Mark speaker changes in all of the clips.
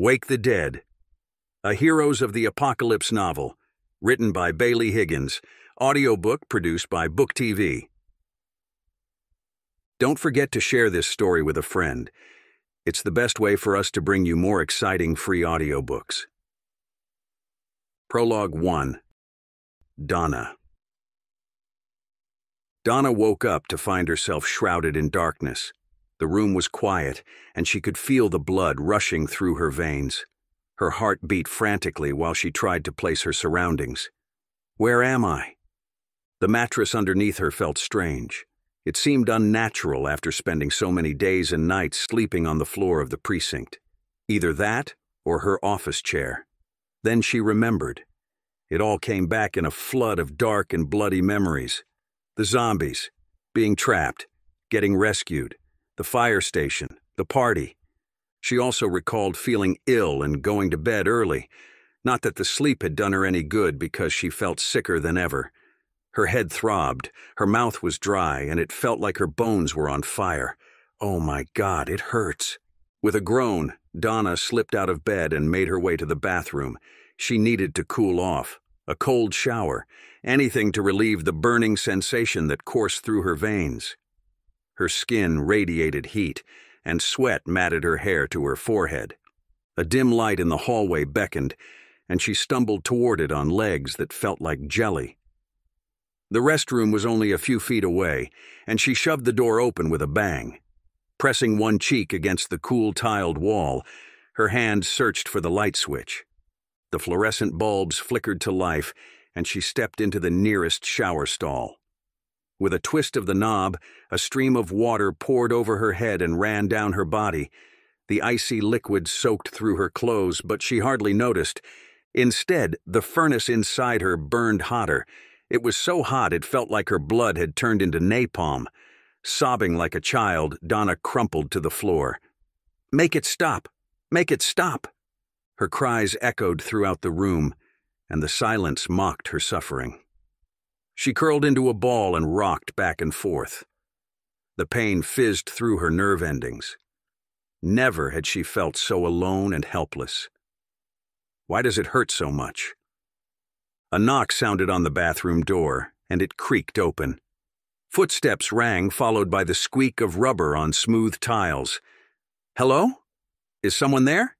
Speaker 1: Wake the Dead, a Heroes of the Apocalypse novel, written by Baileigh Higgins, audiobook produced by Book TV. Don't forget to share this story with a friend. It's the best way for us to bring you more exciting free audiobooks. Prologue 1 Donna Donna woke up to find herself shrouded in darkness. The room was quiet, and she could feel the blood rushing through her veins. Her heart beat frantically while she tried to place her surroundings. Where am I? The mattress underneath her felt strange. It seemed unnatural after spending so many days and nights sleeping on the floor of the precinct. Either that or her office chair. Then she remembered. It all came back in a flood of dark and bloody memories. The zombies, being trapped, getting rescued, the fire station, the party. She also recalled feeling ill and going to bed early. Not that the sleep had done her any good because she felt sicker than ever. Her head throbbed, her mouth was dry, and it felt like her bones were on fire. Oh my God, it hurts. With a groan, Donna slipped out of bed and made her way to the bathroom. She needed to cool off. A cold shower, anything to relieve the burning sensation that coursed through her veins. Her skin radiated heat, and sweat matted her hair to her forehead. A dim light in the hallway beckoned, and she stumbled toward it on legs that felt like jelly. The restroom was only a few feet away, and she shoved the door open with a bang. Pressing one cheek against the cool tiled wall, her hand searched for the light switch. The fluorescent bulbs flickered to life, and she stepped into the nearest shower stall. With a twist of the knob, a stream of water poured over her head and ran down her body. The icy liquid soaked through her clothes, but she hardly noticed. Instead, the furnace inside her burned hotter. It was so hot it felt like her blood had turned into napalm. Sobbing like a child, Donna crumpled to the floor. Make it stop! Make it stop! Her cries echoed throughout the room and the silence mocked her suffering. She curled into a ball and rocked back and forth. The pain fizzed through her nerve endings. Never had she felt so alone and helpless. Why does it hurt so much? A knock sounded on the bathroom door, and it creaked open. Footsteps rang, followed by the squeak of rubber on smooth tiles. Hello? Is someone there?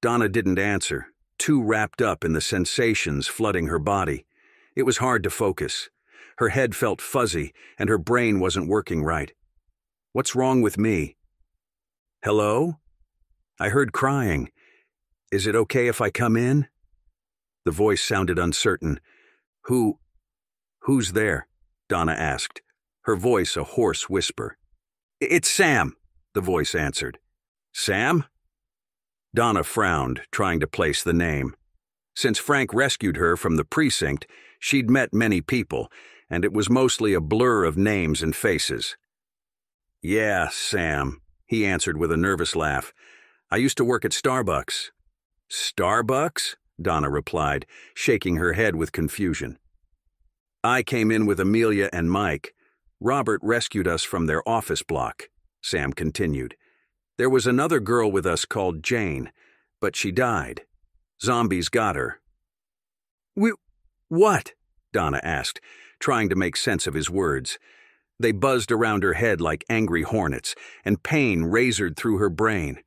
Speaker 1: Donna didn't answer, too wrapped up in the sensations flooding her body. It was hard to focus. Her head felt fuzzy, and her brain wasn't working right. What's wrong with me? Hello? I heard crying. Is it okay if I come in? The voice sounded uncertain. Who. Who's there? Donna asked, her voice a hoarse whisper. It's Sam, the voice answered. Sam? Donna frowned, trying to place the name. Since Frank rescued her from the precinct, she'd met many people, and it was mostly a blur of names and faces. Yeah, Sam, he answered with a nervous laugh. I used to work at Starbucks. Starbucks? Donna replied, shaking her head with confusion. I came in with Amelia and Mike. Robert rescued us from their office block, Sam continued. There was another girl with us called Jane, but she died. Zombies got her. We, what? Donna asked, trying to make sense of his words. They buzzed around her head like angry hornets, and pain razored through her brain.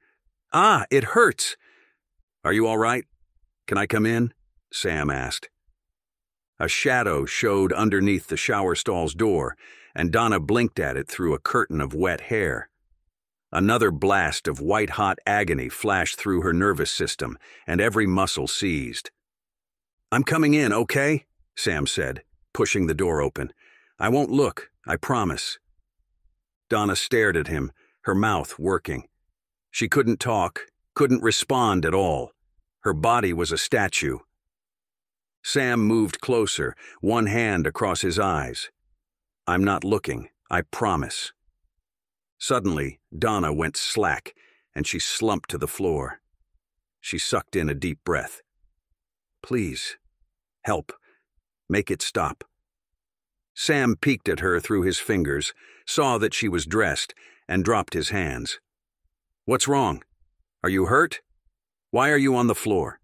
Speaker 1: Ah, it hurts. Are you all right? Can I come in? Sam asked. A shadow showed underneath the shower stall's door, and Donna blinked at it through a curtain of wet hair. Another blast of white hot agony flashed through her nervous system, and every muscle seized. I'm coming in, okay? Sam said, pushing the door open. I won't look, I promise. Donna stared at him, her mouth working. She couldn't talk, couldn't respond at all. Her body was a statue. Sam moved closer, one hand across his eyes. I'm not looking, I promise. Suddenly, Donna went slack, and she slumped to the floor. She sucked in a deep breath. Please, help. Make it stop. Sam peeked at her through his fingers, saw that she was dressed, and dropped his hands. What's wrong? Are you hurt? Why are you on the floor?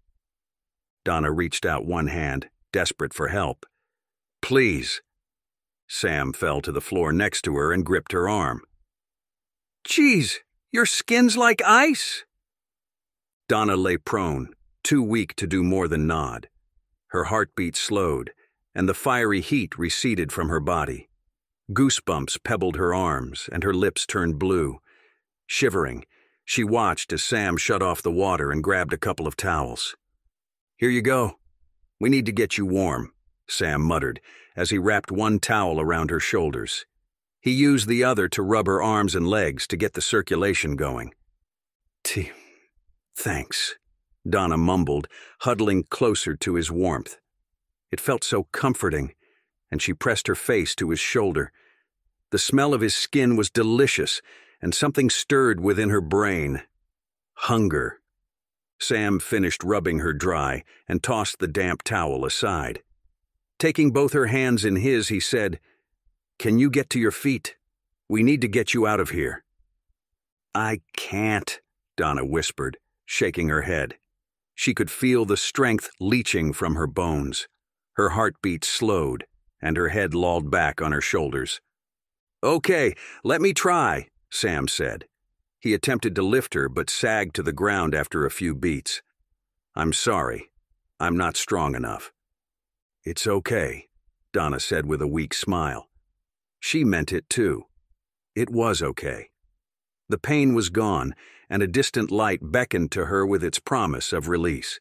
Speaker 1: Donna reached out one hand, desperate for help. Please. Sam fell to the floor next to her and gripped her arm. Geez, your skin's like ice. Donna lay prone, too weak to do more than nod. Her heartbeat slowed, and the fiery heat receded from her body. Goosebumps pebbled her arms, and her lips turned blue. Shivering, she watched as Sam shut off the water and grabbed a couple of towels. Here you go. We need to get you warm, Sam muttered as he wrapped one towel around her shoulders. He used the other to rub her arms and legs to get the circulation going. T. Thanks, Donna mumbled, huddling closer to his warmth. It felt so comforting, and she pressed her face to his shoulder. The smell of his skin was delicious, and something stirred within her brain. Hunger. Sam finished rubbing her dry and tossed the damp towel aside. Taking both her hands in his, he said, Can you get to your feet? We need to get you out of here. I can't, Donna whispered, shaking her head. She could feel the strength leaching from her bones. Her heartbeat slowed, and her head lolled back on her shoulders. Okay, let me try, Sam said. He attempted to lift her, but sagged to the ground after a few beats. I'm sorry. I'm not strong enough. It's okay, Donna said with a weak smile. She meant it too. It was okay. The pain was gone, and a distant light beckoned to her with its promise of release.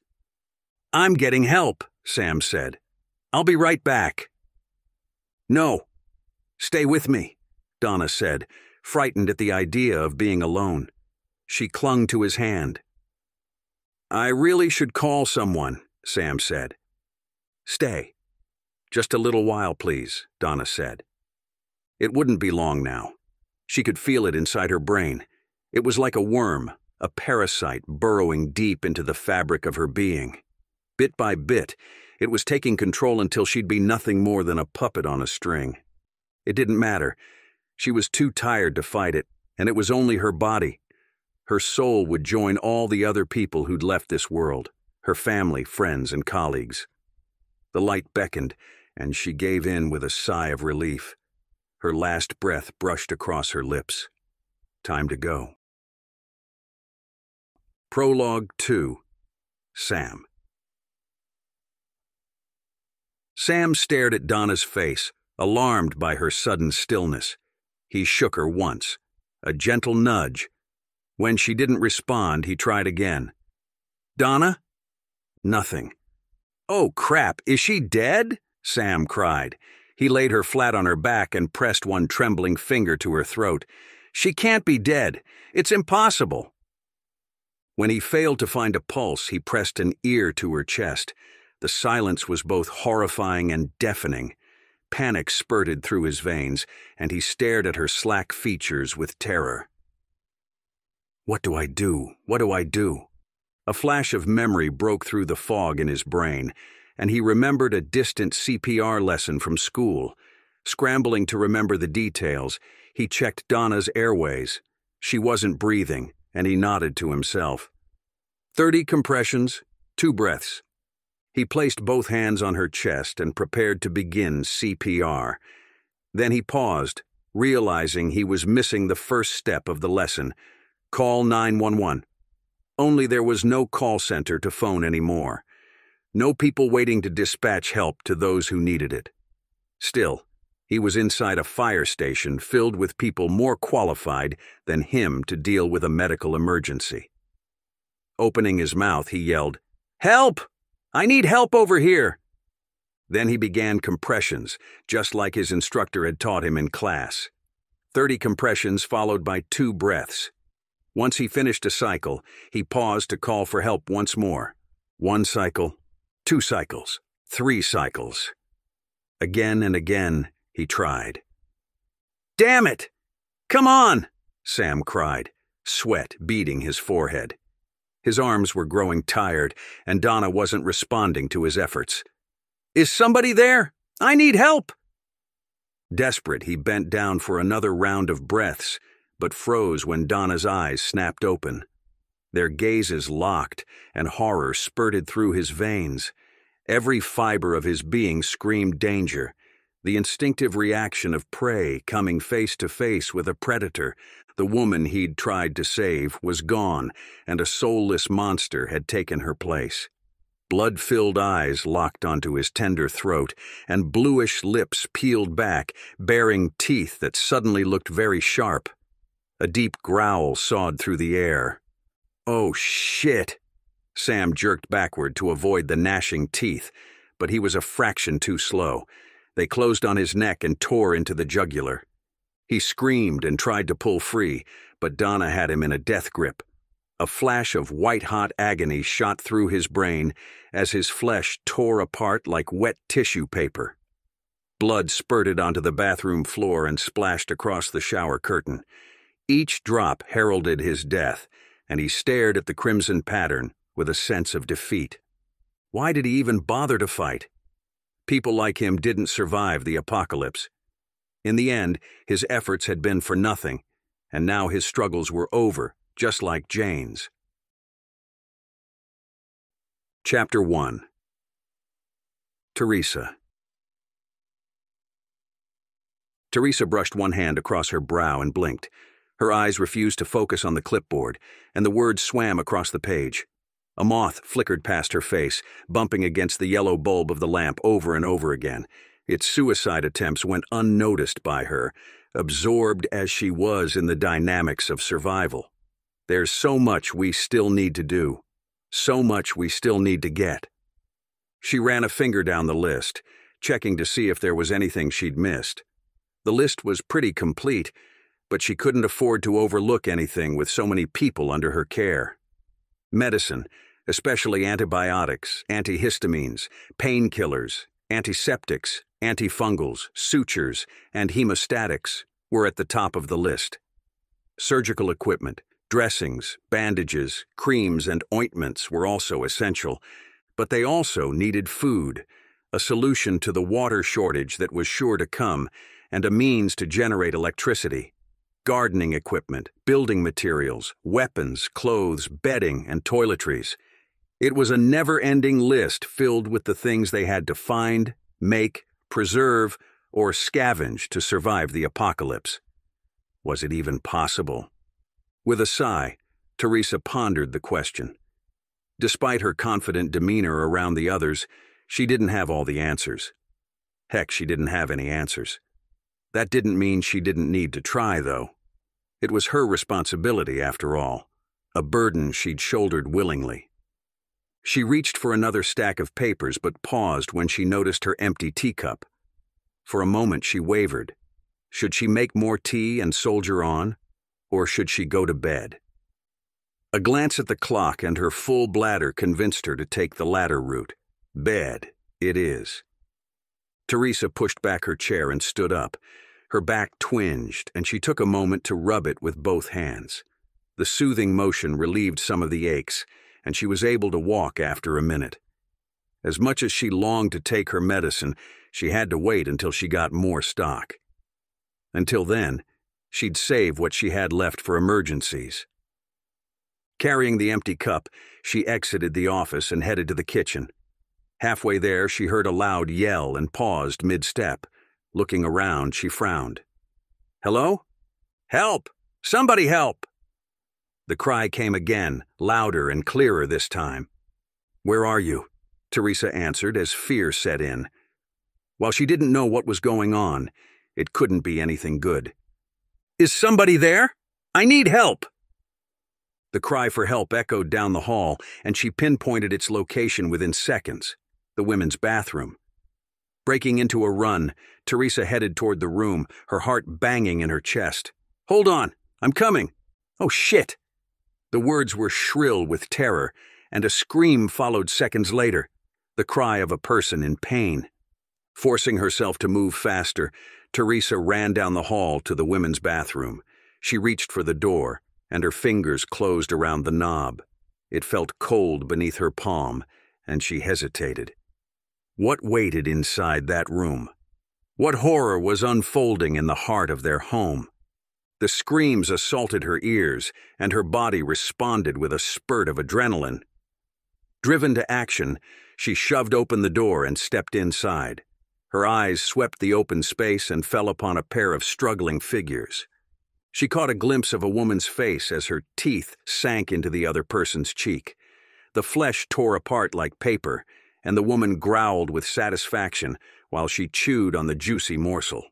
Speaker 1: I'm getting help, Sam said. I'll be right back. No. Stay with me, Donna said, frightened at the idea of being alone. She clung to his hand. I really should call someone, Sam said. Stay. Just a little while, please, Donna said. It wouldn't be long now. She could feel it inside her brain. It was like a worm, a parasite burrowing deep into the fabric of her being. Bit by bit, it was taking control until she'd be nothing more than a puppet on a string. It didn't matter. She was too tired to fight it, and it was only her body. Her soul would join all the other people who'd left this world her family, friends, and colleagues. The light beckoned, and she gave in with a sigh of relief. Her last breath brushed across her lips. Time to go. Prologue 2 Sam Sam stared at Donna's face, alarmed by her sudden stillness. He shook her once, a gentle nudge. When she didn't respond, he tried again. Donna? Nothing. Oh, crap, is she dead? Sam cried. He laid her flat on her back and pressed one trembling finger to her throat. She can't be dead. It's impossible. When he failed to find a pulse, he pressed an ear to her chest. The silence was both horrifying and deafening. Panic spurted through his veins, and he stared at her slack features with terror. What do I do? What do I do? A flash of memory broke through the fog in his brain, and he remembered a distant CPR lesson from school. Scrambling to remember the details, he checked Donna's airways. She wasn't breathing and he nodded to himself. Thirty compressions, two breaths. He placed both hands on her chest and prepared to begin CPR. Then he paused, realizing he was missing the first step of the lesson call 911. Only there was no call center to phone anymore. No people waiting to dispatch help to those who needed it. Still, he was inside a fire station filled with people more qualified than him to deal with a medical emergency. Opening his mouth, he yelled, Help! I need help over here! Then he began compressions, just like his instructor had taught him in class. Thirty compressions followed by two breaths. Once he finished a cycle, he paused to call for help once more. One cycle, two cycles, three cycles. Again and again, he tried. Damn it! Come on! Sam cried, sweat beading his forehead. His arms were growing tired, and Donna wasn't responding to his efforts. Is somebody there? I need help! Desperate, he bent down for another round of breaths, but froze when Donna's eyes snapped open. Their gazes locked, and horror spurted through his veins. Every fiber of his being screamed danger, the instinctive reaction of prey coming face to face with a predator. The woman he'd tried to save was gone, and a soulless monster had taken her place. Blood filled eyes locked onto his tender throat, and bluish lips peeled back, baring teeth that suddenly looked very sharp. A deep growl sawed through the air. Oh, shit! Sam jerked backward to avoid the gnashing teeth, but he was a fraction too slow. They closed on his neck and tore into the jugular. He screamed and tried to pull free, but Donna had him in a death grip. A flash of white hot agony shot through his brain as his flesh tore apart like wet tissue paper. Blood spurted onto the bathroom floor and splashed across the shower curtain. Each drop heralded his death, and he stared at the crimson pattern with a sense of defeat. Why did he even bother to fight? People like him didn't survive the apocalypse. In the end, his efforts had been for nothing, and now his struggles were over just like Jane's. Chapter 1 Teresa Teresa brushed one hand across her brow and blinked. Her eyes refused to focus on the clipboard, and the words swam across the page. A moth flickered past her face, bumping against the yellow bulb of the lamp over and over again. Its suicide attempts went unnoticed by her, absorbed as she was in the dynamics of survival. There's so much we still need to do, so much we still need to get. She ran a finger down the list, checking to see if there was anything she'd missed. The list was pretty complete, but she couldn't afford to overlook anything with so many people under her care. Medicine, especially antibiotics, antihistamines, painkillers, antiseptics, antifungals, sutures, and hemostatics, were at the top of the list. Surgical equipment, Dressings, bandages, creams, and ointments were also essential, but they also needed food, a solution to the water shortage that was sure to come, and a means to generate electricity. Gardening equipment, building materials, weapons, clothes, bedding, and toiletries. It was a never ending list filled with the things they had to find, make, preserve, or scavenge to survive the apocalypse. Was it even possible? With a sigh, Teresa pondered the question. Despite her confident demeanor around the others, she didn't have all the answers. Heck, she didn't have any answers. That didn't mean she didn't need to try, though. It was her responsibility, after all, a burden she'd shouldered willingly. She reached for another stack of papers but paused when she noticed her empty teacup. For a moment she wavered. Should she make more tea and soldier on? or should she go to bed? A glance at the clock and her full bladder convinced her to take the latter route. Bed, it is. Teresa pushed back her chair and stood up. Her back twinged, and she took a moment to rub it with both hands. The soothing motion relieved some of the aches, and she was able to walk after a minute. As much as she longed to take her medicine, she had to wait until she got more stock. Until then, She'd save what she had left for emergencies. Carrying the empty cup, she exited the office and headed to the kitchen. Halfway there, she heard a loud yell and paused mid-step. Looking around, she frowned. Hello? Help! Somebody help! The cry came again, louder and clearer this time. Where are you? Teresa answered as fear set in. While she didn't know what was going on, it couldn't be anything good. Is somebody there? I need help! The cry for help echoed down the hall, and she pinpointed its location within seconds the women's bathroom. Breaking into a run, Teresa headed toward the room, her heart banging in her chest. Hold on, I'm coming. Oh, shit! The words were shrill with terror, and a scream followed seconds later the cry of a person in pain. Forcing herself to move faster, Teresa ran down the hall to the women's bathroom. She reached for the door, and her fingers closed around the knob. It felt cold beneath her palm, and she hesitated. What waited inside that room? What horror was unfolding in the heart of their home? The screams assaulted her ears, and her body responded with a spurt of adrenaline. Driven to action, she shoved open the door and stepped inside. Her eyes swept the open space and fell upon a pair of struggling figures. She caught a glimpse of a woman's face as her teeth sank into the other person's cheek. The flesh tore apart like paper, and the woman growled with satisfaction while she chewed on the juicy morsel.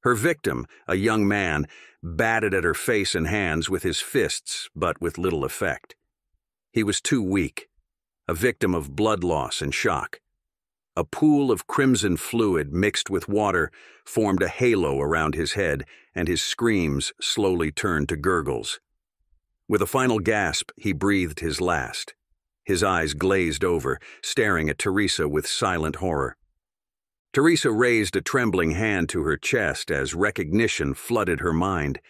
Speaker 1: Her victim, a young man, batted at her face and hands with his fists, but with little effect. He was too weak, a victim of blood loss and shock. A pool of crimson fluid mixed with water formed a halo around his head, and his screams slowly turned to gurgles. With a final gasp, he breathed his last. His eyes glazed over, staring at Teresa with silent horror. Teresa raised a trembling hand to her chest as recognition flooded her mind.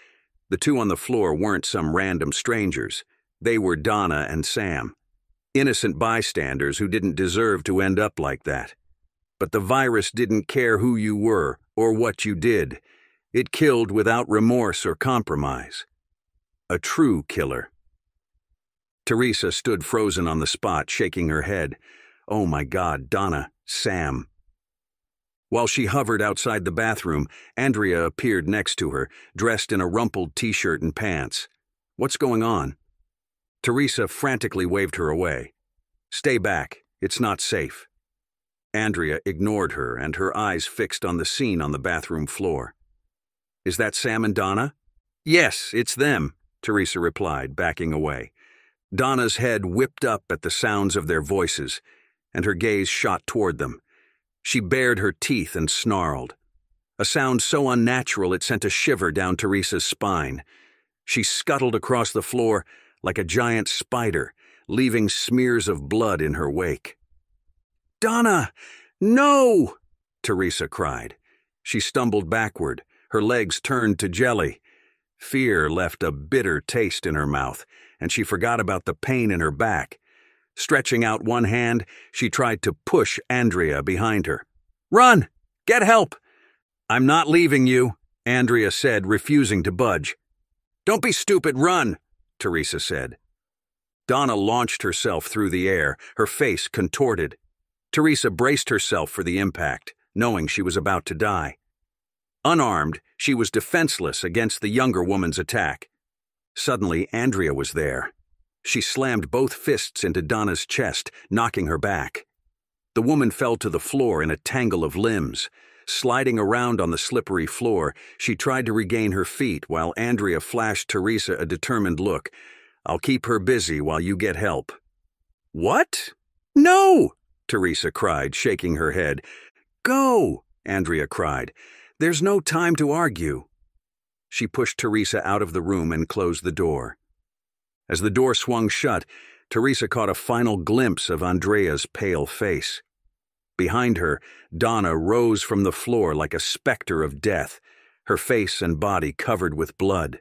Speaker 1: The two on the floor weren't some random strangers. They were Donna and Sam innocent bystanders who didn't deserve to end up like that. But the virus didn't care who you were or what you did. It killed without remorse or compromise. A true killer. Teresa stood frozen on the spot, shaking her head. Oh my God, Donna, Sam. While she hovered outside the bathroom, Andrea appeared next to her, dressed in a rumpled t-shirt and pants. What's going on? Teresa frantically waved her away. Stay back. It's not safe. Andrea ignored her and her eyes fixed on the scene on the bathroom floor. Is that Sam and Donna? Yes, it's them, Teresa replied, backing away. Donna's head whipped up at the sounds of their voices, and her gaze shot toward them. She bared her teeth and snarled. A sound so unnatural it sent a shiver down Teresa's spine. She scuttled across the floor, like a giant spider, leaving smears of blood in her wake. Donna! No! Teresa cried. She stumbled backward, her legs turned to jelly. Fear left a bitter taste in her mouth, and she forgot about the pain in her back. Stretching out one hand, she tried to push Andrea behind her. Run! Get help! I'm not leaving you, Andrea said, refusing to budge. Don't be stupid, run! Teresa said. Donna launched herself through the air, her face contorted. Teresa braced herself for the impact, knowing she was about to die. Unarmed, she was defenseless against the younger woman's attack. Suddenly, Andrea was there. She slammed both fists into Donna's chest, knocking her back. The woman fell to the floor in a tangle of limbs. Sliding around on the slippery floor, she tried to regain her feet while Andrea flashed Teresa a determined look. I'll keep her busy while you get help. What? No! Teresa cried, shaking her head. Go! Andrea cried. There's no time to argue. She pushed Teresa out of the room and closed the door. As the door swung shut, Teresa caught a final glimpse of Andrea's pale face. Behind her, Donna rose from the floor like a specter of death, her face and body covered with blood.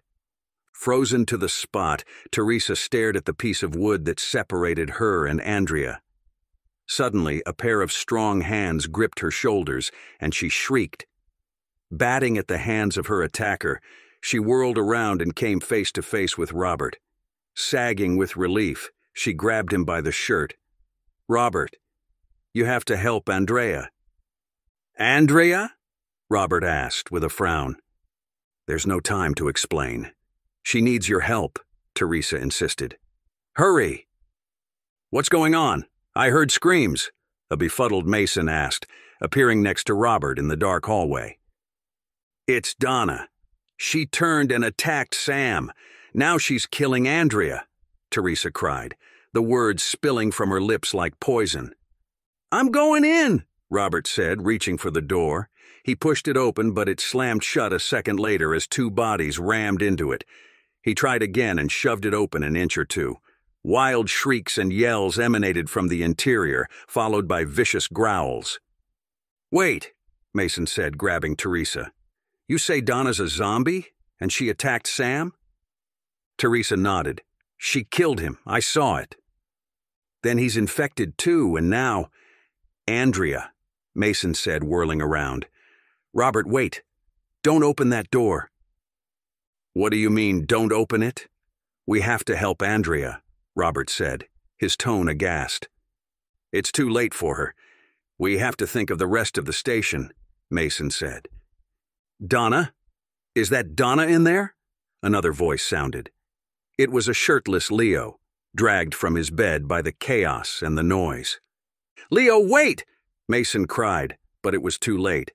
Speaker 1: Frozen to the spot, Teresa stared at the piece of wood that separated her and Andrea. Suddenly, a pair of strong hands gripped her shoulders, and she shrieked. Batting at the hands of her attacker, she whirled around and came face to face with Robert. Sagging with relief, she grabbed him by the shirt. Robert, you have to help Andrea. Andrea? Robert asked with a frown. There's no time to explain. She needs your help, Teresa insisted. Hurry! What's going on? I heard screams, a befuddled Mason asked, appearing next to Robert in the dark hallway. It's Donna. She turned and attacked Sam. Now she's killing Andrea, Teresa cried, the words spilling from her lips like poison. I'm going in, Robert said, reaching for the door. He pushed it open, but it slammed shut a second later as two bodies rammed into it. He tried again and shoved it open an inch or two. Wild shrieks and yells emanated from the interior, followed by vicious growls. Wait, Mason said, grabbing Teresa. You say Donna's a zombie, and she attacked Sam? Teresa nodded. She killed him. I saw it. Then he's infected too, and now... Andrea, Mason said, whirling around. Robert, wait. Don't open that door. What do you mean, don't open it? We have to help Andrea, Robert said, his tone aghast. It's too late for her. We have to think of the rest of the station, Mason said. Donna? Is that Donna in there? Another voice sounded. It was a shirtless Leo, dragged from his bed by the chaos and the noise. Leo, wait! Mason cried, but it was too late.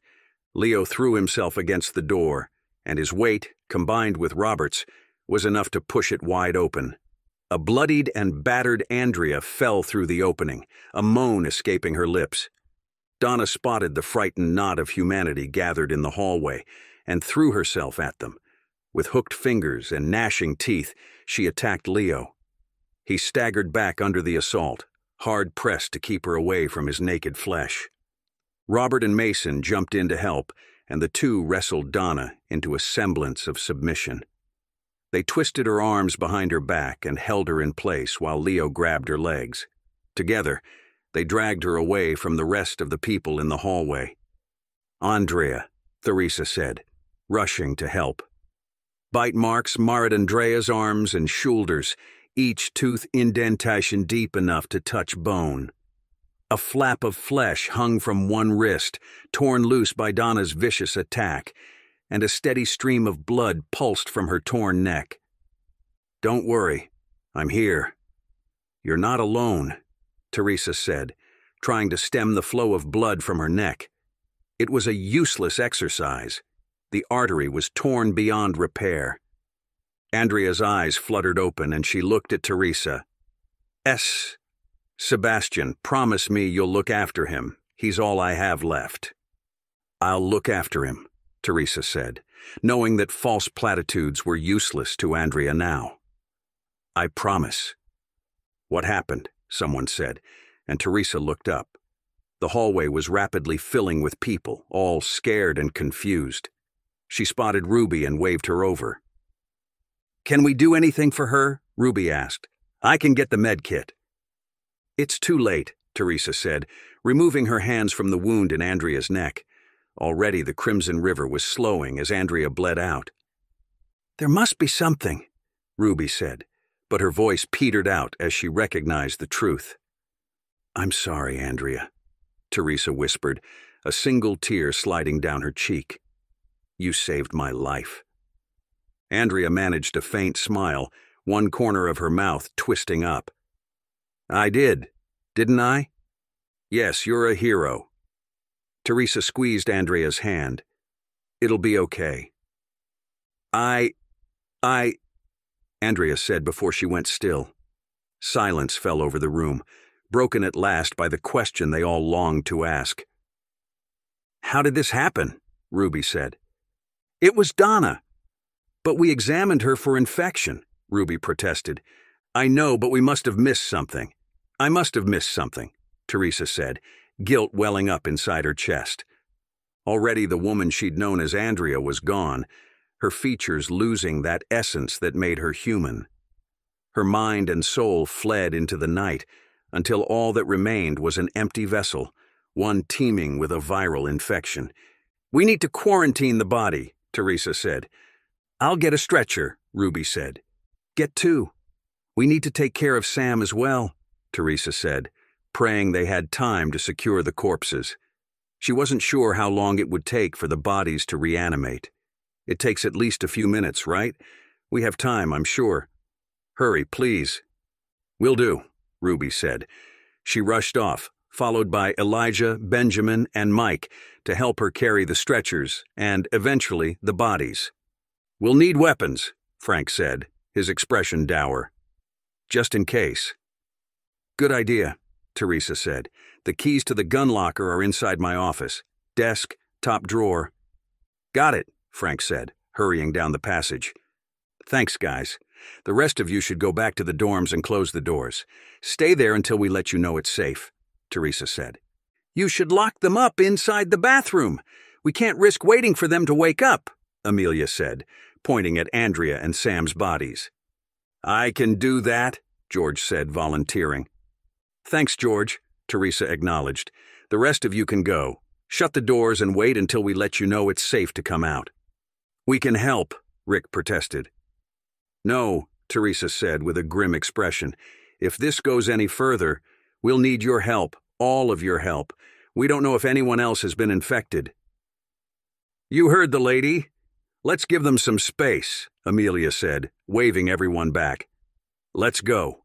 Speaker 1: Leo threw himself against the door, and his weight, combined with Robert's, was enough to push it wide open. A bloodied and battered Andrea fell through the opening, a moan escaping her lips. Donna spotted the frightened knot of humanity gathered in the hallway and threw herself at them. With hooked fingers and gnashing teeth, she attacked Leo. He staggered back under the assault, hard pressed to keep her away from his naked flesh. Robert and Mason jumped in to help, and the two wrestled Donna into a semblance of submission. They twisted her arms behind her back and held her in place while Leo grabbed her legs. Together, they dragged her away from the rest of the people in the hallway. Andrea, Teresa said, rushing to help. Bite marks marred Andrea's arms and shoulders, each tooth indentation deep enough to touch bone. A flap of flesh hung from one wrist, torn loose by Donna's vicious attack, and a steady stream of blood pulsed from her torn neck. Don't worry, I'm here. You're not alone, Teresa said, trying to stem the flow of blood from her neck. It was a useless exercise. The artery was torn beyond repair. Andrea's eyes fluttered open and she looked at Teresa. S. Sebastian, promise me you'll look after him. He's all I have left. I'll look after him, Teresa said, knowing that false platitudes were useless to Andrea now. I promise. What happened? Someone said, and Teresa looked up. The hallway was rapidly filling with people, all scared and confused. She spotted Ruby and waved her over. Can we do anything for her? Ruby asked. I can get the med kit. It's too late, Teresa said, removing her hands from the wound in Andrea's neck. Already the Crimson River was slowing as Andrea bled out. There must be something, Ruby said, but her voice petered out as she recognized the truth. I'm sorry, Andrea, Teresa whispered, a single tear sliding down her cheek. You saved my life. Andrea managed a faint smile, one corner of her mouth twisting up. I did, didn't I? Yes, you're a hero. Teresa squeezed Andrea's hand. It'll be okay. I. I. Andrea said before she went still. Silence fell over the room, broken at last by the question they all longed to ask. How did this happen? Ruby said. It was Donna. But we examined her for infection, Ruby protested. I know, but we must have missed something. I must have missed something, Teresa said, guilt welling up inside her chest. Already the woman she'd known as Andrea was gone, her features losing that essence that made her human. Her mind and soul fled into the night until all that remained was an empty vessel, one teeming with a viral infection. We need to quarantine the body, Teresa said. I'll get a stretcher, Ruby said. Get two. We need to take care of Sam as well, Teresa said, praying they had time to secure the corpses. She wasn't sure how long it would take for the bodies to reanimate. It takes at least a few minutes, right? We have time, I'm sure. Hurry, please. Will do, Ruby said. She rushed off, followed by Elijah, Benjamin, and Mike to help her carry the stretchers and, eventually, the bodies. We'll need weapons, Frank said, his expression dour. Just in case. Good idea, Teresa said. The keys to the gun locker are inside my office. Desk, top drawer. Got it, Frank said, hurrying down the passage. Thanks, guys. The rest of you should go back to the dorms and close the doors. Stay there until we let you know it's safe. Teresa said. You should lock them up inside the bathroom. We can't risk waiting for them to wake up, Amelia said, pointing at Andrea and Sam's bodies. I can do that, George said, volunteering. Thanks, George, Teresa acknowledged. The rest of you can go. Shut the doors and wait until we let you know it's safe to come out. We can help, Rick protested. No, Teresa said with a grim expression. If this goes any further, we'll need your help, all of your help. We don't know if anyone else has been infected. You heard the lady. Let's give them some space, Amelia said, waving everyone back. Let's go.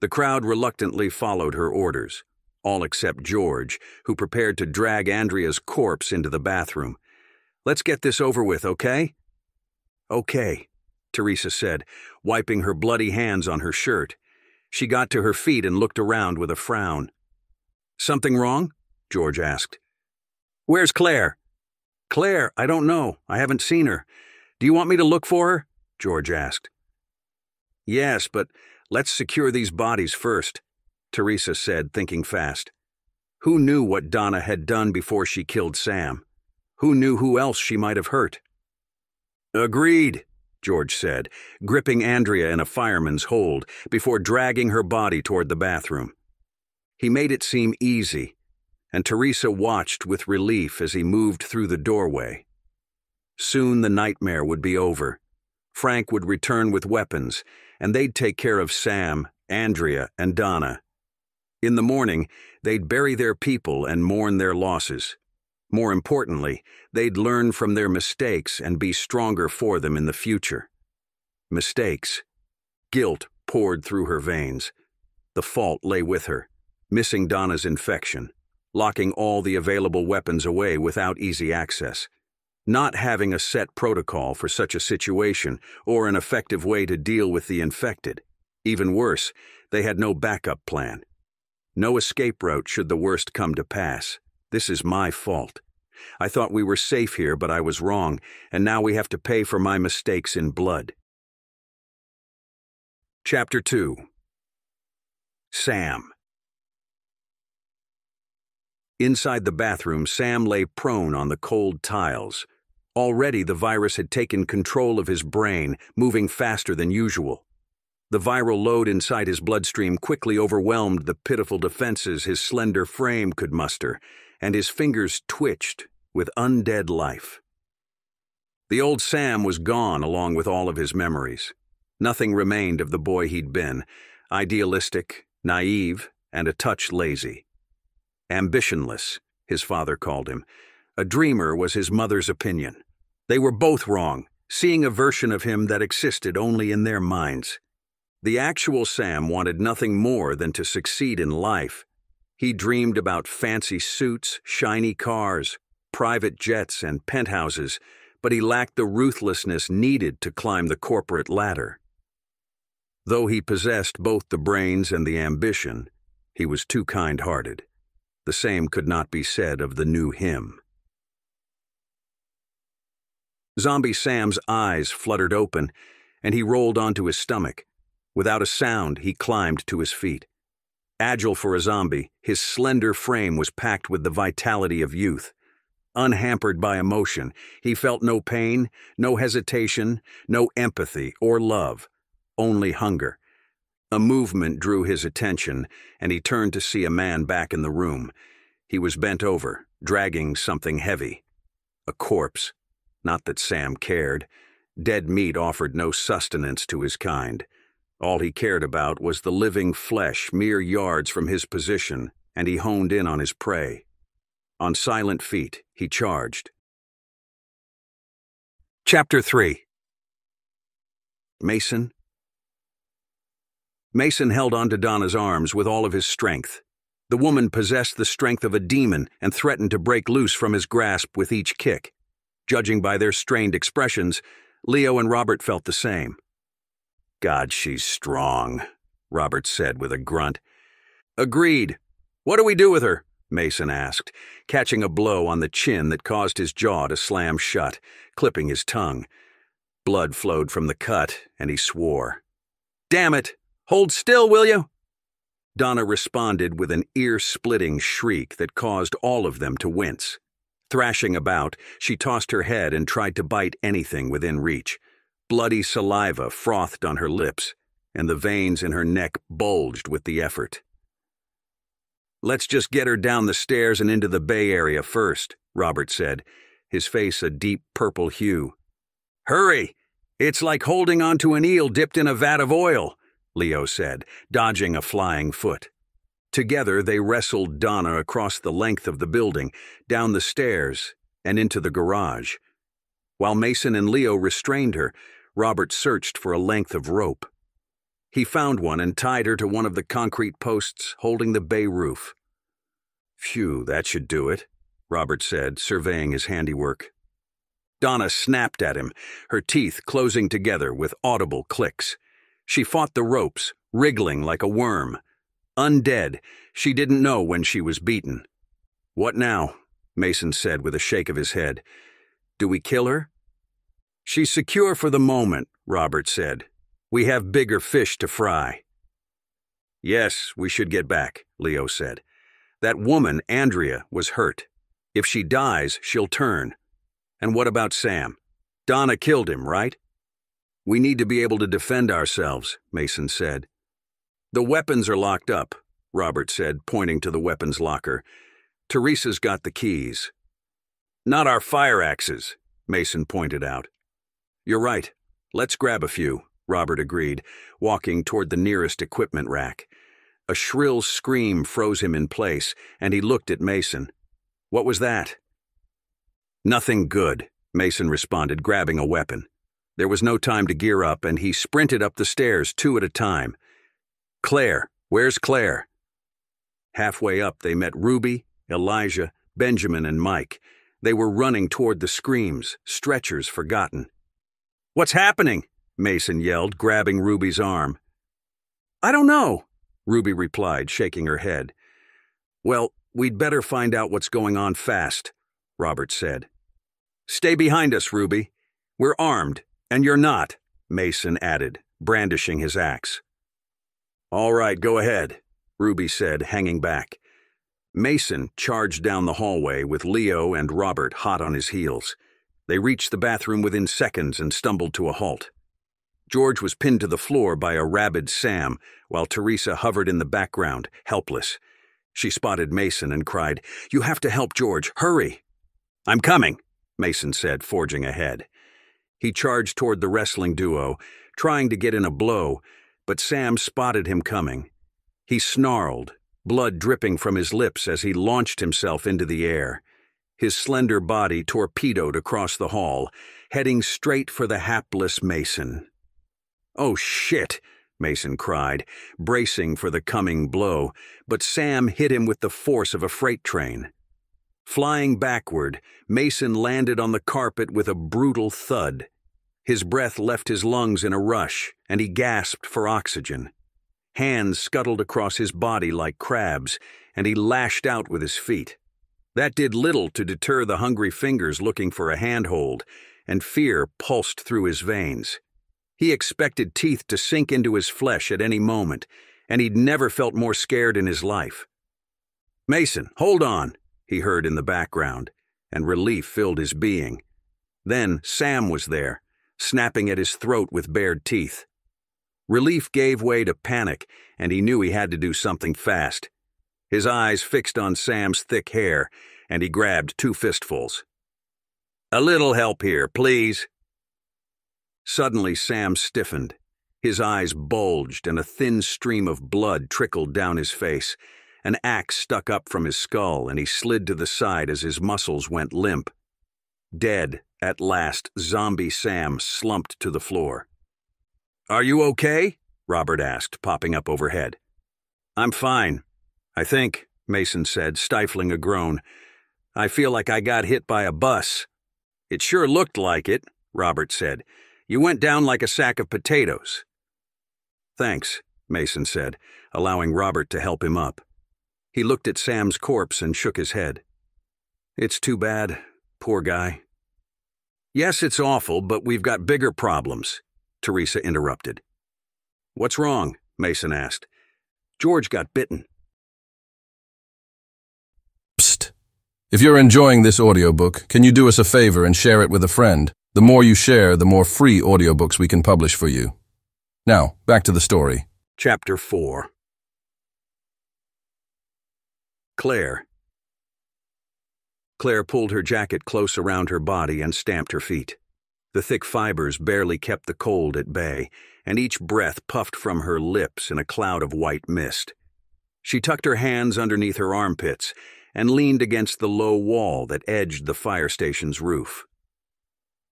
Speaker 1: The crowd reluctantly followed her orders, all except George, who prepared to drag Andrea's corpse into the bathroom. Let's get this over with, okay? Okay, Teresa said, wiping her bloody hands on her shirt. She got to her feet and looked around with a frown. Something wrong? George asked. Where's Claire? Claire, I don't know. I haven't seen her. Do you want me to look for her? George asked. Yes, but let's secure these bodies first, Teresa said, thinking fast. Who knew what Donna had done before she killed Sam? Who knew who else she might have hurt? Agreed, George said, gripping Andrea in a fireman's hold before dragging her body toward the bathroom. He made it seem easy, and Teresa watched with relief as he moved through the doorway. Soon the nightmare would be over. Frank would return with weapons, and they'd take care of Sam, Andrea, and Donna. In the morning, they'd bury their people and mourn their losses. More importantly, they'd learn from their mistakes and be stronger for them in the future. Mistakes. Guilt poured through her veins. The fault lay with her, missing Donna's infection, locking all the available weapons away without easy access, not having a set protocol for such a situation or an effective way to deal with the infected. Even worse, they had no backup plan. No escape route should the worst come to pass. This is my fault. I thought we were safe here, but I was wrong, and now we have to pay for my mistakes in blood. Chapter 2 Sam Inside the bathroom, Sam lay prone on the cold tiles. Already the virus had taken control of his brain, moving faster than usual. The viral load inside his bloodstream quickly overwhelmed the pitiful defenses his slender frame could muster, and his fingers twitched with undead life. The old Sam was gone along with all of his memories. Nothing remained of the boy he'd been, idealistic, naive, and a touch lazy. Ambitionless, his father called him. A dreamer was his mother's opinion. They were both wrong, seeing a version of him that existed only in their minds. The actual Sam wanted nothing more than to succeed in life. He dreamed about fancy suits, shiny cars, private jets, and penthouses, but he lacked the ruthlessness needed to climb the corporate ladder. Though he possessed both the brains and the ambition, he was too kind hearted. The same could not be said of the new him. Zombie Sam's eyes fluttered open, and he rolled onto his stomach. Without a sound, he climbed to his feet. Agile for a zombie, his slender frame was packed with the vitality of youth. Unhampered by emotion, he felt no pain, no hesitation, no empathy or love, only hunger. A movement drew his attention, and he turned to see a man back in the room. He was bent over, dragging something heavy. A corpse. Not that Sam cared. Dead meat offered no sustenance to his kind. All he cared about was the living flesh mere yards from his position, and he honed in on his prey. On silent feet, he charged. Chapter 3 Mason Mason held onto Donna's arms with all of his strength. The woman possessed the strength of a demon and threatened to break loose from his grasp with each kick. Judging by their strained expressions, Leo and Robert felt the same. God, she's strong, Robert said with a grunt. Agreed. What do we do with her? Mason asked, catching a blow on the chin that caused his jaw to slam shut, clipping his tongue. Blood flowed from the cut, and he swore. Damn it! Hold still, will you? Donna responded with an ear splitting shriek that caused all of them to wince. Thrashing about, she tossed her head and tried to bite anything within reach. Bloody saliva frothed on her lips, and the veins in her neck bulged with the effort. Let's just get her down the stairs and into the Bay Area first, Robert said, his face a deep purple hue. Hurry! It's like holding onto an eel dipped in a vat of oil, Leo said, dodging a flying foot. Together they wrestled Donna across the length of the building, down the stairs, and into the garage. While Mason and Leo restrained her, Robert searched for a length of rope. He found one and tied her to one of the concrete posts holding the bay roof. Phew, that should do it, Robert said, surveying his handiwork. Donna snapped at him, her teeth closing together with audible clicks. She fought the ropes, wriggling like a worm. Undead, she didn't know when she was beaten. What now? Mason said with a shake of his head. Do we kill her? She's secure for the moment, Robert said. We have bigger fish to fry. Yes, we should get back, Leo said. That woman, Andrea, was hurt. If she dies, she'll turn. And what about Sam? Donna killed him, right? We need to be able to defend ourselves, Mason said. The weapons are locked up, Robert said, pointing to the weapons locker. Teresa's got the keys. Not our fire axes, Mason pointed out. You're right. Let's grab a few. Robert agreed, walking toward the nearest equipment rack. A shrill scream froze him in place, and he looked at Mason. What was that? Nothing good, Mason responded, grabbing a weapon. There was no time to gear up, and he sprinted up the stairs two at a time. Claire, where's Claire? Halfway up, they met Ruby, Elijah, Benjamin, and Mike. They were running toward the screams, stretchers forgotten. What's happening? Mason yelled, grabbing Ruby's arm. I don't know, Ruby replied, shaking her head. Well, we'd better find out what's going on fast, Robert said. Stay behind us, Ruby. We're armed, and you're not, Mason added, brandishing his axe. All right, go ahead, Ruby said, hanging back. Mason charged down the hallway with Leo and Robert hot on his heels. They reached the bathroom within seconds and stumbled to a halt. George was pinned to the floor by a rabid Sam, while Teresa hovered in the background, helpless. She spotted Mason and cried, You have to help George. Hurry! I'm coming, Mason said, forging ahead. He charged toward the wrestling duo, trying to get in a blow, but Sam spotted him coming. He snarled, blood dripping from his lips as he launched himself into the air. His slender body torpedoed across the hall, heading straight for the hapless Mason. Oh shit, Mason cried, bracing for the coming blow, but Sam hit him with the force of a freight train. Flying backward, Mason landed on the carpet with a brutal thud. His breath left his lungs in a rush, and he gasped for oxygen. Hands scuttled across his body like crabs, and he lashed out with his feet. That did little to deter the hungry fingers looking for a handhold, and fear pulsed through his veins. He expected teeth to sink into his flesh at any moment, and he'd never felt more scared in his life. Mason, hold on, he heard in the background, and relief filled his being. Then Sam was there, snapping at his throat with bared teeth. Relief gave way to panic, and he knew he had to do something fast. His eyes fixed on Sam's thick hair, and he grabbed two fistfuls. A little help here, please, Suddenly, Sam stiffened. His eyes bulged, and a thin stream of blood trickled down his face. An axe stuck up from his skull, and he slid to the side as his muscles went limp. Dead, at last, zombie Sam slumped to the floor. Are you okay? Robert asked, popping up overhead. I'm fine. I think, Mason said, stifling a groan. I feel like I got hit by a bus. It sure looked like it, Robert said. You went down like a sack of potatoes. Thanks, Mason said, allowing Robert to help him up. He looked at Sam's corpse and shook his head. It's too bad. Poor guy. Yes, it's awful, but we've got bigger problems, Teresa interrupted. What's wrong? Mason asked. George got bitten.
Speaker 2: Psst. If you're enjoying this audiobook, can you do us a favor and share it with a friend? The more you share, the more free audiobooks we can publish for you. Now, back to the story.
Speaker 1: Chapter 4 Claire Claire pulled her jacket close around her body and stamped her feet. The thick fibers barely kept the cold at bay, and each breath puffed from her lips in a cloud of white mist. She tucked her hands underneath her armpits and leaned against the low wall that edged the fire station's roof.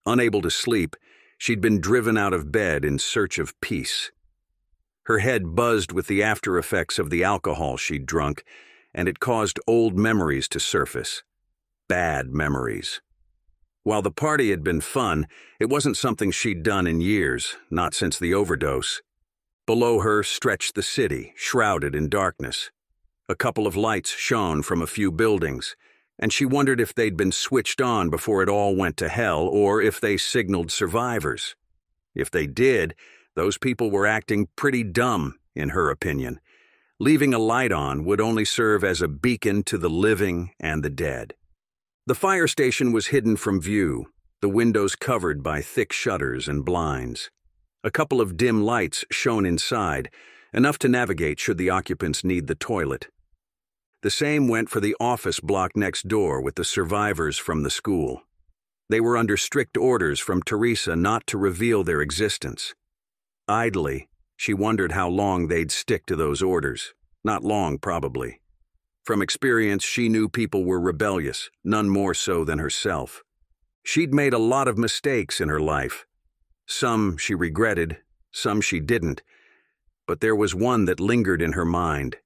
Speaker 1: Unable to sleep, she'd been driven out of bed in search of peace. Her head buzzed with the after effects of the alcohol she'd drunk, and it caused old memories to surface. Bad memories. While the party had been fun, it wasn't something she'd done in years, not since the overdose. Below her stretched the city, shrouded in darkness. A couple of lights shone from a few buildings, and she wondered if they'd been switched on before it all went to hell or if they signaled survivors. If they did, those people were acting pretty dumb, in her opinion. Leaving a light on would only serve as a beacon to the living and the dead. The fire station was hidden from view, the windows covered by thick shutters and blinds. A couple of dim lights shone inside, enough to navigate should the occupants need the toilet. The same went for the office block next door with the survivors from the school. They were under strict orders from Teresa not to reveal their existence. Idly, she wondered how long they'd stick to those orders. Not long, probably. From experience, she knew people were rebellious, none more so than herself. She'd made a lot of mistakes in her life. Some she regretted, some she didn't. But there was one that lingered in her mind.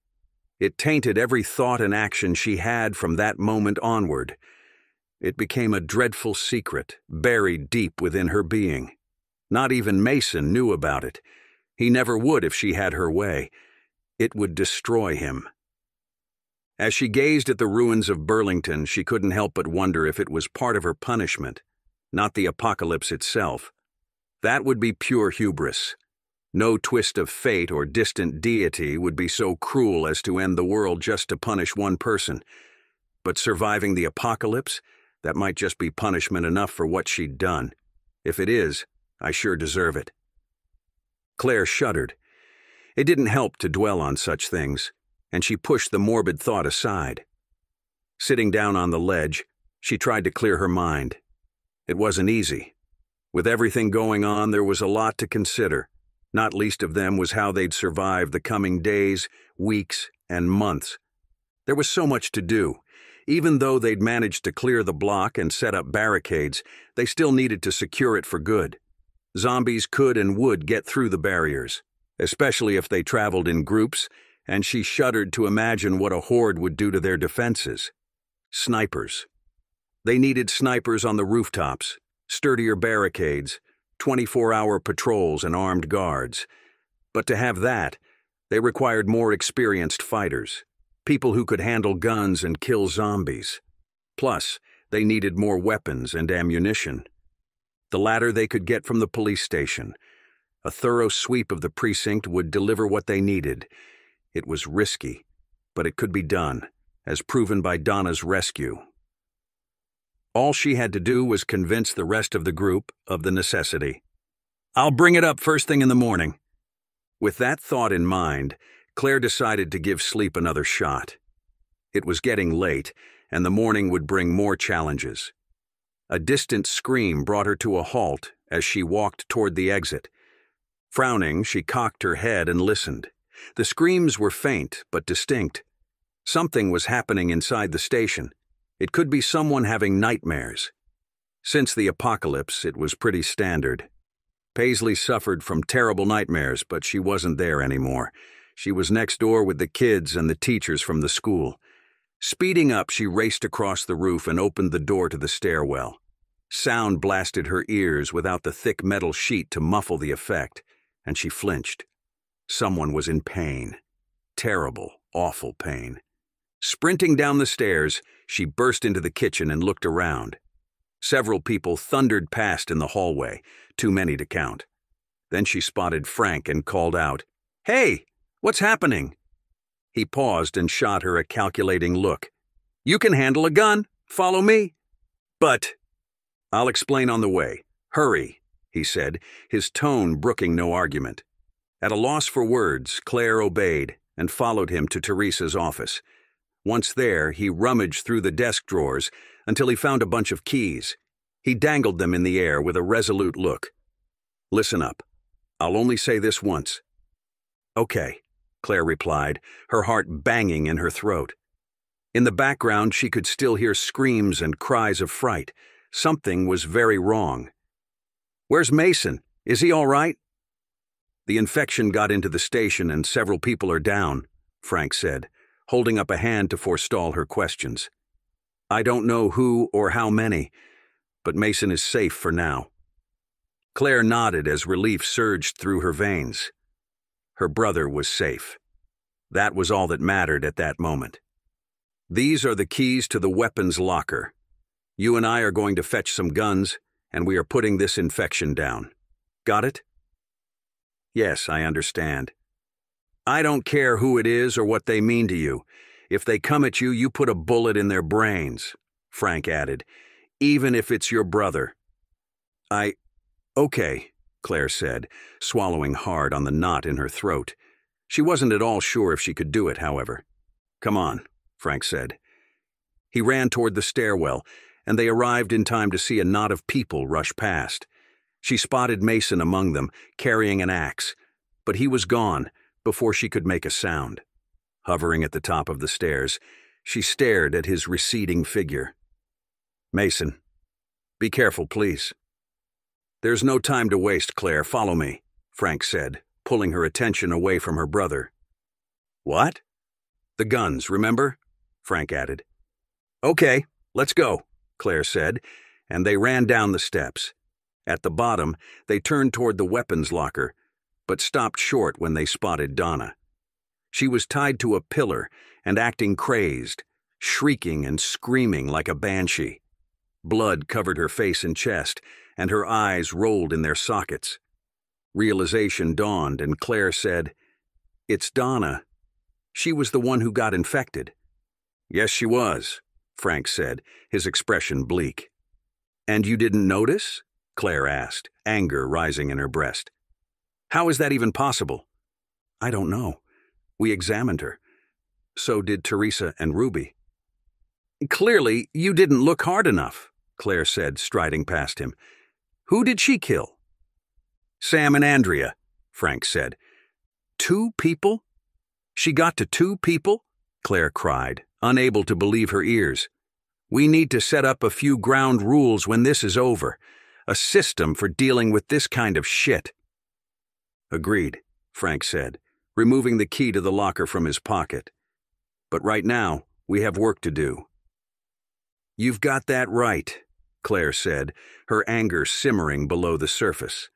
Speaker 1: It tainted every thought and action she had from that moment onward. It became a dreadful secret, buried deep within her being. Not even Mason knew about it. He never would if she had her way. It would destroy him. As she gazed at the ruins of Burlington, she couldn't help but wonder if it was part of her punishment, not the apocalypse itself. That would be pure hubris. No twist of fate or distant deity would be so cruel as to end the world just to punish one person. But surviving the apocalypse, that might just be punishment enough for what she'd done. If it is, I sure deserve it. Claire shuddered. It didn't help to dwell on such things and she pushed the morbid thought aside. Sitting down on the ledge, she tried to clear her mind. It wasn't easy. With everything going on, there was a lot to consider. Not least of them was how they'd survive the coming days, weeks, and months. There was so much to do. Even though they'd managed to clear the block and set up barricades, they still needed to secure it for good. Zombies could and would get through the barriers, especially if they traveled in groups and she shuddered to imagine what a horde would do to their defenses. Snipers. They needed snipers on the rooftops, sturdier barricades, 24 hour patrols, and armed guards. But to have that, they required more experienced fighters, people who could handle guns and kill zombies. Plus, they needed more weapons and ammunition. The latter they could get from the police station. A thorough sweep of the precinct would deliver what they needed it was risky, but it could be done, as proven by Donna's rescue. All she had to do was convince the rest of the group of the necessity. I'll bring it up first thing in the morning. With that thought in mind, Claire decided to give sleep another shot. It was getting late, and the morning would bring more challenges. A distant scream brought her to a halt as she walked toward the exit. Frowning, she cocked her head and listened. The screams were faint but distinct. Something was happening inside the station. It could be someone having nightmares. Since the apocalypse, it was pretty standard. Paisley suffered from terrible nightmares, but she wasn't there anymore. She was next door with the kids and the teachers from the school. Speeding up, she raced across the roof and opened the door to the stairwell. Sound blasted her ears without the thick metal sheet to muffle the effect, and she flinched. Someone was in pain. Terrible, awful pain. Sprinting down the stairs, she burst into the kitchen and looked around. Several people thundered past in the hallway, too many to count. Then she spotted Frank and called out, Hey, what's happening? He paused and shot her a calculating look. You can handle a gun. Follow me. But. I'll explain on the way. Hurry, he said, his tone brooking no argument. At a loss for words, Claire obeyed and followed him to Teresa's office. Once there, he rummaged through the desk drawers until he found a bunch of keys. He dangled them in the air with a resolute look. Listen up. I'll only say this once. Okay, Claire replied, her heart banging in her throat. In the background, she could still hear screams and cries of fright. Something was very wrong. Where's Mason? Is he all right? The infection got into the station and several people are down, Frank said, holding up a hand to forestall her questions. I don't know who or how many, but Mason is safe for now. Claire nodded as relief surged through her veins. Her brother was safe. That was all that mattered at that moment. These are the keys to the weapons locker. You and I are going to fetch some guns, and we are putting this infection down. Got it? Yes, I understand. I don't care who it is or what they mean to you. If they come at you, you put a bullet in their brains, Frank added, even if it's your brother. I. Okay, Claire said, swallowing hard on the knot in her throat. She wasn't at all sure if she could do it, however. Come on, Frank said. He ran toward the stairwell, and they arrived in time to see a knot of people rush past. She spotted Mason among them, carrying an axe, but he was gone before she could make a sound. Hovering at the top of the stairs, she stared at his receding figure. Mason, be careful, please. There's no time to waste, Claire. Follow me, Frank said, pulling her attention away from her brother. What? The guns, remember? Frank added. Okay, let's go, Claire said, and they ran down the steps. At the bottom, they turned toward the weapons locker, but stopped short when they spotted Donna. She was tied to a pillar and acting crazed, shrieking and screaming like a banshee. Blood covered her face and chest, and her eyes rolled in their sockets. Realization dawned, and Claire said, It's Donna. She was the one who got infected. Yes, she was, Frank said, his expression bleak. And you didn't notice? Claire asked, anger rising in her breast. How is that even possible? I don't know. We examined her. So did Teresa and Ruby. Clearly, you didn't look hard enough, Claire said, striding past him. Who did she kill? Sam and Andrea, Frank said. Two people? She got to two people? Claire cried, unable to believe her ears. We need to set up a few ground rules when this is over a system for dealing with this kind of shit. Agreed, Frank said, removing the key to the locker from his pocket. But right now, we have work to do. You've got that right, Claire said, her anger simmering below the surface.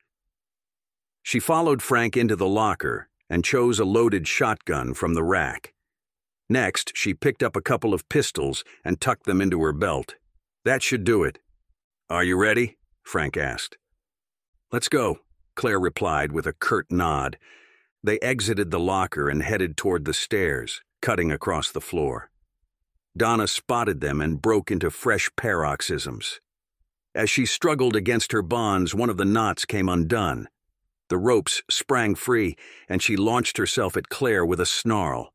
Speaker 1: She followed Frank into the locker and chose a loaded shotgun from the rack. Next, she picked up a couple of pistols and tucked them into her belt. That should do it. Are you ready? Frank asked. Let's go, Claire replied with a curt nod. They exited the locker and headed toward the stairs, cutting across the floor. Donna spotted them and broke into fresh paroxysms. As she struggled against her bonds, one of the knots came undone. The ropes sprang free, and she launched herself at Claire with a snarl.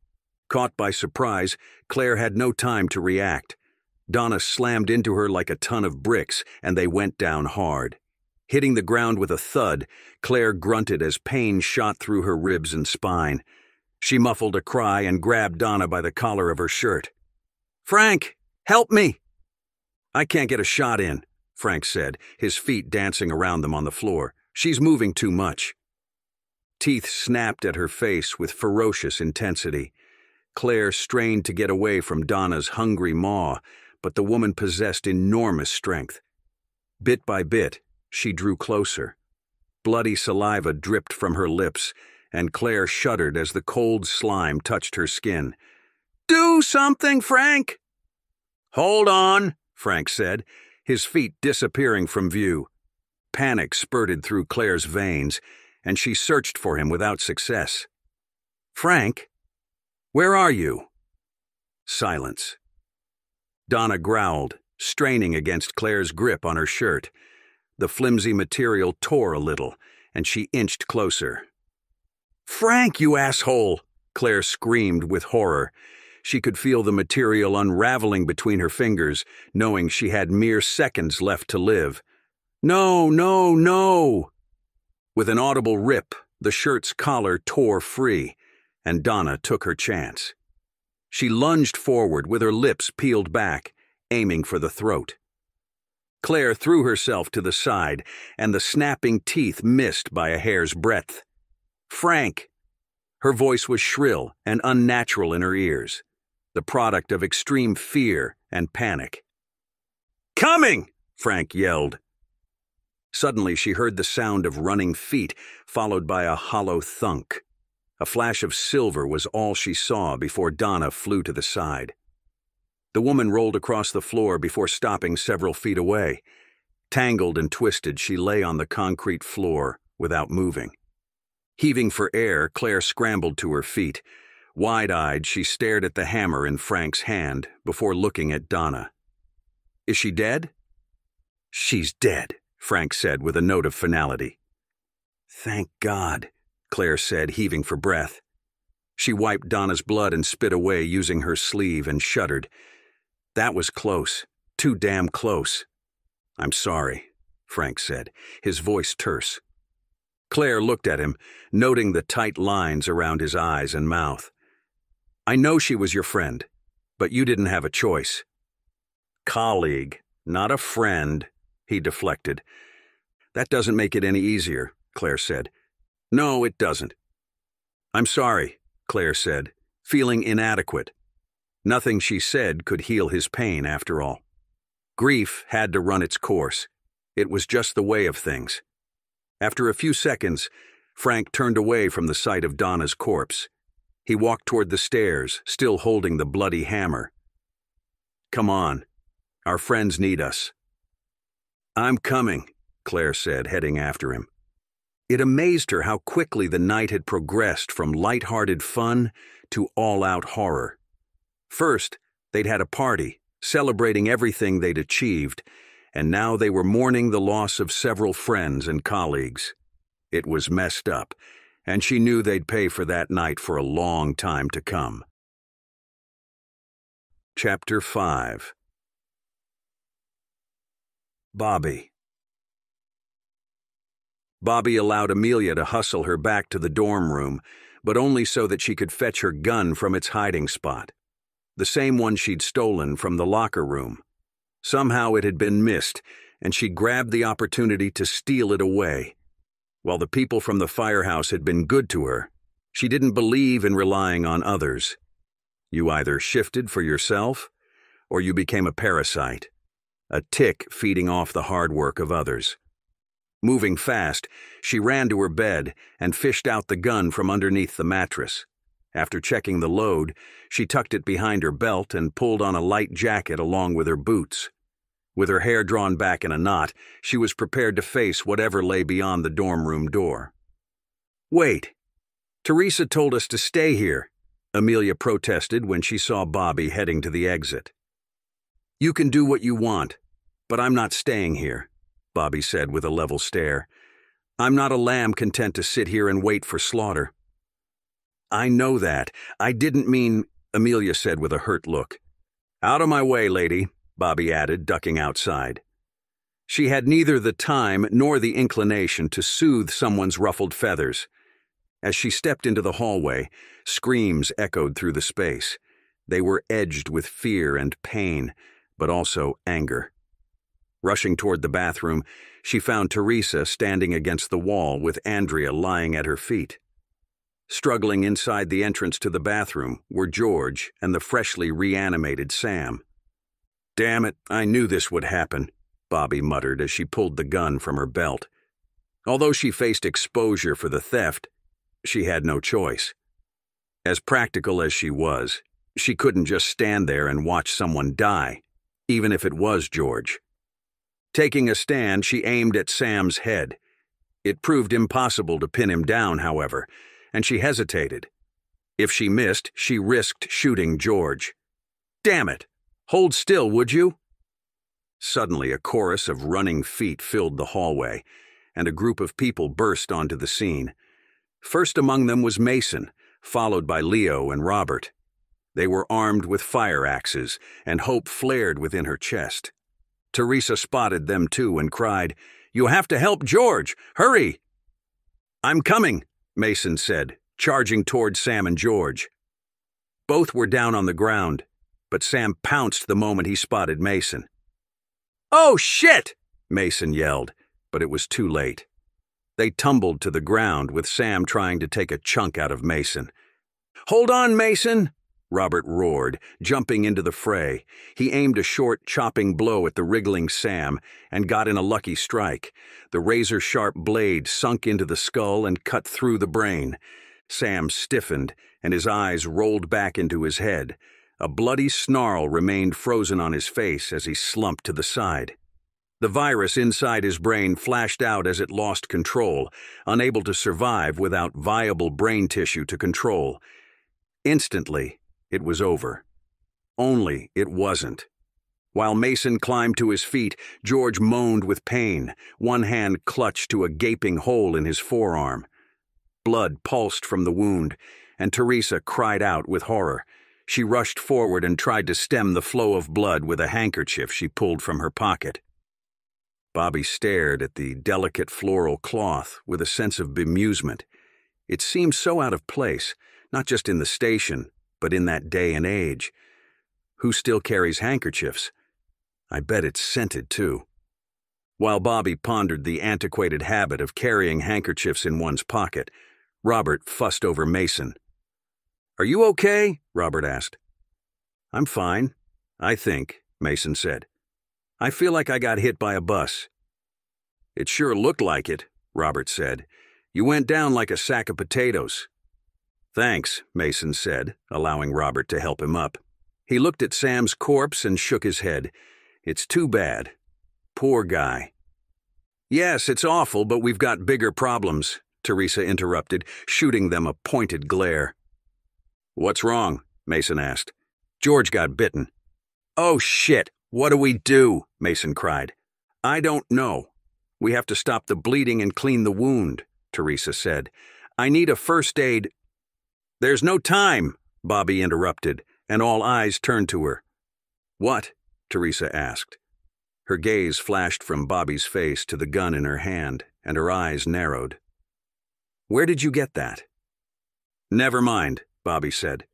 Speaker 1: Caught by surprise, Claire had no time to react. Donna slammed into her like a ton of bricks, and they went down hard. Hitting the ground with a thud, Claire grunted as pain shot through her ribs and spine. She muffled a cry and grabbed Donna by the collar of her shirt. Frank, help me! I can't get a shot in, Frank said, his feet dancing around them on the floor. She's moving too much. Teeth snapped at her face with ferocious intensity. Claire strained to get away from Donna's hungry maw, but the woman possessed enormous strength. Bit by bit, she drew closer. Bloody saliva dripped from her lips, and Claire shuddered as the cold slime touched her skin. Do something, Frank! Hold on, Frank said, his feet disappearing from view. Panic spurted through Claire's veins, and she searched for him without success. Frank? Where are you? Silence. Donna growled, straining against Claire's grip on her shirt. The flimsy material tore a little, and she inched closer. Frank, you asshole! Claire screamed with horror. She could feel the material unraveling between her fingers, knowing she had mere seconds left to live. No, no, no! With an audible rip, the shirt's collar tore free, and Donna took her chance. She lunged forward with her lips peeled back, aiming for the throat. Claire threw herself to the side, and the snapping teeth missed by a hair's breadth. Frank! Her voice was shrill and unnatural in her ears, the product of extreme fear and panic. Coming! Frank yelled. Suddenly, she heard the sound of running feet, followed by a hollow thunk. A flash of silver was all she saw before Donna flew to the side. The woman rolled across the floor before stopping several feet away. Tangled and twisted, she lay on the concrete floor without moving. Heaving for air, Claire scrambled to her feet. Wide-eyed, she stared at the hammer in Frank's hand before looking at Donna. Is she dead? She's dead, Frank said with a note of finality. Thank God. Claire said, heaving for breath. She wiped Donna's blood and spit away using her sleeve and shuddered. That was close. Too damn close. I'm sorry, Frank said, his voice terse. Claire looked at him, noting the tight lines around his eyes and mouth. I know she was your friend, but you didn't have a choice. Colleague, not a friend, he deflected. That doesn't make it any easier, Claire said. No, it doesn't. I'm sorry, Claire said, feeling inadequate. Nothing she said could heal his pain, after all. Grief had to run its course. It was just the way of things. After a few seconds, Frank turned away from the sight of Donna's corpse. He walked toward the stairs, still holding the bloody hammer. Come on. Our friends need us. I'm coming, Claire said, heading after him. It amazed her how quickly the night had progressed from light-hearted fun to all-out horror. First, they'd had a party, celebrating everything they'd achieved, and now they were mourning the loss of several friends and colleagues. It was messed up, and she knew they'd pay for that night for a long time to come. Chapter 5 Bobby Bobby allowed Amelia to hustle her back to the dorm room, but only so that she could fetch her gun from its hiding spot. The same one she'd stolen from the locker room. Somehow it had been missed, and she grabbed the opportunity to steal it away. While the people from the firehouse had been good to her, she didn't believe in relying on others. You either shifted for yourself, or you became a parasite, a tick feeding off the hard work of others. Moving fast, she ran to her bed and fished out the gun from underneath the mattress. After checking the load, she tucked it behind her belt and pulled on a light jacket along with her boots. With her hair drawn back in a knot, she was prepared to face whatever lay beyond the dorm room door. Wait. Teresa told us to stay here, Amelia protested when she saw Bobby heading to the exit. You can do what you want, but I'm not staying here. Bobby said with a level stare. I'm not a lamb content to sit here and wait for slaughter. I know that. I didn't mean, Amelia said with a hurt look. Out of my way, lady, Bobby added, ducking outside. She had neither the time nor the inclination to soothe someone's ruffled feathers. As she stepped into the hallway, screams echoed through the space. They were edged with fear and pain, but also anger. Rushing toward the bathroom, she found Teresa standing against the wall with Andrea lying at her feet. Struggling inside the entrance to the bathroom were George and the freshly reanimated Sam. Damn it, I knew this would happen, Bobby muttered as she pulled the gun from her belt. Although she faced exposure for the theft, she had no choice. As practical as she was, she couldn't just stand there and watch someone die, even if it was George. Taking a stand, she aimed at Sam's head. It proved impossible to pin him down, however, and she hesitated. If she missed, she risked shooting George. Damn it! Hold still, would you? Suddenly, a chorus of running feet filled the hallway, and a group of people burst onto the scene. First among them was Mason, followed by Leo and Robert. They were armed with fire axes, and hope flared within her chest. Teresa spotted them too and cried, You have to help George! Hurry! I'm coming, Mason said, charging toward Sam and George. Both were down on the ground, but Sam pounced the moment he spotted Mason. Oh, shit! Mason yelled, but it was too late. They tumbled to the ground with Sam trying to take a chunk out of Mason. Hold on, Mason! Robert roared, jumping into the fray. He aimed a short, chopping blow at the wriggling Sam and got in a lucky strike. The razor sharp blade sunk into the skull and cut through the brain. Sam stiffened, and his eyes rolled back into his head. A bloody snarl remained frozen on his face as he slumped to the side. The virus inside his brain flashed out as it lost control, unable to survive without viable brain tissue to control. Instantly, it was over. Only it wasn't. While Mason climbed to his feet, George moaned with pain, one hand clutched to a gaping hole in his forearm. Blood pulsed from the wound, and Teresa cried out with horror. She rushed forward and tried to stem the flow of blood with a handkerchief she pulled from her pocket. Bobby stared at the delicate floral cloth with a sense of bemusement. It seemed so out of place, not just in the station, but in that day and age. Who still carries handkerchiefs? I bet it's scented, too. While Bobby pondered the antiquated habit of carrying handkerchiefs in one's pocket, Robert fussed over Mason. Are you okay? Robert asked. I'm fine, I think, Mason said. I feel like I got hit by a bus. It sure looked like it, Robert said. You went down like a sack of potatoes. Thanks, Mason said, allowing Robert to help him up. He looked at Sam's corpse and shook his head. It's too bad. Poor guy. Yes, it's awful, but we've got bigger problems, Teresa interrupted, shooting them a pointed glare. What's wrong? Mason asked. George got bitten. Oh, shit! What do we do? Mason cried. I don't know. We have to stop the bleeding and clean the wound, Teresa said. I need a first aid. There's no time, Bobby interrupted, and all eyes turned to her. What? Teresa asked. Her gaze flashed from Bobby's face to the gun in her hand, and her eyes narrowed. Where did you get that? Never mind, Bobby said.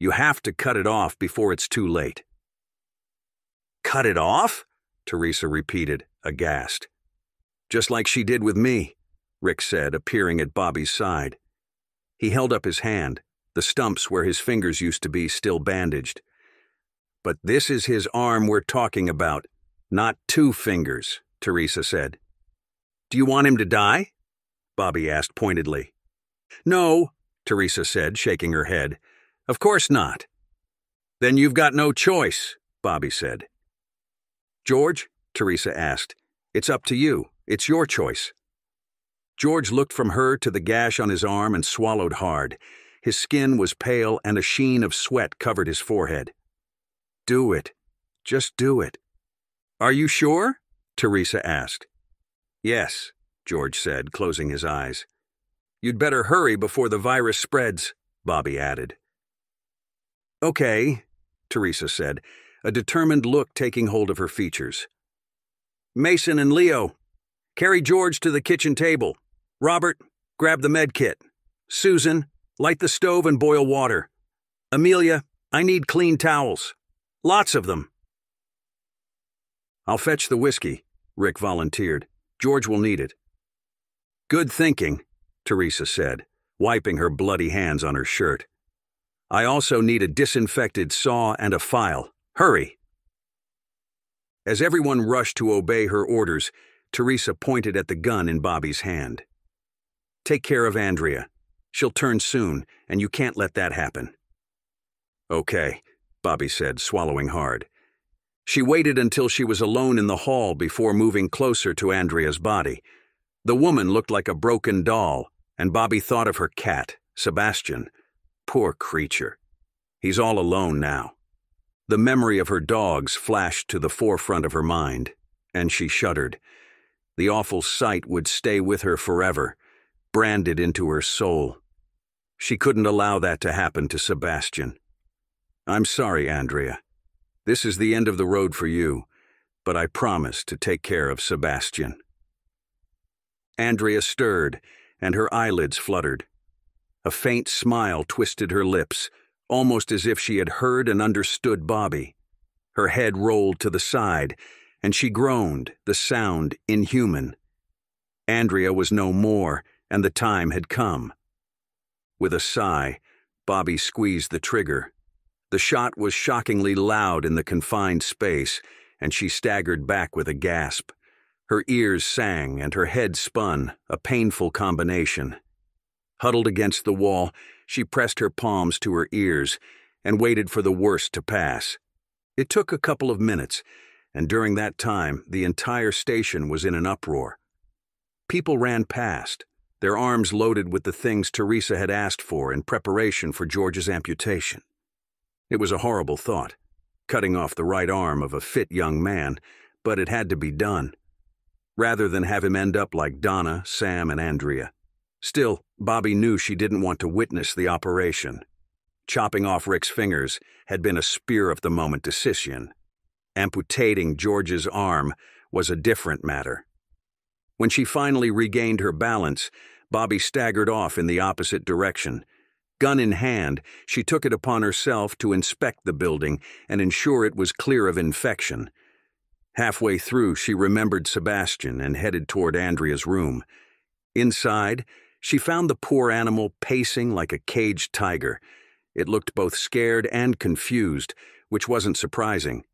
Speaker 1: You have to cut it off before it's too late. Cut it off? Teresa repeated, aghast. Just like she did with me, Rick said, appearing at Bobby's side. He held up his hand, the stumps where his fingers used to be still bandaged. But this is his arm we're talking about, not two fingers, Teresa said. Do you want him to die? Bobby asked pointedly. No, Teresa said, shaking her head. Of course not. Then you've got no choice, Bobby said. George, Teresa asked, it's up to you. It's your choice. George looked from her to the gash on his arm and swallowed hard. His skin was pale and a sheen of sweat covered his forehead. Do it. Just do it. Are you sure? Teresa asked. Yes, George said, closing his eyes. You'd better hurry before the virus spreads, Bobby added. Okay, Teresa said, a determined look taking hold of her features. Mason and Leo, carry George to the kitchen table. Robert, grab the med kit. Susan, light the stove and boil water. Amelia, I need clean towels. Lots of them. I'll fetch the whiskey, Rick volunteered. George will need it. Good thinking, Teresa said, wiping her bloody hands on her shirt. I also need a disinfected saw and a file. Hurry! As everyone rushed to obey her orders, Teresa pointed at the gun in Bobby's hand. Take care of Andrea. She'll turn soon, and you can't let that happen. Okay, Bobby said, swallowing hard. She waited until she was alone in the hall before moving closer to Andrea's body. The woman looked like a broken doll, and Bobby thought of her cat, Sebastian. Poor creature. He's all alone now. The memory of her dogs flashed to the forefront of her mind, and she shuddered. The awful sight would stay with her forever, branded into her soul. She couldn't allow that to happen to Sebastian. I'm sorry, Andrea. This is the end of the road for you, but I promise to take care of Sebastian. Andrea stirred, and her eyelids fluttered. A faint smile twisted her lips, almost as if she had heard and understood Bobby. Her head rolled to the side, and she groaned, the sound inhuman. Andrea was no more, and the time had come. With a sigh, Bobby squeezed the trigger. The shot was shockingly loud in the confined space, and she staggered back with a gasp. Her ears sang and her head spun, a painful combination. Huddled against the wall, she pressed her palms to her ears and waited for the worst to pass. It took a couple of minutes, and during that time, the entire station was in an uproar. People ran past, their arms loaded with the things Teresa had asked for in preparation for George's amputation. It was a horrible thought, cutting off the right arm of a fit young man, but it had to be done. Rather than have him end up like Donna, Sam, and Andrea. Still, Bobby knew she didn't want to witness the operation. Chopping off Rick's fingers had been a spear of the moment decision. Amputating George's arm was a different matter. When she finally regained her balance, Bobby staggered off in the opposite direction, Gun in hand, she took it upon herself to inspect the building and ensure it was clear of infection. Halfway through, she remembered Sebastian and headed toward Andrea's room. Inside, she found the poor animal pacing like a caged tiger. It looked both scared and confused, which wasn't surprising.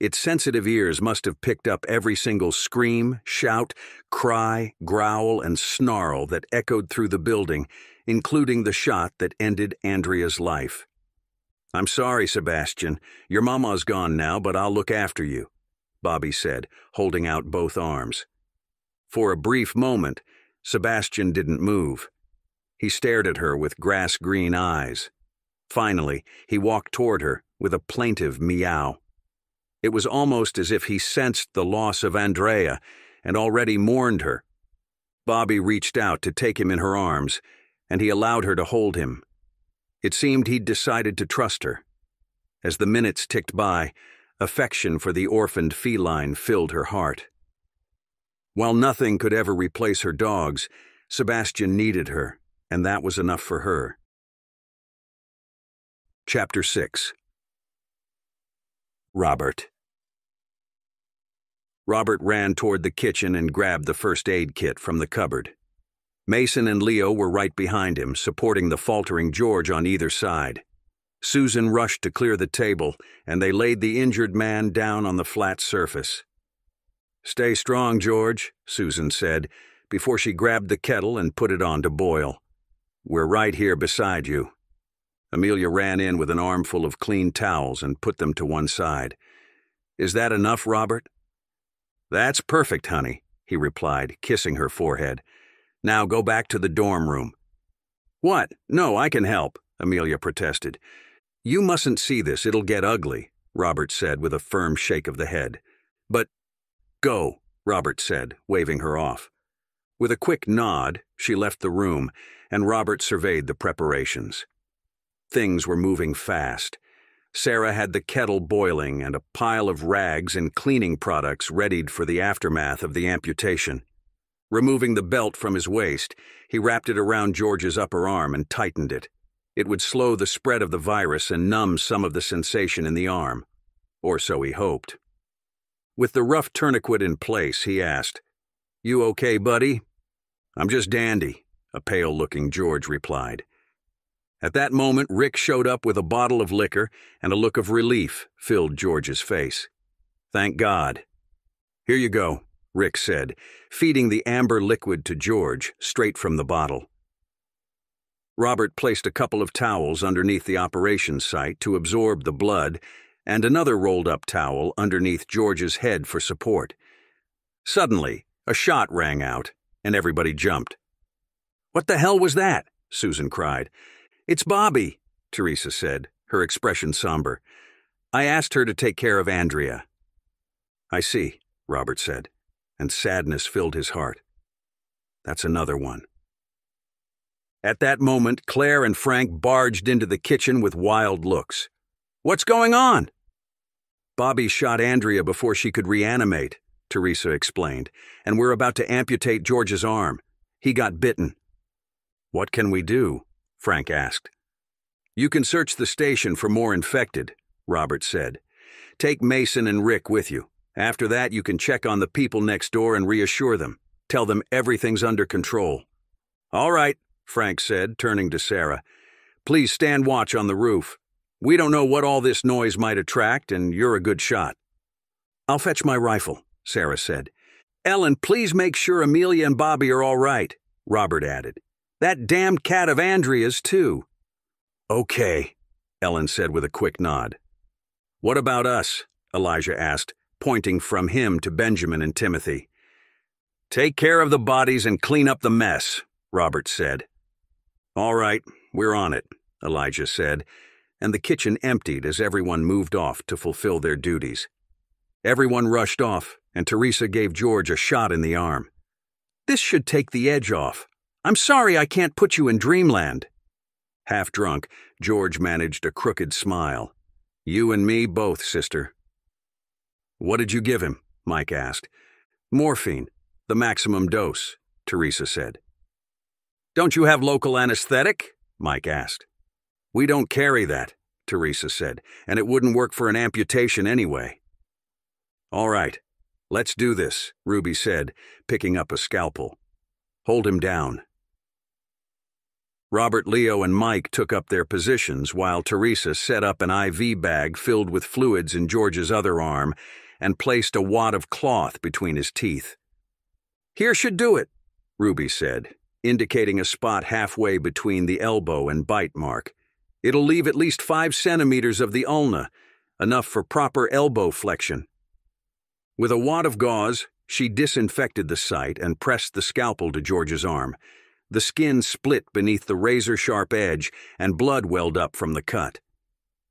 Speaker 1: Its sensitive ears must have picked up every single scream, shout, cry, growl, and snarl that echoed through the building, including the shot that ended Andrea's life. I'm sorry, Sebastian. Your mama's gone now, but I'll look after you, Bobby said, holding out both arms. For a brief moment, Sebastian didn't move. He stared at her with grass green eyes. Finally, he walked toward her with a plaintive meow. It was almost as if he sensed the loss of Andrea and already mourned her. Bobby reached out to take him in her arms, and he allowed her to hold him. It seemed he'd decided to trust her. As the minutes ticked by, affection for the orphaned feline filled her heart. While nothing could ever replace her dogs, Sebastian needed her, and that was enough for her. Chapter 6 Robert Robert ran toward the kitchen and grabbed the first aid kit from the cupboard. Mason and Leo were right behind him, supporting the faltering George on either side. Susan rushed to clear the table, and they laid the injured man down on the flat surface. Stay strong, George, Susan said, before she grabbed the kettle and put it on to boil. We're right here beside you. Amelia ran in with an armful of clean towels and put them to one side. Is that enough, Robert? That's perfect, honey, he replied, kissing her forehead. Now go back to the dorm room. What? No, I can help, Amelia protested. You mustn't see this, it'll get ugly, Robert said with a firm shake of the head. But go, Robert said, waving her off. With a quick nod, she left the room, and Robert surveyed the preparations. Things were moving fast. Sarah had the kettle boiling and a pile of rags and cleaning products readied for the aftermath of the amputation. Removing the belt from his waist, he wrapped it around George's upper arm and tightened it. It would slow the spread of the virus and numb some of the sensation in the arm. Or so he hoped. With the rough tourniquet in place, he asked, You okay, buddy? I'm just dandy, a pale looking George replied. At that moment, Rick showed up with a bottle of liquor, and a look of relief filled George's face. Thank God. Here you go, Rick said, feeding the amber liquid to George straight from the bottle. Robert placed a couple of towels underneath the operations site to absorb the blood and another rolled up towel underneath George's head for support. Suddenly, a shot rang out, and everybody jumped. What the hell was that? Susan cried. It's Bobby, Teresa said, her expression somber. I asked her to take care of Andrea. I see, Robert said, and sadness filled his heart. That's another one. At that moment, Claire and Frank barged into the kitchen with wild looks. What's going on? Bobby shot Andrea before she could reanimate, Teresa explained, and we're about to amputate George's arm. He got bitten. What can we do? Frank asked. You can search the station for more infected, Robert said. Take Mason and Rick with you. After that, you can check on the people next door and reassure them. Tell them everything's under control. All right, Frank said, turning to Sarah. Please stand watch on the roof. We don't know what all this noise might attract, and you're a good shot. I'll fetch my rifle, Sarah said. Ellen, please make sure Amelia and Bobby are all right, Robert added. That damned cat of Andrea's, too. Okay, Ellen said with a quick nod. What about us? Elijah asked, pointing from him to Benjamin and Timothy. Take care of the bodies and clean up the mess, Robert said. All right, we're on it, Elijah said, and the kitchen emptied as everyone moved off to fulfill their duties. Everyone rushed off, and Teresa gave George a shot in the arm. This should take the edge off. I'm sorry I can't put you in dreamland. Half drunk, George managed a crooked smile. You and me both, sister. What did you give him? Mike asked. Morphine, the maximum dose, Teresa said. Don't you have local anesthetic? Mike asked. We don't carry that, Teresa said, and it wouldn't work for an amputation anyway. All right, let's do this, Ruby said, picking up a scalpel. Hold him down. Robert, Leo, and Mike took up their positions while Teresa set up an IV bag filled with fluids in George's other arm and placed a wad of cloth between his teeth. Here should do it, Ruby said, indicating a spot halfway between the elbow and bite mark. It'll leave at least five centimeters of the ulna, enough for proper elbow flexion. With a wad of gauze, she disinfected the site and pressed the scalpel to George's arm. The skin split beneath the razor sharp edge, and blood welled up from the cut.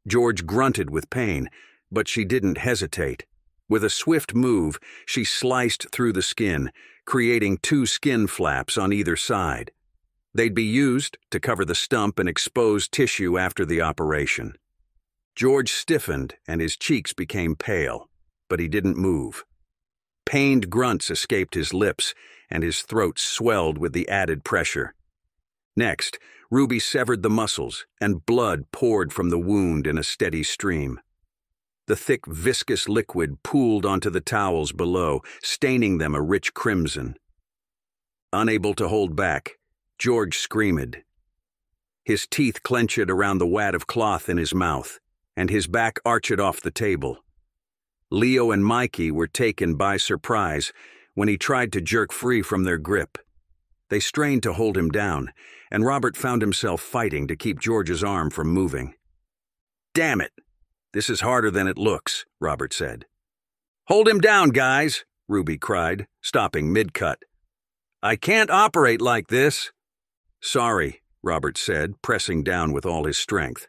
Speaker 1: George grunted with pain, but she didn't hesitate. With a swift move, she sliced through the skin, creating two skin flaps on either side. They'd be used to cover the stump and exposed tissue after the operation. George stiffened and his cheeks became pale, but he didn't move. Pained grunts escaped his lips, and his throat swelled with the added pressure. Next, Ruby severed the muscles, and blood poured from the wound in a steady stream. The thick, viscous liquid pooled onto the towels below, staining them a rich crimson. Unable to hold back, George screamed. His teeth clenched around the wad of cloth in his mouth, and his back arched off the table. Leo and Mikey were taken by surprise when he tried to jerk free from their grip. They strained to hold him down, and Robert found himself fighting to keep George's arm from moving. Damn it! This is harder than it looks, Robert said. Hold him down, guys, Ruby cried, stopping mid-cut. I can't operate like this. Sorry, Robert said, pressing down with all his strength.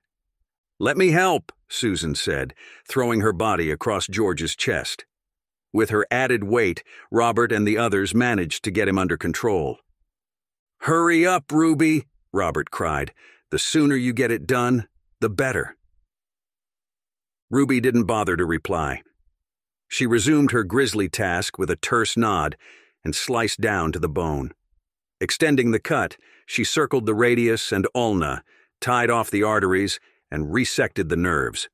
Speaker 1: Let me help, Susan said, throwing her body across George's chest. With her added weight, Robert and the others managed to get him under control. Hurry up, Ruby, Robert cried. The sooner you get it done, the better. Ruby didn't bother to reply. She resumed her grisly task with a terse nod and sliced down to the bone. Extending the cut, she circled the radius and ulna, tied off the arteries, and resected the nerves.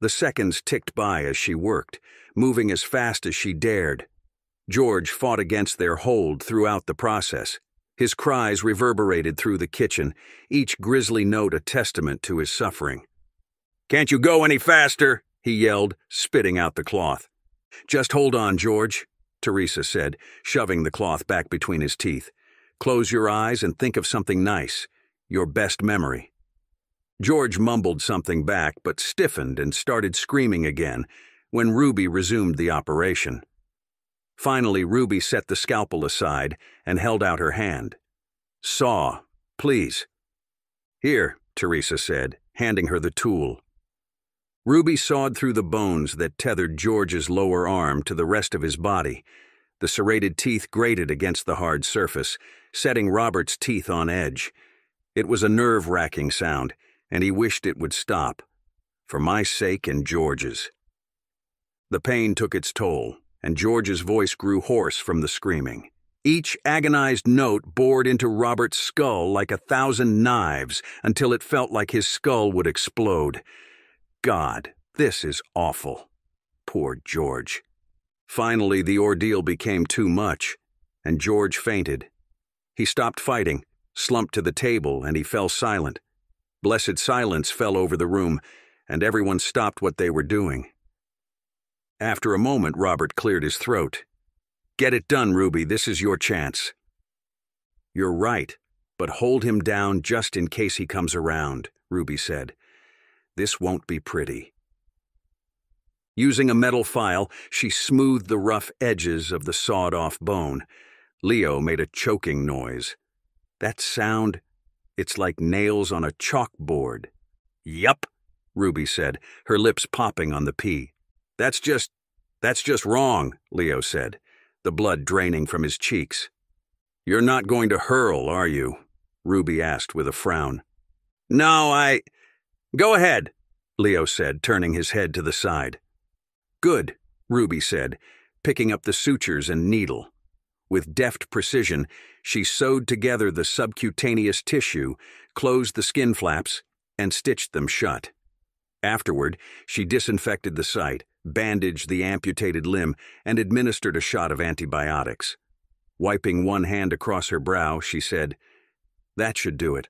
Speaker 1: The seconds ticked by as she worked, moving as fast as she dared. George fought against their hold throughout the process. His cries reverberated through the kitchen, each grisly note a testament to his suffering. Can't you go any faster? he yelled, spitting out the cloth. Just hold on, George, Teresa said, shoving the cloth back between his teeth. Close your eyes and think of something nice, your best memory. George mumbled something back but stiffened and started screaming again when Ruby resumed the operation. Finally, Ruby set the scalpel aside and held out her hand. Saw, please. Here, Teresa said, handing her the tool. Ruby sawed through the bones that tethered George's lower arm to the rest of his body. The serrated teeth grated against the hard surface, setting Robert's teeth on edge. It was a nerve-wracking sound, and he wished it would stop. for my sake and George's. The pain took its toll, and George's voice grew hoarse from the screaming. Each agonized note bored into Robert's skull like a thousand knives until it felt like his skull would explode. God, this is awful. Poor George. Finally, the ordeal became too much, and George fainted. He stopped fighting, slumped to the table, and he fell silent. Blessed silence fell over the room, and everyone stopped what they were doing. After a moment, Robert cleared his throat. Get it done, Ruby. This is your chance. You're right, but hold him down just in case he comes around, Ruby said. This won't be pretty. Using a metal file, she smoothed the rough edges of the sawed off bone. Leo made a choking noise. That sound, it's like nails on a chalkboard. Yup, Ruby said, her lips popping on the P. That's just, that's just wrong, Leo said, the blood draining from his cheeks. You're not going to hurl, are you? Ruby asked with a frown. No, I. Go ahead, Leo said, turning his head to the side. Good, Ruby said, picking up the sutures and needle. With deft precision, she sewed together the subcutaneous tissue, closed the skin flaps, and stitched them shut. Afterward, she disinfected the site, bandaged the amputated limb, and administered a shot of antibiotics. Wiping one hand across her brow, she said, That should do it.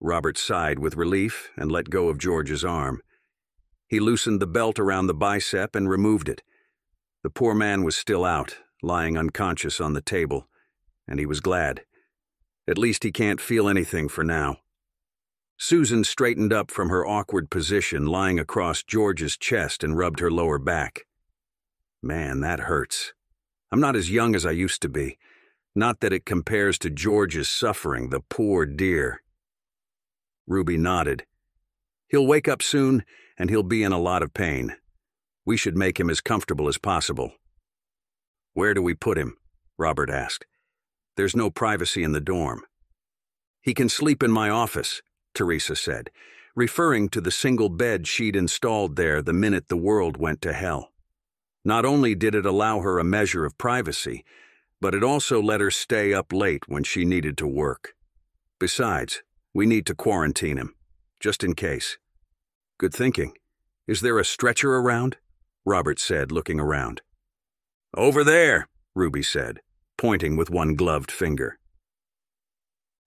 Speaker 1: Robert sighed with relief and let go of George's arm. He loosened the belt around the bicep and removed it. The poor man was still out, lying unconscious on the table, and he was glad. At least he can't feel anything for now. Susan straightened up from her awkward position lying across George's chest and rubbed her lower back. Man, that hurts. I'm not as young as I used to be. Not that it compares to George's suffering, the poor dear. Ruby nodded. He'll wake up soon, and he'll be in a lot of pain. We should make him as comfortable as possible. Where do we put him? Robert asked. There's no privacy in the dorm. He can sleep in my office, Teresa said, referring to the single bed she'd installed there the minute the world went to hell. Not only did it allow her a measure of privacy, but it also let her stay up late when she needed to work. Besides, we need to quarantine him, just in case. Good thinking. Is there a stretcher around? Robert said, looking around. Over there, Ruby said, pointing with one gloved finger.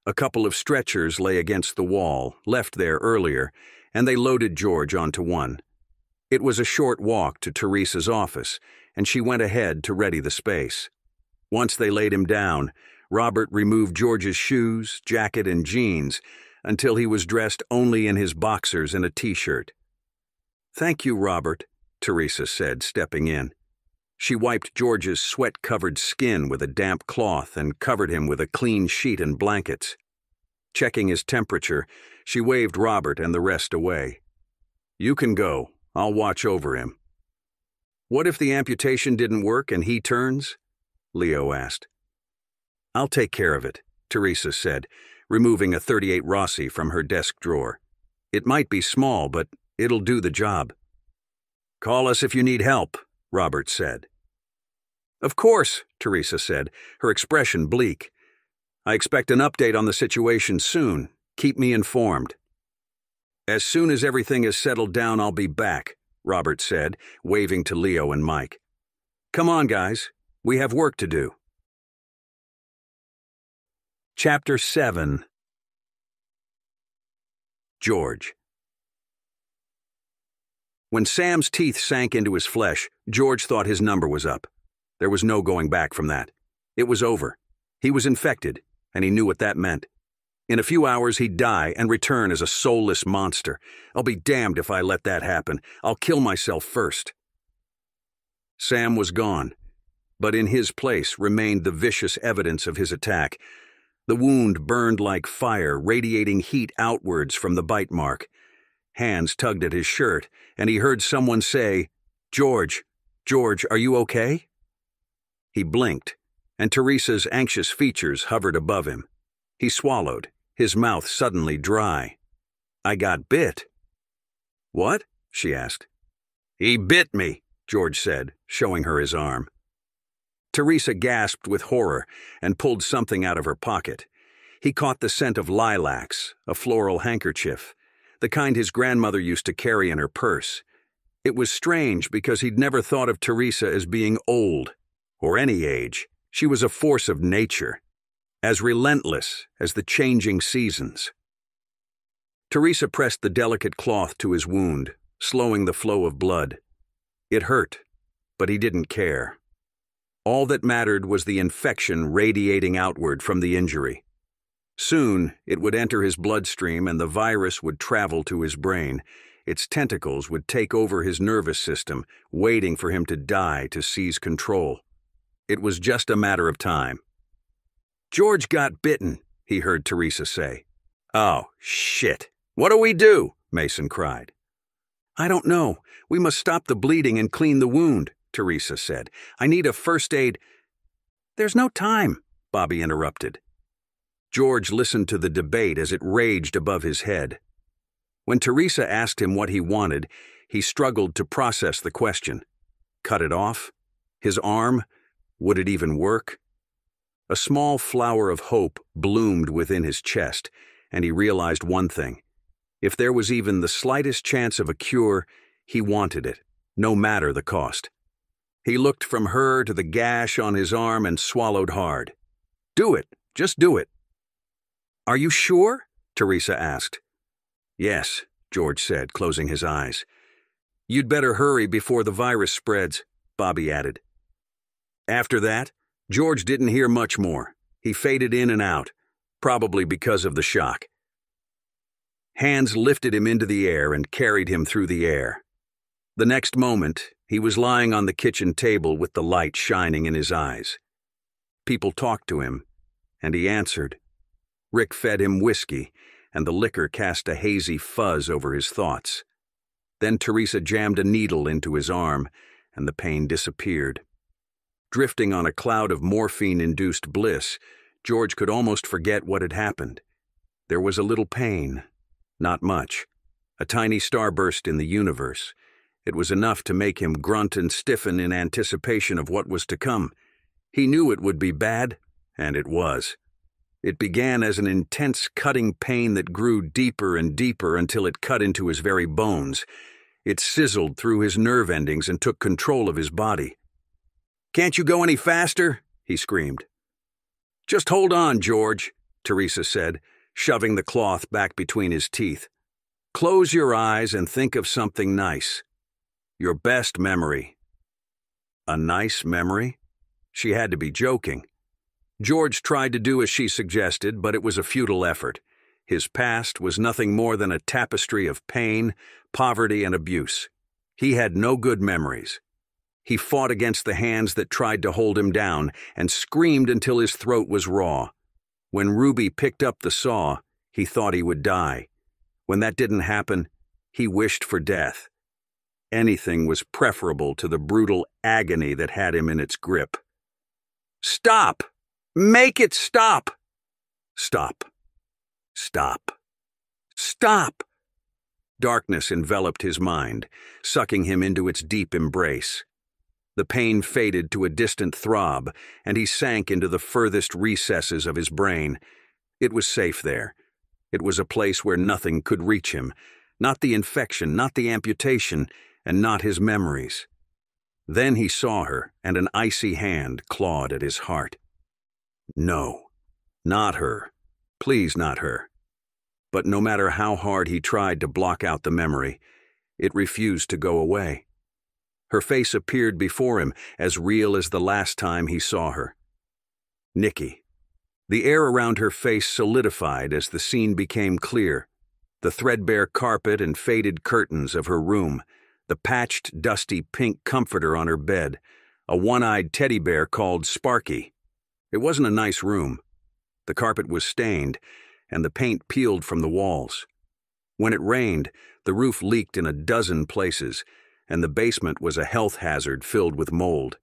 Speaker 1: A couple of stretchers lay against the wall, left there earlier, and they loaded George onto one. It was a short walk to Teresa's office, and she went ahead to ready the space. Once they laid him down, Robert removed George's shoes, jacket, and jeans until he was dressed only in his boxers and a t-shirt. Thank you, Robert, Teresa said, stepping in. She wiped George's sweat covered skin with a damp cloth and covered him with a clean sheet and blankets. Checking his temperature, she waved Robert and the rest away. You can go. I'll watch over him. What if the amputation didn't work and he turns? Leo asked. I'll take care of it, Teresa said, removing a 38 Rossi from her desk drawer. It might be small, but it'll do the job. Call us if you need help, Robert said. Of course, Teresa said, her expression bleak. I expect an update on the situation soon. Keep me informed. As soon as everything is settled down, I'll be back, Robert said, waving to Leo and Mike. Come on, guys. We have work to do. Chapter 7 George When Sam's teeth sank into his flesh, George thought his number was up. There was no going back from that. It was over. He was infected, and he knew what that meant. In a few hours, he'd die and return as a soulless monster. I'll be damned if I let that happen. I'll kill myself first. Sam was gone, but in his place remained the vicious evidence of his attack. The wound burned like fire, radiating heat outwards from the bite mark. Hands tugged at his shirt, and he heard someone say, George, George, are you okay? He blinked, and Teresa's anxious features hovered above him. He swallowed, his mouth suddenly dry. I got bit. What? she asked. He bit me, George said, showing her his arm. Teresa gasped with horror and pulled something out of her pocket. He caught the scent of lilacs, a floral handkerchief, the kind his grandmother used to carry in her purse. It was strange because he'd never thought of Teresa as being old, or any age. She was a force of nature, as relentless as the changing seasons. Teresa pressed the delicate cloth to his wound, slowing the flow of blood. It hurt, but he didn't care. All that mattered was the infection radiating outward from the injury. Soon, it would enter his bloodstream and the virus would travel to his brain. Its tentacles would take over his nervous system, waiting for him to die to seize control. It was just a matter of time. George got bitten, he heard Teresa say. Oh, shit. What do we do? Mason cried. I don't know. We must stop the bleeding and clean the wound, Teresa said. I need a first aid. There's no time, Bobby interrupted. George listened to the debate as it raged above his head. When Teresa asked him what he wanted, he struggled to process the question. Cut it off? His arm? Would it even work? A small flower of hope bloomed within his chest, and he realized one thing. If there was even the slightest chance of a cure, he wanted it, no matter the cost. He looked from her to the gash on his arm and swallowed hard. Do it, just do it. Are you sure? Teresa asked. Yes, George said, closing his eyes. You'd better hurry before the virus spreads, Bobby added. After that, George didn't hear much more. He faded in and out, probably because of the shock. Hands lifted him into the air and carried him through the air. The next moment, he was lying on the kitchen table with the light shining in his eyes. People talked to him, and he answered. Rick fed him whiskey, and the liquor cast a hazy fuzz over his thoughts. Then Teresa jammed a needle into his arm, and the pain disappeared. Drifting on a cloud of morphine-induced bliss, George could almost forget what had happened. There was a little pain, not much. A tiny starburst in the universe. It was enough to make him grunt and stiffen in anticipation of what was to come. He knew it would be bad, and it was. It began as an intense cutting pain that grew deeper and deeper until it cut into his very bones. It sizzled through his nerve endings and took control of his body. Can't you go any faster? he screamed. Just hold on, George, Teresa said, shoving the cloth back between his teeth. Close your eyes and think of something nice. Your best memory. A nice memory? She had to be joking. George tried to do as she suggested, but it was a futile effort. His past was nothing more than a tapestry of pain, poverty, and abuse. He had no good memories. He fought against the hands that tried to hold him down and screamed until his throat was raw. When Ruby picked up the saw, he thought he would die. When that didn't happen, he wished for death. Anything was preferable to the brutal agony that had him in its grip. Stop! Make it stop! Stop. Stop. Stop! Darkness enveloped his mind, sucking him into its deep embrace. The pain faded to a distant throb, and he sank into the furthest recesses of his brain. It was safe there. It was a place where nothing could reach him, not the infection, not the amputation, and not his memories. Then he saw her, and an icy hand clawed at his heart. No, not her. Please, not her. But no matter how hard he tried to block out the memory, it refused to go away. Her face appeared before him, as real as the last time he saw her. Nikki. The air around her face solidified as the scene became clear. The threadbare carpet and faded curtains of her room, the patched, dusty pink comforter on her bed, a one-eyed teddy bear called Sparky, it wasn't a nice room. The carpet was stained, and the paint peeled from the walls. When it rained, the roof leaked in a dozen places, and the basement was a health hazard filled with mold.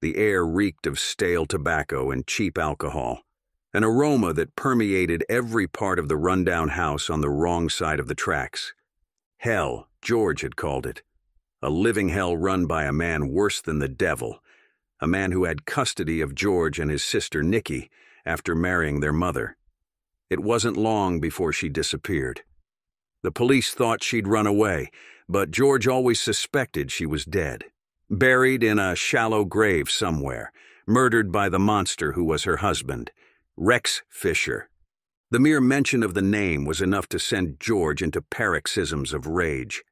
Speaker 1: The air reeked of stale tobacco and cheap alcohol, an aroma that permeated every part of the rundown house on the wrong side of the tracks. Hell George had called it. A living hell run by a man worse than the devil, a man who had custody of George and his sister Nikki after marrying their mother. It wasn't long before she disappeared. The police thought she'd run away, but George always suspected she was dead, buried in a shallow grave somewhere, murdered by the monster who was her husband, Rex Fisher. The mere mention of the name was enough to send George into paroxysms of rage.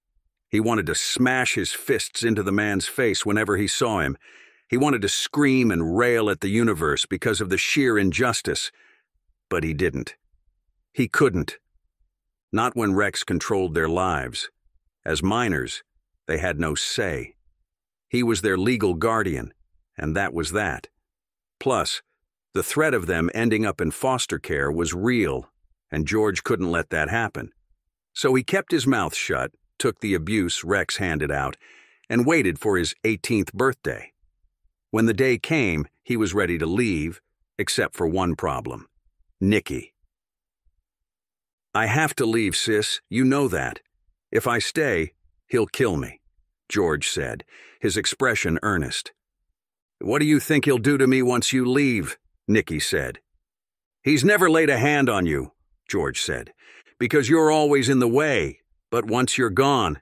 Speaker 1: He wanted to smash his fists into the man's face whenever he saw him. He wanted to scream and rail at the universe because of the sheer injustice, but he didn't. He couldn't. Not when Rex controlled their lives. As minors, they had no say. He was their legal guardian, and that was that. Plus, the threat of them ending up in foster care was real, and George couldn't let that happen. So he kept his mouth shut, took the abuse Rex handed out, and waited for his 18th birthday. When the day came, he was ready to leave, except for one problem Nikki. I have to leave, sis. You know that. If I stay, he'll kill me, George said, his expression earnest. What do you think he'll do to me once you leave? Nikki said. He's never laid a hand on you, George said, because you're always in the way, but once you're gone.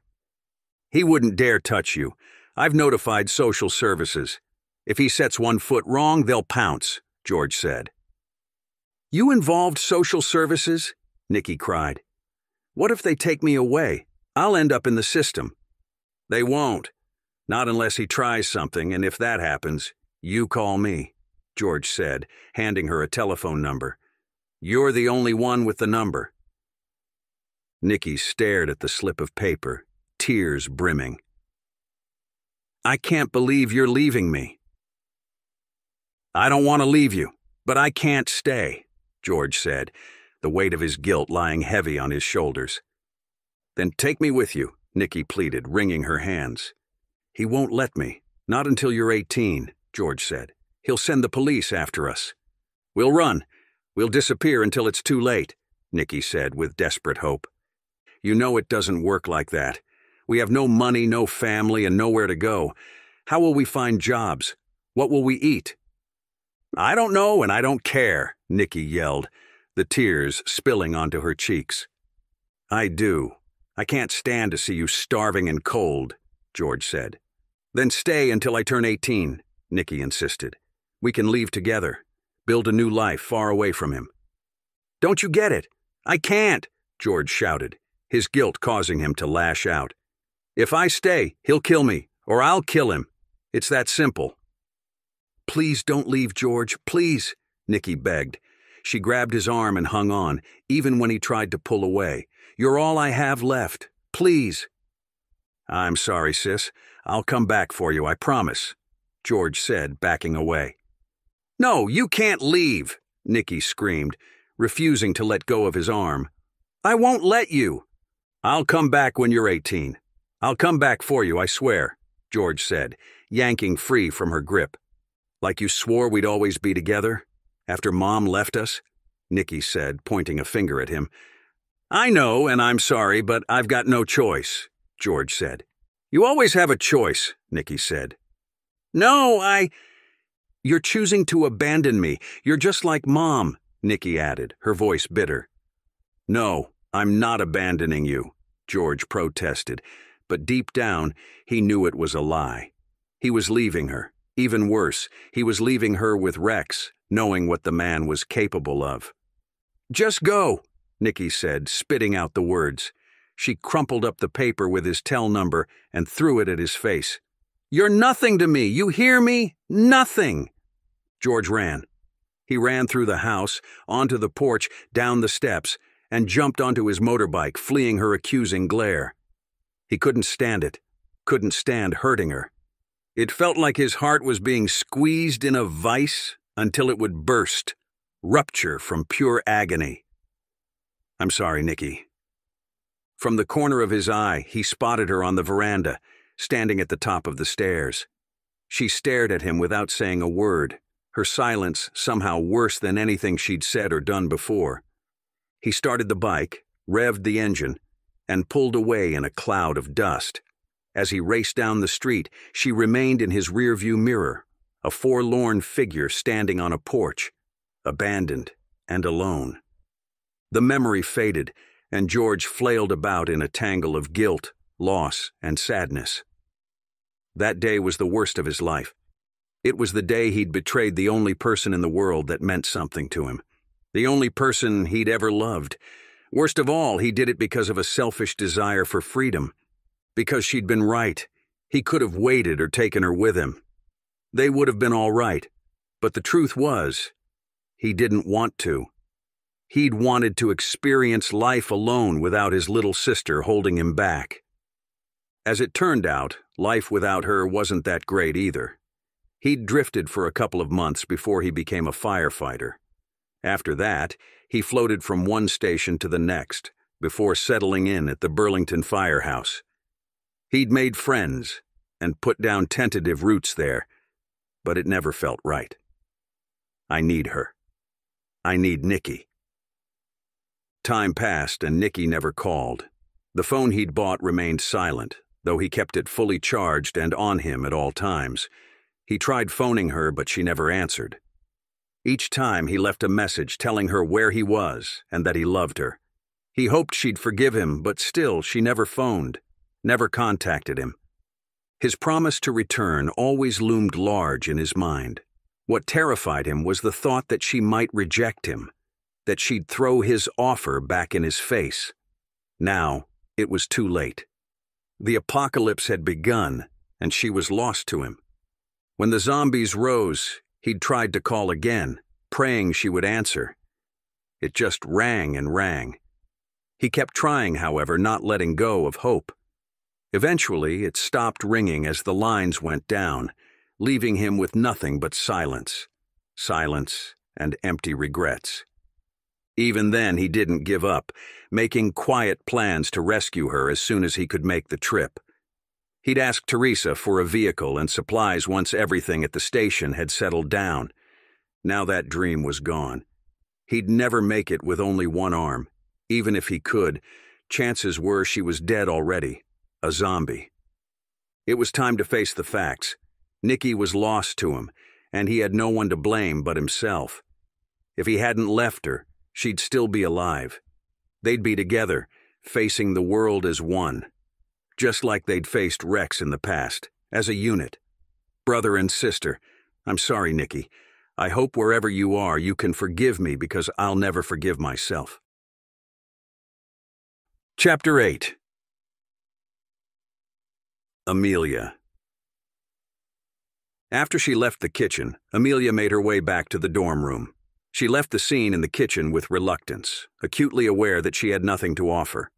Speaker 1: He wouldn't dare touch you. I've notified social services. If he sets one foot wrong, they'll pounce, George said. You involved social services? Nikki cried. What if they take me away? I'll end up in the system. They won't. Not unless he tries something, and if that happens, you call me. George said, handing her a telephone number. You're the only one with the number. Nikki stared at the slip of paper, tears brimming. I can't believe you're leaving me. I don't want to leave you, but I can't stay, George said, the weight of his guilt lying heavy on his shoulders. Then take me with you, Nikki pleaded, wringing her hands. He won't let me, not until you're 18, George said. He'll send the police after us. We'll run. We'll disappear until it's too late, Nikki said with desperate hope. You know it doesn't work like that. We have no money, no family, and nowhere to go. How will we find jobs? What will we eat? I don't know and I don't care, Nikki yelled, the tears spilling onto her cheeks. I do. I can't stand to see you starving and cold, George said. Then stay until I turn 18, Nikki insisted. We can leave together, build a new life far away from him. Don't you get it? I can't, George shouted, his guilt causing him to lash out. If I stay, he'll kill me, or I'll kill him. It's that simple. Please don't leave, George, please, Nikki begged. She grabbed his arm and hung on, even when he tried to pull away. You're all I have left. Please. I'm sorry, sis. I'll come back for you, I promise, George said, backing away. No, you can't leave, Nikki screamed, refusing to let go of his arm. I won't let you. I'll come back when you're 18. I'll come back for you, I swear, George said, yanking free from her grip. Like you swore we'd always be together? After Mom left us? Nikki said, pointing a finger at him. I know, and I'm sorry, but I've got no choice, George said. You always have a choice, Nikki said. No, I. You're choosing to abandon me. You're just like Mom, Nikki added, her voice bitter. No, I'm not abandoning you, George protested, but deep down, he knew it was a lie. He was leaving her. Even worse, he was leaving her with Rex, knowing what the man was capable of. Just go, Nikki said, spitting out the words. She crumpled up the paper with his tell number and threw it at his face. You're nothing to me, you hear me? Nothing! George ran. He ran through the house, onto the porch, down the steps, and jumped onto his motorbike, fleeing her accusing glare. He couldn't stand it, couldn't stand hurting her. It felt like his heart was being squeezed in a vice until it would burst, rupture from pure agony. I'm sorry, Nikki. From the corner of his eye, he spotted her on the veranda, standing at the top of the stairs. She stared at him without saying a word, her silence somehow worse than anything she'd said or done before. He started the bike, revved the engine, and pulled away in a cloud of dust. As he raced down the street, she remained in his rearview mirror, a forlorn figure standing on a porch, abandoned and alone. The memory faded, and George flailed about in a tangle of guilt, loss, and sadness. That day was the worst of his life. It was the day he'd betrayed the only person in the world that meant something to him, the only person he'd ever loved. Worst of all, he did it because of a selfish desire for freedom. Because she'd been right. He could have waited or taken her with him. They would have been all right. But the truth was, he didn't want to. He'd wanted to experience life alone without his little sister holding him back. As it turned out, life without her wasn't that great either. He'd drifted for a couple of months before he became a firefighter. After that, he floated from one station to the next before settling in at the Burlington Firehouse. He'd made friends and put down tentative roots there, but it never felt right. I need her. I need Nikki. Time passed and Nikki never called. The phone he'd bought remained silent, though he kept it fully charged and on him at all times. He tried phoning her, but she never answered. Each time he left a message telling her where he was and that he loved her. He hoped she'd forgive him, but still she never phoned, never contacted him. His promise to return always loomed large in his mind. What terrified him was the thought that she might reject him, that she'd throw his offer back in his face. Now, it was too late. The apocalypse had begun, and she was lost to him. When the zombies rose, he'd tried to call again, praying she would answer. It just rang and rang. He kept trying, however, not letting go of hope. Eventually, it stopped ringing as the lines went down, leaving him with nothing but silence. Silence and empty regrets. Even then, he didn't give up, making quiet plans to rescue her as soon as he could make the trip. He'd ask Teresa for a vehicle and supplies once everything at the station had settled down. Now that dream was gone. He'd never make it with only one arm. Even if he could, chances were she was dead already. A zombie. It was time to face the facts. Nikki was lost to him, and he had no one to blame but himself. If he hadn't left her, she'd still be alive. They'd be together, facing the world as one just like they'd faced Rex in the past, as a unit. Brother and sister, I'm sorry, Nikki. I hope wherever you are, you can forgive me because I'll never forgive myself. Chapter 8 Amelia After she left the kitchen, Amelia made her way back to the dorm room. She left the scene in the kitchen with reluctance, acutely aware that she had nothing to offer.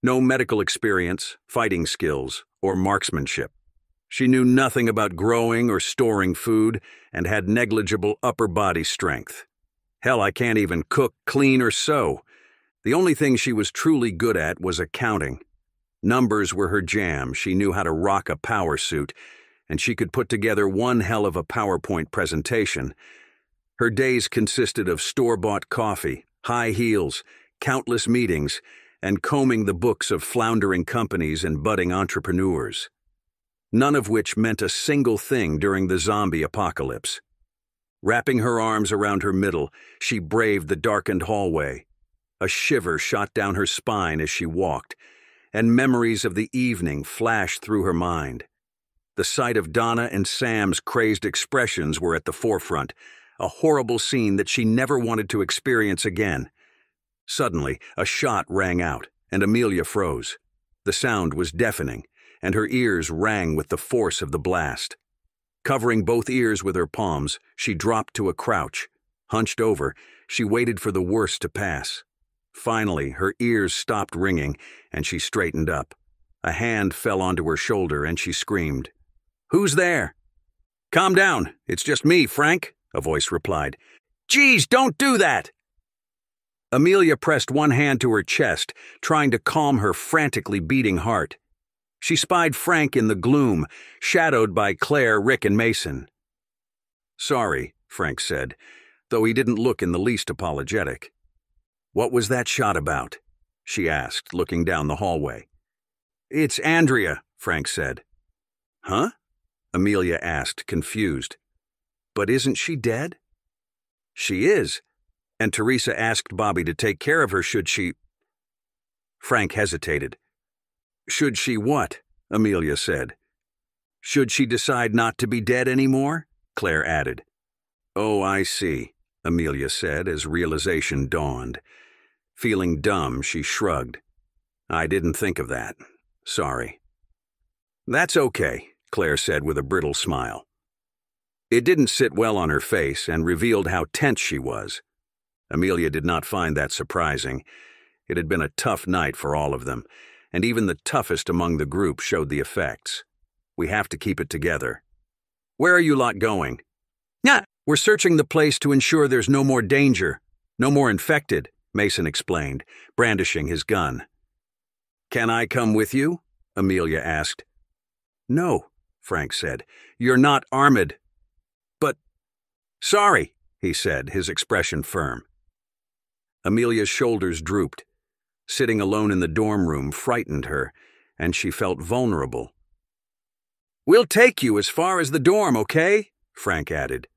Speaker 1: No medical experience, fighting skills, or marksmanship. She knew nothing about growing or storing food and had negligible upper body strength. Hell, I can't even cook, clean, or sew. The only thing she was truly good at was accounting. Numbers were her jam, she knew how to rock a power suit, and she could put together one hell of a PowerPoint presentation. Her days consisted of store bought coffee, high heels, countless meetings, and combing the books of floundering companies and budding entrepreneurs. None of which meant a single thing during the zombie apocalypse. Wrapping her arms around her middle, she braved the darkened hallway. A shiver shot down her spine as she walked, and memories of the evening flashed through her mind. The sight of Donna and Sam's crazed expressions were at the forefront, a horrible scene that she never wanted to experience again. Suddenly, a shot rang out, and Amelia froze. The sound was deafening, and her ears rang with the force of the blast. Covering both ears with her palms, she dropped to a crouch. Hunched over, she waited for the worst to pass. Finally, her ears stopped ringing, and she straightened up. A hand fell onto her shoulder, and she screamed. Who's there? Calm down. It's just me, Frank, a voice replied. Geez, don't do that! Amelia pressed one hand to her chest, trying to calm her frantically beating heart. She spied Frank in the gloom, shadowed by Claire, Rick, and Mason. Sorry, Frank said, though he didn't look in the least apologetic. What was that shot about? she asked, looking down the hallway. It's Andrea, Frank said. Huh? Amelia asked, confused. But isn't she dead? She is, and Teresa asked Bobby to take care of her should she. Frank hesitated. Should she what? Amelia said. Should she decide not to be dead anymore? Claire added. Oh, I see, Amelia said as realization dawned. Feeling dumb, she shrugged. I didn't think of that. Sorry. That's okay, Claire said with a brittle smile. It didn't sit well on her face and revealed how tense she was. Amelia did not find that surprising. It had been a tough night for all of them, and even the toughest among the group showed the effects. We have to keep it together. Where are you lot going? Yeah, we're searching the place to ensure there's no more danger, no more infected, Mason explained, brandishing his gun. Can I come with you? Amelia asked. No, Frank said. You're not armed. But. Sorry, he said, his expression firm. Amelia's shoulders drooped. Sitting alone in the dorm room frightened her, and she felt vulnerable. We'll take you as far as the dorm, okay? Frank added.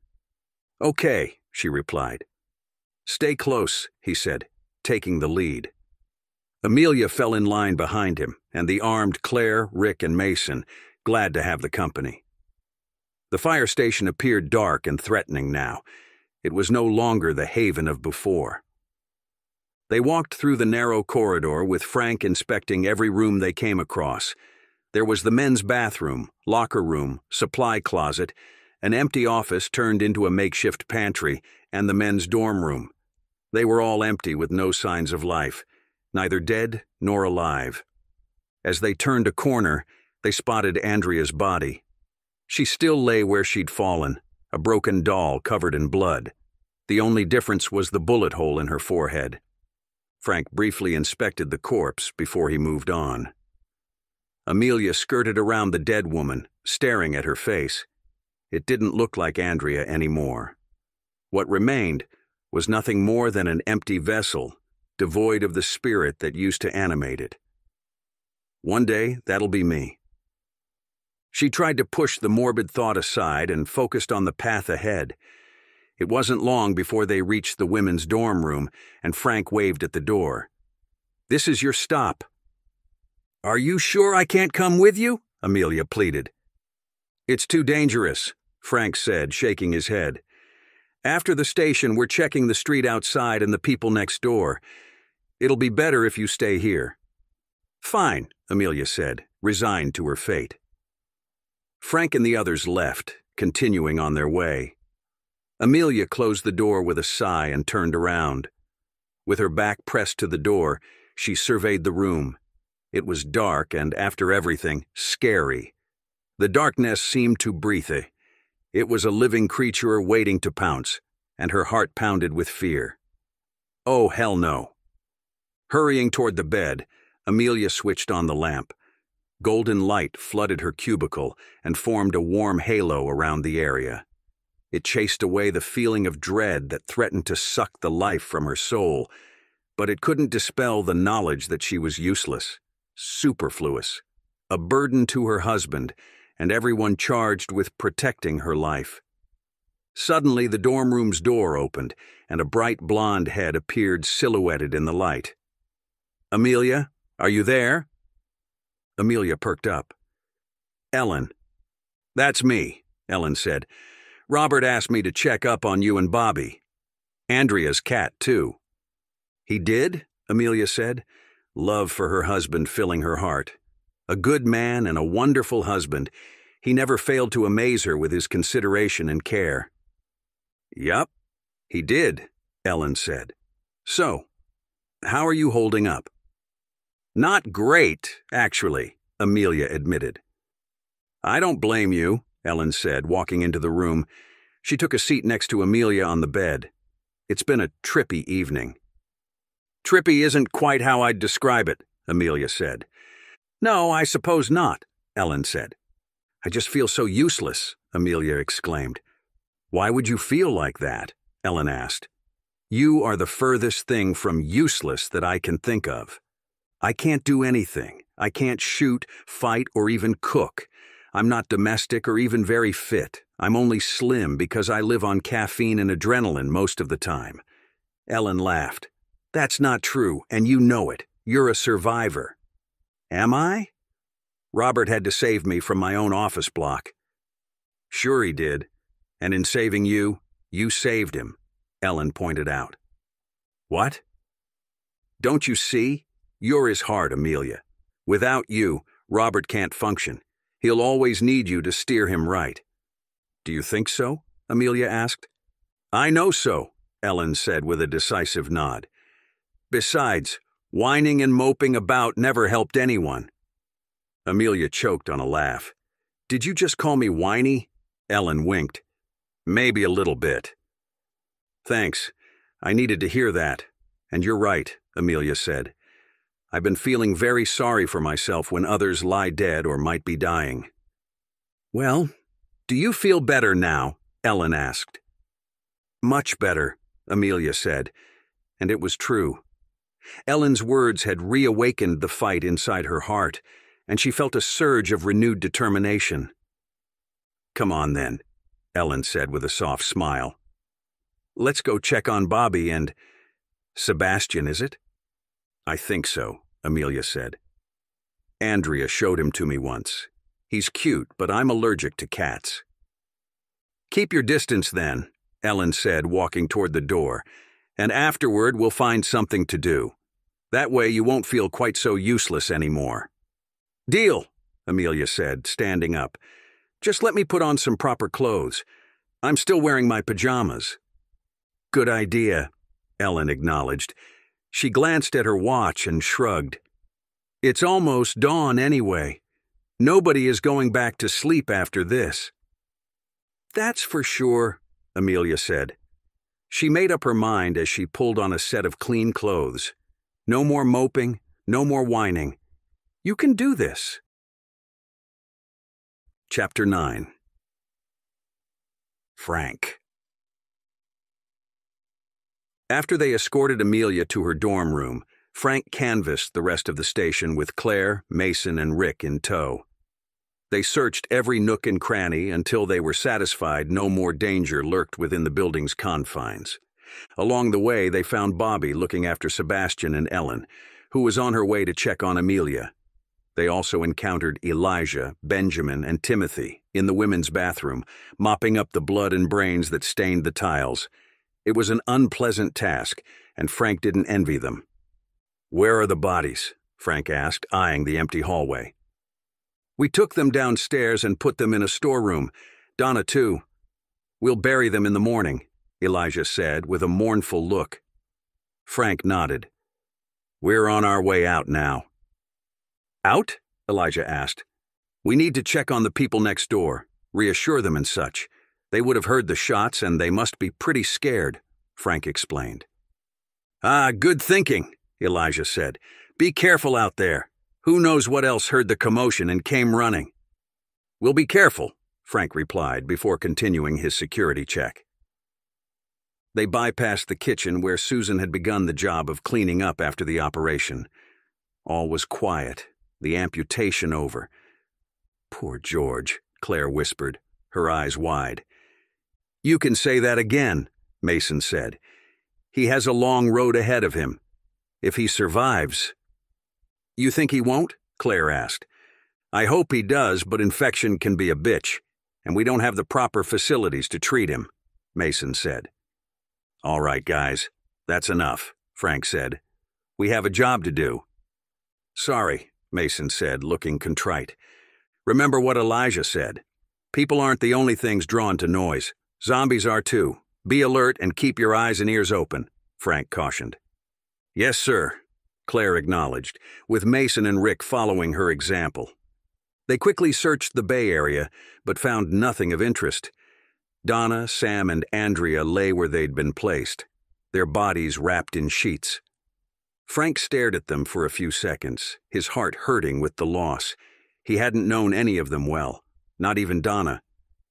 Speaker 1: Okay, she replied. Stay close, he said, taking the lead. Amelia fell in line behind him, and the armed Claire, Rick, and Mason, glad to have the company. The fire station appeared dark and threatening now. It was no longer the haven of before. They walked through the narrow corridor with Frank inspecting every room they came across. There was the men's bathroom, locker room, supply closet, an empty office turned into a makeshift pantry, and the men's dorm room. They were all empty with no signs of life, neither dead nor alive. As they turned a corner, they spotted Andrea's body. She still lay where she'd fallen, a broken doll covered in blood. The only difference was the bullet hole in her forehead. Frank briefly inspected the corpse before he moved on. Amelia skirted around the dead woman, staring at her face. It didn't look like Andrea anymore. What remained was nothing more than an empty vessel, devoid of the spirit that used to animate it. One day, that'll be me. She tried to push the morbid thought aside and focused on the path ahead. It wasn't long before they reached the women's dorm room, and Frank waved at the door. This is your stop. Are you sure I can't come with you? Amelia pleaded. It's too dangerous, Frank said, shaking his head. After the station, we're checking the street outside and the people next door. It'll be better if you stay here. Fine, Amelia said, resigned to her fate. Frank and the others left, continuing on their way. Amelia closed the door with a sigh and turned around. With her back pressed to the door, she surveyed the room. It was dark and, after everything, scary. The darkness seemed to breathe. It was a living creature waiting to pounce, and her heart pounded with fear. Oh, hell no. Hurrying toward the bed, Amelia switched on the lamp. Golden light flooded her cubicle and formed a warm halo around the area. It chased away the feeling of dread that threatened to suck the life from her soul, but it couldn't dispel the knowledge that she was useless, superfluous, a burden to her husband, and everyone charged with protecting her life. Suddenly, the dorm room's door opened, and a bright blonde head appeared silhouetted in the light. Amelia, are you there? Amelia perked up. Ellen. That's me, Ellen said. Robert asked me to check up on you and Bobby. Andrea's cat, too. He did? Amelia said, love for her husband filling her heart. A good man and a wonderful husband, he never failed to amaze her with his consideration and care. Yup, he did, Ellen said. So, how are you holding up? Not great, actually, Amelia admitted. I don't blame you, Ellen said, walking into the room. She took a seat next to Amelia on the bed. It's been a trippy evening. Trippy isn't quite how I'd describe it, Amelia said. No, I suppose not, Ellen said. I just feel so useless, Amelia exclaimed. Why would you feel like that? Ellen asked. You are the furthest thing from useless that I can think of. I can't do anything. I can't shoot, fight, or even cook. I'm not domestic or even very fit. I'm only slim because I live on caffeine and adrenaline most of the time. Ellen laughed. That's not true, and you know it. You're a survivor. Am I? Robert had to save me from my own office block. Sure he did. And in saving you, you saved him, Ellen pointed out. What? Don't you see? You're his heart, Amelia. Without you, Robert can't function. He'll always need you to steer him right. Do you think so? Amelia asked. I know so, Ellen said with a decisive nod. Besides, whining and moping about never helped anyone. Amelia choked on a laugh. Did you just call me whiny? Ellen winked. Maybe a little bit. Thanks. I needed to hear that. And you're right, Amelia said. I've been feeling very sorry for myself when others lie dead or might be dying. Well, do you feel better now? Ellen asked. Much better, Amelia said, and it was true. Ellen's words had reawakened the fight inside her heart, and she felt a surge of renewed determination. Come on, then, Ellen said with a soft smile. Let's go check on Bobby and. Sebastian, is it? I think so, Amelia said. Andrea showed him to me once. He's cute, but I'm allergic to cats. Keep your distance then, Ellen said, walking toward the door, and afterward we'll find something to do. That way you won't feel quite so useless anymore. Deal, Amelia said, standing up. Just let me put on some proper clothes. I'm still wearing my pajamas. Good idea, Ellen acknowledged, she glanced at her watch and shrugged. It's almost dawn anyway. Nobody is going back to sleep after this. That's for sure, Amelia said. She made up her mind as she pulled on a set of clean clothes. No more moping, no more whining. You can do this. Chapter 9 Frank after they escorted Amelia to her dorm room, Frank canvassed the rest of the station with Claire, Mason, and Rick in tow. They searched every nook and cranny until they were satisfied no more danger lurked within the building's confines. Along the way, they found Bobby looking after Sebastian and Ellen, who was on her way to check on Amelia. They also encountered Elijah, Benjamin, and Timothy in the women's bathroom, mopping up the blood and brains that stained the tiles. It was an unpleasant task, and Frank didn't envy them. Where are the bodies? Frank asked, eyeing the empty hallway. We took them downstairs and put them in a storeroom. Donna, too. We'll bury them in the morning, Elijah said with a mournful look. Frank nodded. We're on our way out now. Out? Elijah asked. We need to check on the people next door, reassure them and such. They would have heard the shots and they must be pretty scared, Frank explained. Ah, good thinking, Elijah said. Be careful out there. Who knows what else heard the commotion and came running? We'll be careful, Frank replied before continuing his security check. They bypassed the kitchen where Susan had begun the job of cleaning up after the operation. All was quiet, the amputation over. Poor George, Claire whispered, her eyes wide. You can say that again, Mason said. He has a long road ahead of him. If he survives. You think he won't? Claire asked. I hope he does, but infection can be a bitch, and we don't have the proper facilities to treat him, Mason said. All right, guys, that's enough, Frank said. We have a job to do. Sorry, Mason said, looking contrite. Remember what Elijah said. People aren't the only things drawn to noise. Zombies are too. Be alert and keep your eyes and ears open, Frank cautioned. Yes, sir, Claire acknowledged, with Mason and Rick following her example. They quickly searched the Bay Area, but found nothing of interest. Donna, Sam, and Andrea lay where they'd been placed, their bodies wrapped in sheets. Frank stared at them for a few seconds, his heart hurting with the loss. He hadn't known any of them well, not even Donna.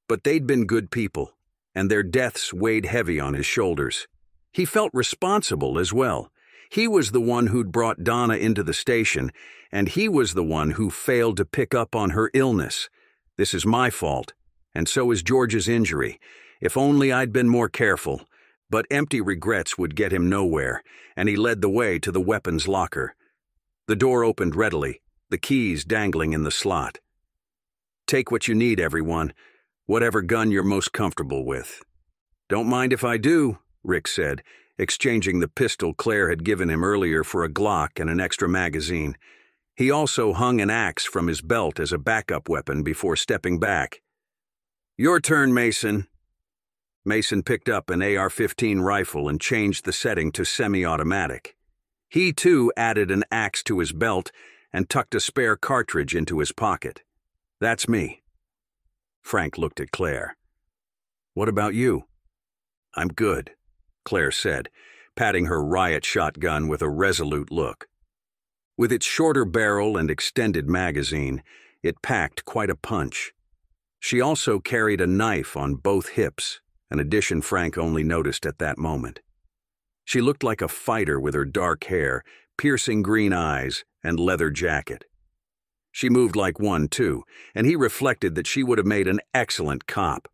Speaker 1: But they'd been good people, and their deaths weighed heavy on his shoulders. He felt responsible as well. He was the one who'd brought Donna into the station, and he was the one who failed to pick up on her illness. This is my fault, and so is George's injury. If only I'd been more careful. But empty regrets would get him nowhere, and he led the way to the weapons locker. The door opened readily, the keys dangling in the slot. Take what you need, everyone, whatever gun you're most comfortable with. Don't mind if I do, Rick said, exchanging the pistol Claire had given him earlier for a Glock and an extra magazine. He also hung an axe from his belt as a backup weapon before stepping back. Your turn, Mason. Mason picked up an AR 15 rifle and changed the setting to semi automatic. He too added an axe to his belt and tucked a spare cartridge into his pocket. That's me. Frank looked at Claire. What about you? I'm good, Claire said, patting her riot shotgun with a resolute look. With its shorter barrel and extended magazine, it packed quite a punch. She also carried a knife on both hips, an addition Frank only noticed at that moment. She looked like a fighter with her dark hair, piercing green eyes, and leather jacket. She moved like one, too, and he reflected that she would have made an excellent cop.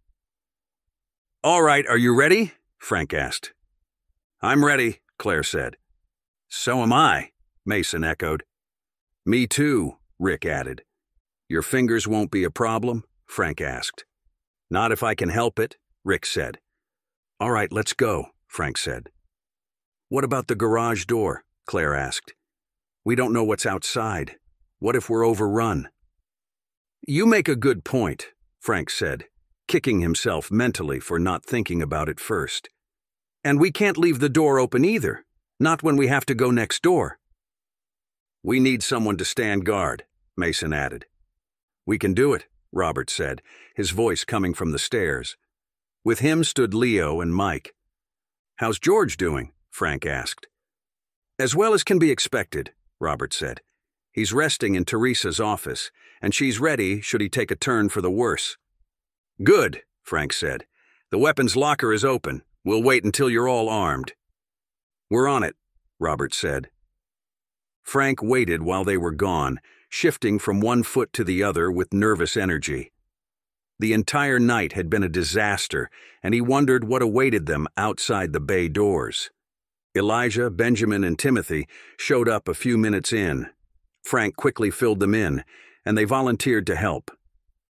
Speaker 1: All right, are you ready? Frank asked. I'm ready, Claire said. So am I, Mason echoed. Me too, Rick added. Your fingers won't be a problem? Frank asked. Not if I can help it, Rick said. All right, let's go, Frank said. What about the garage door? Claire asked. We don't know what's outside. What if we're overrun? You make a good point, Frank said, kicking himself mentally for not thinking about it first. And we can't leave the door open either, not when we have to go next door. We need someone to stand guard, Mason added. We can do it, Robert said, his voice coming from the stairs. With him stood Leo and Mike. How's George doing? Frank asked. As well as can be expected, Robert said. He's resting in Teresa's office, and she's ready should he take a turn for the worse. Good, Frank said. The weapons locker is open. We'll wait until you're all armed. We're on it, Robert said. Frank waited while they were gone, shifting from one foot to the other with nervous energy. The entire night had been a disaster, and he wondered what awaited them outside the bay doors. Elijah, Benjamin, and Timothy showed up a few minutes in. Frank quickly filled them in, and they volunteered to help.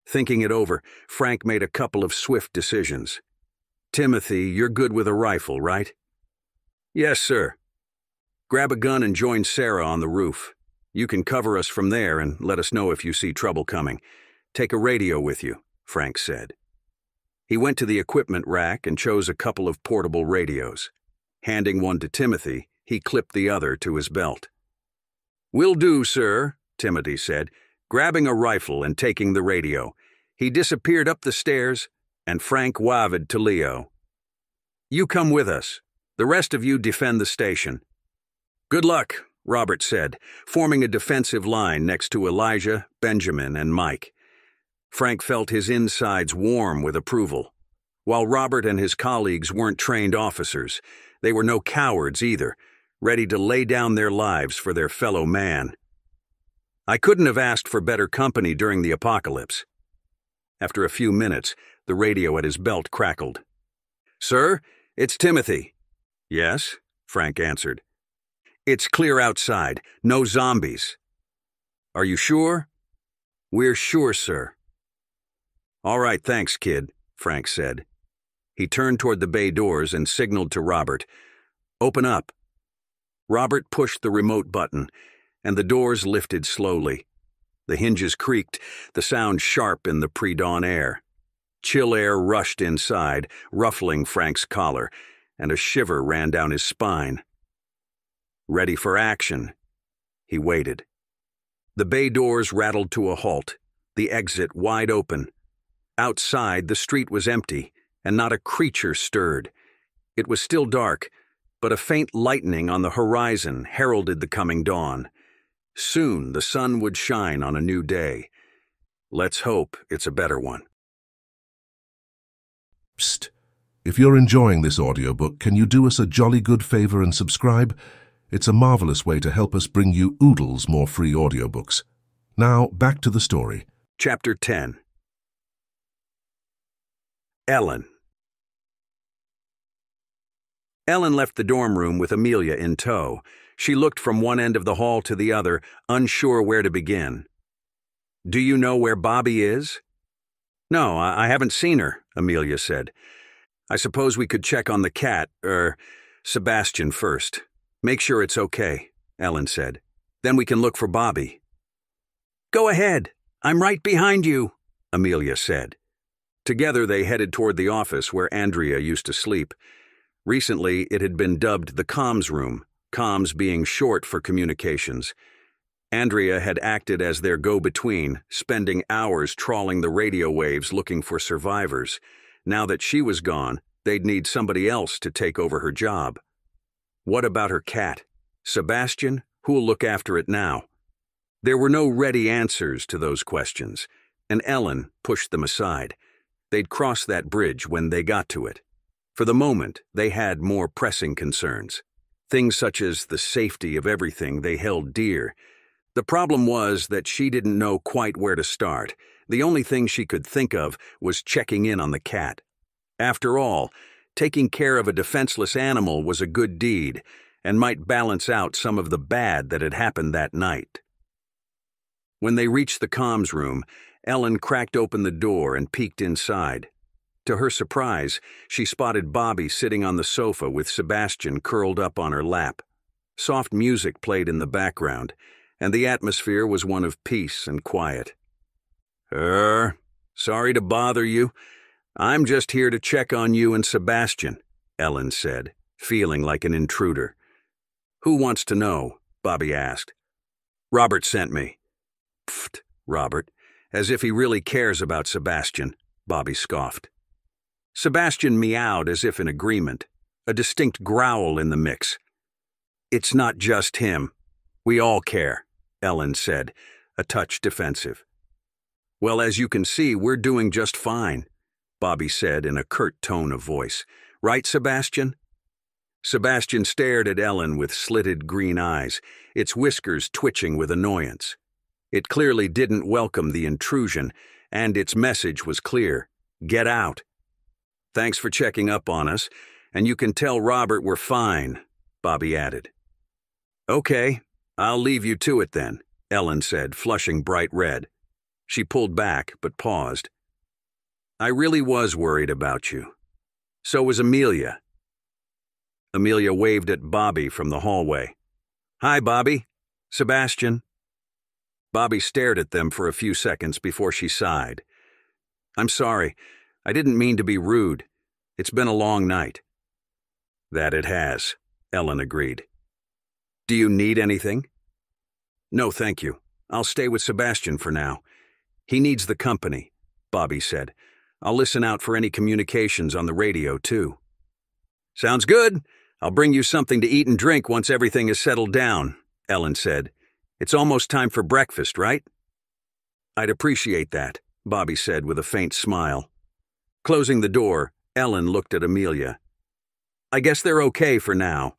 Speaker 1: Thinking it over, Frank made a couple of swift decisions. Timothy, you're good with a rifle, right? Yes, sir. Grab a gun and join Sarah on the roof. You can cover us from there and let us know if you see trouble coming. Take a radio with you, Frank said. He went to the equipment rack and chose a couple of portable radios. Handing one to Timothy, he clipped the other to his belt. Will do, sir, Timothy said, grabbing a rifle and taking the radio. He disappeared up the stairs, and Frank waved to Leo. You come with us. The rest of you defend the station. Good luck, Robert said, forming a defensive line next to Elijah, Benjamin, and Mike. Frank felt his insides warm with approval. While Robert and his colleagues weren't trained officers, they were no cowards either, ready to lay down their lives for their fellow man. I couldn't have asked for better company during the apocalypse. After a few minutes, the radio at his belt crackled. Sir, it's Timothy. Yes, Frank answered. It's clear outside, no zombies. Are you sure? We're sure, sir. All right, thanks, kid, Frank said. He turned toward the bay doors and signaled to Robert. Open up. Robert pushed the remote button, and the doors lifted slowly. The hinges creaked, the sound sharp in the pre-dawn air. Chill air rushed inside, ruffling Frank's collar, and a shiver ran down his spine. Ready for action. He waited. The bay doors rattled to a halt, the exit wide open. Outside, the street was empty, and not a creature stirred. It was still dark, but a faint lightening on the horizon heralded the coming dawn. Soon the sun would shine on a new day. Let's hope it's a better one.
Speaker 3: Psst. If you're enjoying this audiobook, can you do us a jolly good favor and subscribe? It's a marvelous way to help us bring you oodles more free audiobooks. Now, back to the story.
Speaker 1: Chapter 10 Ellen Ellen left the dorm room with Amelia in tow. She looked from one end of the hall to the other, unsure where to begin. Do you know where Bobby is? No, I, haven't seen her, Amelia said. I suppose we could check on the cat, er, Sebastian first. Make sure it's okay, Ellen said. Then we can look for Bobby. Go ahead. I'm right behind you, Amelia said. Together they headed toward the office where Andrea used to sleep. Recently, it had been dubbed the comms room, comms being short for communications. Andrea had acted as their go-between, spending hours trawling the radio waves looking for survivors. Now that she was gone, they'd need somebody else to take over her job. What about her cat? Sebastian? Who'll look after it now? There were no ready answers to those questions, and Ellen pushed them aside. They'd cross that bridge when they got to it. For the moment, they had more pressing concerns. Things such as the safety of everything they held dear. The problem was that she didn't know quite where to start. The only thing she could think of was checking in on the cat. After all, taking care of a defenseless animal was a good deed and might balance out some of the bad that had happened that night. When they reached the comms room, Ellen cracked open the door and peeked inside. To her surprise, she spotted Bobby sitting on the sofa with Sebastian curled up on her lap. Soft music played in the background, and the atmosphere was one of peace and quiet. Er, sorry to bother you. I'm just here to check on you and Sebastian, Ellen said, feeling like an intruder. Who wants to know? Bobby asked. Robert sent me. Pfft, Robert. As if he really cares about Sebastian, Bobby scoffed. Sebastian meowed as if in agreement, a distinct growl in the mix. It's not just him. We all care, Ellen said, a touch defensive. Well, as you can see, we're doing just fine, Bobby said in a curt tone of voice. Right, Sebastian? Sebastian stared at Ellen with slitted green eyes, its whiskers twitching with annoyance. It clearly didn't welcome the intrusion, and its message was clear. Get out. Thanks for checking up on us, and you can tell Robert we're fine, Bobby added. Okay, I'll leave you to it then, Ellen said, flushing bright red. She pulled back, but paused. I really was worried about you. So was Amelia. Amelia waved at Bobby from the hallway. Hi, Bobby. Sebastian. Bobby stared at them for a few seconds before she sighed. I'm sorry. I didn't mean to be rude. It's been a long night. That it has, Ellen agreed. Do you need anything? No, thank you. I'll stay with Sebastian for now. He needs the company, Bobby said. I'll listen out for any communications on the radio, too. Sounds good. I'll bring you something to eat and drink once everything is settled down, Ellen said. It's almost time for breakfast, right? I'd appreciate that, Bobby said with a faint smile. Closing the door, Ellen looked at Amelia. I guess they're okay for now.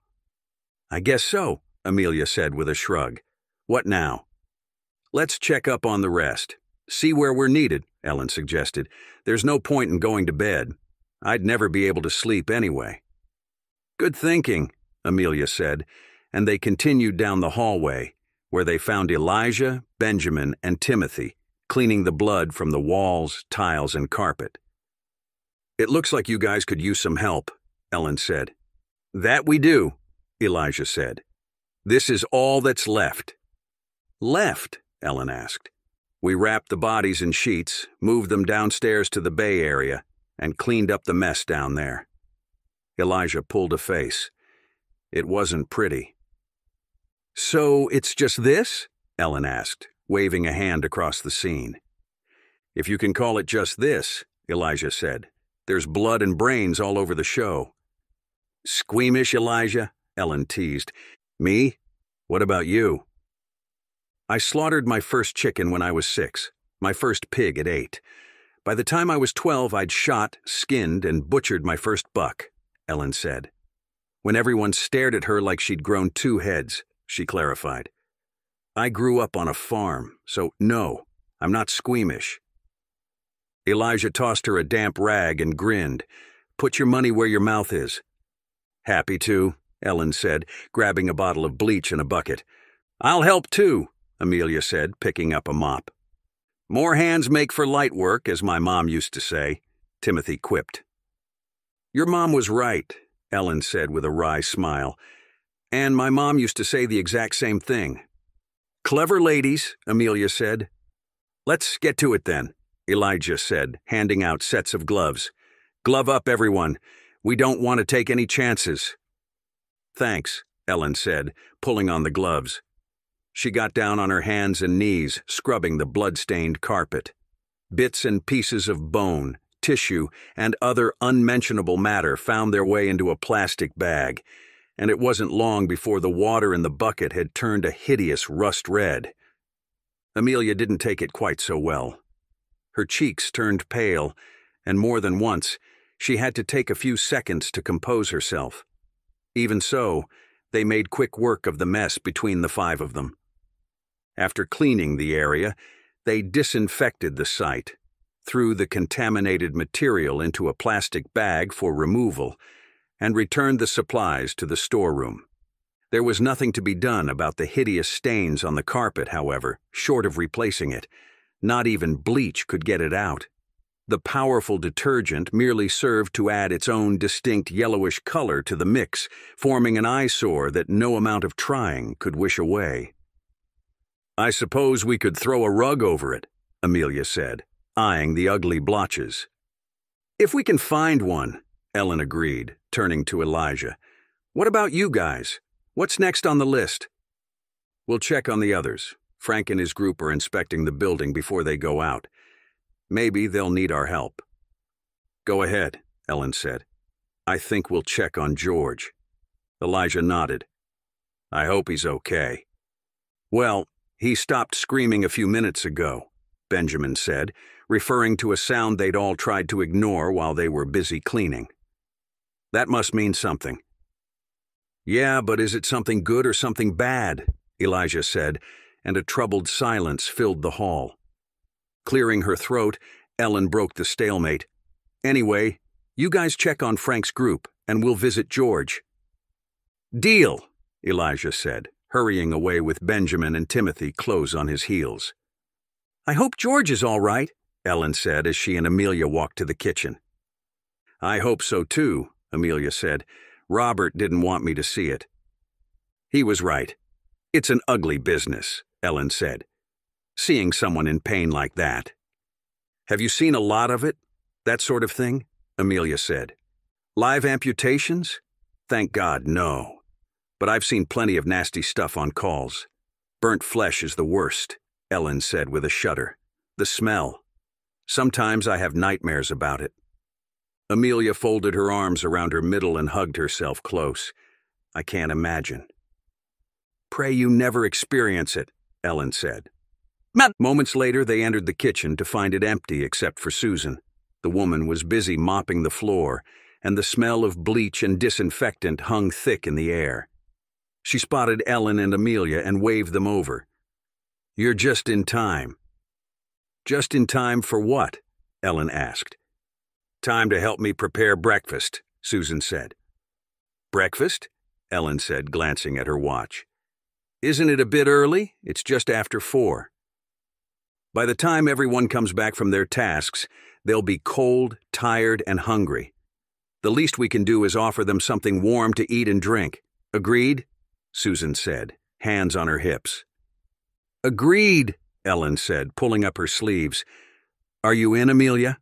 Speaker 1: I guess so, Amelia said with a shrug. What now? Let's check up on the rest. See where we're needed, Ellen suggested. There's no point in going to bed. I'd never be able to sleep anyway. Good thinking, Amelia said, and they continued down the hallway, where they found Elijah, Benjamin, and Timothy cleaning the blood from the walls, tiles, and carpet. It looks like you guys could use some help, Ellen said. That we do, Elijah said. This is all that's left. Left? Ellen asked. We wrapped the bodies in sheets, moved them downstairs to the bay area, and cleaned up the mess down there. Elijah pulled a face. It wasn't pretty. So it's just this? Ellen asked, waving a hand across the scene. If you can call it just this, Elijah said. There's blood and brains all over the show. Squeamish, Elijah? Ellen teased. Me? What about you? I slaughtered my first chicken when I was six, my first pig at eight. By the time I was 12, I'd shot, skinned, and butchered my first buck, Ellen said. when everyone stared at her like she'd grown two heads, she clarified. I grew up on a farm, so no, I'm not squeamish. Elijah tossed her a damp rag and grinned. Put your money where your mouth is. Happy to, Ellen said, grabbing a bottle of bleach and a bucket. I'll help too, Amelia said, picking up a mop. More hands make for light work, as my mom used to say, Timothy quipped. Your mom was right, Ellen said with a wry smile. And my mom used to say the exact same thing. Clever ladies, Amelia said. Let's get to it then, Elijah said, handing out sets of gloves. Glove up, everyone. We don't want to take any chances. Thanks, Ellen said, pulling on the gloves. She got down on her hands and knees, scrubbing the blood-stained carpet. Bits and pieces of bone, tissue, and other unmentionable matter found their way into a plastic bag, and it wasn't long before the water in the bucket had turned a hideous rust red. Amelia didn't take it quite so well. Her cheeks turned pale, and more than once, she had to take a few seconds to compose herself. Even so, they made quick work of the mess between the five of them. After cleaning the area, they disinfected the site, threw the contaminated material into a plastic bag for removal, and returned the supplies to the storeroom. There was nothing to be done about the hideous stains on the carpet, however, short of replacing it. Not even bleach could get it out. The powerful detergent merely served to add its own distinct yellowish color to the mix, forming an eyesore that no amount of trying could wish away. I suppose we could throw a rug over it, Amelia said, eyeing the ugly blotches. If we can find one, Ellen agreed, turning to Elijah. What about you guys? What's next on the list? We'll check on the others. Frank and his group are inspecting the building before they go out. Maybe they'll need our help. Go ahead, Ellen said. I think we'll check on George. Elijah nodded. I hope he's okay. Well, he stopped screaming a few minutes ago, Benjamin said, referring to a sound they'd all tried to ignore while they were busy cleaning. That must mean something. Yeah, but is it something good or something bad? Elijah said, and a troubled silence filled the hall. Clearing her throat, Ellen broke the stalemate. Anyway, you guys check on Frank's group, and we'll visit George. Deal, Elijah said, hurrying away with Benjamin and Timothy close on his heels. I hope George is all right, Ellen said as she and Amelia walked to the kitchen. I hope so too, Amelia said. Robert didn't want me to see it. He was right. It's an ugly business, Ellen said. Seeing someone in pain like that. Have you seen a lot of it? That sort of thing? Amelia said. Live amputations? Thank God, no. But I've seen plenty of nasty stuff on calls. Burnt flesh is the worst, Ellen said with a shudder. The smell. Sometimes I have nightmares about it. Amelia folded her arms around her middle and hugged herself close. I can't imagine. Pray you never experience it, Ellen said. Moments later, they entered the kitchen to find it empty except for Susan. The woman was busy mopping the floor, and the smell of bleach and disinfectant hung thick in the air. She spotted Ellen and Amelia and waved them over. You're just in time. Just in time for what? Ellen asked. Time to help me prepare breakfast, Susan said. Breakfast? Ellen said, glancing at her watch. Isn't it a bit early? It's just after four. By the time everyone comes back from their tasks, they'll be cold, tired, and hungry. The least we can do is offer them something warm to eat and drink. Agreed? Susan said, hands on her hips. Agreed, Ellen said, pulling up her sleeves. Are you in, Amelia?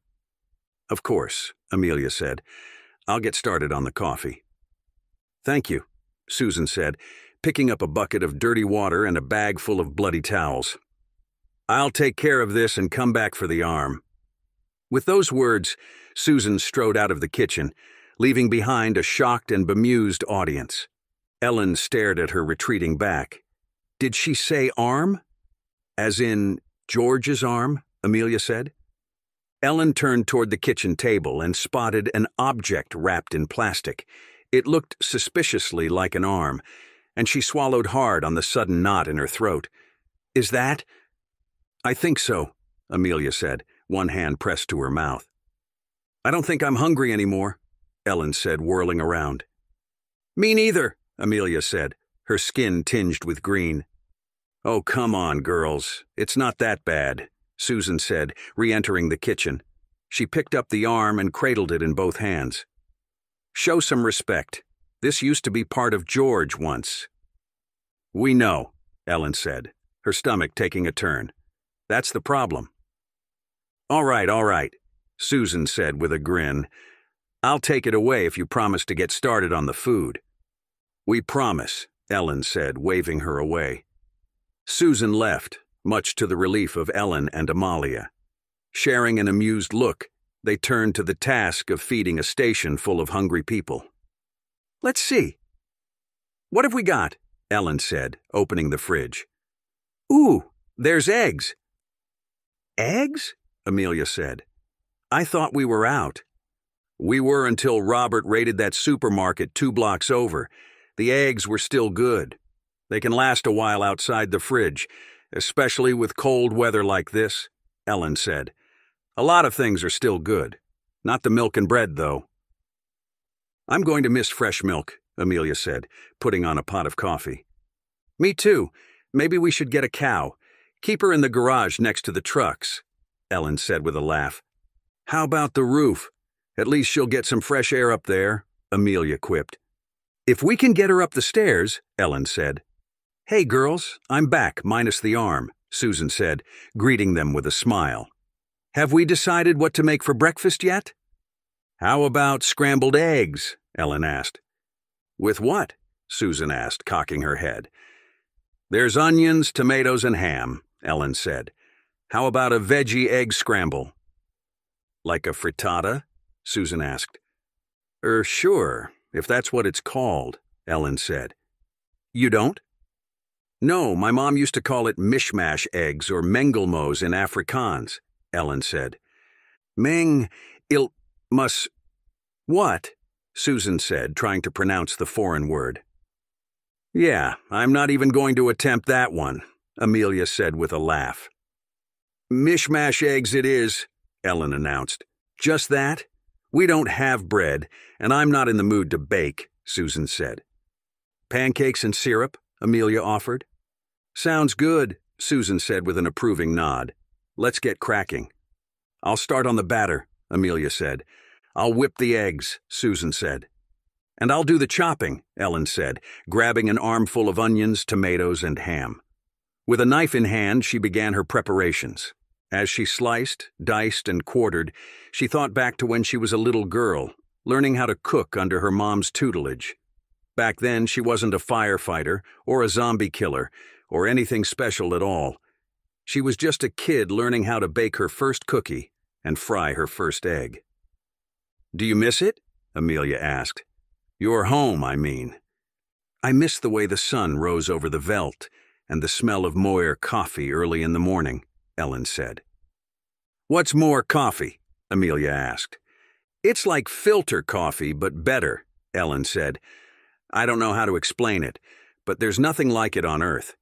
Speaker 1: Of course, Amelia said. I'll get started on the coffee. Thank you, Susan said, picking up a bucket of dirty water and a bag full of bloody towels. I'll take care of this and come back for the arm. With those words, Susan strode out of the kitchen, leaving behind a shocked and bemused audience. Ellen stared at her retreating back. Did she say arm? As in George's arm, Amelia said. Ellen turned toward the kitchen table and spotted an object wrapped in plastic. It looked suspiciously like an arm, and she swallowed hard on the sudden knot in her throat. Is that? I think so, Amelia said, one hand pressed to her mouth. I don't think I'm hungry anymore, Ellen said, whirling around. Me neither, Amelia said, her skin tinged with green. Oh, come on, girls. It's not that bad, Susan said, re entering the kitchen. She picked up the arm and cradled it in both hands. Show some respect. This used to be part of George once. We know, Ellen said, her stomach taking a turn. That's the problem. All right, all right, Susan said with a grin. I'll take it away if you promise to get started on the food. We promise, Ellen said, waving her away. Susan left, much to the relief of Ellen and Amalia. Sharing an amused look, they turned to the task of feeding a station full of hungry people. Let's see. What have we got? Ellen said, opening the fridge. Ooh, there's eggs. Eggs? Amelia said. I thought we were out. We were until Robert raided that supermarket two blocks over. The eggs were still good. They can last a while outside the fridge, especially with cold weather like this, Ellen said. A lot of things are still good. Not the milk and bread, though. I'm going to miss fresh milk, Amelia said, putting on a pot of coffee. Me too. Maybe we should get a cow. Keep her in the garage next to the trucks, Ellen said with a laugh. How about the roof? At least she'll get some fresh air up there, Amelia quipped. If we can get her up the stairs, Ellen said. Hey, girls, I'm back, minus the arm, Susan said, greeting them with a smile. Have we decided what to make for breakfast yet? How about scrambled eggs? Ellen asked. With what? Susan asked, cocking her head. There's onions, tomatoes, and ham, Ellen said. How about a veggie egg scramble? Like a frittata? Susan asked. Er, sure, if that's what it's called, Ellen said. You don't? No, my mom used to call it mishmash eggs or mengelmoes in Afrikaans, Ellen said. Meng il mus. What? Susan said, trying to pronounce the foreign word. Yeah, I'm not even going to attempt that one, Amelia said with a laugh. Mishmash eggs it is, Ellen announced. Just that? We don't have bread, and I'm not in the mood to bake, Susan said. Pancakes and syrup? Amelia offered. Sounds good, Susan said with an approving nod. Let's get cracking. I'll start on the batter, Amelia said. I'll whip the eggs, Susan said. And I'll do the chopping, Ellen said, grabbing an armful of onions, tomatoes, and ham. With a knife in hand, she began her preparations. As she sliced, diced, and quartered, she thought back to when she was a little girl, learning how to cook under her mom's tutelage. Back then, she wasn't a firefighter or a zombie killer or anything special at all. She was just a kid learning how to bake her first cookie and fry her first egg. Do you miss it? Amelia asked. Your home, I mean. I miss the way the sun rose over the veldt and the smell of moer coffee early in the morning, Ellen said. What's moer coffee? Amelia asked. It's like filter coffee, but better, Ellen said. I don't know how to explain it, but there's nothing like it on Earth.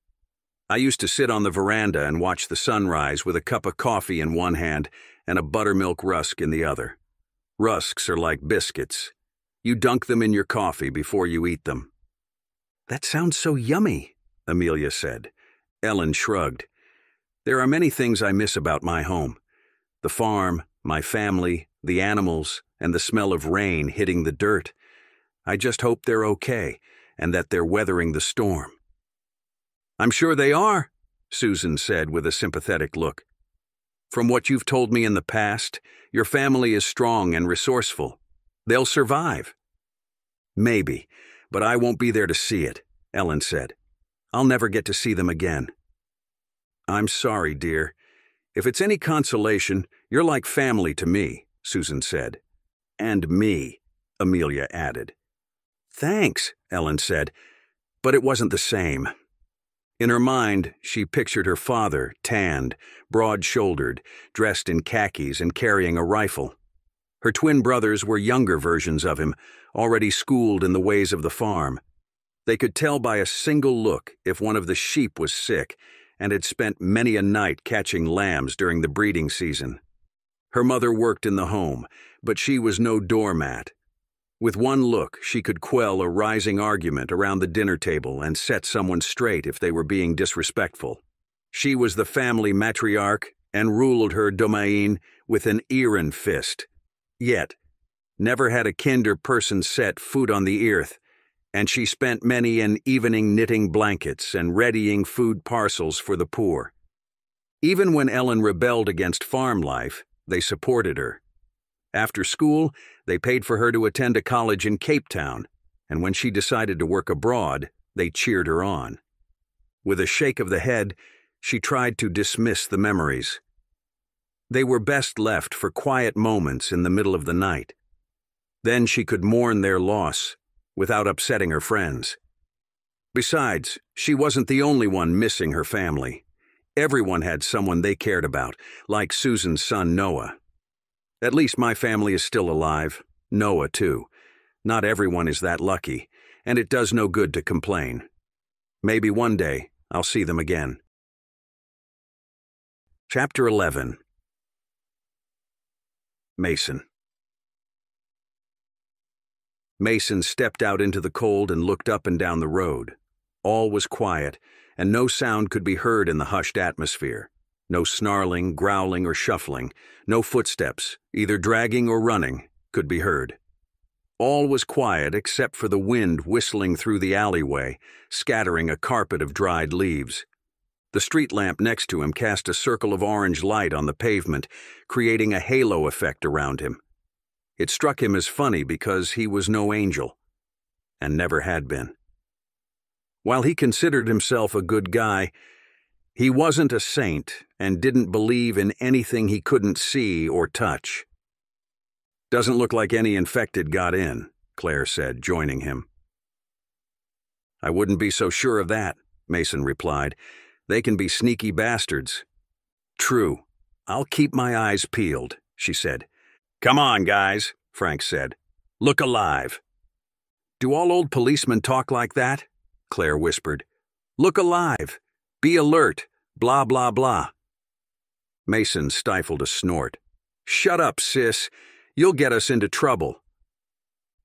Speaker 1: I used to sit on the veranda and watch the sunrise with a cup of coffee in one hand and a buttermilk rusk in the other. Rusks are like biscuits. You dunk them in your coffee before you eat them. That sounds so yummy, Amelia said. Ellen shrugged. There are many things I miss about my home the farm, my family, the animals, and the smell of rain hitting the dirt. I just hope they're okay and that they're weathering the storm. I'm sure they are, Susan said with a sympathetic look. From what you've told me in the past, your family is strong and resourceful. They'll survive. Maybe, but I won't be there to see it, Ellen said. I'll never get to see them again. I'm sorry, dear. If it's any consolation, you're like family to me, Susan said. And me, Amelia added. Thanks, Ellen said, but it wasn't the same. In her mind, she pictured her father, tanned, broad shouldered, dressed in khakis and carrying a rifle. Her twin brothers were younger versions of him, already schooled in the ways of the farm. They could tell by a single look if one of the sheep was sick and had spent many a night catching lambs during the breeding season. Her mother worked in the home, but she was no doormat. With one look, she could quell a rising argument around the dinner table and set someone straight if they were being disrespectful. She was the family matriarch and ruled her domain with an iron fist. Yet, never had a kinder person set foot on the earth, and she spent many an evening knitting blankets and readying food parcels for the poor. Even when Ellen rebelled against farm life, they supported her. After school, they paid for her to attend a college in Cape Town, and when she decided to work abroad, they cheered her on. With a shake of the head, she tried to dismiss the memories. They were best left for quiet moments in the middle of the night. Then she could mourn their loss without upsetting her friends. Besides, she wasn't the only one missing her family. Everyone had someone they cared about, like Susan's son Noah. At least my family is still alive. Noah, too. Not everyone is that lucky, and it does no good to complain. Maybe one day I'll see them again. Chapter 11 Mason Mason stepped out into the cold and looked up and down the road. All was quiet, and no sound could be heard in the hushed atmosphere. No snarling, growling, or shuffling, no footsteps, either dragging or running, could be heard. All was quiet except for the wind whistling through the alleyway, scattering a carpet of dried leaves. The street lamp next to him cast a circle of orange light on the pavement, creating a halo effect around him. It struck him as funny because he was no angel, and never had been. While he considered himself a good guy, he wasn't a saint and didn't believe in anything he couldn't see or touch. Doesn't look like any infected got in, Claire said, joining him. I wouldn't be so sure of that, Mason replied. They can be sneaky bastards. True. I'll keep my eyes peeled, she said. Come on, guys, Frank said. Look alive. Do all old policemen talk like that? Claire whispered. Look alive. Be alert. Blah, blah, blah. Mason stifled a snort. Shut up, sis. You'll get us into trouble.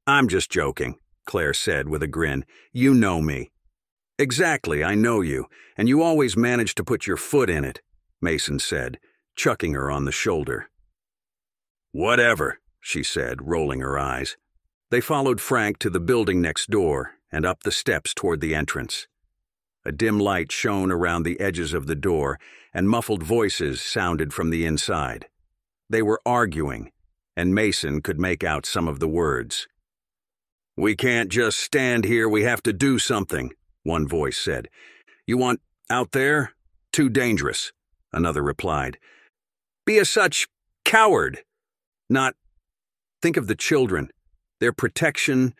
Speaker 1: I'm just joking, Claire said with a grin. You know me. Exactly, I know you, and you always manage to put your foot in it, Mason said, chucking her on the shoulder. Whatever, she said, rolling her eyes. They followed Frank to the building next door and up the steps toward the entrance. A dim light shone around the edges of the door, and muffled voices sounded from the inside. They were arguing, and Mason could make out some of the words. We can't just stand here, we have to do something, one voice said. You want out there? Too dangerous, another replied. Be a such coward, not think of the children, their protection,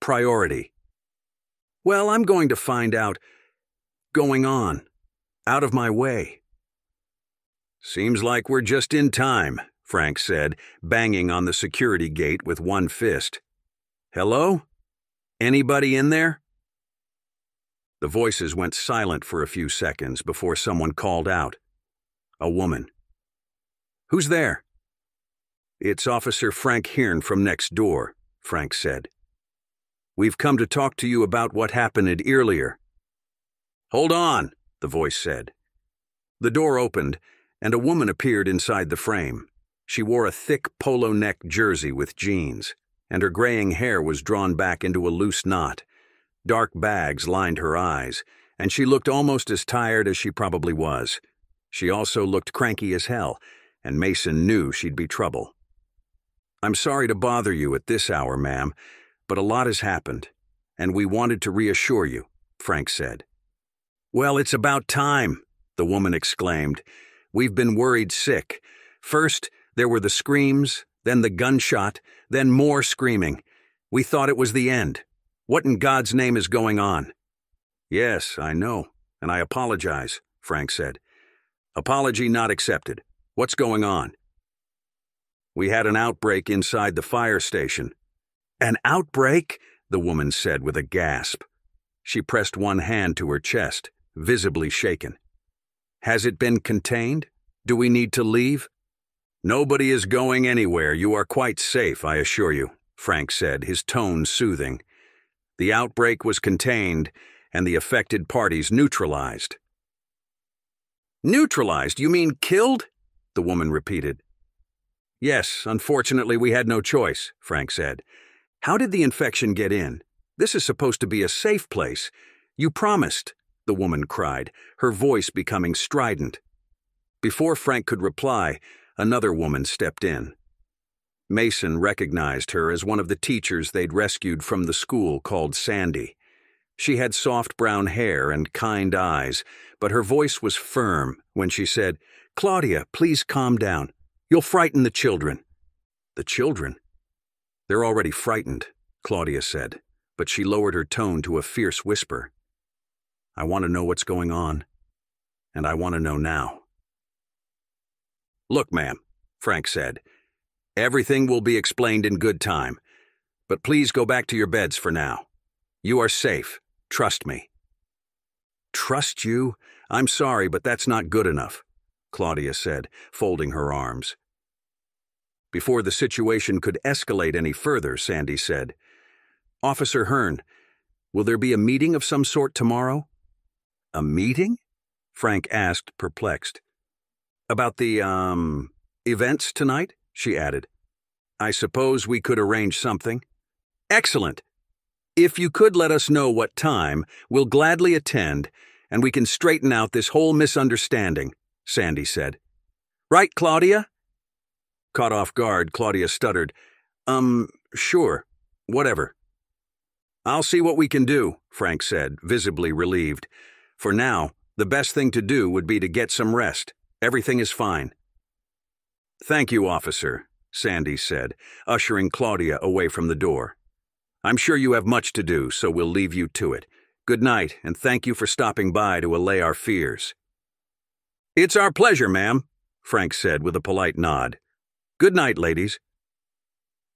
Speaker 1: priority. Well, I'm going to find out. Going on. Out of my way. Seems like we're just in time, Frank said, banging on the security gate with one fist. Hello? Anybody in there? The voices went silent for a few seconds before someone called out. A woman. Who's there? It's Officer Frank Hearn from next door, Frank said. We've come to talk to you about what happened earlier. Hold on, the voice said. The door opened, and a woman appeared inside the frame. She wore a thick polo neck jersey with jeans, and her graying hair was drawn back into a loose knot. Dark bags lined her eyes, and she looked almost as tired as she probably was. She also looked cranky as hell, and Mason knew she'd be trouble. I'm sorry to bother you at this hour, ma'am, but a lot has happened, and we wanted to reassure you, Frank said. Well, it's about time, the woman exclaimed. We've been worried sick. First, there were the screams, then the gunshot, then more screaming. We thought it was the end. What in God's name is going on? Yes, I know, and I apologize, Frank said. Apology not accepted. What's going on? We had an outbreak inside the fire station. An outbreak? the woman said with a gasp. She pressed one hand to her chest, visibly shaken. Has it been contained? Do we need to leave? Nobody is going anywhere. You are quite safe, I assure you, Frank said, his tone soothing. The outbreak was contained and the affected parties neutralized. Neutralized? You mean killed? The woman repeated. Yes, unfortunately, we had no choice, Frank said. How did the infection get in? This is supposed to be a safe place. You promised, the woman cried, her voice becoming strident. Before Frank could reply, another woman stepped in. Mason recognized her as one of the teachers they'd rescued from the school called Sandy. She had soft brown hair and kind eyes, but her voice was firm when she said, Claudia, please calm down. You'll frighten the children. The children? They're already frightened, Claudia said, but she lowered her tone to a fierce whisper. I want to know what's going on, and I want to know now. Look, ma'am, Frank said, everything will be explained in good time, but please go back to your beds for now. You are safe. Trust me. Trust you? I'm sorry, but that's not good enough, Claudia said, folding her arms. Before the situation could escalate any further, Sandy said, Officer Hearn, will there be a meeting of some sort tomorrow? A meeting? Frank asked, perplexed. About the, um, events tonight? She added. I suppose we could arrange something. Excellent. If you could let us know what time, we'll gladly attend, and we can straighten out this whole misunderstanding, Sandy said. Right, Claudia? Caught off guard, Claudia stuttered, Um, sure, whatever. I'll see what we can do, Frank said, visibly relieved. For now, the best thing to do would be to get some rest. Everything is fine. Thank you, officer, Sandy said, ushering Claudia away from the door. I'm sure you have much to do, so we'll leave you to it. Good night, and thank you for stopping by to allay our fears. It's our pleasure, ma'am, Frank said with a polite nod. Good night, ladies.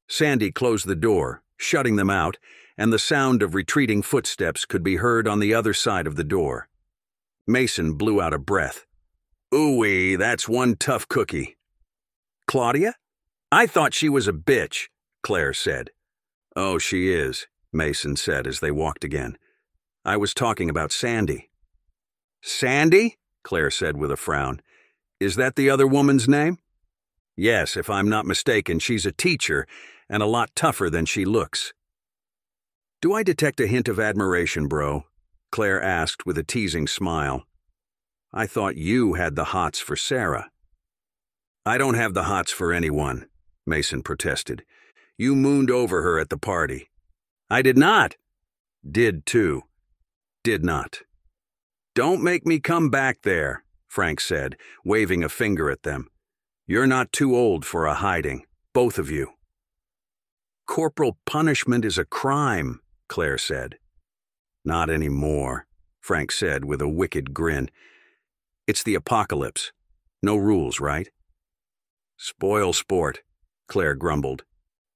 Speaker 1: Sandy closed the door, shutting them out, and the sound of retreating footsteps could be heard on the other side of the door. Mason blew out a breath. Ooh, that's one tough cookie. Claudia? I thought she was a bitch, Claire said. Oh, she is, Mason said as they walked again. I was talking about Sandy. Sandy? Claire said with a frown. Is that the other woman's name? Yes, if I'm not mistaken, she's a teacher and a lot tougher than she looks. Do I detect a hint of admiration, bro? Claire asked with a teasing smile. I thought you had the hots for Sarah. I don't have the hots for anyone, Mason protested. You mooned over her at the party. I did not. Did too. Did not. Don't make me come back there, Frank said, waving a finger at them. You're not too old for a hiding, both of you. Corporal punishment is a crime, Claire said. Not anymore, Frank said with a wicked grin. It's the apocalypse. No rules, right? Spoil sport, Claire grumbled.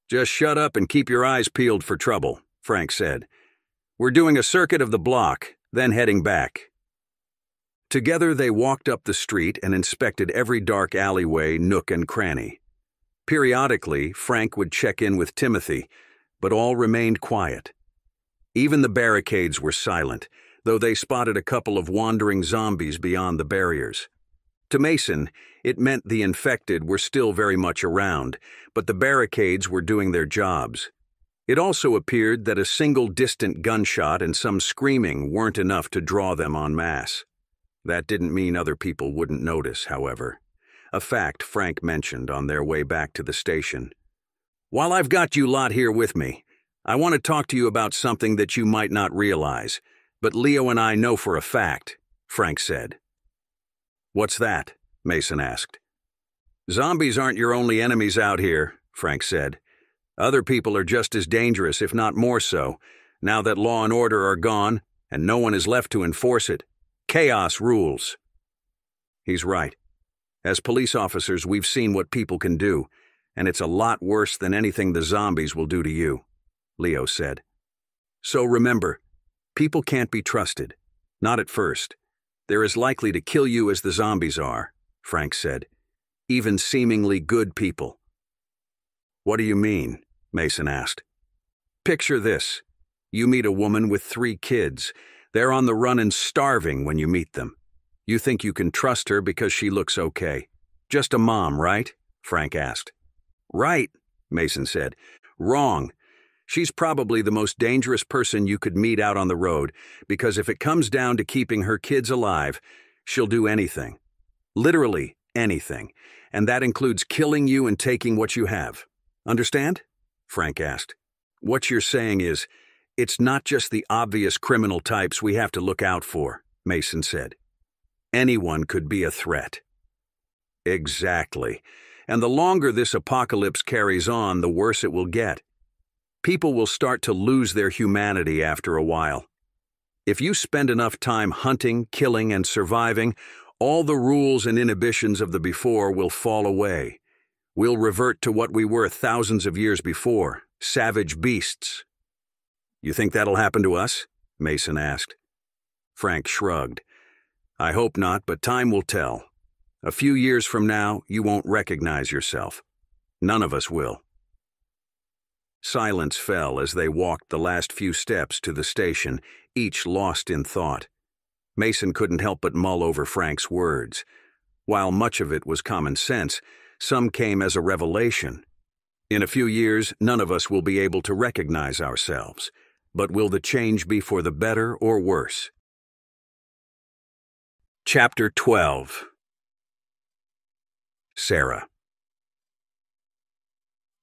Speaker 1: Just shut up and keep your eyes peeled for trouble, Frank said. We're doing a circuit of the block, then heading back. Together they walked up the street and inspected every dark alleyway, nook, and cranny. Periodically, Frank would check in with Timothy, but all remained quiet. Even the barricades were silent, though they spotted a couple of wandering zombies beyond the barriers. To Mason, it meant the infected were still very much around, but the barricades were doing their jobs. It also appeared that a single distant gunshot and some screaming weren't enough to draw them en masse. That didn't mean other people wouldn't notice, however. A fact Frank mentioned on their way back to the station. While I've got you lot here with me, I want to talk to you about something that you might not realize, but Leo and I know for a fact, Frank said. What's that? Mason asked. Zombies aren't your only enemies out here, Frank said. Other people are just as dangerous, if not more so, now that law and order are gone and no one is left to enforce it. Chaos rules. He's right. As police officers, we've seen what people can do, and it's a lot worse than anything the zombies will do to you, Leo said. So remember, people can't be trusted. Not at first. They're as likely to kill you as the zombies are, Frank said. Even seemingly good people. What do you mean? Mason asked. Picture this. You meet a woman with three kids. They're on the run and starving when you meet them. You think you can trust her because she looks okay. Just a mom, right? Frank asked. Right, Mason said. Wrong. She's probably the most dangerous person you could meet out on the road because if it comes down to keeping her kids alive, she'll do anything. Literally anything. And that includes killing you and taking what you have. Understand? Frank asked. What you're saying is, it's not just the obvious criminal types we have to look out for, Mason said. Anyone could be a threat. Exactly. And the longer this apocalypse carries on, the worse it will get. People will start to lose their humanity after a while. If you spend enough time hunting, killing, and surviving, all the rules and inhibitions of the before will fall away. We'll revert to what we were thousands of years before savage beasts. You think that'll happen to us? Mason asked. Frank shrugged. I hope not, but time will tell. A few years from now, you won't recognize yourself. None of us will. Silence fell as they walked the last few steps to the station, each lost in thought. Mason couldn't help but mull over Frank's words. While much of it was common sense, some came as a revelation. In a few years, none of us will be able to recognize ourselves. But will the change be for the better or worse? Chapter 12 Sarah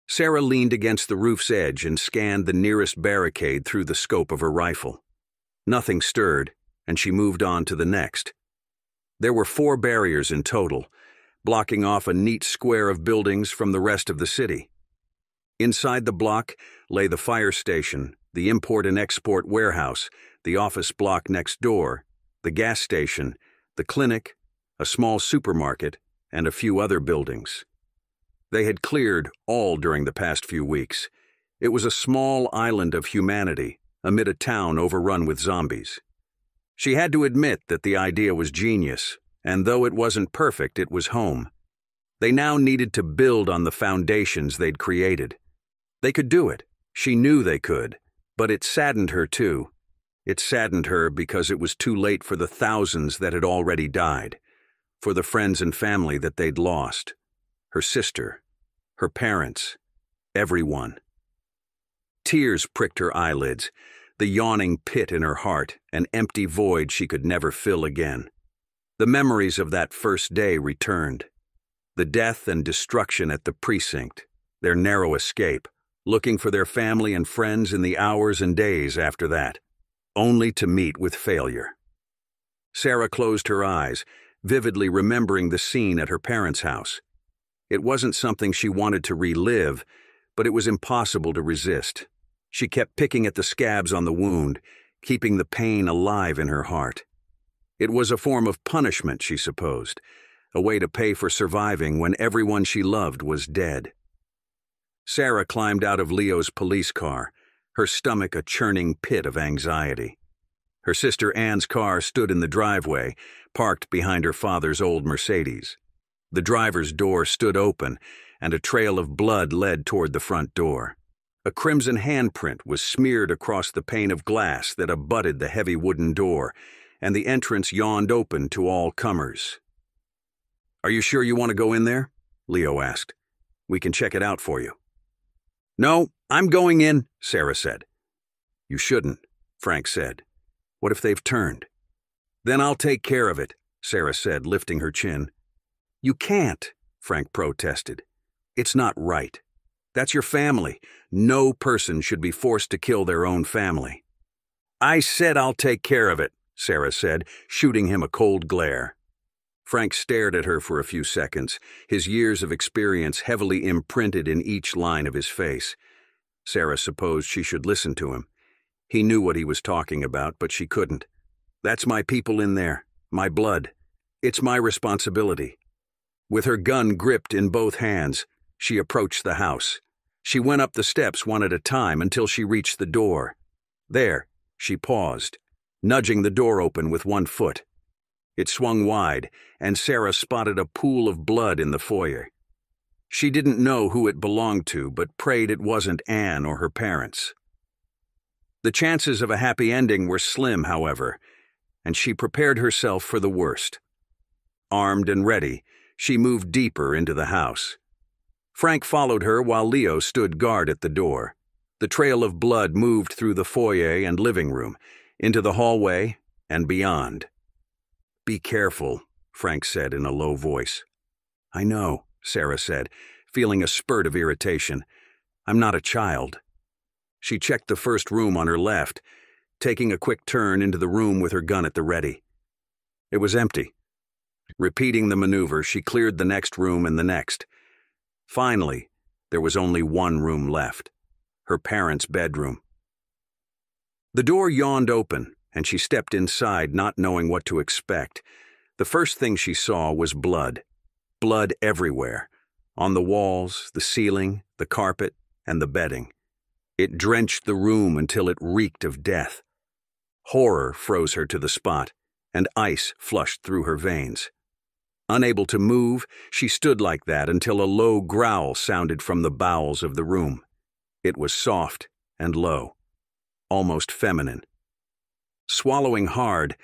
Speaker 1: Sarah leaned against the roof's edge and scanned the nearest barricade through the scope of her rifle. Nothing stirred, and she moved on to the next. There were four barriers in total, blocking off a neat square of buildings from the rest of the city. Inside the block lay the fire station, the import and export warehouse, the office block next door, the gas station, the clinic, a small supermarket, and a few other buildings. They had cleared all during the past few weeks. It was a small island of humanity amid a town overrun with zombies. She had to admit that the idea was genius, and though it wasn't perfect, it was home. They now needed to build on the foundations they'd created. They could do it. She knew they could. But it saddened her, too. It saddened her because it was too late for the thousands that had already died, for the friends and family that they'd lost, her sister, her parents, everyone. Tears pricked her eyelids, the yawning pit in her heart, an empty void she could never fill again. The memories of that first day returned. The death and destruction at the precinct, their narrow escape, looking for their family and friends in the hours and days after that only to meet with failure. Sarah closed her eyes, vividly remembering the scene at her parents' house. It wasn't something she wanted to relive, but it was impossible to resist. She kept picking at the scabs on the wound, keeping the pain alive in her heart. It was a form of punishment, she supposed, a way to pay for surviving when everyone she loved was dead. Sarah climbed out of Leo's police car, her stomach a churning pit of anxiety. Her sister Anne's car stood in the driveway, parked behind her father's old Mercedes. The driver's door stood open, and a trail of blood led toward the front door. A crimson handprint was smeared across the pane of glass that abutted the heavy wooden door, and the entrance yawned open to all comers. Are you sure you want to go in there? Leo asked. We can check it out for you. No, I'm going in, Sarah said. You shouldn't, Frank said. What if they've turned? Then I'll take care of it, Sarah said, lifting her chin. You can't, Frank protested. It's not right. That's your family. No person should be forced to kill their own family. I said I'll take care of it, Sarah said, shooting him a cold glare. Frank stared at her for a few seconds, his years of experience heavily imprinted in each line of his face. Sarah supposed she should listen to him. He knew what he was talking about, but she couldn't. That's my people in there, my blood. It's my responsibility. With her gun gripped in both hands, She approached the house. She went up the steps one at a time until she reached the door. There, she paused, nudging the door open with one foot. It swung wide, and Sarah spotted a pool of blood in the foyer. She didn't know who it belonged to, but prayed it wasn't Anne or her parents. The chances of a happy ending were slim, however, and she prepared herself for the worst. Armed and ready, she moved deeper into the house. Frank followed her while Leo stood guard at the door. The trail of blood moved through the foyer and living room, into the hallway, and beyond. Be careful, Frank said in a low voice. I know, Sarah said, feeling a spurt of irritation. I'm not a child. She checked the first room on her left, taking a quick turn into the room with her gun at the ready. It was empty. Repeating the maneuver, she cleared the next room and the next. Finally, there was only one room left her parents' bedroom. The door yawned open, and she stepped inside, not knowing what to expect. The first thing she saw was blood. Blood everywhere on the walls, the ceiling, the carpet, and the bedding. It drenched the room until it reeked of death. Horror froze her to the spot, and ice flushed through her veins. Unable to move, she stood like that until a low growl sounded from the bowels of the room. It was soft and low, almost feminine. Swallowing hard,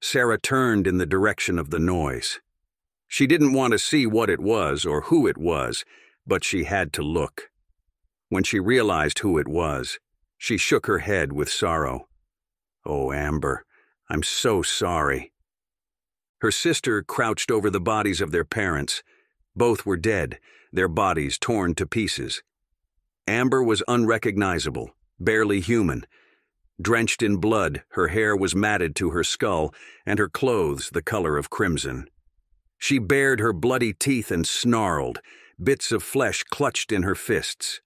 Speaker 1: Sarah turned in the direction of the noise. She didn't want to see what it was or who it was, but she had to look. When she realized who it was, she shook her head with sorrow. Oh, Amber, I'm so sorry. Her sister crouched over the bodies of their parents. Both were dead, their bodies torn to pieces. Amber was unrecognizable, barely human, Drenched in blood, her hair was matted to her skull, and her clothes the color of crimson. She bared her bloody teeth and snarled, bits of flesh clutched in her fists.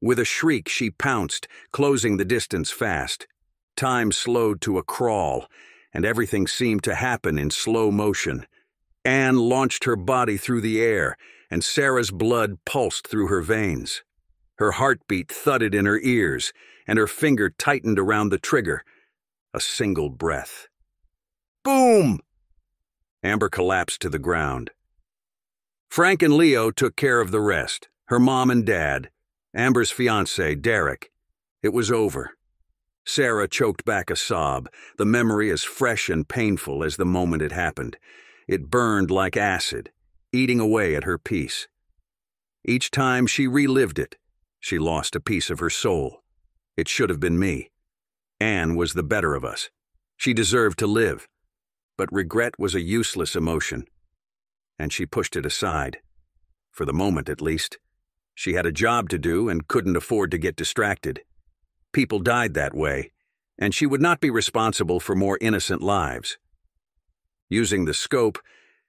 Speaker 1: With a shriek, she pounced, closing the distance fast. Time slowed to a crawl, and everything seemed to happen in slow motion. Anne launched her body through the air, and Sarah's blood pulsed through her veins. Her heartbeat thudded in her ears, and her finger tightened around the trigger. A single breath. Boom! Amber collapsed to the ground. Frank and Leo took care of the rest her mom and dad, Amber's fiance, Derek. It was over. Sarah choked back a sob, the memory as fresh and painful as the moment it happened. It burned like acid, eating away at her peace. Each time she relived it, she lost a piece of her soul. It should have been me. Anne was the better of us. She deserved to live. But regret was a useless emotion. And she pushed it aside. For the moment, at least. She had a job to do and couldn't afford to get distracted. People died that way, and she would not be responsible for more innocent lives. Using the scope,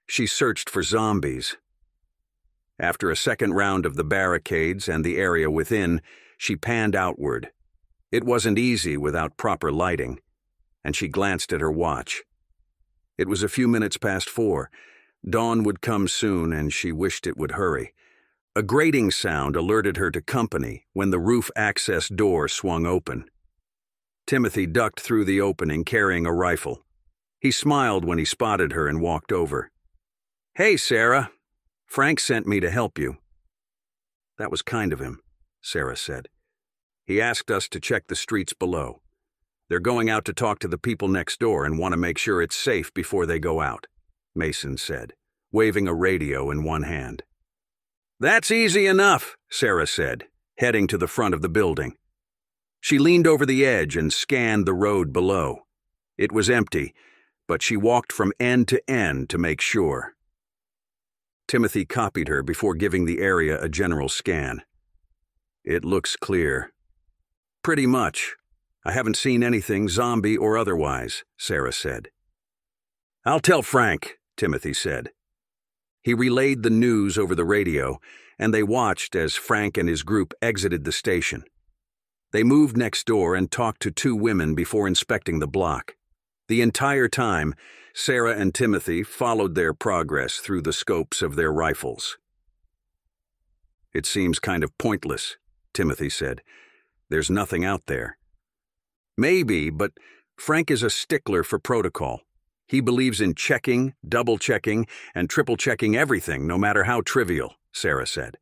Speaker 1: she searched for zombies, after a second round of the barricades and the area within, she panned outward. It wasn't easy without proper lighting, and she glanced at her watch. It was a few minutes past four. Dawn would come soon, and she wished it would hurry. A grating sound alerted her to company when the roof access door swung open. Timothy ducked through the opening carrying a rifle. He smiled when he spotted her and walked over. Hey, Sarah, Frank sent me to help you. That was kind of him, Sarah said. He asked us to check the streets below. They're going out to talk to the people next door and want to make sure it's safe before they go out, Mason said, waving a radio in one hand. That's easy enough, Sarah said, heading to the front of the building. She leaned over the edge and scanned the road below. It was empty, but she walked from end to end to make sure. Timothy copied her before giving the area a general scan. It looks clear. Pretty much. I haven't seen anything zombie or otherwise, Sarah said. I'll tell Frank, Timothy said. He relayed the news over the radio, and they watched as Frank and his group exited the station. They moved next door and talked to two women before inspecting the block. The entire time, Sarah and Timothy followed their progress through the scopes of their rifles. It seems kind of pointless, Timothy said. There's nothing out there. Maybe, but Frank is a stickler for protocol. He believes in checking, double checking, and triple checking everything, no matter how trivial, Sarah said.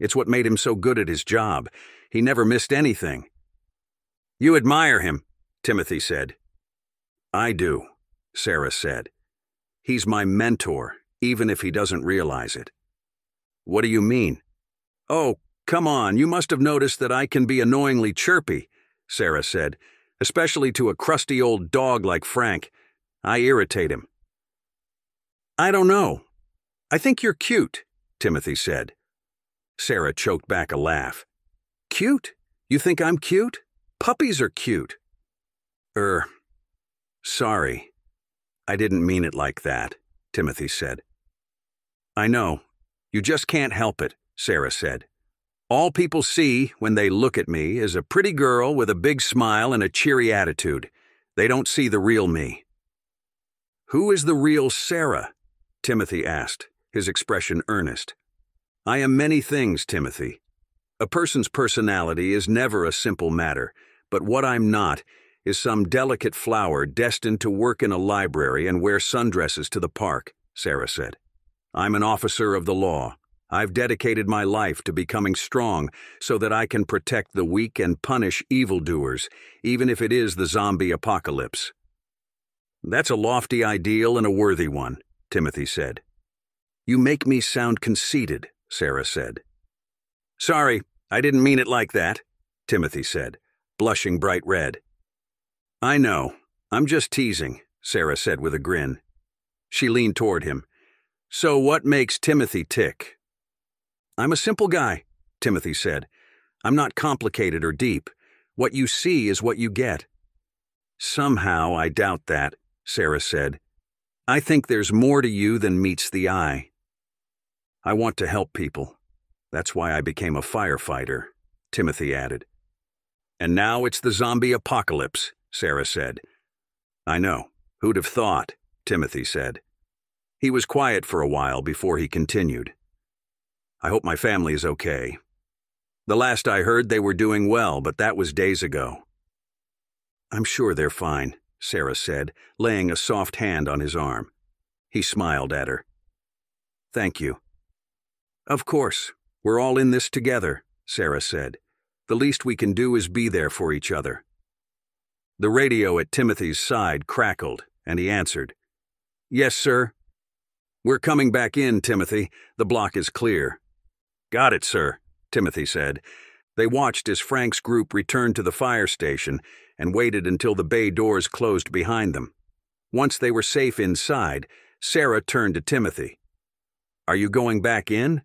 Speaker 1: It's what made him so good at his job. He never missed anything. You admire him, Timothy said. I do, Sarah said. He's my mentor, even if he doesn't realize it. What do you mean? Oh, come on, you must have noticed that I can be annoyingly chirpy, Sarah said, especially to a crusty old dog like Frank. I irritate him. I don't know. I think you're cute, Timothy said. Sarah choked back a laugh. Cute? You think I'm cute? Puppies are cute. Er, sorry. I didn't mean it like that, Timothy said. I know. You just can't help it, Sarah said. All people see when they look at me is a pretty girl with a big smile and a cheery attitude. They don't see the real me. Who is the real Sarah? Timothy asked, his expression earnest. I am many things, Timothy. A person's personality is never a simple matter, but what I'm not is some delicate flower destined to work in a library and wear sundresses to the park, Sarah said. I'm an officer of the law. I've dedicated my life to becoming strong so that I can protect the weak and punish evildoers, even if it is the zombie apocalypse. That's a lofty ideal and a worthy one, Timothy said. You make me sound conceited, Sarah said. Sorry, I didn't mean it like that, Timothy said, blushing bright red. I know. I'm just teasing, Sarah said with a grin. She leaned toward him. So what makes Timothy tick? I'm a simple guy, Timothy said. I'm not complicated or deep. What you see is what you get. Somehow I doubt that, Sarah said. I think there's more to you than meets the eye. I want to help people. That's why I became a firefighter, Timothy added. And now it's the zombie apocalypse, Sarah said. I know. Who'd have thought? Timothy said. He was quiet for a while before he continued. I hope my family is okay. The last I heard, they were doing well, but that was days ago. I'm sure they're fine, Sarah said, laying a soft hand on his arm. He smiled at her. Thank you. Of course, we're all in this together, Sarah said. The least we can do is be there for each other. The radio at Timothy's side crackled, and he answered. Yes, sir. We're coming back in, Timothy. The block is clear. Got it, sir, Timothy said. They watched as Frank's group returned to the fire station and waited until the bay doors closed behind them. Once they were safe inside, Sarah turned to Timothy. Are you going back in?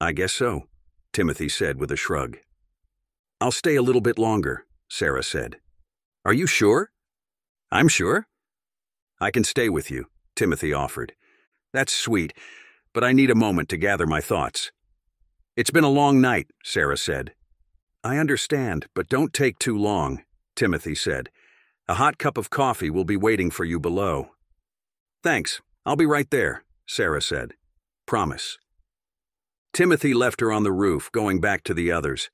Speaker 1: I guess so, Timothy said with a shrug. I'll stay a little bit longer, Sarah said. Are you sure? I'm sure. I can stay with you, Timothy offered. That's sweet, but I need a moment to gather my thoughts. It's been a long night, Sarah said. I understand, but don't take too long, Timothy said. A hot cup of coffee will be waiting for you below. Thanks, I'll be right there, Sarah said. Promise. Timothy left her on the roof, going back to the others.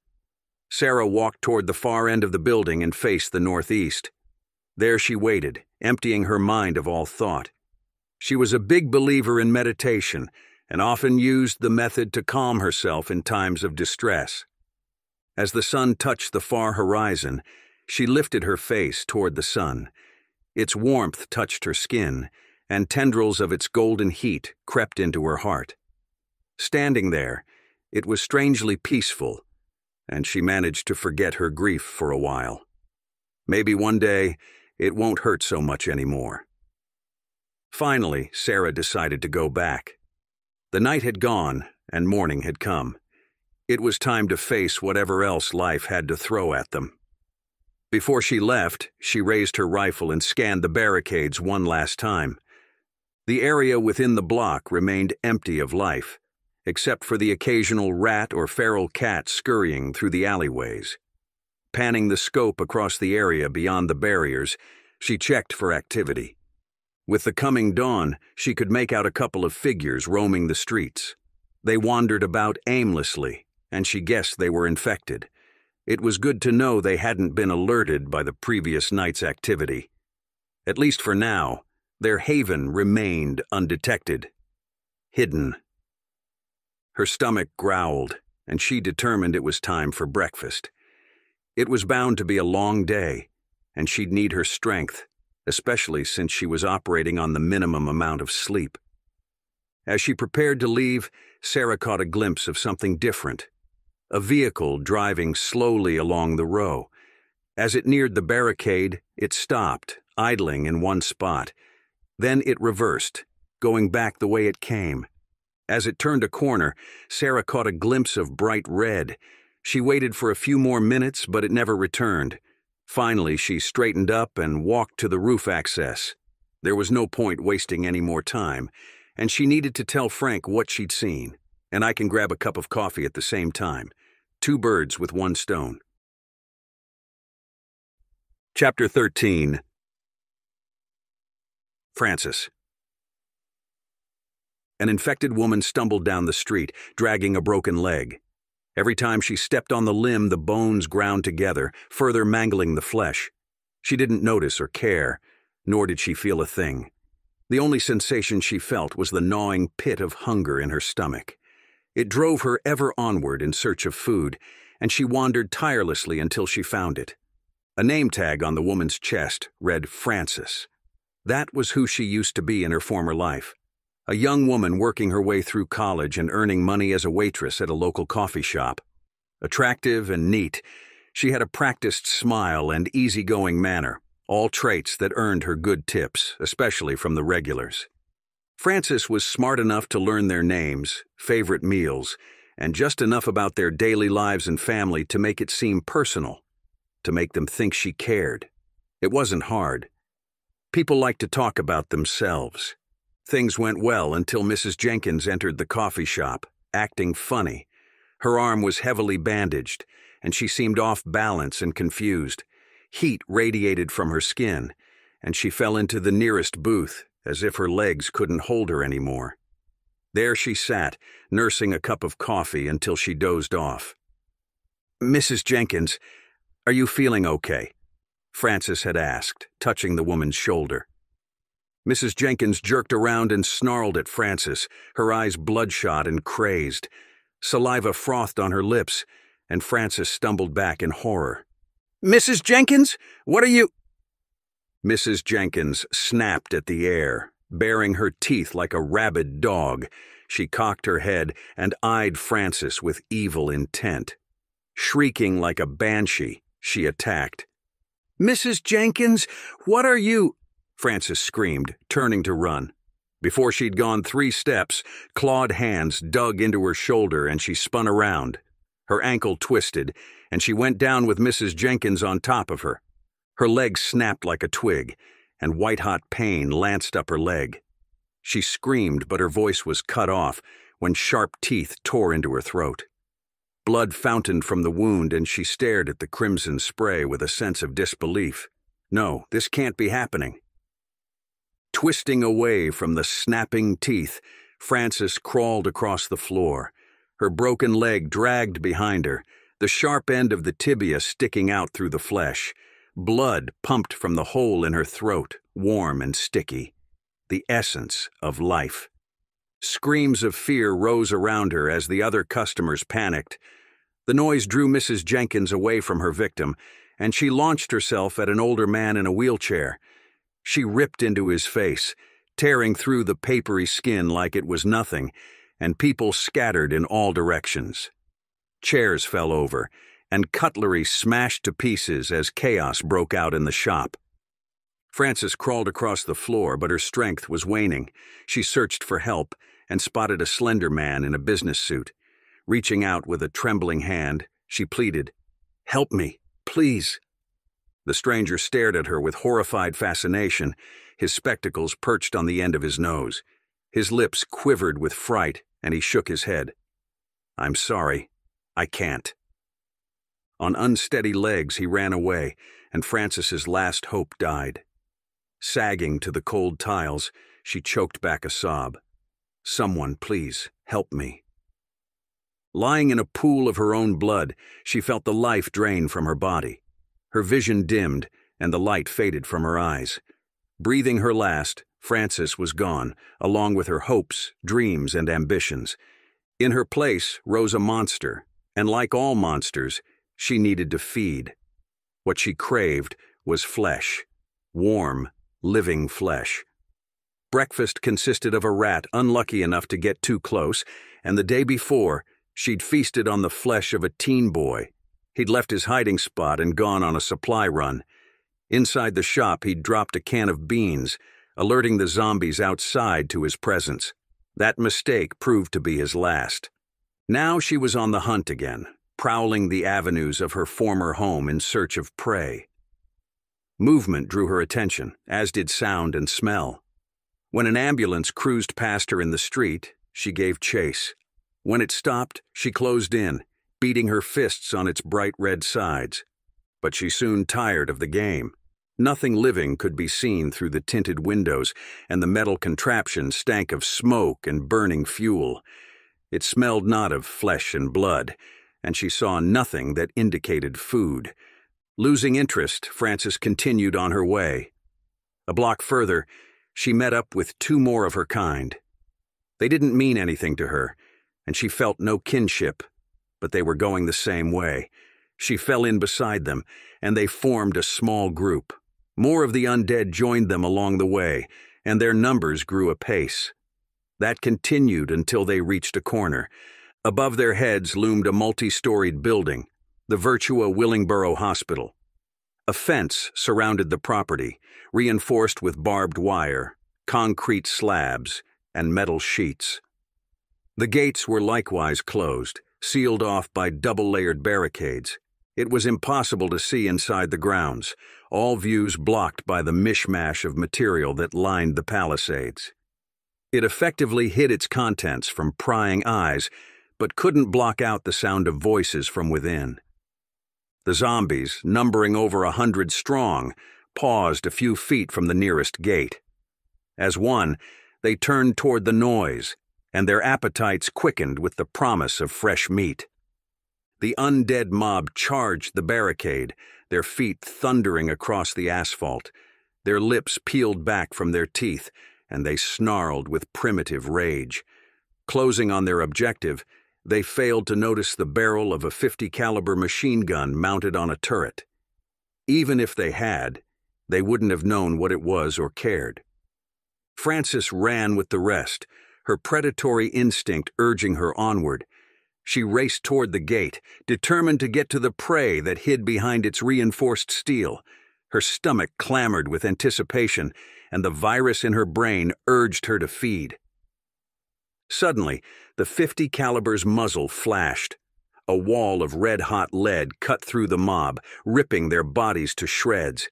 Speaker 1: Sarah walked toward the far end of the building and faced the northeast. There she waited, emptying her mind of all thought. She was a big believer in meditation and often used the method to calm herself in times of distress. As the sun touched the far horizon, she lifted her face toward the sun. Its warmth touched her skin, and tendrils of its golden heat crept into her heart. Standing there, it was strangely peaceful, and she managed to forget her grief for a while. Maybe one day it won't hurt so much anymore. Finally, Sarah decided to go back. The night had gone, and morning had come. It was time to face whatever else life had to throw at them. Before she left, she raised her rifle and scanned the barricades one last time. The area within the block remained empty of life, except for the occasional rat or feral cat scurrying through the alleyways. Panning the scope across the area beyond the barriers, she checked for activity. With the coming dawn, she could make out a couple of figures roaming the streets. They wandered about aimlessly, and she guessed they were infected. It was good to know they hadn't been alerted by the previous night's activity. At least for now, their haven remained undetected. Hidden. Her stomach growled, and she determined it was time for breakfast. It was bound to be a long day, and she'd need her strength, especially since she was operating on the minimum amount of sleep. As she prepared to leave, Sarah caught a glimpse of something different. A vehicle driving slowly along the row. As it neared the barricade, it stopped, idling in one spot. Then it reversed, going back the way it came. As it turned a corner, Sarah caught a glimpse of bright red. She waited for a few more minutes, but it never returned. Finally, she straightened up and walked to the roof access. There was no point wasting any more time, and she needed to tell Frank what she'd seen, and I can grab a cup of coffee at the same time. Two birds with one stone. Chapter 13 Frances An infected woman stumbled down the street, dragging a broken leg. Every time she stepped on the limb, the bones ground together, further mangling the flesh. She didn't notice or care, nor did she feel a thing. The only sensation she felt was the gnawing pit of hunger in her stomach. It drove her ever onward in search of food, and she wandered tirelessly until she found it. A name tag on the woman's chest read Frances. That was who she used to be in her former life a young woman working her way through college and earning money as a waitress at a local coffee shop. Attractive and neat, she had a practiced smile and easygoing manner, all traits that earned her good tips, especially from the regulars. Frances was smart enough to learn their names, favorite meals, and just enough about their daily lives and family to make it seem personal, to make them think she cared. It wasn't hard. People like to talk about themselves. Things went well until Mrs. Jenkins entered the coffee shop, acting funny. Her arm was heavily bandaged, and she seemed off balance and confused. Heat radiated from her skin, and she fell into the nearest booth, as if her legs couldn't hold her anymore. There she sat, nursing a cup of coffee until she dozed off. Mrs. Jenkins, are you feeling okay? Frances had asked, touching the woman's shoulder. Mrs. Jenkins jerked around and snarled at Frances, her eyes bloodshot and crazed. Saliva frothed on her lips, and Frances stumbled back in horror. Mrs. Jenkins, what are you? Mrs. Jenkins snapped at the air, baring her teeth like a rabid dog. She cocked her head and eyed Frances with evil intent. Shrieking like a banshee, she attacked. Mrs. Jenkins, what are you? Frances screamed, turning to run. Before she'd gone three steps, clawed hands dug into her shoulder and she spun around. Her ankle twisted, and she went down with Mrs. Jenkins on top of her. Her leg snapped like a twig, and white hot pain lanced up her leg. She screamed, but her voice was cut off when sharp teeth tore into her throat. Blood fountained from the wound, and she stared at the crimson spray with a sense of disbelief. No, this can't be happening. Twisting away from the snapping teeth, Frances crawled across the floor. Her broken leg dragged behind her, the sharp end of the tibia sticking out through the flesh. Blood pumped from the hole in her throat, warm and sticky. The essence of life. Screams of fear rose around her as the other customers panicked. The noise drew Mrs. Jenkins away from her victim, and she launched herself at an older man in a wheelchair. She ripped into his face, tearing through the papery skin like it was nothing, and people scattered in all directions. Chairs fell over, and cutlery smashed to pieces as chaos broke out in the shop. Frances crawled across the floor, but her strength was waning. She searched for help and spotted a slender man in a business suit. Reaching out with a trembling hand, she pleaded, Help me, please. The stranger stared at her with horrified fascination, his spectacles perched on the end of his nose. His lips quivered with fright, and he shook his head. I'm sorry. I can't. On unsteady legs, he ran away, and Frances's last hope died. Sagging to the cold tiles, she choked back a sob. Someone, please, help me. Lying in a pool of her own blood, she felt the life drain from her body. Her vision dimmed, and the light faded from her eyes. Breathing her last, Frances was gone, along with her hopes, dreams, and ambitions. In her place rose a monster, and like all monsters, she needed to feed. What she craved was flesh. Warm, living flesh. Breakfast consisted of a rat unlucky enough to get too close, and the day before, she'd feasted on the flesh of a teen boy. He'd left his hiding spot and gone on a supply run. Inside the shop, he'd dropped a can of beans, alerting the zombies outside to his presence. That mistake proved to be his last. Now she was on the hunt again, prowling the avenues of her former home in search of prey. Movement drew her attention, as did sound and smell. When an ambulance cruised past her in the street, she gave chase. When it stopped, she closed in, beating her fists on its bright red sides. But she soon tired of the game. Nothing living could be seen through the tinted windows, and the metal contraption stank of smoke and burning fuel. It smelled not of flesh and blood, and she saw nothing that indicated food. Losing interest, Frances continued on her way. A block further, she met up with two more of her kind. They didn't mean anything to her, and she felt no kinship, but they were going the same way. She fell in beside them, and they formed a small group. More of the undead joined them along the way, and their numbers grew apace. That continued until they reached a corner. Above their heads loomed a multi-storied building, the Virtua Willingboro Hospital. A fence surrounded the property, reinforced with barbed wire, concrete slabs, and metal sheets. The gates were likewise closed, sealed off by double-layered barricades. It was impossible to see inside the grounds, all views blocked by the mishmash of material that lined the palisades. It effectively hid its contents from prying eyes, but couldn't block out the sound of voices from within. The zombies, numbering over a hundred strong, paused a few feet from the nearest gate. As one, they turned toward the noise, and their appetites quickened with the promise of fresh meat. The undead mob charged the barricade, their feet thundering across the asphalt, their lips peeled back from their teeth, and they snarled with primitive rage. Closing on their objective, they failed to notice the barrel of a 50 caliber machine gun mounted on a turret. Even if they had, they wouldn't have known what it was or cared. Frances ran with the rest, her predatory instinct urging her onward. She raced toward the gate, determined to get to the prey that hid behind its reinforced steel. Her stomach clamored with anticipation, and the virus in her brain urged her to feed. Suddenly, the 50 caliber's muzzle flashed. A wall of red-hot lead cut through the mob, ripping their bodies to shreds.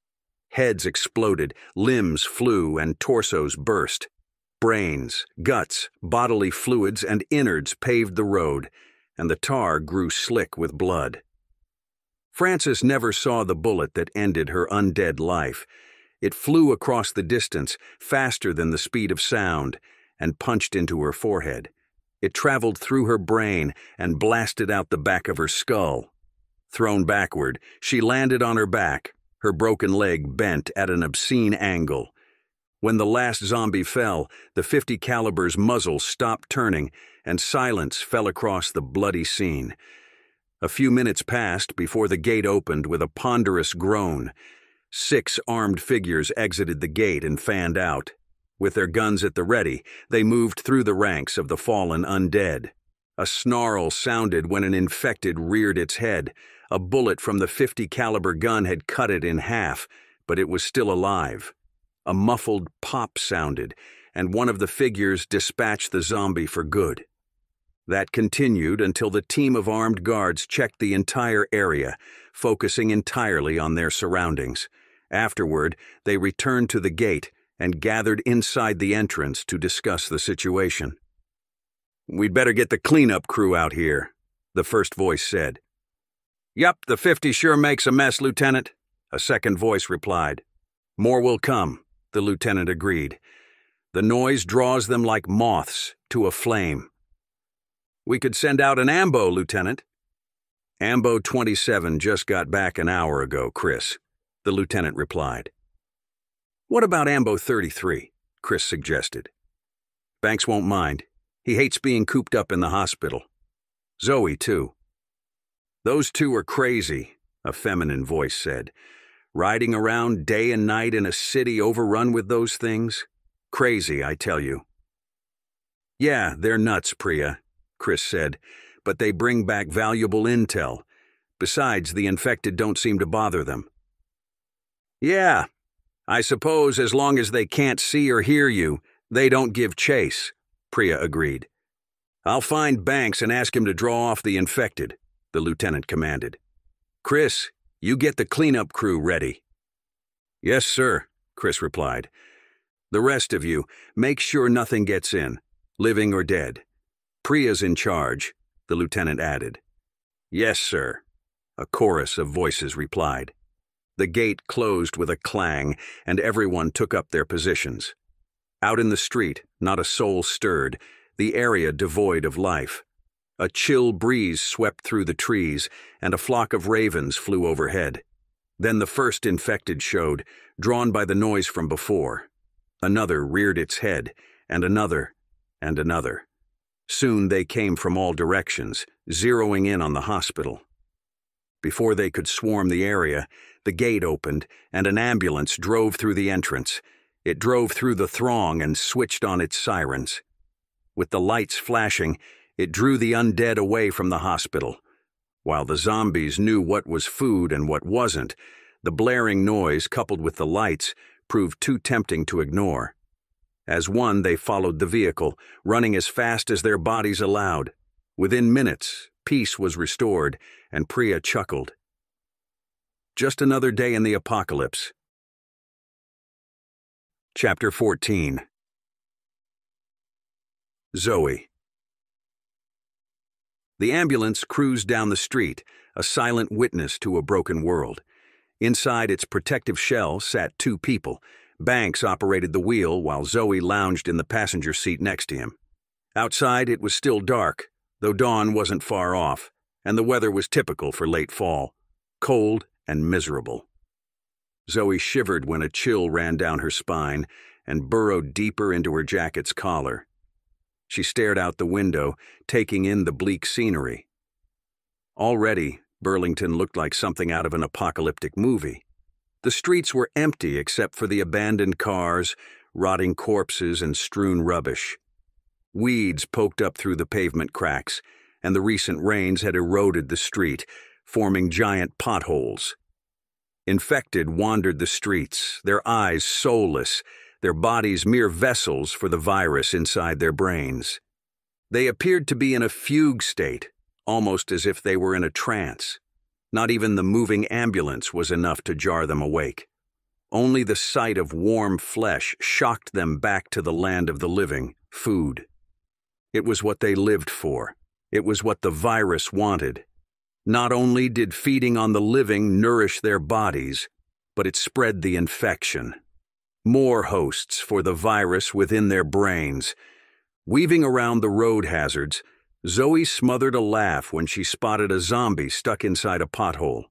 Speaker 1: Heads exploded, limbs flew, and torsos burst. Brains, guts, bodily fluids, and innards paved the road, and the tar grew slick with blood. Frances never saw the bullet that ended her undead life. It flew across the distance, faster than the speed of sound, and punched into her forehead. It traveled through her brain and blasted out the back of her skull. Thrown backward, she landed on her back, her broken leg bent at an obscene angle. When the last zombie fell, the 50 caliber's muzzle stopped turning and silence fell across the bloody scene. A few minutes passed before the gate opened with a ponderous groan. Six armed figures exited the gate and fanned out. With their guns at the ready, they moved through the ranks of the fallen undead. A snarl sounded when an infected reared its head. A bullet from the 50 caliber gun had cut it in half, but it was still alive. A muffled pop sounded, and one of the figures dispatched the zombie for good. That continued until the team of armed guards checked the entire area, focusing entirely on their surroundings. Afterward, they returned to the gate and gathered inside the entrance to discuss the situation. We'd better get the cleanup crew out here, the first voice said. Yup, the 50 sure makes a mess, Lieutenant, a second voice replied. More will come, the lieutenant agreed. The noise draws them like moths to a flame. We could send out an AMBO, Lieutenant. AMBO 27 just got back an hour ago, Chris, the lieutenant replied. What about AMBO 33? Chris suggested. Banks won't mind. He hates being cooped up in the hospital. Zoe, too. Those two are crazy, a feminine voice said. Riding around day and night in a city overrun with those things? Crazy, I tell you. Yeah, they're nuts, Priya, Chris said, but they bring back valuable intel. Besides, the infected don't seem to bother them. Yeah, I suppose as long as they can't see or hear you, they don't give chase, Priya agreed. I'll find Banks and ask him to draw off the infected, the lieutenant commanded. Chris, you get the cleanup crew ready. Yes, sir, Chris replied. The rest of you, make sure nothing gets in, living or dead. Priya's in charge, the lieutenant added. Yes, sir, a chorus of voices replied. The gate closed with a clang, and everyone took up their positions. Out in the street, not a soul stirred, the area devoid of life. A chill breeze swept through the trees, and a flock of ravens flew overhead. Then the first infected showed, drawn by the noise from before. Another reared its head, and another, and another. Soon they came from all directions, zeroing in on the hospital. Before they could swarm the area, the gate opened, and an ambulance drove through the entrance. It drove through the throng and switched on its sirens. With the lights flashing, it drew the undead away from the hospital. While the zombies knew what was food and what wasn't, the blaring noise coupled with the lights proved too tempting to ignore. As one, they followed the vehicle, running as fast as their bodies allowed. Within minutes, peace was restored, and Priya chuckled. Just another day in the apocalypse. Chapter 14 Zoe the ambulance cruised down the street, a silent witness to a broken world. Inside its protective shell sat two people. Banks operated the wheel while Zoe lounged in the passenger seat next to him. Outside, it was still dark, though dawn wasn't far off, and the weather was typical for late fall cold and miserable. Zoe shivered when a chill ran down her spine and burrowed deeper into her jacket's collar. She stared out the window, taking in the bleak scenery. Already, Burlington looked like something out of an apocalyptic movie. The streets were empty except for the abandoned cars, rotting corpses, and strewn rubbish. Weeds poked up through the pavement cracks, and the recent rains had eroded the street, forming giant potholes. Infected wandered the streets, their eyes soulless, their bodies mere vessels for the virus inside their brains. They appeared to be in a fugue state, almost as if they were in a trance. Not even the moving ambulance was enough to jar them awake. Only the sight of warm flesh shocked them back to the land of the living, food. It was what they lived for. It was what the virus wanted. Not only did feeding on the living nourish their bodies, but it spread the infection. More hosts for the virus within their brains. Weaving around the road hazards, Zoe smothered a laugh when she spotted a zombie stuck inside a pothole.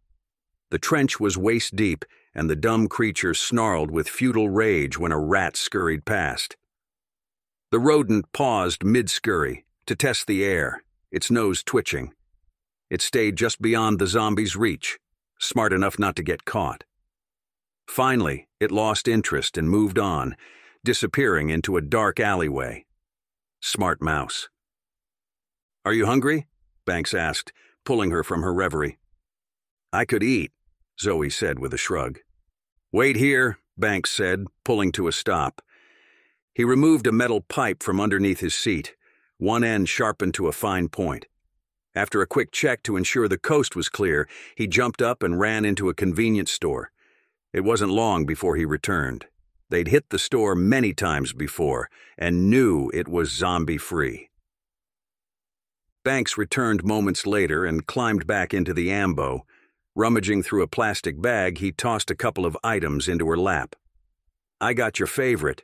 Speaker 1: The trench was waist deep, and the dumb creature snarled with futile rage when a rat scurried past. The rodent paused mid scurry to test the air, its nose twitching. It stayed just beyond the zombie's reach, smart enough not to get caught. Finally, it lost interest and moved on, disappearing into a dark alleyway. Smart mouse. Are you hungry? Banks asked, pulling her from her reverie. I could eat, Zoe said with a shrug. Wait here, Banks said, pulling to a stop. He removed a metal pipe from underneath his seat, one end sharpened to a fine point. After a quick check to ensure the coast was clear, he jumped up and ran into a convenience store. It wasn't long before he returned. They'd hit the store many times before and knew it was zombie free. Banks returned moments later and climbed back into the ambo. Rummaging through a plastic bag, he tossed a couple of items into her lap. I got your favorite.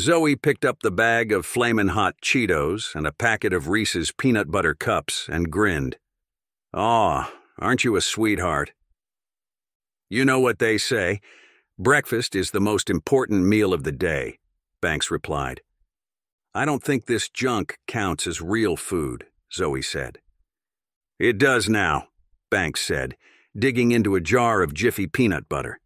Speaker 1: Zoe picked up the bag of flamin' hot Cheetos and a packet of Reese's peanut butter cups and grinned. Aw, aren't you a sweetheart? You know what they say. Breakfast is the most important meal of the day, Banks replied. I don't think this junk counts as real food, Zoe said. It does now, Banks said, digging into a jar of Jiffy peanut butter.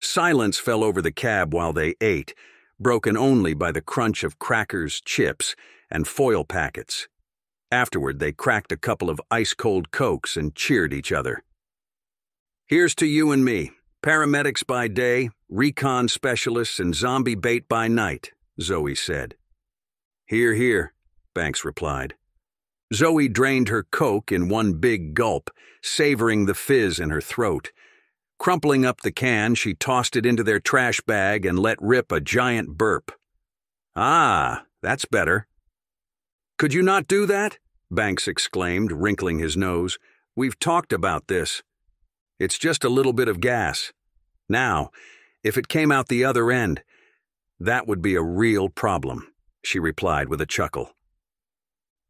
Speaker 1: Silence fell over the cab while they ate, broken only by the crunch of crackers, chips, and foil packets. Afterward, they cracked a couple of ice cold cokes and cheered each other. Hear's to you and me, paramedics by day, recon specialists, and zombie bait by night, Zoe said. Here, hear, Banks replied. Zoe drained her coke in one big gulp, savoring the fizz in her throat. Crumpling up the can, she tossed it into their trash bag and let rip a giant burp. Ah, that's better. Could you not do that? Banks exclaimed, wrinkling his nose. We've talked about this. It's just a little bit of gas. Now, if it came out the other end, that would be a real problem, she replied with a chuckle.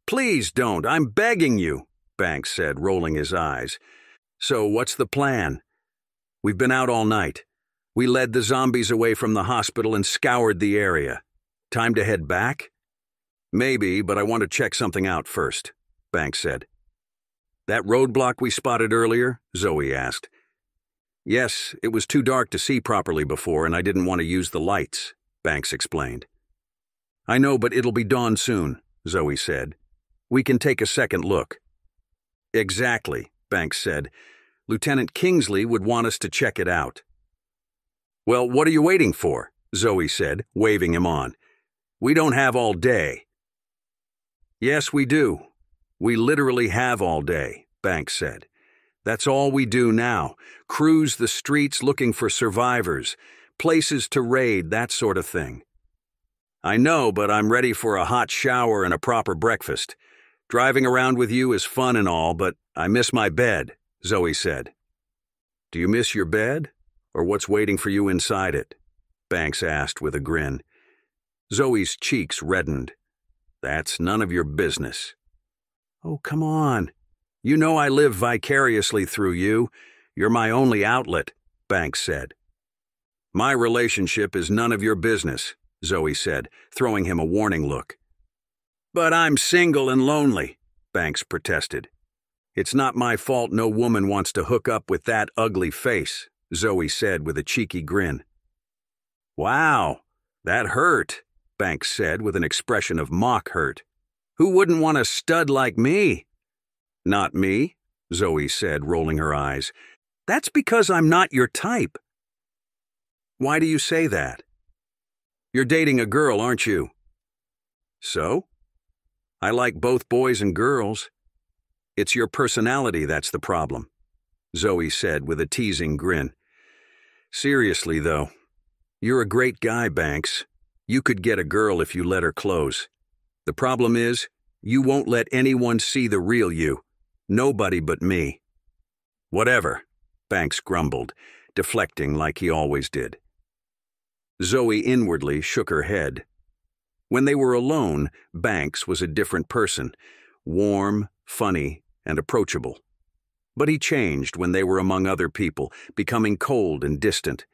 Speaker 1: Please don't, I'm begging you, Banks said, rolling his eyes. So what's the plan? We've been out all night. We led the zombies away from the hospital and scoured the area. Time to head back? Maybe, but I want to check something out first, Banks said. That roadblock we spotted earlier? Zoe asked. Yes, it was too dark to see properly before, and I didn't want to use the lights, Banks explained. I know, but it'll be dawn soon, Zoe said. We can take a second look. Exactly, Banks said. Lieutenant Kingsley would want us to check it out. Well, what are you waiting for? Zoe said, waving him on. We don't have all day. Yes, we do. We literally have all day, Banks said. That's all we do now cruise the streets looking for survivors, places to raid, that sort of thing. I know, but I'm ready for a hot shower and a proper breakfast. Driving around with you is fun and all, but I miss my bed, Zoe said. Do you miss your bed? Or what's waiting for you inside it? Banks asked with a grin. Zoe's cheeks reddened. That's none of your business. Oh, come on. You know I live vicariously through you. You're my only outlet, Banks said. My relationship is none of your business, Zoe said, throwing him a warning look. But I'm single and lonely, Banks protested. It's not my fault no woman wants to hook up with that ugly face, Zoe said with a cheeky grin. Wow, that hurt, Banks said with an expression of mock hurt. Who wouldn't want a stud like me? Not me, Zoe said, rolling her eyes. That's because I'm not your type. Why do you say that? You're dating a girl, aren't you? So? I like both boys and girls. It's your personality that's the problem, Zoe said with a teasing grin. Seriously, though, you're a great guy, Banks. You could get a girl if you let her close. The problem is, you won't let anyone see the real you. Nobody but me. Whatever, Banks grumbled, deflecting like he always did. Zoe inwardly shook her head. When they were alone, Banks was a different person, warm, funny, and approachable. But he changed when they were among other people, becoming cold and distant.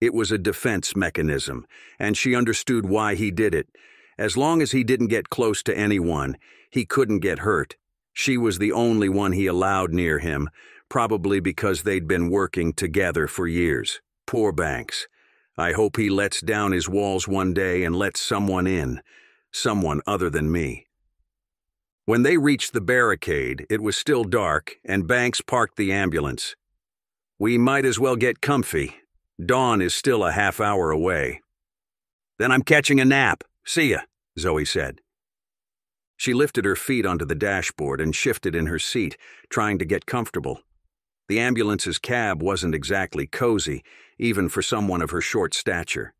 Speaker 1: It was a defense mechanism, and she understood why he did it. As long as he didn't get close to anyone, he couldn't get hurt. She was the only one he allowed near him, probably because they'd been working together for years. Poor Banks. I hope he lets down his walls one day and lets someone in. Someone other than me. When they reached the barricade, it was still dark, and Banks parked the ambulance. We might as well get comfy, Dawn is still a half hour away. Then I'm catching a nap. See ya, Zoe said. She lifted her feet onto the dashboard and shifted in her seat, trying to get comfortable. The ambulance's cab wasn't exactly cozy, even for someone of her short stature.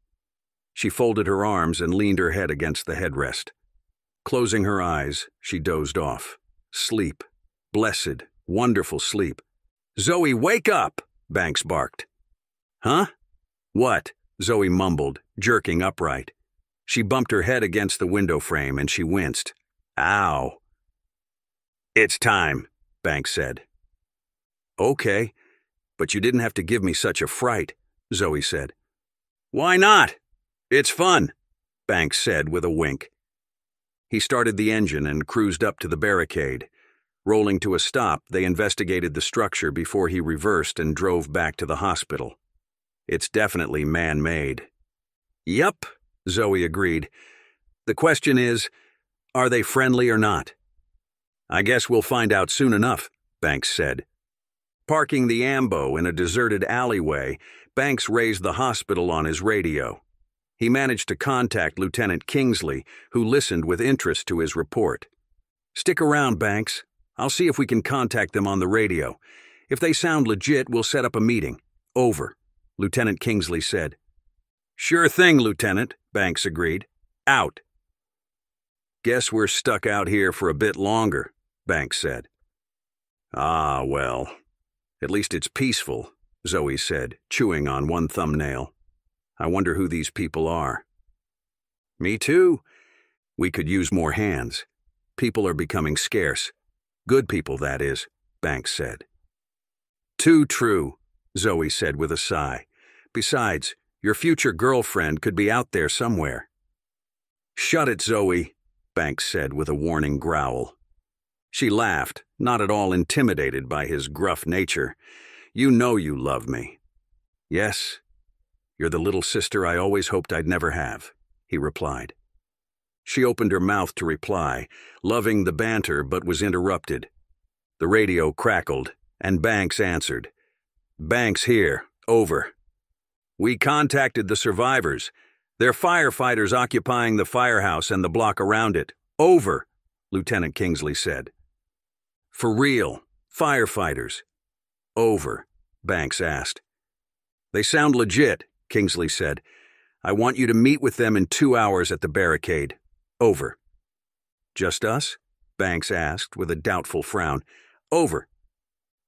Speaker 1: She folded her arms and leaned her head against the headrest. Closing her eyes, she dozed off. Sleep. Blessed, wonderful sleep. Zoe, wake up! Banks barked. Huh? What? Zoe mumbled, jerking upright. She bumped her head against the window frame and she winced. Ow. It's time, Banks said. Okay, but you didn't have to give me such a fright, Zoe said. Why not? It's fun, Banks said with a wink. He started the engine and cruised up to the barricade. Rolling to a stop, they investigated the structure before he reversed and drove back to the hospital. It's definitely man made. Yup, Zoe agreed. The question is are they friendly or not? I guess we'll find out soon enough, Banks said. Parking the Ambo in a deserted alleyway, Banks raised the hospital on his radio. He managed to contact Lieutenant Kingsley, who listened with interest to his report. Stick around, Banks. I'll see if we can contact them on the radio. If they sound legit, we'll set up a meeting. Over, Lieutenant Kingsley said. Sure thing, Lieutenant, Banks agreed. Out. Guess we're stuck out here for a bit longer, Banks said. Ah, well. At least it's peaceful, Zoe said, chewing on one thumbnail. I wonder who these people are. Me too. We could use more hands. People are becoming scarce. Good people, that is, Banks said. Too true, Zoe said with a sigh. Besides, your future girlfriend could be out there somewhere. Shut it, Zoe, Banks said with a warning growl. She laughed, not at all intimidated by his gruff nature. You know you love me. Yes, you're the little sister I always hoped I'd never have, he replied. She opened her mouth to reply, loving the banter but was interrupted. The radio crackled, and Banks answered. Banks here, over. We contacted the survivors. They're firefighters occupying the firehouse and the block around it. Over, Lieutenant Kingsley said. For real, firefighters. Over, Banks asked. They sound legit, Kingsley said. I want you to meet with them in two hours at the barricade. Over. Just us? Banks asked with a doubtful frown. Over.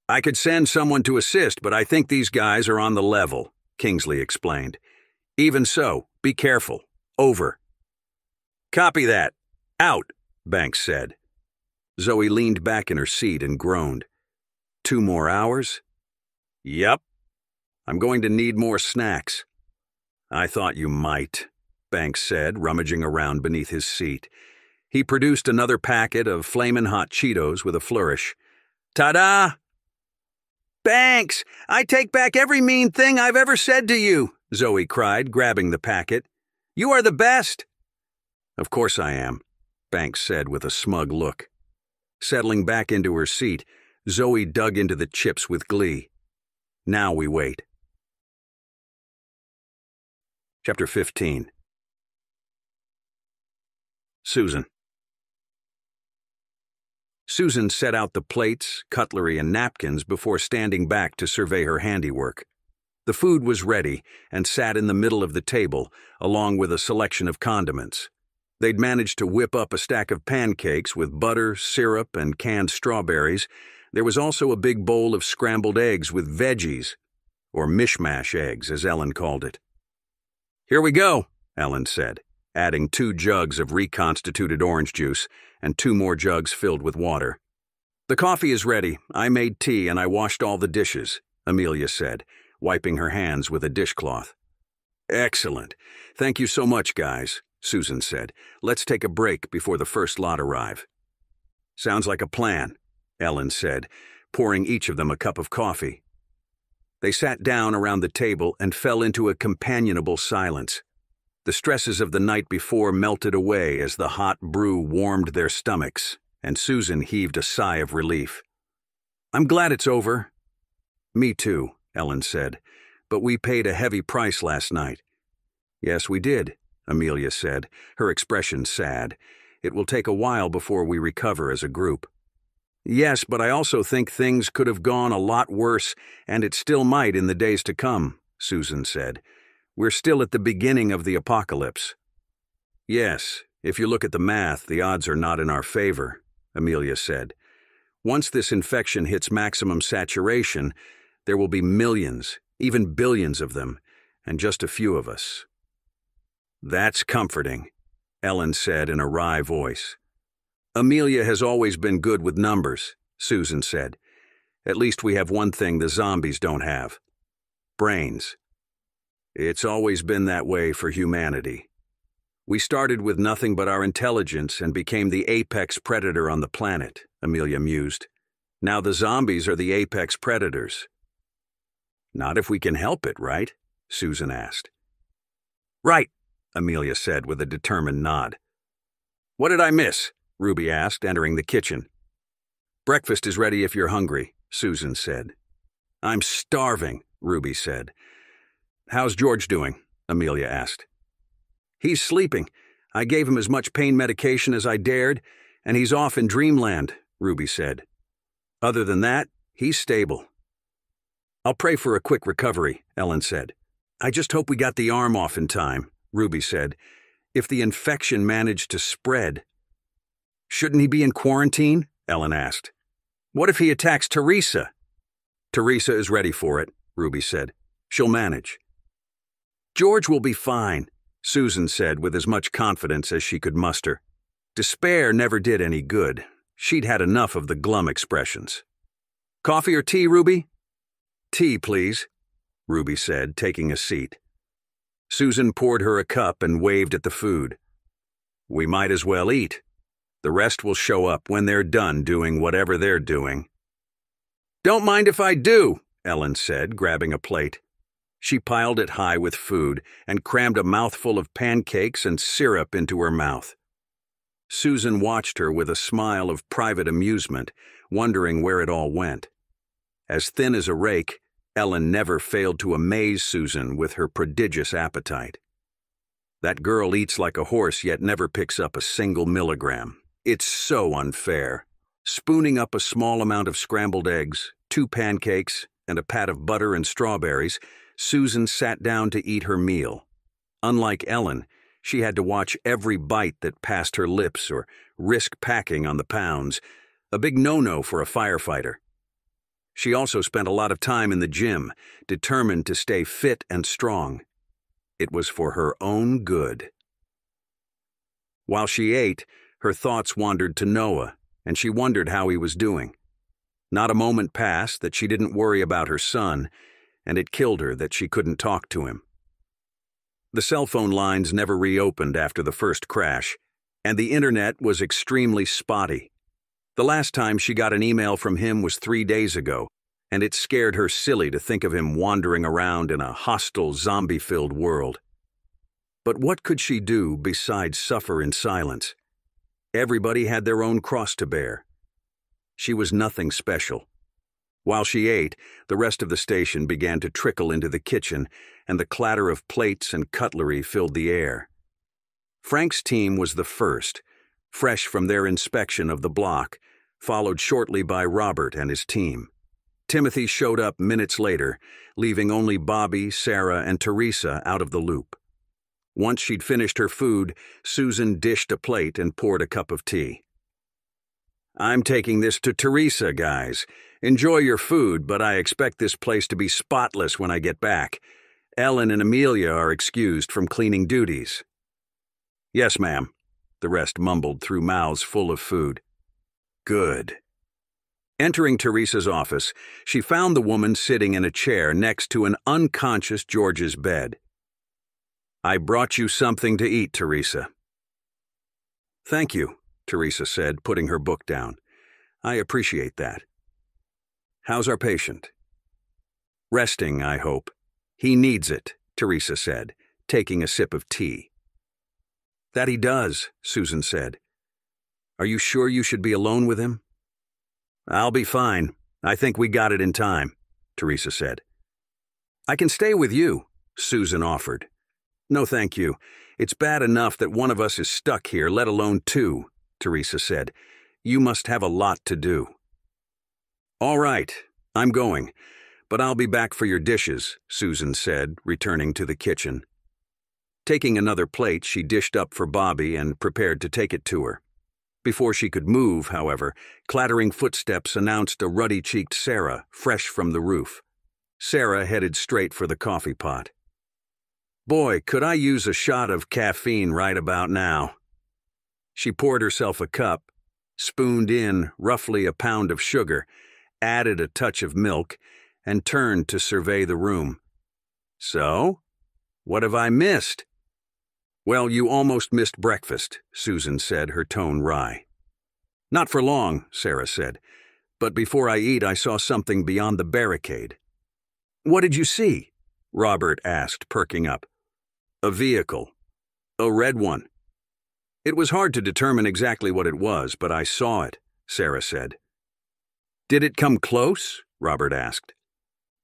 Speaker 1: I could send someone to assist, but I think these guys are on the level, Kingsley explained. Even so, be careful. Over. Copy that. Out, Banks said. Zoe leaned back in her seat and groaned. Two more hours? Yep. I'm going to need more snacks. I thought you might, Banks said, rummaging around beneath his seat. He produced another packet of flamin' hot Cheetos with a flourish. Ta-da! Banks, I take back every mean thing I've ever said to you, Zoe cried, grabbing the packet. You are the best. Of course I am, Banks said with a smug look. Settling back into her seat, Zoe dug into the chips with glee. Now we wait. Chapter 15 Susan Susan set out the plates, cutlery, and napkins before standing back to survey her handiwork. The food was ready and sat in the middle of the table, along with a selection of condiments. They'd managed to whip up a stack of pancakes with butter, syrup, and canned strawberries. There was also a big bowl of scrambled eggs with veggies, or mishmash eggs, as Ellen called it. Here we go, Ellen said, adding two jugs of reconstituted orange juice and two more jugs filled with water. The coffee is ready. I made tea and I washed all the dishes, Amelia said, wiping her hands with a dishcloth. Excellent. Thank you so much, guys, Susan said. Let's take a break before the first lot arrive. Sounds like a plan, Ellen said, pouring each of them a cup of coffee. They sat down around the table and fell into a companionable silence. The stresses of the night before melted away as the hot brew warmed their stomachs, and Susan heaved a sigh of relief. I'm glad it's over. Me too, Ellen said, but we paid a heavy price last night. Yes, we did, Amelia said, her expression sad. It will take a while before we recover as a group. Yes, but I also think things could have gone a lot worse, and it still might in the days to come, Susan said. We're still at the beginning of the apocalypse. Yes, if you look at the math, the odds are not in our favor, Amelia said. Once this infection hits maximum saturation, there will be millions, even billions of them, and just a few of us. That's comforting, Ellen said in a wry voice. Amelia has always been good with numbers, Susan said. At least we have one thing the zombies don't have brains. It's always been that way for humanity. We started with nothing but our intelligence and became the apex predator on the planet, Amelia mused. Now the zombies are the apex predators. Not if we can help it, right? Susan asked. Right, Amelia said with a determined nod. What did I miss? Ruby asked, entering the kitchen. Breakfast is ready if you're hungry, Susan said. I'm starving, Ruby said. How's George doing? Amelia asked. He's sleeping. I gave him as much pain medication as I dared, and he's off in dreamland, Ruby said. Other than that, he's stable. I'll pray for a quick recovery, Ellen said. I just hope we got the arm off in time, Ruby said. If the infection managed to spread. Shouldn't he be in quarantine? Ellen asked. What if he attacks Teresa? Teresa is ready for it, Ruby said. She'll manage. George will be fine, Susan said with as much confidence as she could muster. Despair never did any good. She'd had enough of the glum expressions. Coffee or tea, Ruby? Tea, please, Ruby said, taking a seat. Susan poured her a cup and waved at the food. We might as well eat. The rest will show up when they're done doing whatever they're doing. Don't mind if I do, Ellen said, grabbing a plate. She piled it high with food and crammed a mouthful of pancakes and syrup into her mouth. Susan watched her with a smile of private amusement, wondering where it all went. As thin as a rake, Ellen never failed to amaze Susan with her prodigious appetite. That girl eats like a horse yet never picks up a single milligram. It's so unfair. Spooning up a small amount of scrambled eggs, two pancakes, and a pat of butter and strawberries, Susan sat down to eat her meal. Unlike Ellen, she had to watch every bite that passed her lips or risk packing on the pounds, a big no-no for a firefighter. She also spent a lot of time in the gym, determined to stay fit and strong. It was for her own good. While she ate, her thoughts wandered to Noah, and she wondered how he was doing. Not a moment passed that she didn't worry about her son, and it killed her that she couldn't talk to him. The cell phone lines never reopened after the first crash, and the internet was extremely spotty. The last time she got an email from him was three days ago, and it scared her silly to think of him wandering around in a hostile, zombie filled world. But what could she do besides suffer in silence? Everybody had their own cross to bear. She was nothing special. While she ate, the rest of the station began to trickle into the kitchen, and the clatter of plates and cutlery filled the air. Frank's team was the first, fresh from their inspection of the block, followed shortly by Robert and his team. Timothy showed up minutes later, leaving only Bobby, Sarah, and Teresa out of the loop. Once she'd finished her food, Susan dished a plate and poured a cup of tea. I'm taking this to Teresa, guys. Enjoy your food, but I expect this place to be spotless when I get back. Ellen and Amelia are excused from cleaning duties. Yes, ma'am, the rest mumbled through mouths full of food. Good. Entering Teresa's office, she found the woman sitting in a chair next to an unconscious George's bed. I brought you something to eat, Teresa. Thank you, Teresa said, putting her book down. I appreciate that. How's our patient? Resting, I hope. He needs it, Teresa said, taking a sip of tea. That he does, Susan said. Are you sure you should be alone with him? I'll be fine. I think we got it in time, Teresa said. I can stay with you, Susan offered. No, thank you. It's bad enough that one of us is stuck here, let alone two, Teresa said. You must have a lot to do. All right, I'm going, but I'll be back for your dishes, Susan said, returning to the kitchen. Taking another plate, she dished up for Bobby and prepared to take it to her. Before she could move, however, clattering footsteps announced a ruddy cheeked Sarah, fresh from the roof. Sarah headed straight for the coffee pot. Boy, could I use a shot of caffeine right about now. She poured herself a cup, spooned in roughly a pound of sugar, added a touch of milk, and turned to survey the room. So? What have I missed? Well, you almost missed breakfast, Susan said, her tone wry. Not for long, Sarah said. But before I eat, I saw something beyond the barricade. What did you see? Robert asked, perking up. A vehicle. A red one. It was hard to determine exactly what it was, but I saw it, Sarah said. Did it come close? Robert asked.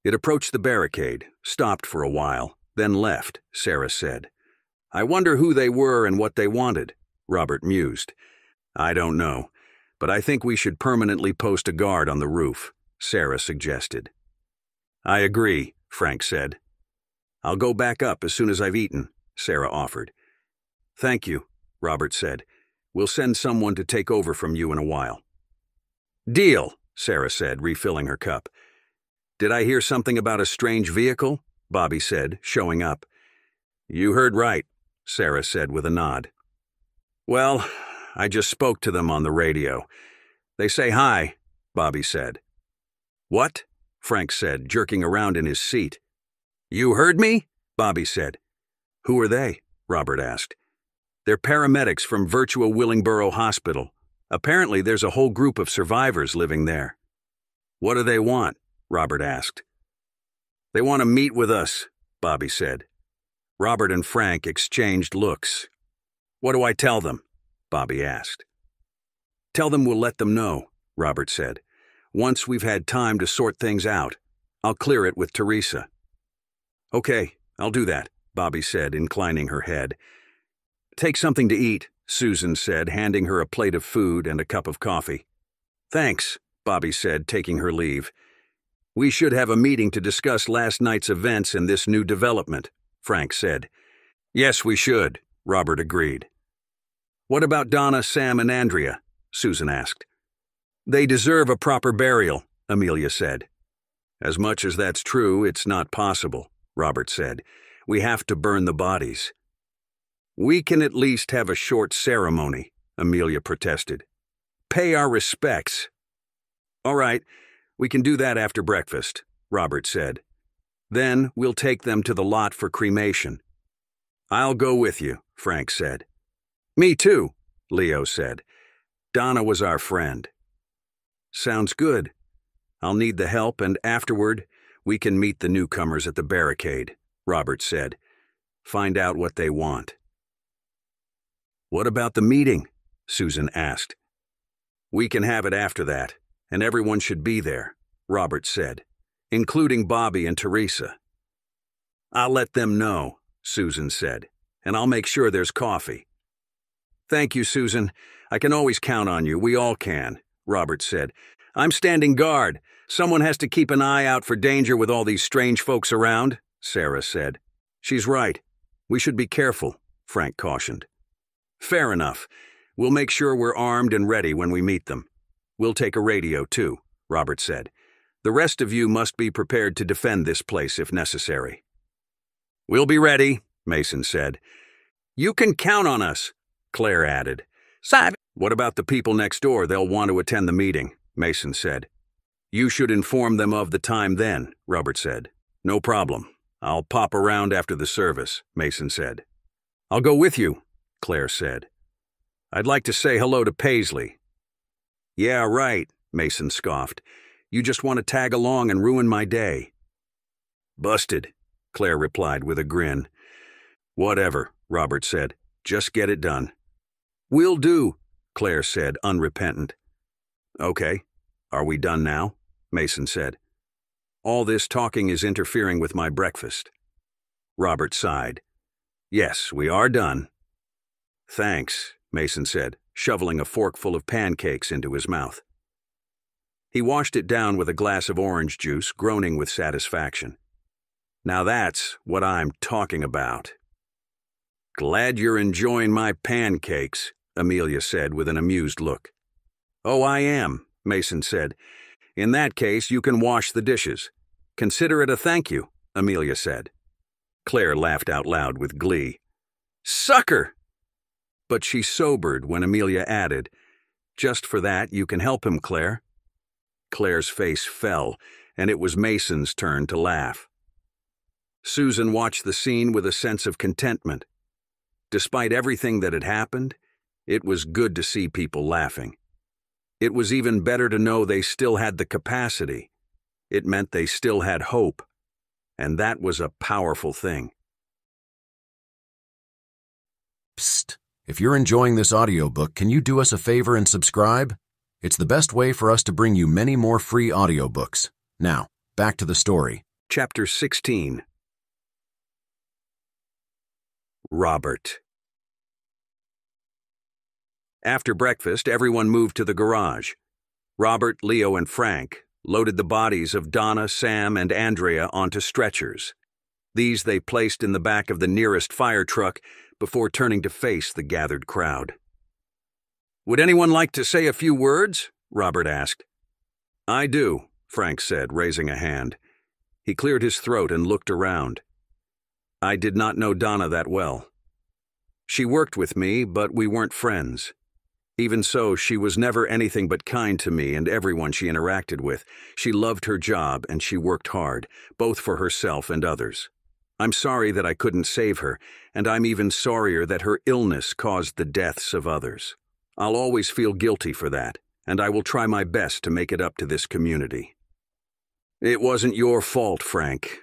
Speaker 1: It approached the barricade, stopped for a while, then left, Sarah said. I wonder who they were and what they wanted, Robert mused. I don't know, but I think we should permanently post a guard on the roof, Sarah suggested. I agree, Frank said. I'll go back up as soon as I've eaten, Sarah offered. Thank you, Robert said. We'll send someone to take over from you in a while. Deal, Sarah said, refilling her cup. Did I hear something about a strange vehicle? Bobby said, showing up. You heard right, Sarah said with a nod. Well, I just spoke to them on the radio. They say hi, Bobby said. What? Frank said, jerking around in his seat. You heard me? Bobby said. Who are they? Robert asked. They're paramedics from Virtua Willingboro Hospital. Apparently, there's a whole group of survivors living there. What do they want? Robert asked. They want to meet with us, Bobby said. Robert and Frank exchanged looks. What do I tell them? Bobby asked. Tell them we'll let them know, Robert said. Once we've had time to sort things out, I'll clear it with Teresa. Okay, I'll do that, Bobby said, inclining her head. Take something to eat, Susan said, handing her a plate of food and a cup of coffee. Thanks, Bobby said, taking her leave. We should have a meeting to discuss last night's events and this new development, Frank said. Yes, we should, Robert agreed. What about Donna, Sam, and Andrea? Susan asked. They deserve a proper burial, Amelia said. As much as that's true, it's not possible, Robert said. We have to burn the bodies. We can at least have a short ceremony, Amelia protested. Pay our respects. All right, we can do that after breakfast, Robert said. Then we'll take them to the lot for cremation. I'll go with you, Frank said. Me too, Leo said. Donna was our friend. Sounds good. I'll need the help, and afterward, we can meet the newcomers at the barricade, Robert said. Find out what they want. What about the meeting? Susan asked. We can have it after that and everyone should be there, Robert said, including Bobby and Teresa. I'll let them know, Susan said, and I'll make sure there's coffee. Thank you, Susan. I can always count on you. We all can, Robert said. I'm standing guard. Someone has to keep an eye out for danger with all these strange folks around, Sarah said. She's right. We should be careful, Frank cautioned. Fair enough. We'll make sure we're armed and ready when we meet them. We'll take a radio, too, Robert said. The rest of you must be prepared to defend this place if necessary. We'll be ready, Mason said. You can count on us, Claire added. What about the people next door? They'll want to attend the meeting, Mason said. You should inform them of the time then, Robert said. No problem. I'll pop around after the service, Mason said. I'll go with you, Claire said. I'd like to say hello to Paisley, yeah, right, Mason scoffed. You just want to tag along and ruin my day. Busted, Claire replied with a grin. Whatever, Robert said. Just get it done. Will do, Claire said, unrepentant. Okay, are we done now? Mason said. All this talking is interfering with my breakfast. Robert sighed. Yes, we are done. Thanks, Mason said shoveling a forkful of pancakes into his mouth. He washed it down with a glass of orange juice, groaning with satisfaction. Now that's what I'm talking about. Glad you're enjoying my pancakes, Amelia said with an amused look. Oh, I am, Mason said. In that case, you can wash the dishes. Consider it a thank you, Amelia said. Claire laughed out loud with glee. Sucker! But she sobered when Amelia added, Just for that, you can help him, Claire. Claire's face fell, and it was Mason's turn to laugh. Susan watched the scene with a sense of contentment. Despite everything that had happened, it was good to see people laughing. It was even better to know they still had the capacity. It meant they still had hope. And that was a powerful thing.
Speaker 4: Psst. If you're enjoying this audiobook, can you do us a favor and subscribe? It's the best way for us to bring you many more free audiobooks. Now, back to the story.
Speaker 1: Chapter 16 Robert After breakfast, everyone moved to the garage. Robert, Leo, and Frank loaded the bodies of Donna, Sam, and Andrea onto stretchers. These they placed in the back of the nearest fire truck before turning to face the gathered crowd. Would anyone like to say a few words? Robert asked. I do, Frank said, raising a hand. He cleared his throat and looked around. I did not know Donna that well. She worked with me, but we weren't friends. Even so, she was never anything but kind to me and everyone she interacted with. She loved her job and she worked hard, both for herself and others. I'm sorry that I couldn't save her, and I'm even sorrier that her illness caused the deaths of others. I'll always feel guilty for that, and I will try my best to make it up to this community. It wasn't your fault, Frank.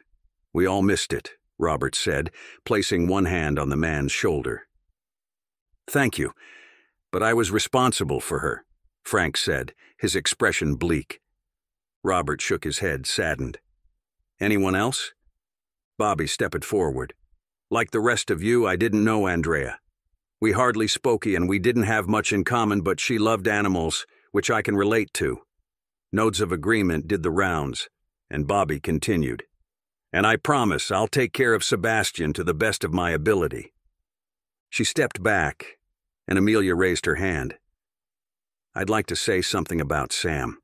Speaker 1: We all missed it, Robert said, placing one hand on the man's shoulder. Thank you, but I was responsible for her, Frank said, his expression bleak. Robert shook his head, saddened. Anyone else? Bobby stepped forward. Like the rest of you, I didn't know Andrea. We hardly spoke and we didn't have much in common, but she loved animals, which I can relate to. Nodes of agreement did the rounds, and Bobby continued. And I promise I'll take care of Sebastian to the best of my ability. She stepped back, and Amelia raised her hand. I'd like to say something about Sam.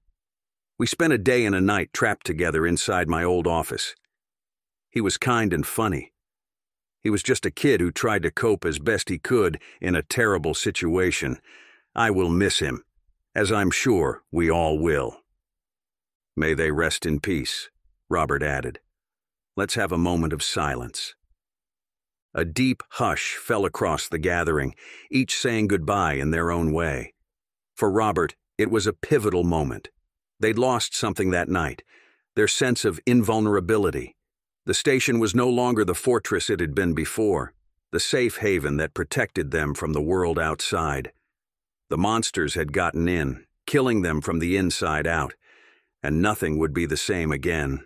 Speaker 1: We spent a day and a night trapped together inside my old office. He was kind and funny. He was just a kid who tried to cope as best he could in a terrible situation. I will miss him, as I'm sure we all will. May they rest in peace, Robert added. Let's have a moment of silence. A deep hush fell across the gathering, each saying goodbye in their own way. For Robert, it was a pivotal moment. They'd lost something that night, their sense of invulnerability. The station was no longer the fortress it had been before, the safe haven that protected them from the world outside. The monsters had gotten in, killing them from the inside out, and nothing would be the same again.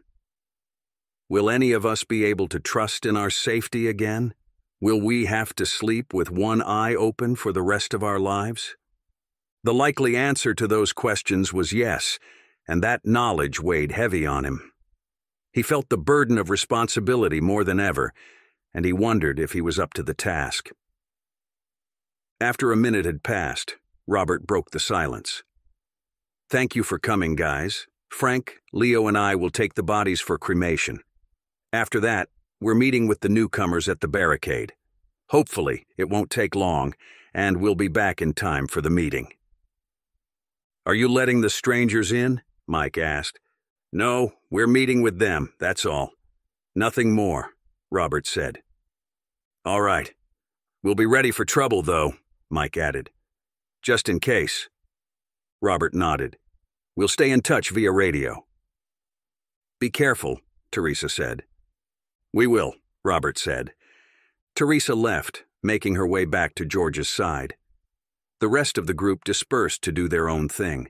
Speaker 1: Will any of us be able to trust in our safety again? Will we have to sleep with one eye open for the rest of our lives? The likely answer to those questions was yes, and that knowledge weighed heavy on him. He felt the burden of responsibility more than ever, and he wondered if he was up to the task. After a minute had passed, Robert broke the silence. Thank you for coming, guys. Frank, Leo, and I will take the bodies for cremation. After that, we're meeting with the newcomers at the barricade. Hopefully, it won't take long, and we'll be back in time for the meeting. Are you letting the strangers in? Mike asked. No, we're meeting with them, that's all. Nothing more, Robert said. All right. We'll be ready for trouble, though, Mike added. Just in case. Robert nodded. We'll stay in touch via radio. Be careful, Teresa said. We will, Robert said. Teresa left, making her way back to George's side. The rest of the group dispersed to do their own thing.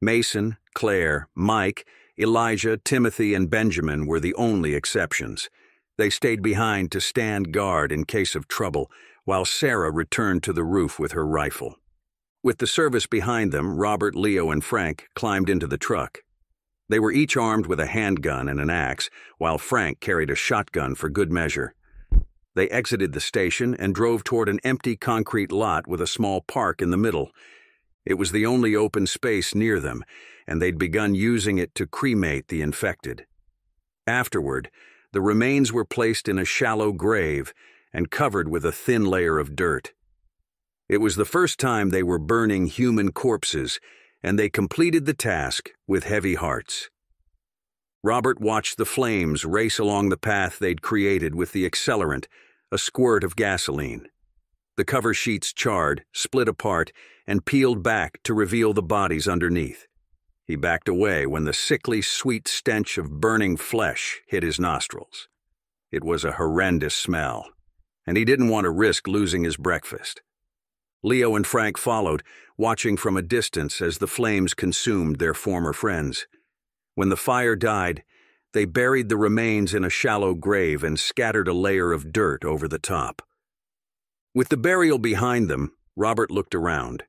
Speaker 1: Mason, Claire, Mike, Elijah, Timothy, and Benjamin were the only exceptions. They stayed behind to stand guard in case of trouble, while Sarah returned to the roof with her rifle. With the service behind them, Robert, Leo, and Frank climbed into the truck. They were each armed with a handgun and an axe, while Frank carried a shotgun for good measure. They exited the station and drove toward an empty concrete lot with a small park in the middle. It was the only open space near them, and they'd begun using it to cremate the infected. Afterward, the remains were placed in a shallow grave and covered with a thin layer of dirt. It was the first time they were burning human corpses, and they completed the task with heavy hearts. Robert watched the flames race along the path they'd created with the accelerant, a squirt of gasoline. The cover sheets charred, split apart, and peeled back to reveal the bodies underneath. He backed away when the sickly sweet stench of burning flesh hit his nostrils. It was a horrendous smell, and he didn't want to risk losing his breakfast. Leo and Frank followed, watching from a distance as the flames consumed their former friends. When the fire died, they buried the remains in a shallow grave and scattered a layer of dirt over the top. With the burial behind them, Robert looked around.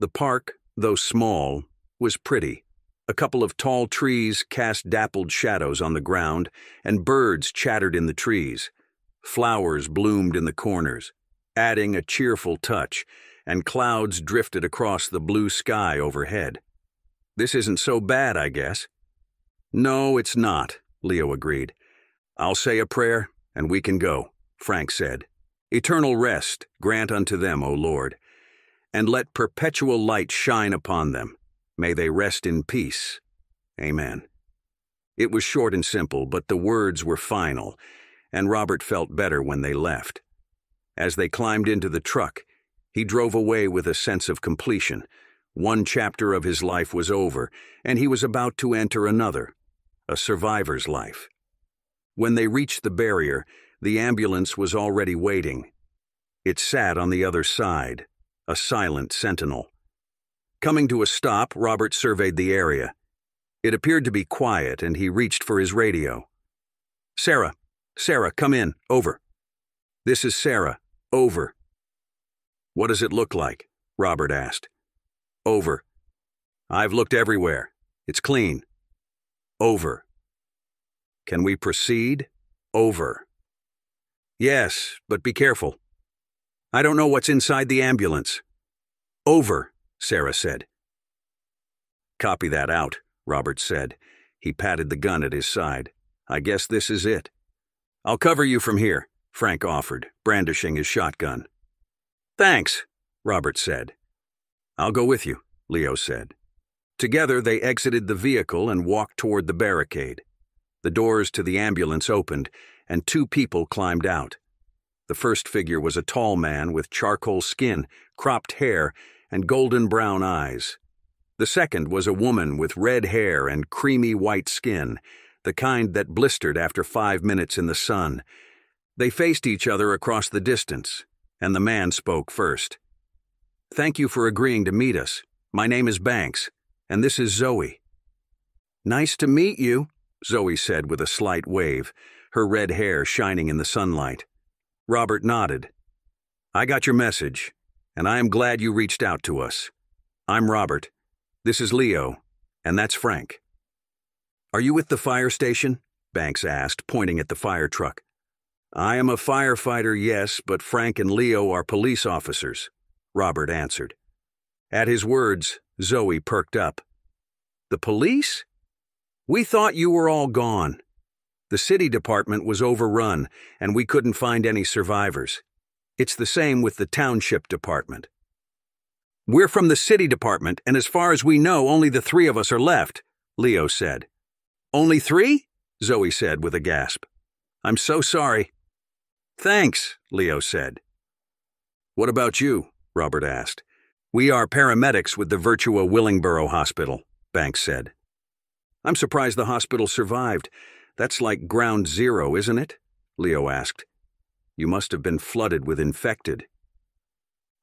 Speaker 1: The park, though small, was pretty. A couple of tall trees cast dappled shadows on the ground, and birds chattered in the trees. Flowers bloomed in the corners, adding a cheerful touch, and clouds drifted across the blue sky overhead. This isn't so bad, I guess. No, it's not, Leo agreed. I'll say a prayer, and we can go, Frank said. Eternal rest grant unto them, O Lord, and let perpetual light shine upon them. May they rest in peace. Amen. It was short and simple, but the words were final, and Robert felt better when they left. As they climbed into the truck, he drove away with a sense of completion. One chapter of his life was over, and he was about to enter another, a survivor's life. When they reached the barrier, the ambulance was already waiting. It sat on the other side, a silent sentinel. Coming to a stop, Robert surveyed the area. It appeared to be quiet, and he reached for his radio. Sarah, Sarah, come in, over. This is Sarah, over. What does it look like? Robert asked. Over. I've looked everywhere. It's clean. Over. Can we proceed? Over. Yes, but be careful. I don't know what's inside the ambulance. Over, Sarah said. Copy that out, Robert said. He patted the gun at his side. I guess this is it. I'll cover you from here, Frank offered, brandishing his shotgun. Thanks, Robert said. I'll go with you, Leo said. Together they exited the vehicle and walked toward the barricade. The doors to the ambulance opened, and two people climbed out. The first figure was a tall man with charcoal skin, cropped hair, and golden brown eyes. The second was a woman with red hair and creamy white skin, the kind that blistered after five minutes in the sun. They faced each other across the distance, and the man spoke first. Thank you for agreeing to meet us. My name is Banks, and this is Zoe. Nice to meet you, Zoe said with a slight wave, her red hair shining in the sunlight. Robert nodded. I got your message, and I am glad you reached out to us. I'm Robert. This is Leo, and that's Frank. Are you with the fire station? Banks asked, pointing at the fire truck. I am a firefighter, yes, but Frank and Leo are police officers, Robert answered. At his words, Zoe perked up. The police? We thought you were all gone. The city department was overrun, and we couldn't find any survivors. It's the same with the township department. We're from the city department, and as far as we know, only the three of us are left, Leo said. Only three? Zoe said with a gasp. I'm so sorry. Thanks, Leo said. What about you? Robert asked. We are paramedics with the Virtua Willingboro Hospital, Banks said. I'm surprised the hospital survived. That's like ground zero, isn't it? Leo asked. You must have been flooded with infected.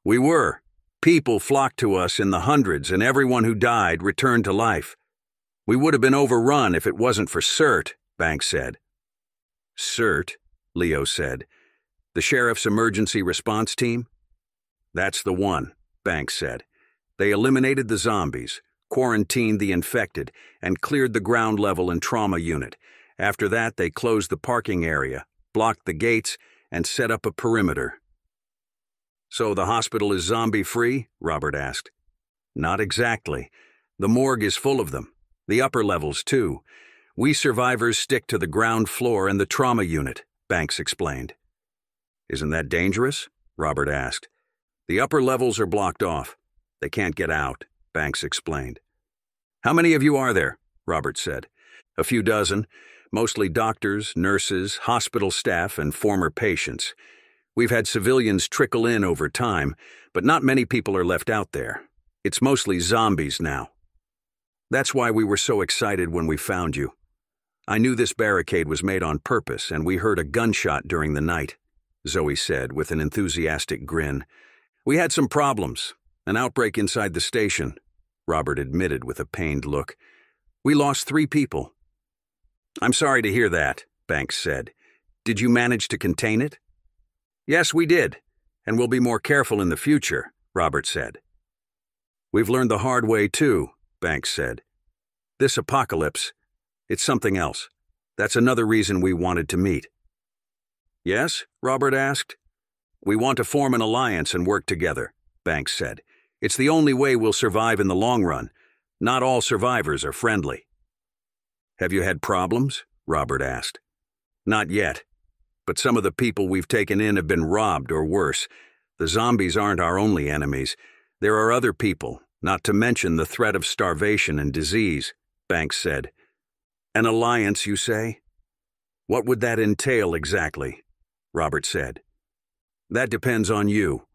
Speaker 1: We were. People flocked to us in the hundreds, and everyone who died returned to life. We would have been overrun if it wasn't for CERT, Banks said. CERT, Leo said. The Sheriff's Emergency Response Team? That's the one, Banks said. They eliminated the zombies, quarantined the infected, and cleared the ground level and trauma unit. After that, they closed the parking area, blocked the gates, and set up a perimeter. So the hospital is zombie free? Robert asked. Not exactly. The morgue is full of them. The upper levels, too. We survivors stick to the ground floor and the trauma unit, Banks explained. Isn't that dangerous? Robert asked. The upper levels are blocked off. They can't get out, Banks explained. How many of you are there? Robert said. A few dozen, mostly doctors, nurses, hospital staff, and former patients. We've had civilians trickle in over time, but not many people are left out there. It's mostly zombies now. That's why we were so excited when we found you. I knew this barricade was made on purpose, and we heard a gunshot during the night, Zoe said with an enthusiastic grin. We had some problems. An outbreak inside the station, Robert admitted with a pained look. We lost three people. I'm sorry to hear that, Banks said. Did you manage to contain it? Yes, we did, and we'll be more careful in the future, Robert said. We've learned the hard way, too, Banks said. This apocalypse, it's something else. That's another reason we wanted to meet. Yes? Robert asked. We want to form an alliance and work together, Banks said. It's the only way we'll survive in the long run. Not all survivors are friendly. Have you had problems? Robert asked. Not yet. But some of the people we've taken in have been robbed or worse. The zombies aren't our only enemies. There are other people, not to mention the threat of starvation and disease, Banks said. An alliance, you say? What would that entail exactly? Robert said. That depends on you.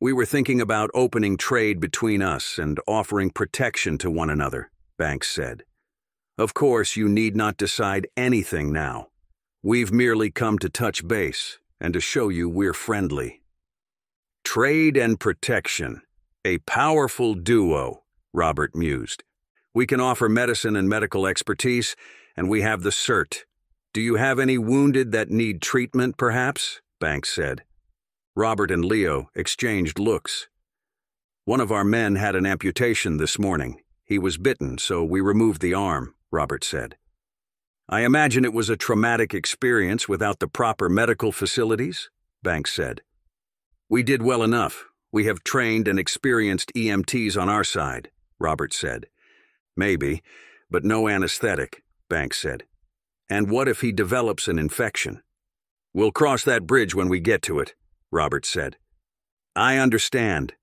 Speaker 1: We were thinking about opening trade between us and offering protection to one another, Banks said. Of course, you need not decide anything now. We've merely come to touch base and to show you we're friendly. Trade and protection. A powerful duo, Robert mused. We can offer medicine and medical expertise, and we have the CERT. Do you have any wounded that need treatment, perhaps? Banks said. Robert and Leo exchanged looks. One of our men had an amputation this morning. He was bitten, so we removed the arm, Robert said. I imagine it was a traumatic experience without the proper medical facilities, Banks said. We did well enough, we have trained and experienced EMTs on our side, Robert said. Maybe, but no anesthetic, Banks said. And what if he develops an infection? We'll cross that bridge when we get to it, Robert said. I understand,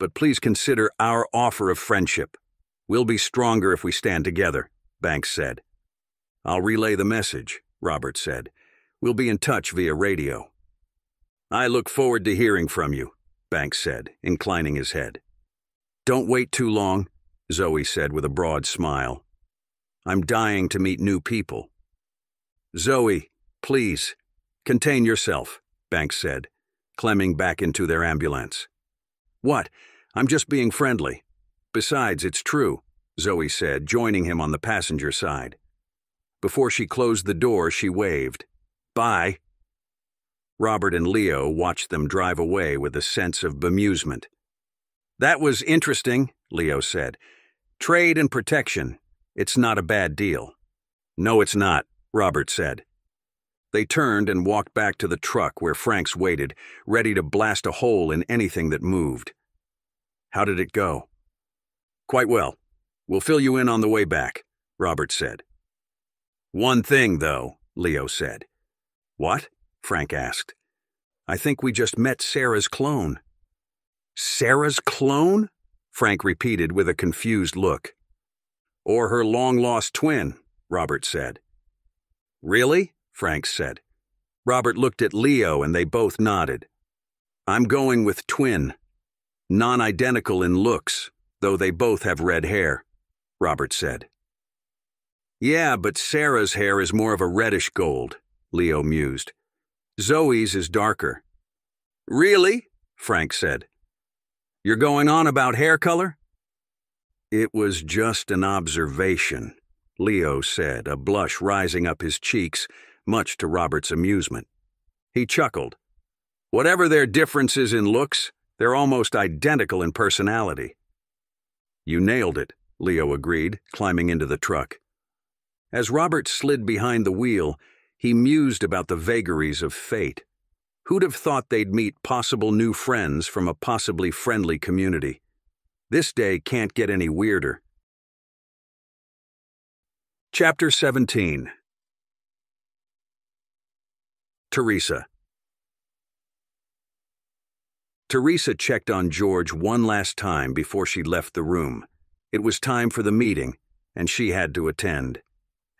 Speaker 1: but please consider our offer of friendship. We'll be stronger if we stand together, Banks said. I'll relay the message, Robert said. We'll be in touch via radio. I look forward to hearing from you, Banks said, inclining his head. Don't wait too long, Zoe said with a broad smile. I'm dying to meet new people. Zoe, please, contain yourself, Banks said, climbing back into their ambulance. What? I'm just being friendly. Besides, it's true, Zoe said, joining him on the passenger side. Before she closed the door, she waved. Bye. Robert and Leo watched them drive away with a sense of bemusement. That was interesting, Leo said. Trade and protection. It's not a bad deal. No, it's not, Robert said. They turned and walked back to the truck where Franks waited, ready to blast a hole in anything that moved. How did it go? Quite well. We'll fill you in on the way back, Robert said. One thing, though, Leo said. What? Frank asked. I think we just met Sarah's clone. Sarah's clone? Frank repeated with a confused look. Or her long lost twin, Robert said. Really? Frank said. Robert looked at Leo and they both nodded. I'm going with twin. Non identical in looks, though they both have red hair, Robert said. Yeah, but Sarah's hair is more of a reddish gold, Leo mused. Zoe's is darker. Really? Frank said. You're going on about hair color? It was just an observation, Leo said, a blush rising up his cheeks, much to Robert's amusement. He chuckled. Whatever their differences in looks, they're almost identical in personality. You nailed it, Leo agreed, climbing into the truck. As Robert slid behind the wheel, he mused about the vagaries of fate. Who'd have thought they'd meet possible new friends from a possibly friendly community? This day can't get any weirder. Chapter 17 Teresa Teresa checked on George one last time before she left the room. It was time for the meeting, and she had to attend.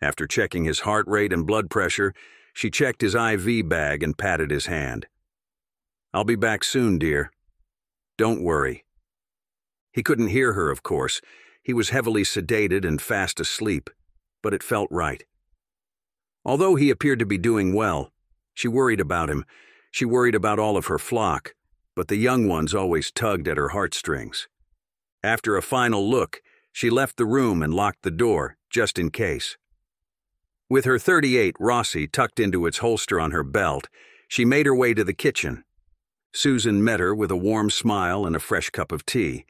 Speaker 1: After checking his heart rate and blood pressure, she checked his IV bag and patted his hand. I'll be back soon, dear. Don't worry. He couldn't hear her, of course. He was heavily sedated and fast asleep, but it felt right. Although he appeared to be doing well, she worried about him. She worried about all of her flock but the young ones always tugged at her heartstrings. After a final look, she left the room and locked the door, just in case. With her 38 Rossi tucked into its holster on her belt, she made her way to the kitchen. Susan met her with a warm smile and a fresh cup of tea.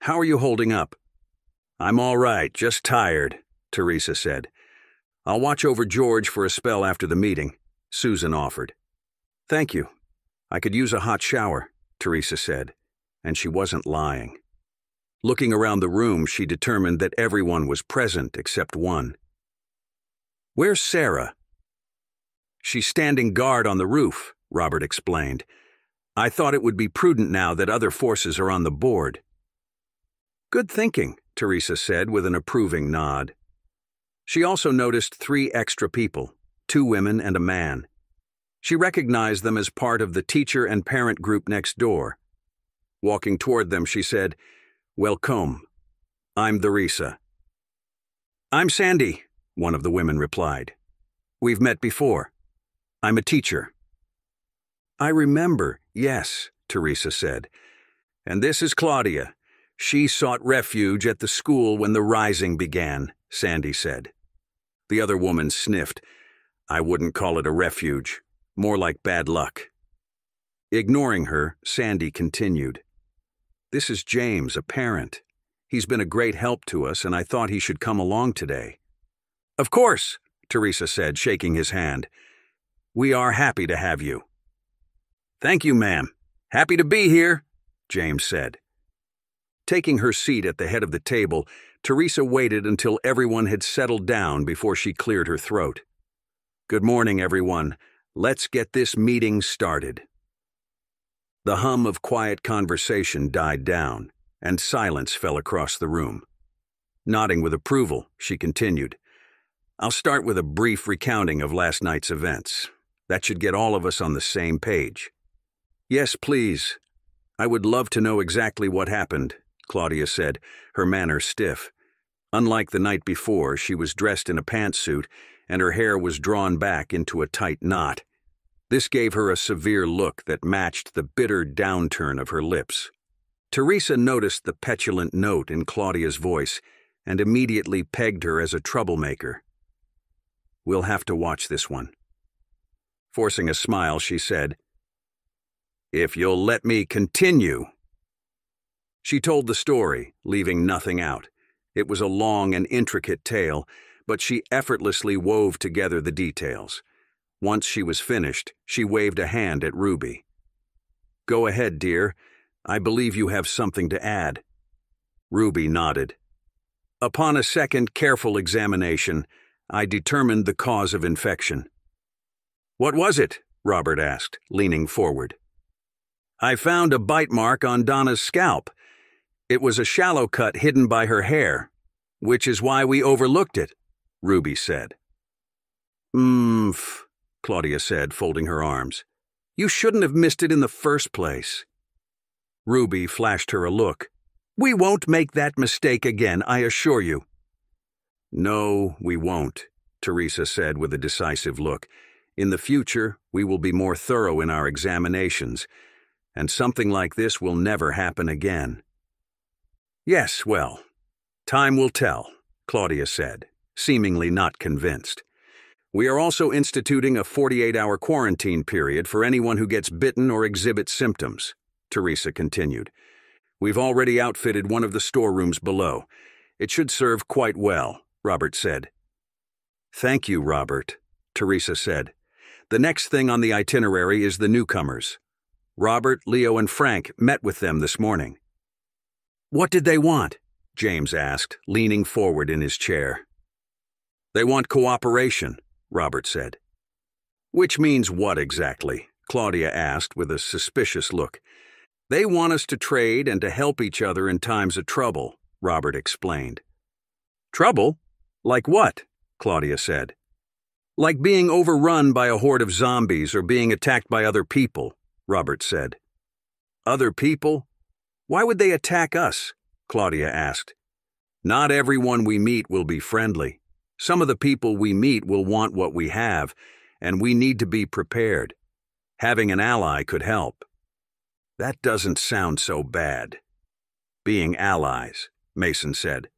Speaker 1: How are you holding up? I'm all right, just tired, Teresa said. I'll watch over George for a spell after the meeting, Susan offered. Thank you, I could use a hot shower, Teresa said, and she wasn't lying. Looking around the room, she determined that everyone was present except one. Where's Sarah? She's standing guard on the roof, Robert explained. I thought it would be prudent now that other forces are on the board. Good thinking, Teresa said with an approving nod. She also noticed three extra people, two women and a man. She recognized them as part of the teacher and parent group next door. Walking toward them, she said, Welcome. I'm Teresa. I'm Sandy, one of the women replied. We've met before. I'm a teacher. I remember, yes, Teresa said. And this is Claudia. She sought refuge at the school when the rising began, Sandy said. The other woman sniffed. I wouldn't call it a refuge. More like bad luck. Ignoring her, Sandy continued. This is James, a parent. He's been a great help to us, and I thought he should come along today. Of course, Teresa said, shaking his hand. We are happy to have you. Thank you, ma'am. Happy to be here, James said. Taking her seat at the head of the table, Teresa waited until everyone had settled down before she cleared her throat. Good morning, everyone. Let's get this meeting started. The hum of quiet conversation died down, and silence fell across the room. Nodding with approval, she continued, I'll start with a brief recounting of last night's events. That should get all of us on the same page. Yes, please. I would love to know exactly what happened, Claudia said, her manner stiff. Unlike the night before, she was dressed in a pantsuit, and her hair was drawn back into a tight knot. This gave her a severe look that matched the bitter downturn of her lips. Teresa noticed the petulant note in Claudia's voice and immediately pegged her as a troublemaker. We'll have to watch this one. Forcing a smile, she said, If you'll let me continue. She told the story, leaving nothing out. It was a long and intricate tale, but she effortlessly wove together the details. Once she was finished, she waved a hand at Ruby. Go ahead, dear. I believe you have something to add. Ruby nodded. Upon a second careful examination, I determined the cause of infection. What was it? Robert asked, leaning forward. I found a bite mark on Donna's scalp. It was a shallow cut hidden by her hair, which is why we overlooked it, Ruby said. Mmm, Claudia said, folding her arms. You shouldn't have missed it in the first place. Ruby flashed her a look. We won't make that mistake again, I assure you. No, we won't, Teresa said with a decisive look. In the future, we will be more thorough in our examinations, and something like this will never happen again. Yes, well, time will tell, Claudia said, seemingly not convinced. We are also instituting a 48 hour quarantine period for anyone who gets bitten or exhibits symptoms, Teresa continued. We've already outfitted one of the storerooms below. It should serve quite well, Robert said. Thank you, Robert, Teresa said. The next thing on the itinerary is the newcomers. Robert, Leo, and Frank met with them this morning. What did they want? James asked, leaning forward in his chair. They want cooperation, Robert said. Which means what exactly? Claudia asked with a suspicious look. They want us to trade and to help each other in times of trouble, Robert explained. Trouble? Like what? Claudia said. Like being overrun by a horde of zombies or being attacked by other people, Robert said. Other people? Why would they attack us? Claudia asked. Not everyone we meet will be friendly. Some of the people we meet will want what we have, and we need to be prepared. Having an ally could help. That doesn't sound so bad. Being allies, Mason said.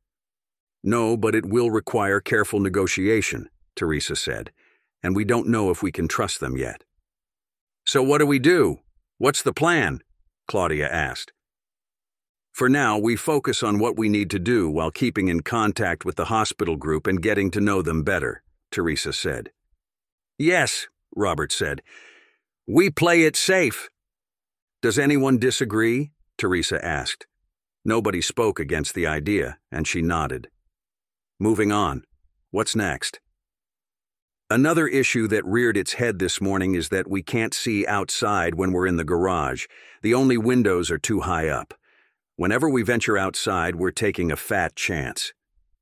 Speaker 1: No, but it will require careful negotiation, Teresa said, and we don't know if we can trust them yet. So what do we do? What's the plan? Claudia asked. For now, we focus on what we need to do while keeping in contact with the hospital group and getting to know them better, Teresa said. Yes, Robert said. We play it safe. Does anyone disagree? Teresa asked. Nobody spoke against the idea, and she nodded. Moving on. What's next? Another issue that reared its head this morning is that we can't see outside when we're in the garage. The only windows are too high up. Whenever we venture outside, we're taking a fat chance.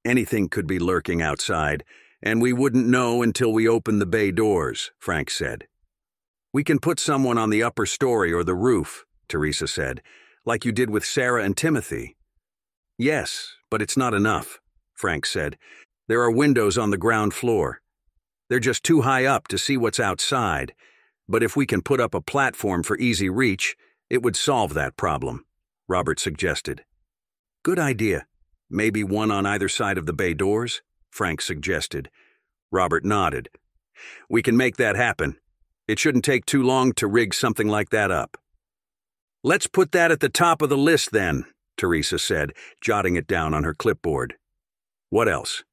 Speaker 1: Anything could be lurking outside, and we wouldn't know until we open the bay doors, Frank said. We can put someone on the upper story or the roof, Teresa said, like you did with Sarah and Timothy. Yes, but it's not enough, Frank said. There are windows on the ground floor. They're just too high up to see what's outside, but if we can put up a platform for easy reach, it would solve that problem. Robert suggested. Good idea. Maybe one on either side of the bay doors? Frank suggested. Robert nodded. We can make that happen. It shouldn't take too long to rig something like that up. Let's put that at the top of the list then, Teresa said, jotting it down on her clipboard. What else?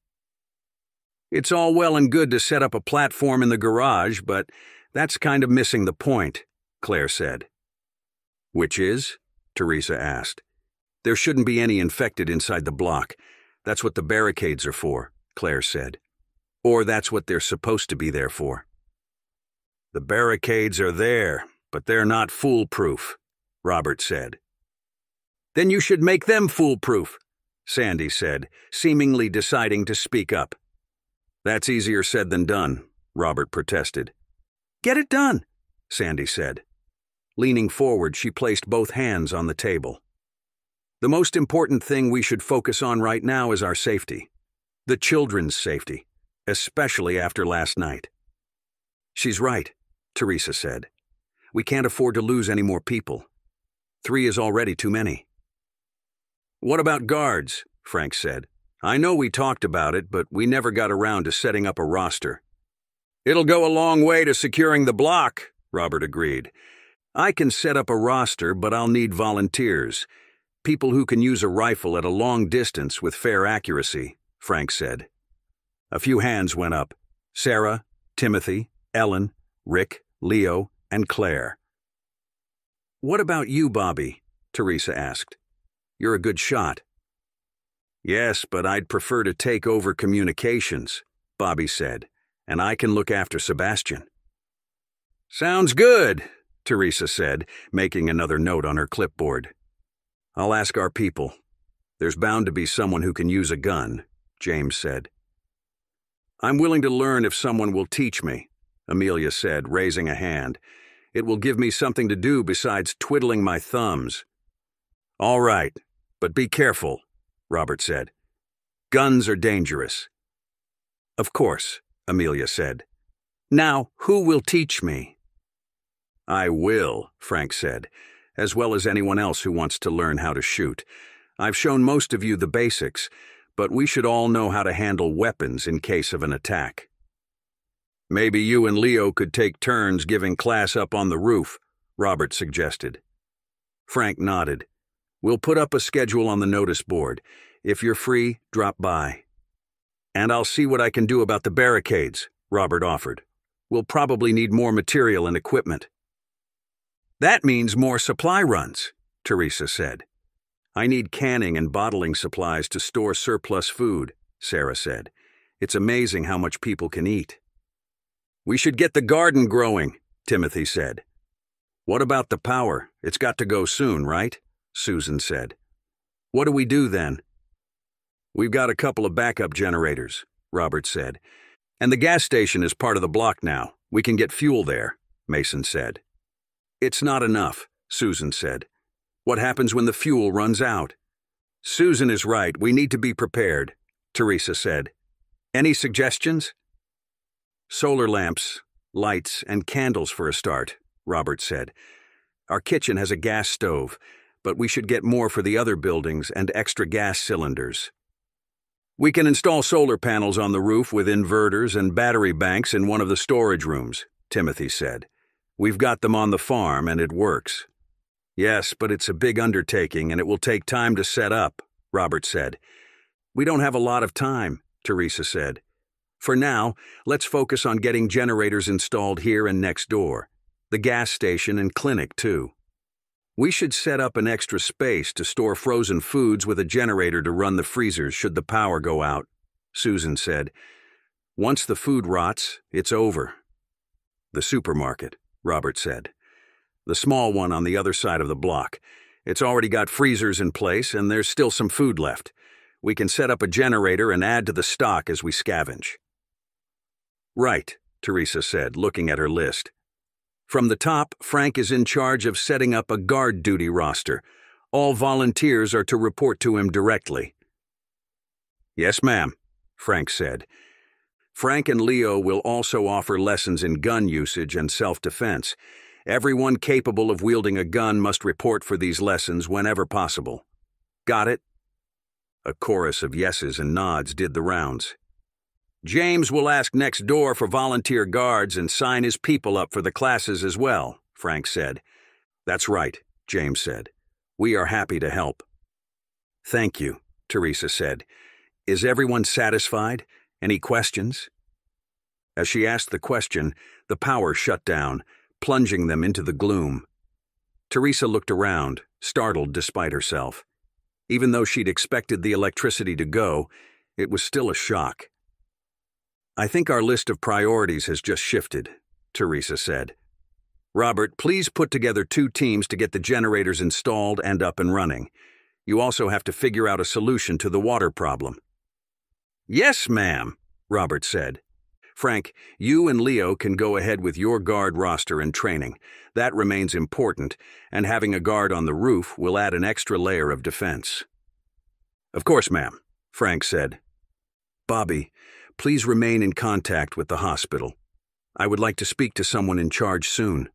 Speaker 1: It's all well and good to set up a platform in the garage, but that's kind of missing the point, Claire said. Which is? Teresa asked. There shouldn't be any infected inside the block. That's what the barricades are for, Claire said. Or that's what they're supposed to be there for. The barricades are there, but they're not foolproof, Robert said. Then you should make them foolproof, Sandy said, seemingly deciding to speak up. That's easier said than done, Robert protested. Get it done, Sandy said. Leaning forward, she placed both hands on the table. The most important thing we should focus on right now is our safety. The children's safety, especially after last night. She's right, Teresa said. We can't afford to lose any more people. Three is already too many. What about guards? Frank said. I know we talked about it, but we never got around to setting up a roster. It'll go a long way to securing the block, Robert agreed. I can set up a roster, but I'll need volunteers. People who can use a rifle at a long distance with fair accuracy, Frank said. A few hands went up. Sarah, Timothy, Ellen, Rick, Leo, and Claire. What about you, Bobby? Teresa asked. You're a good shot. Yes, but I'd prefer to take over communications, Bobby said, and I can look after Sebastian. Sounds good, Teresa said, making another note on her clipboard. I'll ask our people. There's bound to be someone who can use a gun, James said. I'm willing to learn if someone will teach me, Amelia said, raising a hand. It will give me something to do besides twiddling my thumbs. All right, but be careful, Robert said. Guns are dangerous. Of course, Amelia said. Now, who will teach me? I will, Frank said, as well as anyone else who wants to learn how to shoot. I've shown most of you the basics, but we should all know how to handle weapons in case of an attack. Maybe you and Leo could take turns giving class up on the roof, Robert suggested. Frank nodded. We'll put up a schedule on the notice board. If you're free, drop by. And I'll see what I can do about the barricades, Robert offered. We'll probably need more material and equipment. That means more supply runs, Teresa said. I need canning and bottling supplies to store surplus food, Sarah said. It's amazing how much people can eat. We should get the garden growing, Timothy said. What about the power? It's got to go soon, right? Susan said. What do we do then? We've got a couple of backup generators, Robert said. And the gas station is part of the block now. We can get fuel there, Mason said. It's not enough, Susan said. What happens when the fuel runs out? Susan is right. We need to be prepared, Teresa said. Any suggestions? Solar lamps, lights, and candles for a start, Robert said. Our kitchen has a gas stove, but we should get more for the other buildings and extra gas cylinders. We can install solar panels on the roof with inverters and battery banks in one of the storage rooms, Timothy said. We've got them on the farm and it works. Yes, but it's a big undertaking and it will take time to set up, Robert said. We don't have a lot of time, Teresa said. For now, let's focus on getting generators installed here and next door. The gas station and clinic, too. We should set up an extra space to store frozen foods with a generator to run the freezers should the power go out, Susan said. Once the food rots, it's over. The supermarket, Robert said. The small one on the other side of the block. It's already got freezers in place, and there's still some food left. We can set up a generator and add to the stock as we scavenge. Right, Teresa said, looking at her list. From the top, Frank is in charge of setting up a guard duty roster. All volunteers are to report to him directly. Yes, ma'am, Frank said. Frank and Leo will also offer lessons in gun usage and self defense. Everyone capable of wielding a gun must report for these lessons whenever possible. Got it? A chorus of yeses and nods did the rounds. James will ask next door for volunteer guards and sign his people up for the classes as well, Frank said. That's right, James said. We are happy to help. Thank you, Teresa said. Is everyone satisfied? Any questions? As she asked the question, the power shut down, plunging them into the gloom. Teresa looked around, startled despite herself. Even though she'd expected the electricity to go, it was still a shock. I think our list of priorities has just shifted, Teresa said. Robert, please put together two teams to get the generators installed and up and running. You also have to figure out a solution to the water problem. Yes, ma'am, Robert said. Frank, you and Leo can go ahead with your guard roster and training. That remains important, and having a guard on the roof will add an extra layer of defense. Of course, ma'am, Frank said. Bobby, Please remain in contact with the hospital. I would like to speak to someone in charge soon,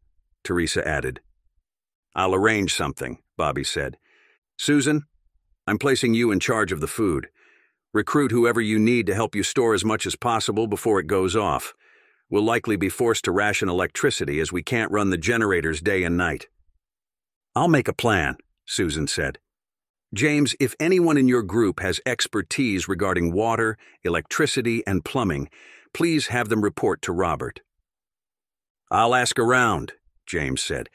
Speaker 1: Teresa added. I'll arrange something, Bobby said. Susan, I'm placing you in charge of the food. Recruit whoever you need to help you store as much as possible before it goes off. We'll likely be forced to ration electricity as we can't run the generators day and night. I'll make a plan, Susan said. James, if anyone in your group has expertise regarding water, electricity, and plumbing, please have them report to Robert. I'll ask around, James said.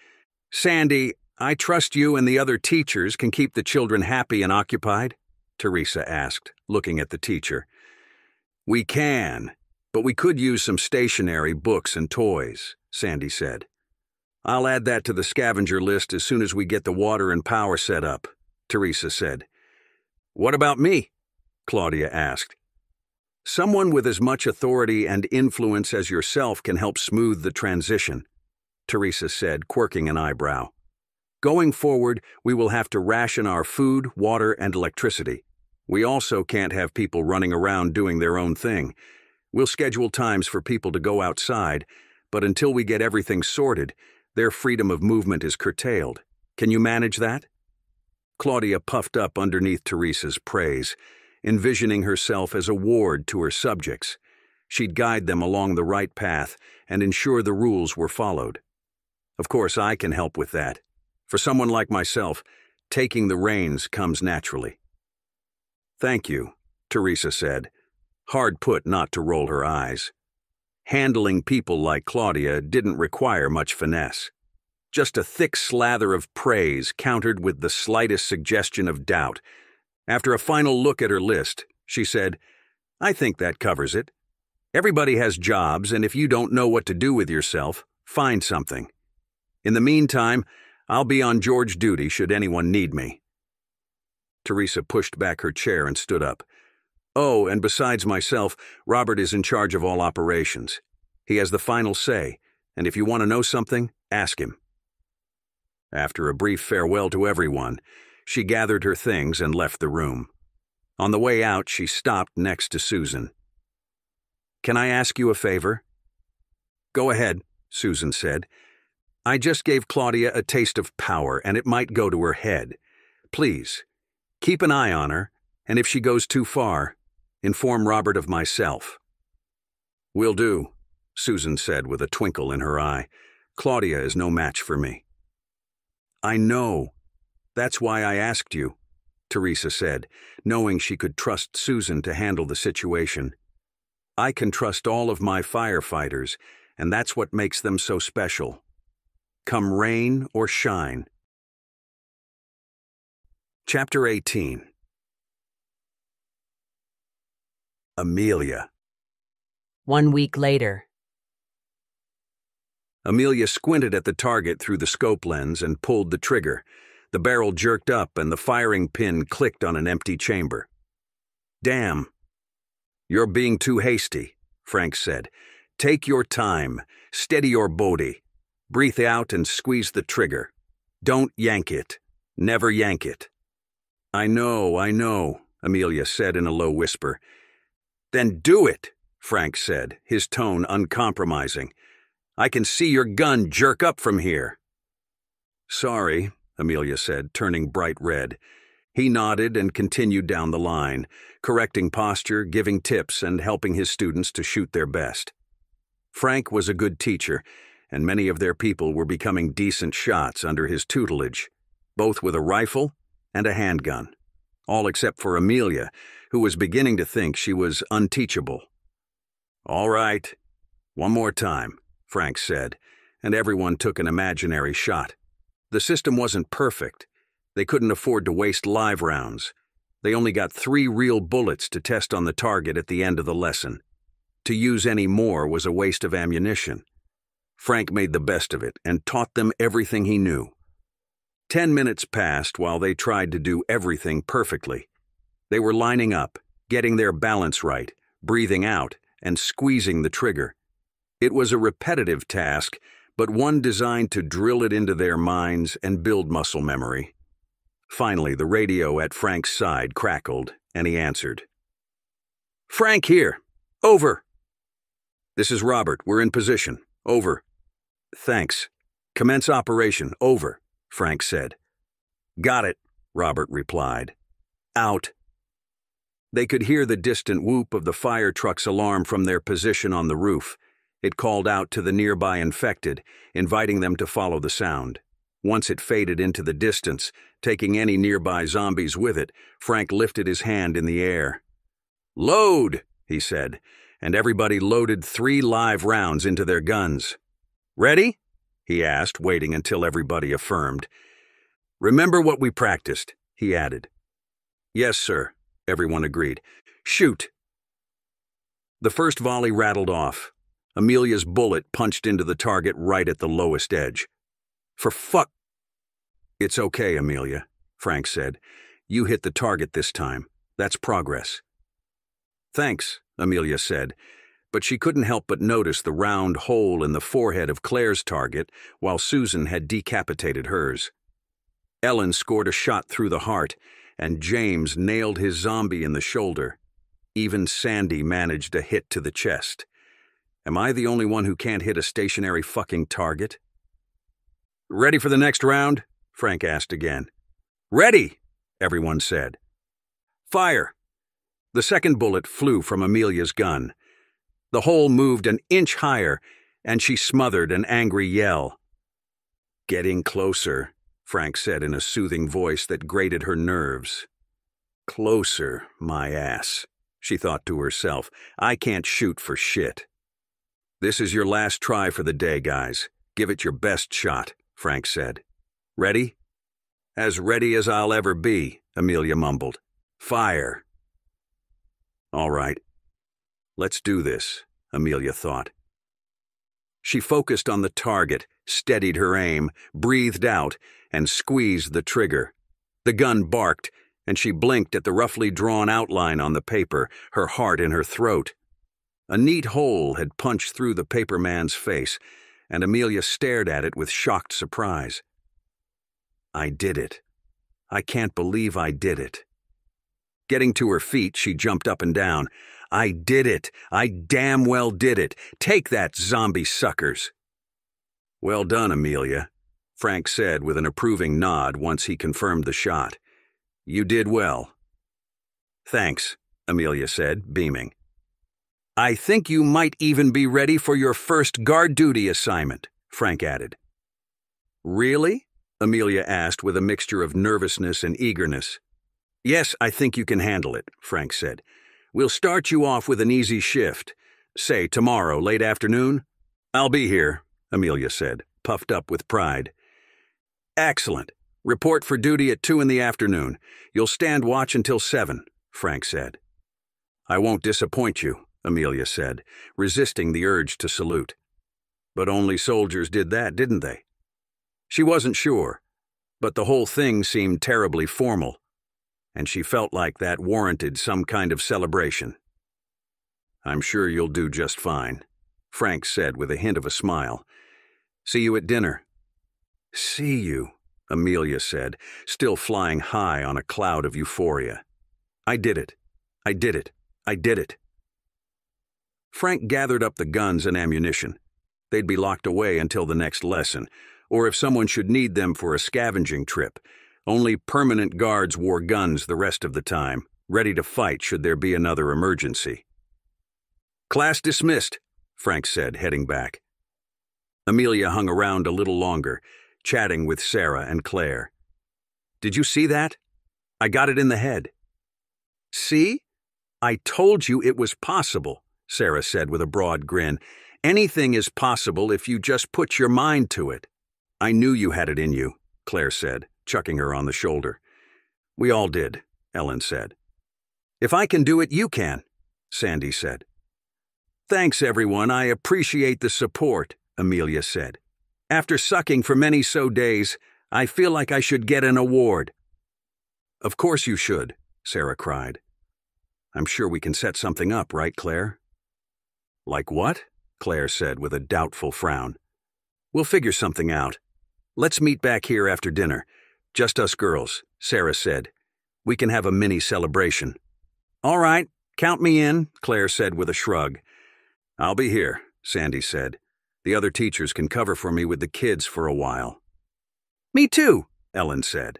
Speaker 1: Sandy, I trust you and the other teachers can keep the children happy and occupied? Teresa asked, looking at the teacher. We can, but we could use some stationery, books, and toys, Sandy said. I'll add that to the scavenger list as soon as we get the water and power set up. Teresa said. What about me? Claudia asked. Someone with as much authority and influence as yourself can help smooth the transition, Teresa said, quirking an eyebrow. Going forward, we will have to ration our food, water, and electricity. We also can't have people running around doing their own thing. We'll schedule times for people to go outside, but until we get everything sorted, their freedom of movement is curtailed. Can you manage that? Claudia puffed up underneath Teresa's praise, envisioning herself as a ward to her subjects. She'd guide them along the right path and ensure the rules were followed. Of course, I can help with that. For someone like myself, taking the reins comes naturally. Thank you, Teresa said, hard put not to roll her eyes. Handling people like Claudia didn't require much finesse just a thick slather of praise countered with the slightest suggestion of doubt. After a final look at her list, she said, I think that covers it. Everybody has jobs, and if you don't know what to do with yourself, find something. In the meantime, I'll be on George duty should anyone need me. Teresa pushed back her chair and stood up. Oh, and besides myself, Robert is in charge of all operations. He has the final say, and if you want to know something, ask him. After a brief farewell to everyone, she gathered her things and left the room. On the way out, she stopped next to Susan. Can I ask you a favor? Go ahead, Susan said. I just gave Claudia a taste of power, and it might go to her head. Please, keep an eye on her, and if she goes too far, inform Robert of myself. Will do, Susan said with a twinkle in her eye. Claudia is no match for me. I know. That's why I asked you, Teresa said, knowing she could trust Susan to handle the situation. I can trust all of my firefighters, and that's what makes them so special. Come rain or shine. Chapter 18 Amelia
Speaker 5: One week later.
Speaker 1: Amelia squinted at the target through the scope lens and pulled the trigger. The barrel jerked up and the firing pin clicked on an empty chamber. Damn. You're being too hasty, Frank said. Take your time. Steady your body. Breathe out and squeeze the trigger. Don't yank it. Never yank it. I know, I know, Amelia said in a low whisper. Then do it, Frank said, his tone uncompromising. I can see your gun jerk up from here. Sorry, Amelia said, turning bright red. He nodded and continued down the line, correcting posture, giving tips, and helping his students to shoot their best. Frank was a good teacher, and many of their people were becoming decent shots under his tutelage, both with a rifle and a handgun, all except for Amelia, who was beginning to think she was unteachable. All right, one more time. Frank said, and everyone took an imaginary shot. The system wasn't perfect. They couldn't afford to waste live rounds. They only got three real bullets to test on the target at the end of the lesson. To use any more was a waste of ammunition. Frank made the best of it and taught them everything he knew. Ten minutes passed while they tried to do everything perfectly. They were lining up, getting their balance right, breathing out, and squeezing the trigger. It was a repetitive task, but one designed to drill it into their minds and build muscle memory. Finally, the radio at Frank's side crackled, and he answered. Frank here. Over. This is Robert. We're in position. Over. Thanks. Commence operation. Over, Frank said. Got it, Robert replied. Out. They could hear the distant whoop of the fire truck's alarm from their position on the roof. It called out to the nearby infected, inviting them to follow the sound. Once it faded into the distance, taking any nearby zombies with it, Frank lifted his hand in the air. Load, he said, and everybody loaded three live rounds into their guns. Ready? He asked, waiting until everybody affirmed. Remember what we practiced, he added. Yes, sir, everyone agreed. Shoot. The first volley rattled off. Amelia's bullet punched into the target right at the lowest edge. For fuck. It's okay, Amelia, Frank said. You hit the target this time. That's progress. Thanks, Amelia said, but she couldn't help but notice the round hole in the forehead of Claire's target while Susan had decapitated hers. Ellen scored a shot through the heart, and James nailed his zombie in the shoulder. Even Sandy managed a hit to the chest. Am I the only one who can't hit a stationary fucking target? Ready for the next round? Frank asked again. Ready, everyone said. Fire! The second bullet flew from Amelia's gun. The hole moved an inch higher, and she smothered an angry yell. Getting closer, Frank said in a soothing voice that grated her nerves. Closer, my ass, she thought to herself. I can't shoot for shit. This is your last try for the day, guys. Give it your best shot, Frank said. Ready? As ready as I'll ever be, Amelia mumbled. Fire. All right, Let's do this, Amelia thought. She focused on the target, steadied her aim, breathed out, and squeezed the trigger. The gun barked, and she blinked at the roughly drawn outline on the paper, her heart in her throat. A neat hole had punched through the paper man's face, and Amelia stared at it with shocked surprise. I did it. I can't believe I did it. Getting to her feet, she jumped up and down. I did it. I damn well did it. Take that, zombie suckers. Well done, Amelia, Frank said with an approving nod once he confirmed the shot. You did well. Thanks, Amelia said, beaming. I think you might even be ready for your first guard duty assignment, Frank added. Really? Amelia asked with a mixture of nervousness and eagerness. Yes, I think you can handle it, Frank said. We'll start you off with an easy shift. Say, tomorrow, late afternoon? I'll be here, Amelia said, puffed up with pride. Excellent. Report for duty at 2 in the afternoon. You'll stand watch until 7, Frank said. I won't disappoint you, Amelia said, resisting the urge to salute. But only soldiers did that, didn't they? She wasn't sure, but the whole thing seemed terribly formal, and she felt like that warranted some kind of celebration. I'm sure you'll do just fine, Frank said with a hint of a smile. See you at dinner. See you, Amelia said, still flying high on a cloud of euphoria. I did it. I did it. I did it. Frank gathered up the guns and ammunition. They'd be locked away until the next lesson, or if someone should need them for a scavenging trip. Only permanent guards wore guns the rest of the time, ready to fight should there be another emergency. Class dismissed, Frank said, heading back. Amelia hung around a little longer, chatting with Sarah and Claire. Did you see that? I got it in the head. See? I told you it was possible, Sarah said with a broad grin. Anything is possible if you just put your mind to it. I knew you had it in you, Claire said, chucking her on the shoulder. We all did, Ellen said. If I can do it, you can, Sandy said. Thanks, everyone. I appreciate the support, Amelia said. After sucking for many so days, I feel like I should get an award. Of course you should, Sarah cried. I'm sure we can set something up, right, Claire? Like what? Claire said with a doubtful frown. We'll figure something out. Let's meet back here after dinner. Just us girls, Sarah said. We can have a mini celebration. All right, count me in, Claire said with a shrug. I'll be here, Sandy said. The other teachers can cover for me with the kids for a while. Me too, Ellen said.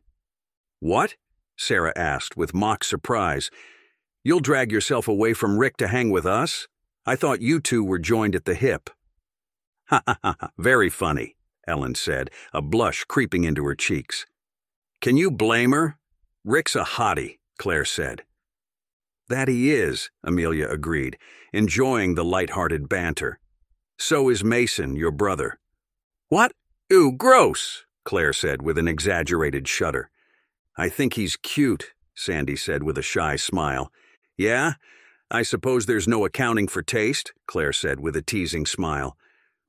Speaker 1: What? Sarah asked with mock surprise. You'll drag yourself away from Rick to hang with us? I thought you two were joined at the hip. Ha ha ha, very funny, Ellen said, a blush creeping into her cheeks. Can you blame her? Rick's a hottie, Claire said. That he is, Amelia agreed, enjoying the light-hearted banter. So is Mason, your brother. What? Ooh, gross, Claire said with an exaggerated shudder. I think he's cute, Sandy said with a shy smile. Yeah? I suppose there's no accounting for taste, Claire said with a teasing smile.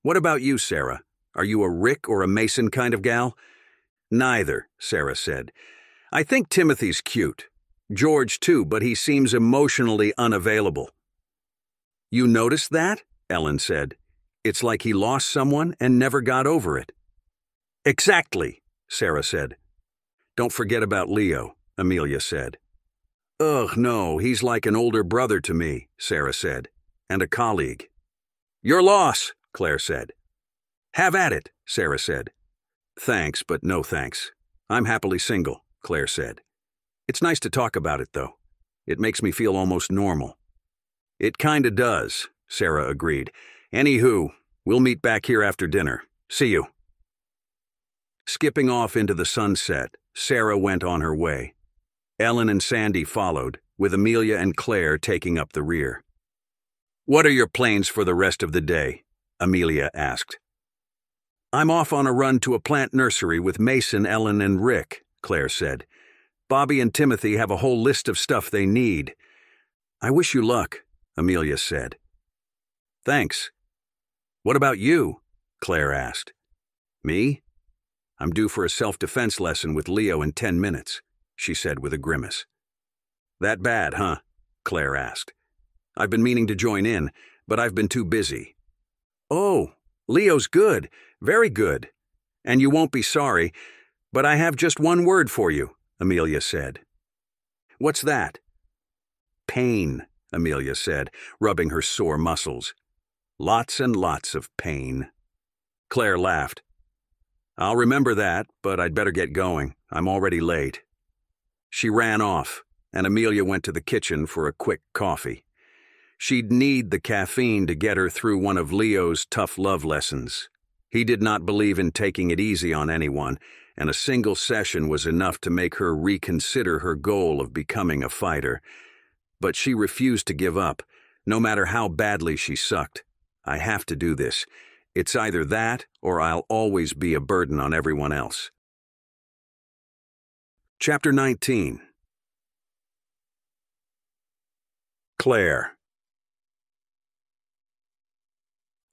Speaker 1: What about you, Sarah? Are you a Rick or a Mason kind of gal? Neither, Sarah said. I think Timothy's cute. George, too, but he seems emotionally unavailable. You noticed that? Ellen said. It's like he lost someone and never got over it. Exactly, Sarah said. Don't forget about Leo, Amelia said. Ugh, no, he's like an older brother to me, Sarah said, and a colleague. Your loss, Claire said. Have at it, Sarah said. Thanks, but no thanks. I'm happily single, Claire said. It's nice to talk about it, though. It makes me feel almost normal. It kinda does, Sarah agreed. Anywho, we'll meet back here after dinner. See you. Skipping off into the sunset, Sarah went on her way. Ellen and Sandy followed, with Amelia and Claire taking up the rear. What are your plans for the rest of the day? Amelia asked. I'm off on a run to a plant nursery with Mason, Ellen, and Rick, Claire said. Bobby and Timothy have a whole list of stuff they need. I wish you luck, Amelia said. Thanks. What about you? Claire asked. Me? I'm due for a self defense lesson with Leo in ten minutes, she said with a grimace. That bad, huh? Claire asked. I've been meaning to join in, but I've been too busy. Oh, Leo's good, very good. And you won't be sorry, but I have just one word for you, Amelia said. What's that? Pain, Amelia said, rubbing her sore muscles. Lots and lots of pain. Claire laughed. I'll remember that, but I'd better get going. I'm already late. She ran off, and Amelia went to the kitchen for a quick coffee. She'd need the caffeine to get her through one of Leo's tough love lessons. He did not believe in taking it easy on anyone, and a single session was enough to make her reconsider her goal of becoming a fighter. But she refused to give up, no matter how badly she sucked. I have to do this. It's either that, or I'll always be a burden on everyone else. Chapter 19 Claire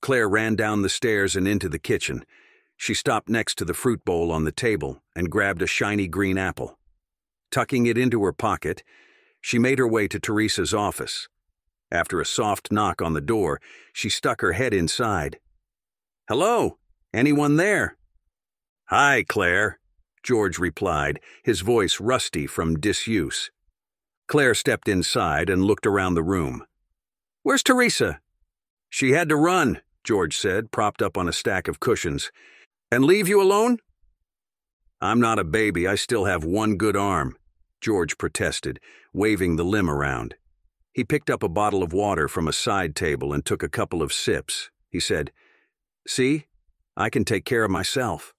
Speaker 1: Claire ran down the stairs and into the kitchen. She stopped next to the fruit bowl on the table and grabbed a shiny green apple. Tucking it into her pocket, she made her way to Teresa's office. After a soft knock on the door, she stuck her head inside. Hello? Anyone there? Hi, Claire, George replied, his voice rusty from disuse. Claire stepped inside and looked around the room. Where's Teresa? She had to run, George said, propped up on a stack of cushions. And leave you alone? I'm not a baby, I still have one good arm, George protested, waving the limb around. He picked up a bottle of water from a side table and took a couple of sips. He said, See, I can take care of myself.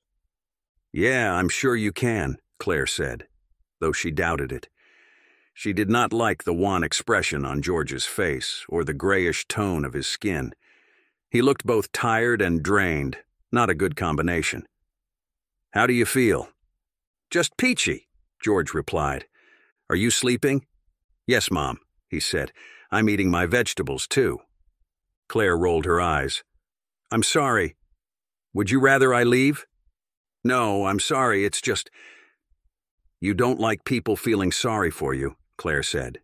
Speaker 1: Yeah, I'm sure you can, Claire said, though she doubted it. She did not like the wan expression on George's face or the grayish tone of his skin. He looked both tired and drained, not a good combination. How do you feel? Just peachy, George replied. Are you sleeping? Yes, Mom, he said. I'm eating my vegetables, too. Claire rolled her eyes. I'm sorry. Would you rather I leave? No, I'm sorry, it's just. You don't like people feeling sorry for you, Claire said.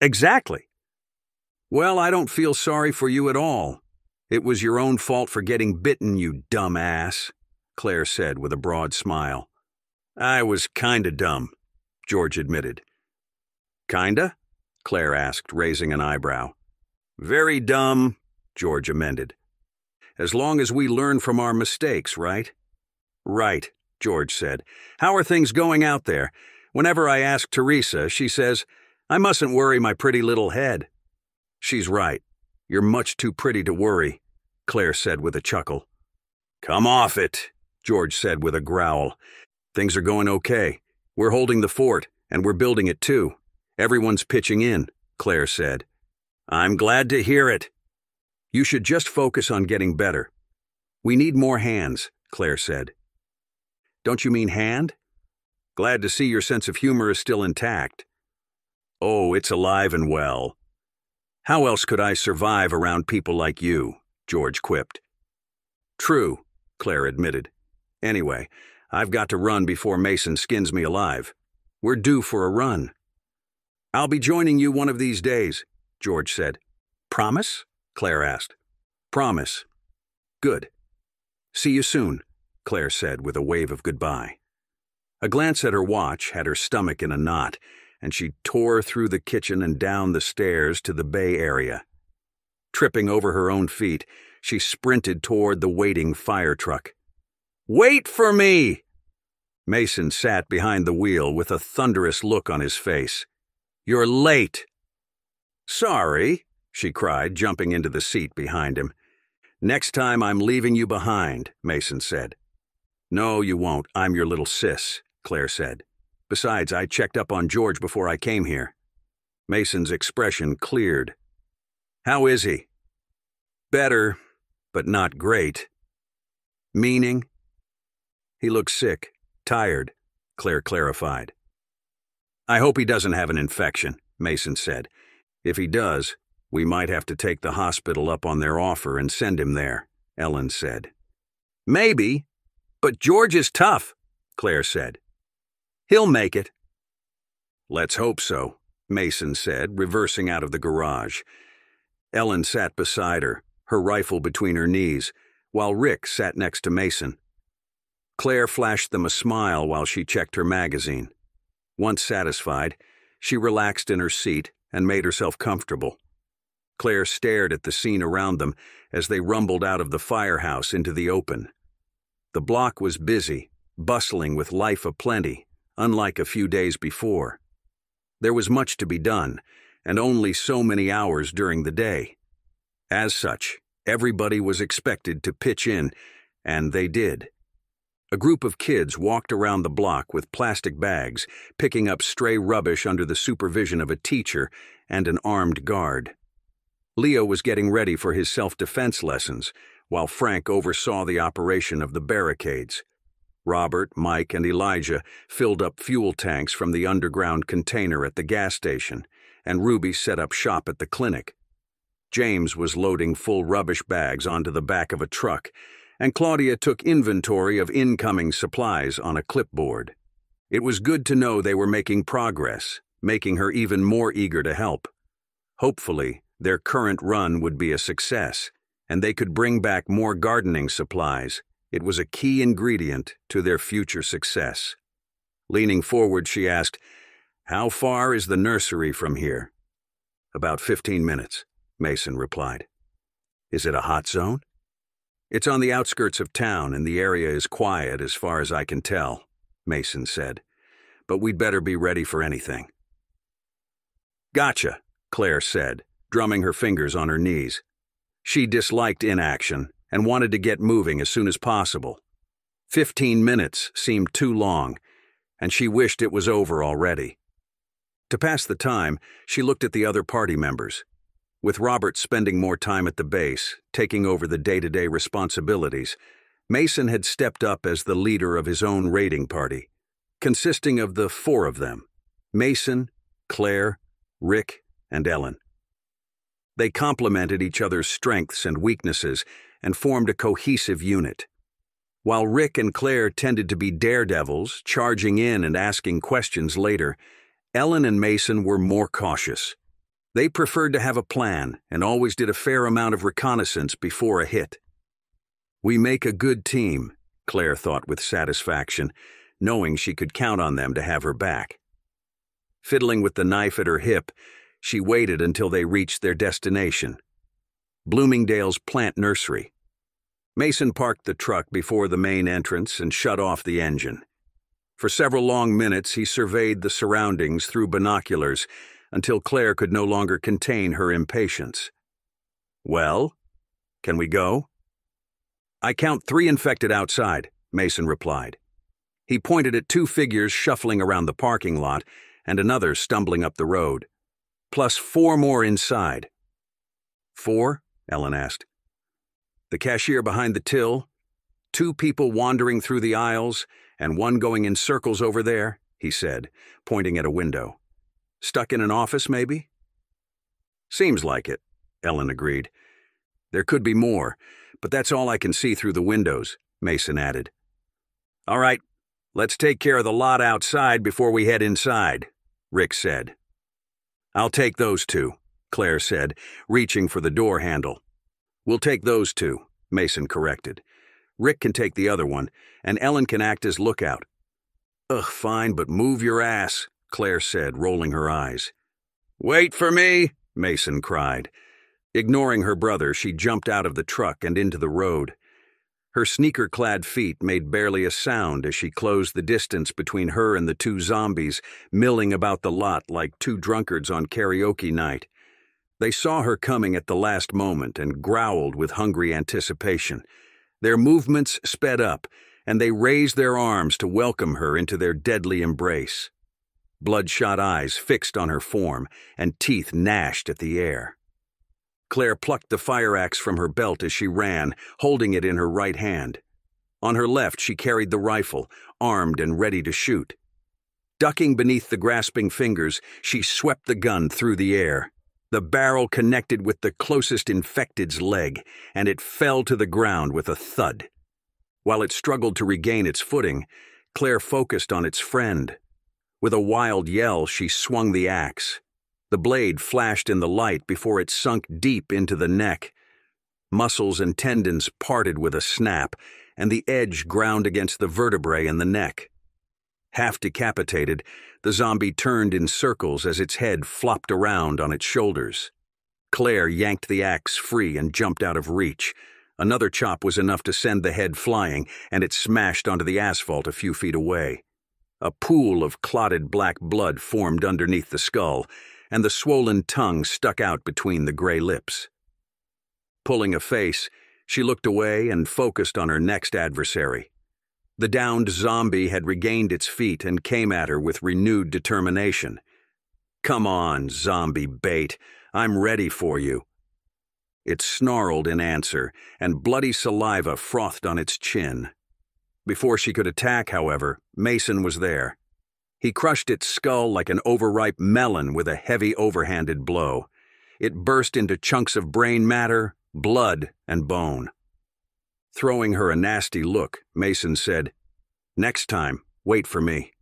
Speaker 1: Exactly. Well, I don't feel sorry for you at all, it was your own fault for getting bitten, you dumb ass, Claire said with a broad smile. I was kinda dumb, George admitted. Kinda? Claire asked, raising an eyebrow. Very dumb, George amended. As long as we learn from our mistakes, right? Right, George said. How are things going out there? Whenever I ask Teresa, she says, I mustn't worry my pretty little head. She's right. You're much too pretty to worry, Claire said with a chuckle. Come off it, George said with a growl. Things are going okay. We're holding the fort, and we're building it too. Everyone's pitching in, Claire said. I'm glad to hear it. You should just focus on getting better. We need more hands, Claire said. Don't you mean hand? Glad to see your sense of humor is still intact. Oh, it's alive and well. How else could I survive around people like you? George quipped. True, Claire admitted. Anyway, I've got to run before Mason skins me alive. We're due for a run. I'll be joining you one of these days, George said. Promise? Claire asked. Promise. Good. See you soon, Claire said with a wave of goodbye. A glance at her watch had her stomach in a knot, and she tore through the kitchen and down the stairs to the bay area. Tripping over her own feet, she sprinted toward the waiting fire truck. Wait for me! Mason sat behind the wheel with a thunderous look on his face. You're late. Sorry, she cried, jumping into the seat behind him. Next time I'm leaving you behind, Mason said. No, you won't. I'm your little sis, Claire said. Besides, I checked up on George before I came here. Mason's expression cleared. How is he? Better, but not great. Meaning? He looks sick, tired, Claire clarified. I hope he doesn't have an infection, Mason said. If he does, We might have to take the hospital up on their offer and send him there, Ellen said.
Speaker 6: Maybe, but George is tough, Claire said. He'll make it.
Speaker 1: Let's hope so, Mason said, reversing out of the garage. Ellen sat beside her, her rifle between her knees, while Rick sat next to Mason. Claire flashed them a smile while she checked her magazine. Once satisfied, she relaxed in her seat and made herself comfortable. Claire stared at the scene around them as they rumbled out of the firehouse into the open. The block was busy, bustling with life aplenty, unlike a few days before. There was much to be done, and only so many hours during the day. As such, everybody was expected to pitch in, and they did. A group of kids walked around the block with plastic bags, picking up stray rubbish under the supervision of a teacher and an armed guard. Leo was getting ready for his self-defense lessons, while Frank oversaw the operation of the barricades. Robert, Mike, and Elijah filled up fuel tanks from the underground container at the gas station, and Ruby set up shop at the clinic. James was loading full rubbish bags onto the back of a truck, and Claudia took inventory of incoming supplies on a clipboard. It was good to know they were making progress, making her even more eager to help. Hopefully, their current run would be a success, and they could bring back more gardening supplies. It was a key ingredient to their future success. Leaning forward, she asked, How far is the nursery from here? About 15 minutes, Mason replied. Is it a hot zone? It's on the outskirts of town, and the area is quiet as far as I can tell, Mason said. But we'd better be ready for anything. Gotcha, Claire said, drumming her fingers on her knees. She disliked inaction and wanted to get moving as soon as possible. Fifteen minutes seemed too long, and she wished it was over already. To pass the time, she looked at the other party members. With Robert spending more time at the base, taking over the day-to-day responsibilities, Mason had stepped up as the leader of his own raiding party, consisting of the four of them, Mason, Claire, Rick, and Ellen. They complemented each other's strengths and weaknesses and formed a cohesive unit. While Rick and Claire tended to be daredevils, charging in and asking questions later, Ellen and Mason were more cautious. They preferred to have a plan and always did a fair amount of reconnaissance before a hit. We make a good team, Claire thought with satisfaction, knowing she could count on them to have her back. Fiddling with the knife at her hip, she waited until they reached their destination. Bloomingdale's plant nursery. Mason parked the truck before the main entrance and shut off the engine. For several long minutes, he surveyed the surroundings through binoculars until Claire could no longer contain her impatience. Well, can we go? I count three infected outside, Mason replied. He pointed at two figures shuffling around the parking lot and another stumbling up the road, plus four more inside. Four? Ellen asked. The cashier behind the till, two people wandering through the aisles, and one going in circles over there, he said, pointing at a window. Stuck in an office, maybe? Seems like it, Ellen agreed. There could be more, but that's all I can see through the windows, Mason added. All right, let's take care of the lot outside before we head inside, Rick said. I'll take those two, Claire said, reaching for the door handle. We'll take those two, Mason corrected. Rick can take the other one, and Ellen can act as lookout. Ugh, fine, but move your ass, Claire said, rolling her eyes. Wait for me, Mason cried. Ignoring her brother, she jumped out of the truck and into the road. Her sneaker clad feet made barely a sound as she closed the distance between her and the two zombies, milling about the lot like two drunkards on karaoke night. They saw her coming at the last moment and growled with hungry anticipation. Their movements sped up, and they raised their arms to welcome her into their deadly embrace. Bloodshot eyes fixed on her form, and teeth gnashed at the air. Claire plucked the fire axe from her belt as she ran, holding it in her right hand. On her left, she carried the rifle, armed and ready to shoot. Ducking beneath the grasping fingers, she swept the gun through the air. The barrel connected with the closest infected's leg, and it fell to the ground with a thud. While it struggled to regain its footing, Claire focused on its friend. With a wild yell, she swung the axe. The blade flashed in the light before it sunk deep into the neck. Muscles and tendons parted with a snap, and the edge ground against the vertebrae in the neck. Half decapitated, the zombie turned in circles as its head flopped around on its shoulders. Claire yanked the axe free and jumped out of reach. Another chop was enough to send the head flying, and it smashed onto the asphalt a few feet away. A pool of clotted black blood formed underneath the skull, and the swollen tongue stuck out between the gray lips. Pulling a face, she looked away and focused on her next adversary. The downed zombie had regained its feet and came at her with renewed determination. Come on, zombie bait, I'm ready for you. It snarled in answer, and bloody saliva frothed on its chin. Before she could attack, however, Mason was there. He crushed its skull like an overripe melon with a heavy overhanded blow. It burst into chunks of brain matter, blood, and bone. Throwing her a nasty look, Mason said, Next time, wait for me.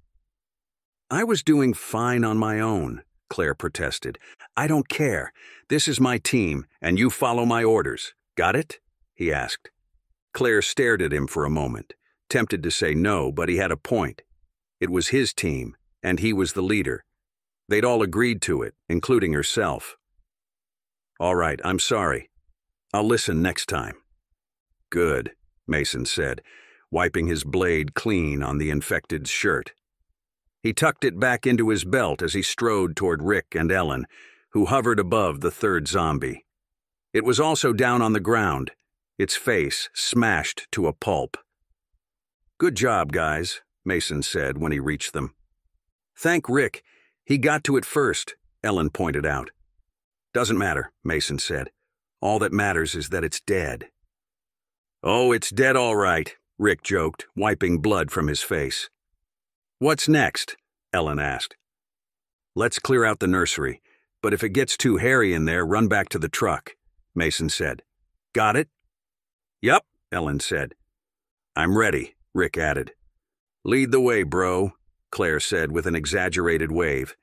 Speaker 1: I was doing fine on my own, Claire protested. I don't care. This is my team, and you follow my orders. Got it? he asked. Claire stared at him for a moment, tempted to say no, but he had a point. It was his team, and he was the leader. They'd all agreed to it, including herself. All right, I'm sorry. I'll listen next time. Good, Mason said, wiping his blade clean on the infected's shirt. He tucked it back into his belt as he strode toward Rick and Ellen, who hovered above the third zombie. It was also down on the ground, its face smashed to a pulp. Good job, guys, Mason said when he reached them. Thank Rick. He got to it first, Ellen pointed out. Doesn't matter, Mason said. All that matters is that it's dead. Oh, it's dead all right, Rick joked, wiping blood from his face. What's next? Ellen asked. Let's clear out the nursery, but if it gets too hairy in there, run back to the truck, Mason said. Got it? Yup, Ellen said. I'm ready, Rick added. Lead the way, bro, Claire said with an exaggerated wave.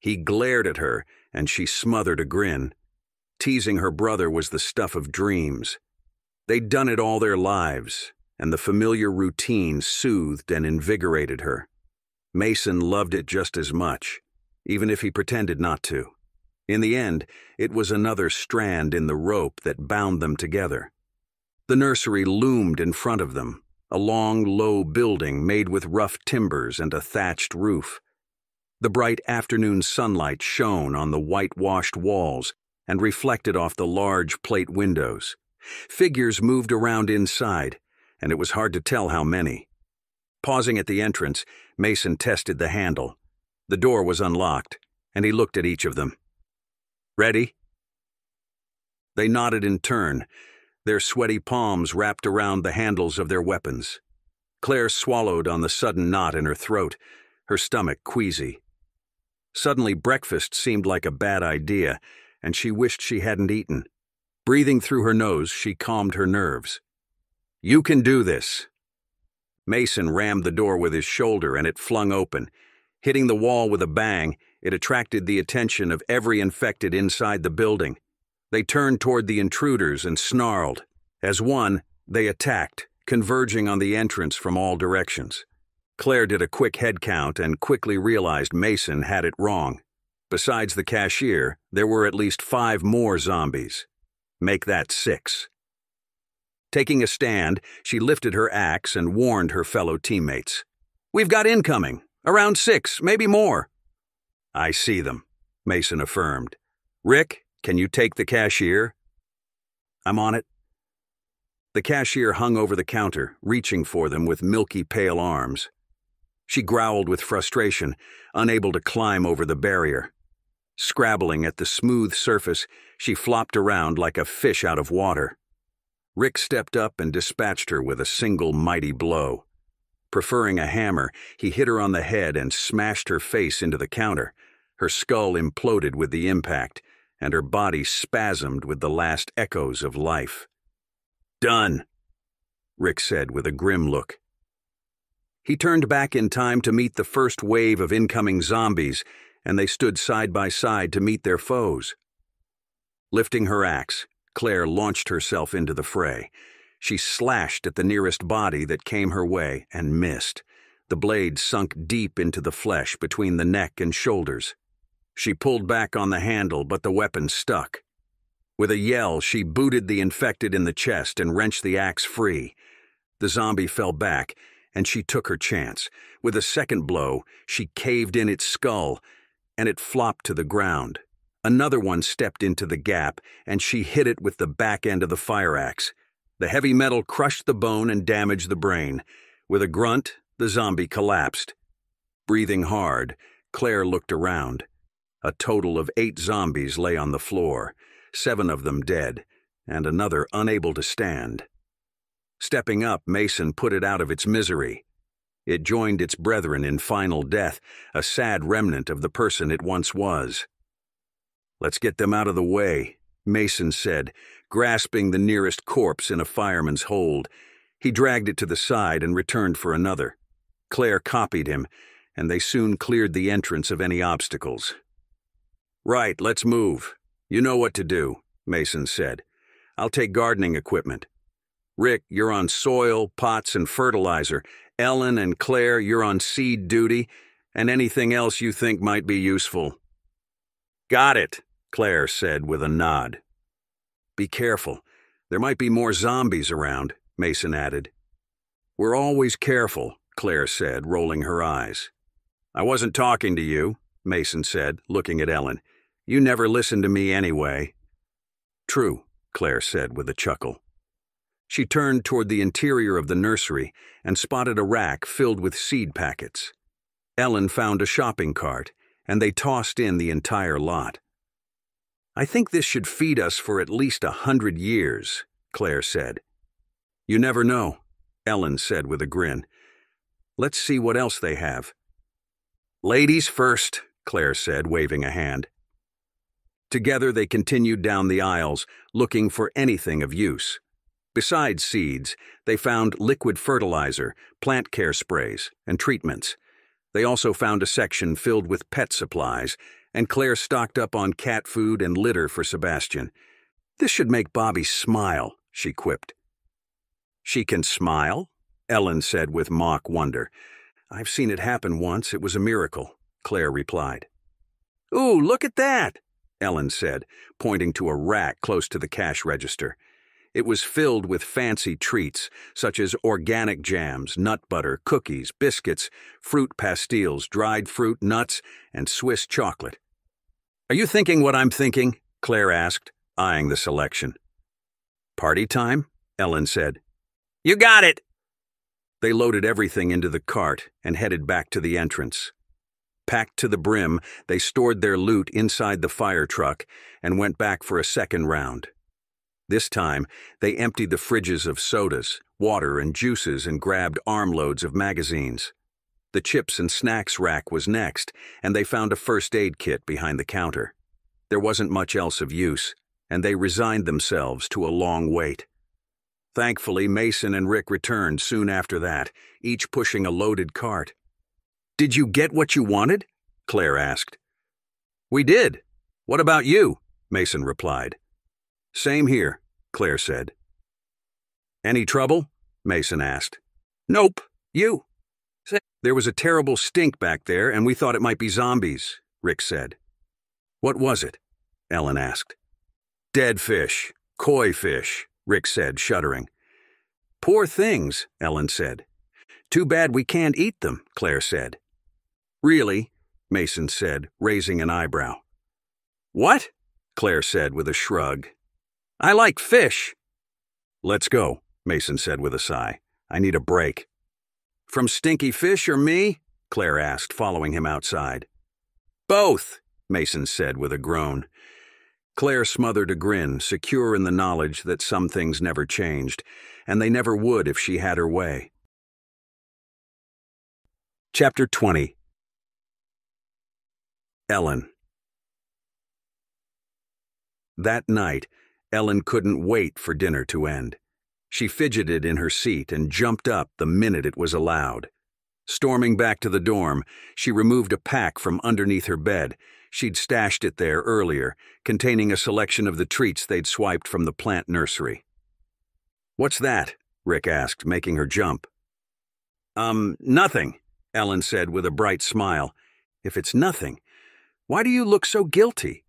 Speaker 1: He glared at her, and she smothered a grin. Teasing her brother was the stuff of dreams. They'd done it all their lives, and the familiar routine soothed and invigorated her. Mason loved it just as much, even if he pretended not to. In the end, it was another strand in the rope that bound them together. The nursery loomed in front of them, a long, low building made with rough timbers and a thatched roof. The bright afternoon sunlight shone on the whitewashed walls and reflected off the large plate windows. Figures moved around inside, and it was hard to tell how many. Pausing at the entrance, Mason tested the handle. The door was unlocked, and he looked at each of them. Ready? They nodded in turn, their sweaty palms wrapped around the handles of their weapons. Claire swallowed on the sudden knot in her throat, her stomach queasy. Suddenly, breakfast seemed like a bad idea, and she wished she hadn't eaten. Breathing through her nose, she calmed her nerves. You can do this. Mason rammed the door with his shoulder and it flung open. Hitting the wall with a bang, it attracted the attention of every infected inside the building. They turned toward the intruders and snarled. As one, they attacked, converging on the entrance from all directions. Claire did a quick head count and quickly realized Mason had it wrong. Besides the cashier, there were at least five more zombies. Make that six. Taking a stand, she lifted her axe and warned her fellow teammates. We've got incoming. Around six, maybe more. I see them, Mason affirmed. Rick, can you take the cashier? I'm on it. The cashier hung over the counter, reaching for them with milky pale arms. She growled with frustration, unable to climb over the barrier. Scrabbling at the smooth surface, she flopped around like a fish out of water. Rick stepped up and dispatched her with a single mighty blow. Preferring a hammer, he hit her on the head and smashed her face into the counter. Her skull imploded with the impact, and her body spasmed with the last echoes of life. Done, Rick said with a grim look. He turned back in time to meet the first wave of incoming zombies, and they stood side by side to meet their foes. Lifting her axe, Claire launched herself into the fray. She slashed at the nearest body that came her way and missed. The blade sunk deep into the flesh between the neck and shoulders. She pulled back on the handle, but the weapon stuck. With a yell, she booted the infected in the chest and wrenched the axe free. The zombie fell back, and she took her chance. With a second blow, she caved in its skull, and it flopped to the ground. Another one stepped into the gap, and she hit it with the back end of the fire axe. The heavy metal crushed the bone and damaged the brain. With a grunt, the zombie collapsed. Breathing hard, Claire looked around. A total of eight zombies lay on the floor, seven of them dead, and another unable to stand. Stepping up, Mason put it out of its misery. It joined its brethren in final death, a sad remnant of the person it once was. Let's get them out of the way, Mason said, grasping the nearest corpse in a fireman's hold. He dragged it to the side and returned for another. Claire copied him, and they soon cleared the entrance of any obstacles. Right, let's move. You know what to do, Mason said. I'll take gardening equipment. Rick, you're on soil, pots, and fertilizer. Ellen and Claire, you're on seed duty, and anything else you think might be useful. Got it, Claire said with a nod. Be careful. There might be more zombies around, Mason added. We're always careful, Claire said, rolling her eyes. I wasn't talking to you, Mason said, looking at Ellen. You never listen to me anyway. True, Claire said with a chuckle. She turned toward the interior of the nursery and spotted a rack filled with seed packets. Ellen found a shopping cart, and they tossed in the entire lot. I think this should feed us for at least a hundred years, Claire said. You never know, Ellen said with a grin. Let's see what else they have. Ladies first, Claire said, waving a hand. Together they continued down the aisles, looking for anything of use. Besides seeds, they found liquid fertilizer, plant care sprays, and treatments. They also found a section filled with pet supplies, and Claire stocked up on cat food and litter for Sebastian. This should make Bobby smile, she quipped. She can smile? Ellen said with mock wonder. I've seen it happen once. It was a miracle, Claire replied. Ooh, look at that! Ellen said, pointing to a rack close to the cash register. It was filled with fancy treats, such as organic jams, nut butter, cookies, biscuits, fruit pastilles, dried fruit, nuts, and Swiss chocolate. Are you thinking what I'm thinking? Claire asked, eyeing the selection. Party time? Ellen said. You got it! They loaded everything into the cart and headed back to the entrance. Packed to the brim, they stored their loot inside the fire truck and went back for a second round. This time, they emptied the fridges of sodas, water, and juices and grabbed armloads of magazines. The chips and snacks rack was next, and they found a first aid kit behind the counter. There wasn't much else of use, and they resigned themselves to a long wait. Thankfully, Mason and Rick returned soon after that, each pushing a loaded cart. Did you get what you wanted? Claire asked. We did. What about you? Mason replied. Same here, Claire said. Any trouble? Mason asked. Nope. You. There was a terrible stink back there, and we thought it might be zombies, Rick said. What was it? Ellen asked. Dead fish. Koi fish, Rick said, shuddering. Poor things, Ellen said. Too bad we can't eat them, Claire said. Really? Mason said, raising an eyebrow. What? Claire said with a shrug. I like fish. Let's go, Mason said with a sigh. I need a break. From stinky fish or me? Claire asked, following him outside. Both, Mason said with a groan. Claire smothered a grin, secure in the knowledge that some things never changed, and they never would if she had her way. Chapter 20 Ellen. That night, Ellen couldn't wait for dinner to end. She fidgeted in her seat and jumped up the minute it was allowed. Storming back to the dorm, she removed a pack from underneath her bed. She'd stashed it there earlier, containing a selection of the treats they'd swiped from the plant nursery. What's that? Rick asked, making her jump. Um, nothing, Ellen said with a bright smile. If it's nothing, why do you look so guilty?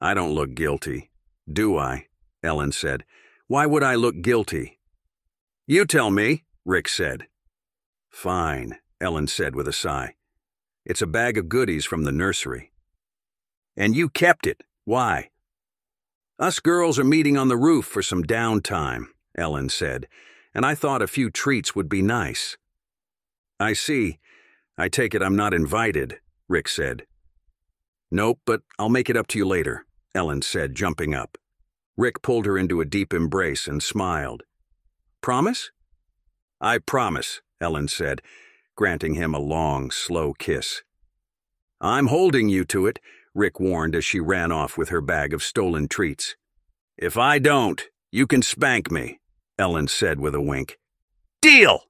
Speaker 1: I don't look guilty, do I? Ellen said. Why would I look guilty? You tell me, Rick said. Fine, Ellen said with a sigh. It's a bag of goodies from the nursery. And you kept it. Why? Us girls are meeting on the roof for some downtime, Ellen said, and I thought a few treats would be nice. I see. I take it I'm not invited, Rick said. Nope, but I'll make it up to you later, Ellen said, jumping up. Rick pulled her into a deep embrace and smiled. Promise? I promise, Ellen said, granting him a long, slow kiss. I'm holding you to it, Rick warned as she ran off with her bag of stolen treats. If I don't, you can spank me, Ellen said with a wink. Deal!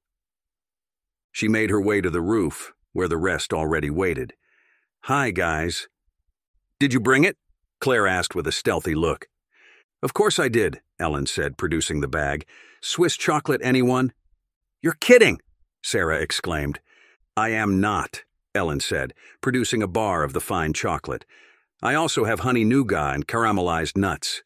Speaker 1: She made her way to the roof, where the rest already waited. Hi, guys. Did you bring it? Claire asked with a stealthy look. Of course I did, Ellen said, producing the bag. Swiss chocolate, anyone? You're kidding, Sarah exclaimed. I am not, Ellen said, producing a bar of the fine chocolate. I also have honey nougat and caramelized nuts.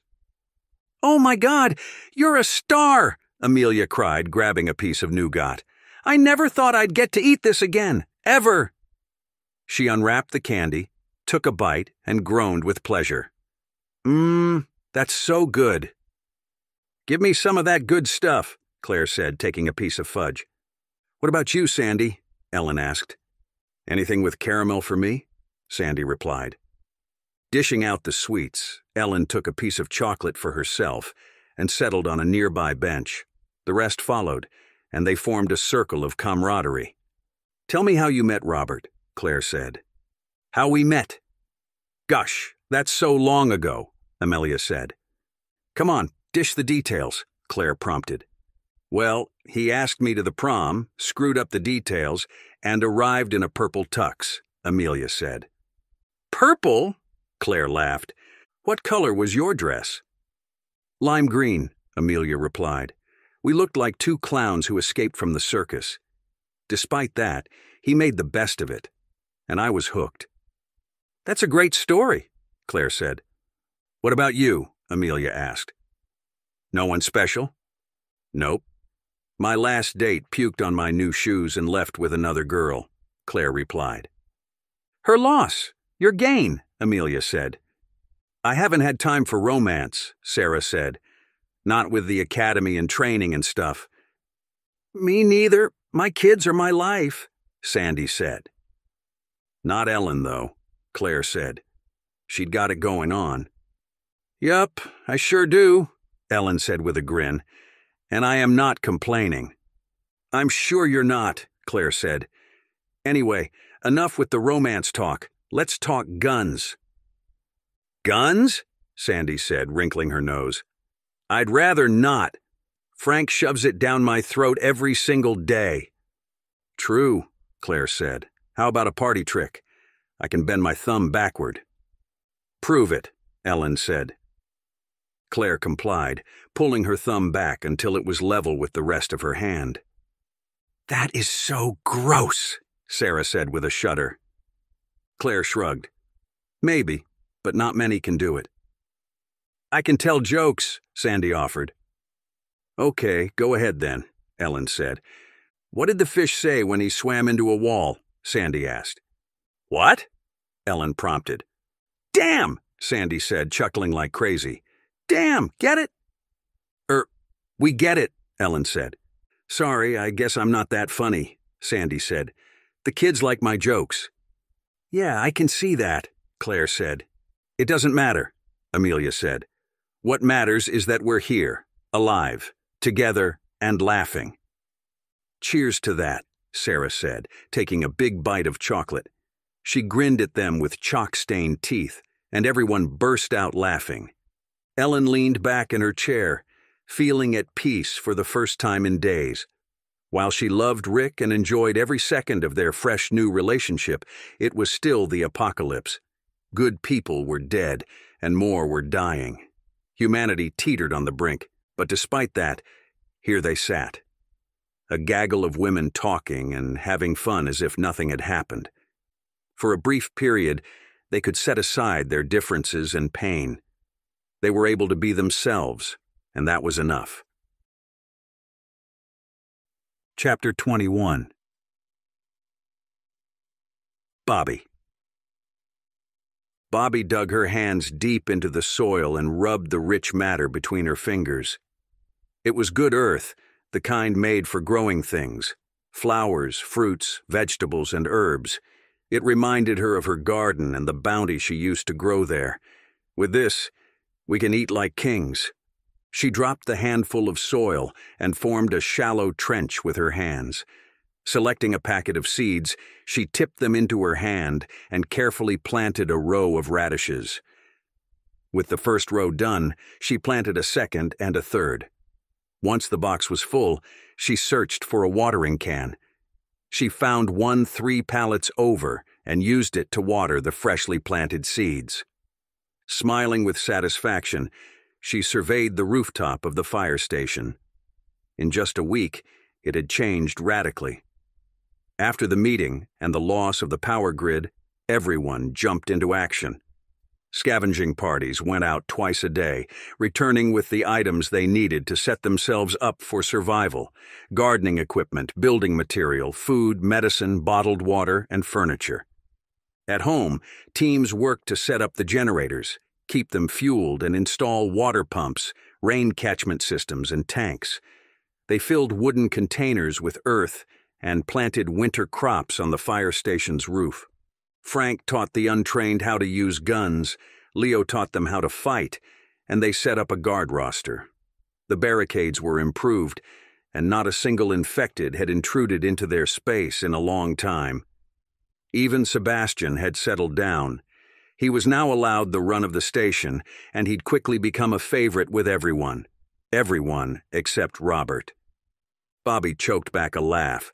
Speaker 1: Oh my God, you're a star! Amelia cried, grabbing a piece of nougat. I never thought I'd get to eat this again, ever. She unwrapped the candy, took a bite, and groaned with pleasure. Mmm, that's so good. Give me some of that good stuff, Claire said, taking a piece of fudge. What about you, Sandy? Ellen asked. Anything with caramel for me? Sandy replied. Dishing out the sweets, Ellen took a piece of chocolate for herself and settled on a nearby bench. The rest followed, and they formed a circle of camaraderie. Tell me how you met Robert, Claire said. How we met? Gosh, that's so long ago, Amelia said. Come on, dish the details, Claire prompted. Well, he asked me to the prom, screwed up the details, and arrived in a purple tux, Amelia said. Purple? Claire laughed. What color was your dress? Lime green, Amelia replied. We looked like two clowns who escaped from the circus. Despite that, he made the best of it, and I was hooked. That's a great story, Claire said. What about you? Amelia asked. No one special? Nope. My last date puked on my new shoes and left with another girl, Claire replied. Her loss, your gain, Amelia said. I haven't had time for romance, Sarah said. Not with the academy and training and stuff. Me neither. My kids are my life, Sandy said. Not Ellen, though, Claire said. She'd got it going on. Yup, I sure do, Ellen said with a grin and I am not complaining. I'm sure you're not, Claire said. Anyway, enough with the romance talk. Let's talk guns. Guns? Sandy said, wrinkling her nose. I'd rather not. Frank shoves it down my throat every single day. True, Claire said. How about a party trick? I can bend my thumb backward. Prove it, Ellen said. Claire complied, pulling her thumb back until it was level with the rest of her hand. That is so gross, Sarah said with a shudder. Claire shrugged. Maybe, but not many can do it. I can tell jokes, Sandy offered. Okay, go ahead then, Ellen said. What did the fish say when he swam into a wall? Sandy asked. What? Ellen prompted. Damn, Sandy said, chuckling like crazy. Damn, get it? Er, we get it, Ellen said. Sorry, I guess I'm not that funny, Sandy said. The kids like my jokes. Yeah, I can see that, Claire said. It doesn't matter, Amelia said. What matters is that we're here, alive, together, and laughing. Cheers to that, Sarah said, taking a big bite of chocolate. She grinned at them with chalk stained teeth, and everyone burst out laughing. Ellen leaned back in her chair, feeling at peace for the first time in days. While she loved Rick and enjoyed every second of their fresh new relationship, it was still the apocalypse. Good people were dead, and more were dying. Humanity teetered on the brink, but despite that, here they sat. A gaggle of women talking and having fun as if nothing had happened. For a brief period, they could set aside their differences and pain. They were able to be themselves, and that was enough. Chapter 21 Bobby Bobby dug her hands deep into the soil and rubbed the rich matter between her fingers. It was good earth, the kind made for growing things flowers, fruits, vegetables, and herbs. It reminded her of her garden and the bounty she used to grow there. With this, we can eat like kings. She dropped the handful of soil and formed a shallow trench with her hands. Selecting a packet of seeds, she tipped them into her hand and carefully planted a row of radishes. With the first row done, she planted a second and a third. Once the box was full, she searched for a watering can. She found one three pallets over and used it to water the freshly planted seeds. Smiling with satisfaction, she surveyed the rooftop of the fire station. In just a week, it had changed radically. After the meeting and the loss of the power grid, everyone jumped into action. Scavenging parties went out twice a day, returning with the items they needed to set themselves up for survival gardening equipment, building material, food, medicine, bottled water, and furniture. At home, teams worked to set up the generators, keep them fueled, and install water pumps, rain catchment systems, and tanks. They filled wooden containers with earth and planted winter crops on the fire station's roof. Frank taught the untrained how to use guns, Leo taught them how to fight, and they set up a guard roster. The barricades were improved, and not a single infected had intruded into their space in a long time. Even Sebastian had settled down, he was now allowed the run of the station, and he'd quickly become a favorite with everyone. Everyone except Robert. Bobby choked back a laugh.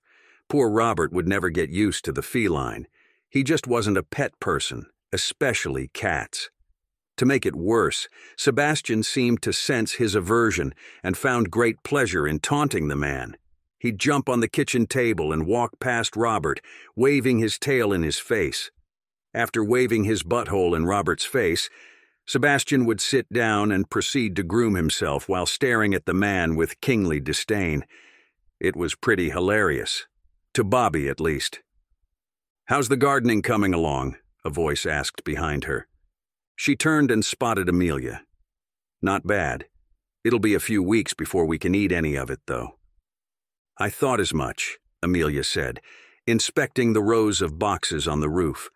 Speaker 1: Poor Robert would never get used to the feline. He just wasn't a pet person, especially cats. To make it worse, Sebastian seemed to sense his aversion and found great pleasure in taunting the man. He'd jump on the kitchen table and walk past Robert, waving his tail in his face. After waving his butthole in Robert's face, Sebastian would sit down and proceed to groom himself while staring at the man with kingly disdain. It was pretty hilarious. To Bobby, at least. How's the gardening coming along? A voice asked behind her. She turned and spotted Amelia. Not bad. It'll be a few weeks before we can eat any of it, though. I thought as much, Amelia said, inspecting the rows of boxes on the roof.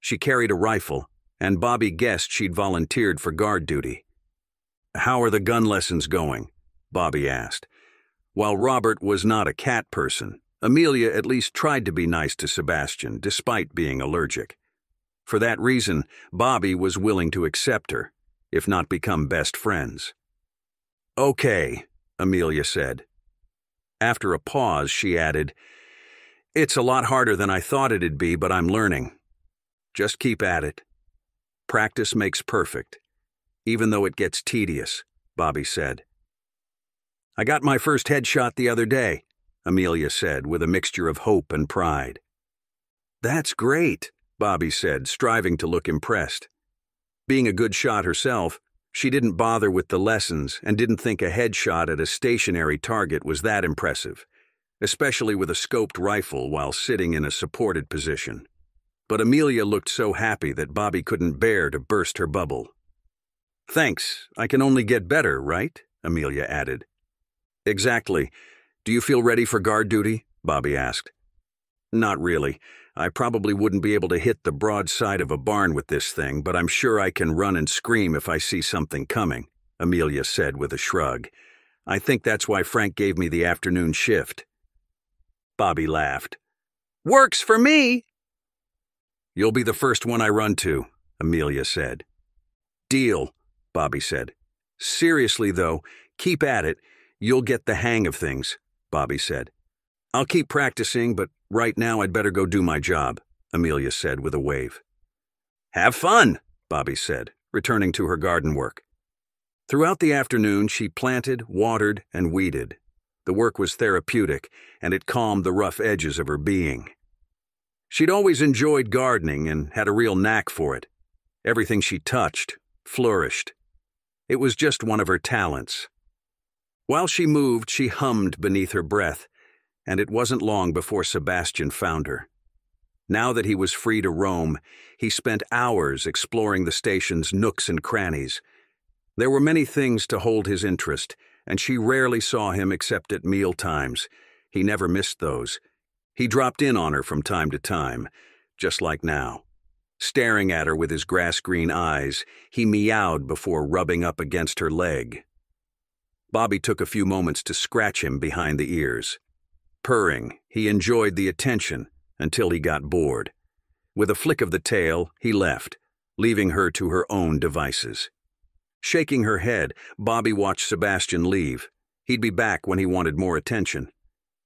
Speaker 1: She carried a rifle, and Bobby guessed she'd volunteered for guard duty. How are the gun lessons going? Bobby asked. While Robert was not a cat person, Amelia at least tried to be nice to Sebastian, despite being allergic. For that reason, Bobby was willing to accept her, if not become best friends. Okay, Amelia said. After a pause, she added, It's a lot harder than I thought it'd be, but I'm learning. Just keep at it. Practice makes perfect, even though it gets tedious, Bobby said. I got my first headshot the other day, Amelia said with a mixture of hope and pride. That's great, Bobby said, striving to look impressed. Being a good shot herself, she didn't bother with the lessons and didn't think a headshot at a stationary target was that impressive, especially with a scoped rifle while sitting in a supported position. But Amelia looked so happy that Bobby couldn't bear to burst her bubble. Thanks, I can only get better, right? Amelia added. Exactly. Do you feel ready for guard duty? Bobby asked. Not really. I probably wouldn't be able to hit the broad side of a barn with this thing, but I'm sure I can run and scream if I see something coming, Amelia said with a shrug. I think that's why Frank gave me the afternoon shift. Bobby laughed. Works for me, You'll be the first one I run to, Amelia said. Deal, Bobby said. Seriously, though, keep at it. You'll get the hang of things, Bobby said. I'll keep practicing, but right now I'd better go do my job, Amelia said with a wave. Have fun, Bobby said, returning to her garden work. Throughout the afternoon, she planted, watered, and weeded. The work was therapeutic, and it calmed the rough edges of her being. She'd always enjoyed gardening and had a real knack for it. Everything she touched flourished. It was just one of her talents. While she moved, she hummed beneath her breath, and it wasn't long before Sebastian found her. Now that he was free to roam, he spent hours exploring the station's nooks and crannies. There were many things to hold his interest, and she rarely saw him except at meal times. He never missed those. He dropped in on her from time to time, just like now. Staring at her with his grass-green eyes, he meowed before rubbing up against her leg. Bobby took a few moments to scratch him behind the ears. Purring, he enjoyed the attention until he got bored. With a flick of the tail, he left, leaving her to her own devices. Shaking her head, Bobby watched Sebastian leave. He'd be back when he wanted more attention.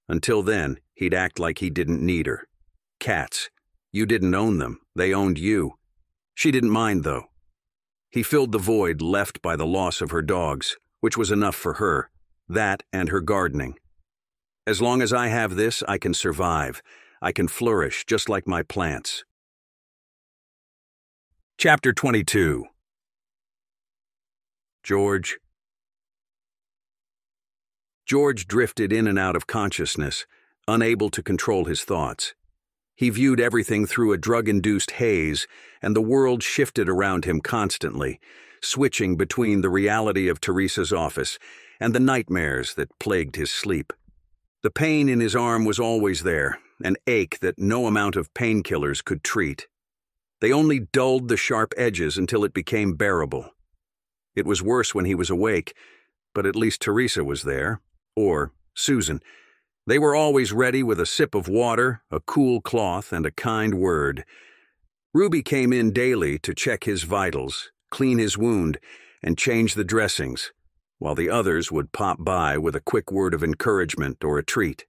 Speaker 1: Until then, he'd act like he didn't need her. Cats. You didn't own them, they owned you. She didn't mind, though. He filled the void left by the loss of her dogs, which was enough for her, that and her gardening. As long as I have this, I can survive, I can flourish just like my plants. Chapter 22 George George drifted in and out of consciousness, unable to control his thoughts. He viewed everything through a drug-induced haze, and the world shifted around him constantly, switching between the reality of Teresa's office and the nightmares that plagued his sleep. The pain in his arm was always there, an ache that no amount of painkillers could treat. They only dulled the sharp edges until it became bearable. It was worse when he was awake, but at least Teresa was there, or Susan. They were always ready with a sip of water, a cool cloth, and a kind word. Ruby came in daily to check his vitals, clean his wound, and change the dressings, while the others would pop by with a quick word of encouragement or a treat.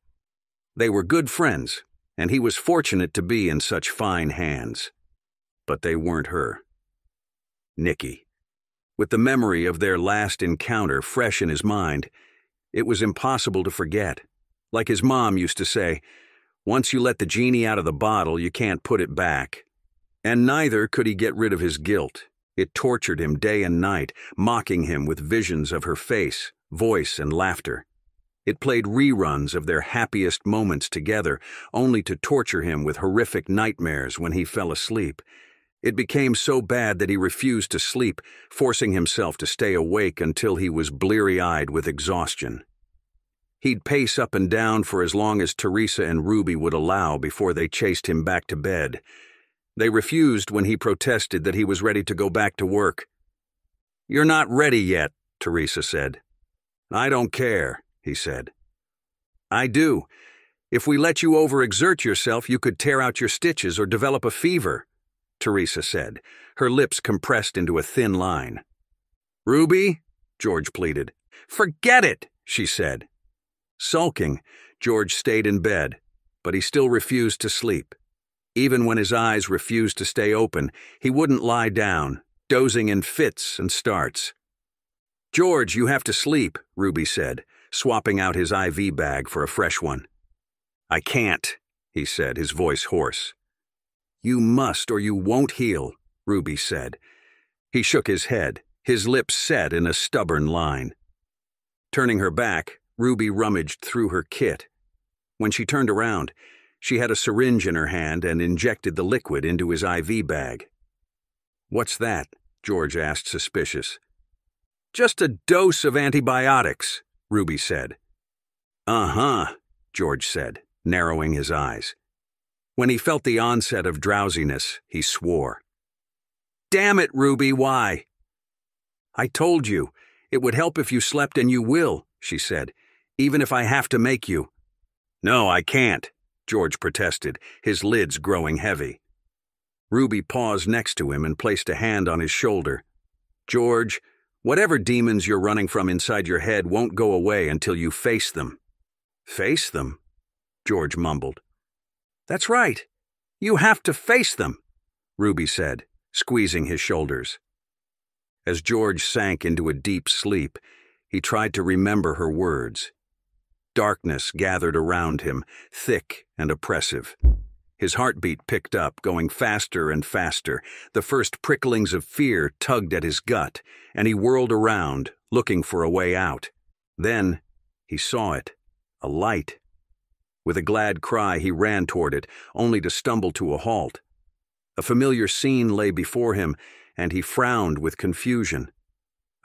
Speaker 1: They were good friends, and he was fortunate to be in such fine hands. But they weren't her. Nicky. With the memory of their last encounter fresh in his mind, it was impossible to forget. Like his mom used to say, once you let the genie out of the bottle, you can't put it back. And neither could he get rid of his guilt. It tortured him day and night, mocking him with visions of her face, voice, and laughter. It played reruns of their happiest moments together, only to torture him with horrific nightmares when he fell asleep. It became so bad that he refused to sleep, forcing himself to stay awake until he was bleary eyed with exhaustion. He'd pace up and down for as long as Teresa and Ruby would allow before they chased him back to bed. They refused when he protested that he was ready to go back to work. You're not ready yet, Teresa said. I don't care he said. I do. If we let you overexert yourself, you could tear out your stitches or develop a fever, Teresa said, her lips compressed into a thin line. Ruby, George pleaded. Forget it, she said. Sulking, George stayed in bed, but he still refused to sleep. Even when his eyes refused to stay open, he wouldn't lie down, dozing in fits and starts. George, you have to sleep, Ruby said, swapping out his IV bag for a fresh one. I can't, he said, his voice hoarse. You must or you won't heal, Ruby said. He shook his head, his lips set in a stubborn line. Turning her back, Ruby rummaged through her kit. When she turned around, she had a syringe in her hand and injected the liquid into his IV bag. What's that? George asked, suspicious. Just a dose of antibiotics, Ruby said. Uh huh, George said, narrowing his eyes. When he felt the onset of drowsiness, he swore. Damn it, Ruby, why? I told you, it would help if you slept and you will, she said, even if I have to make you. No, I can't, George protested, his lids growing heavy. Ruby paused next to him and placed a hand on his shoulder. George, Whatever demons you're running from inside your head won't go away until you face them. Face them? George mumbled. That's right. You have to face them, Ruby said, squeezing his shoulders. As George sank into a deep sleep, he tried to remember her words. Darkness gathered around him, thick and oppressive. His heartbeat picked up, going faster and faster. The first pricklings of fear tugged at his gut, and he whirled around, looking for a way out. Then he saw it a light. With a glad cry, he ran toward it, only to stumble to a halt. A familiar scene lay before him, and he frowned with confusion.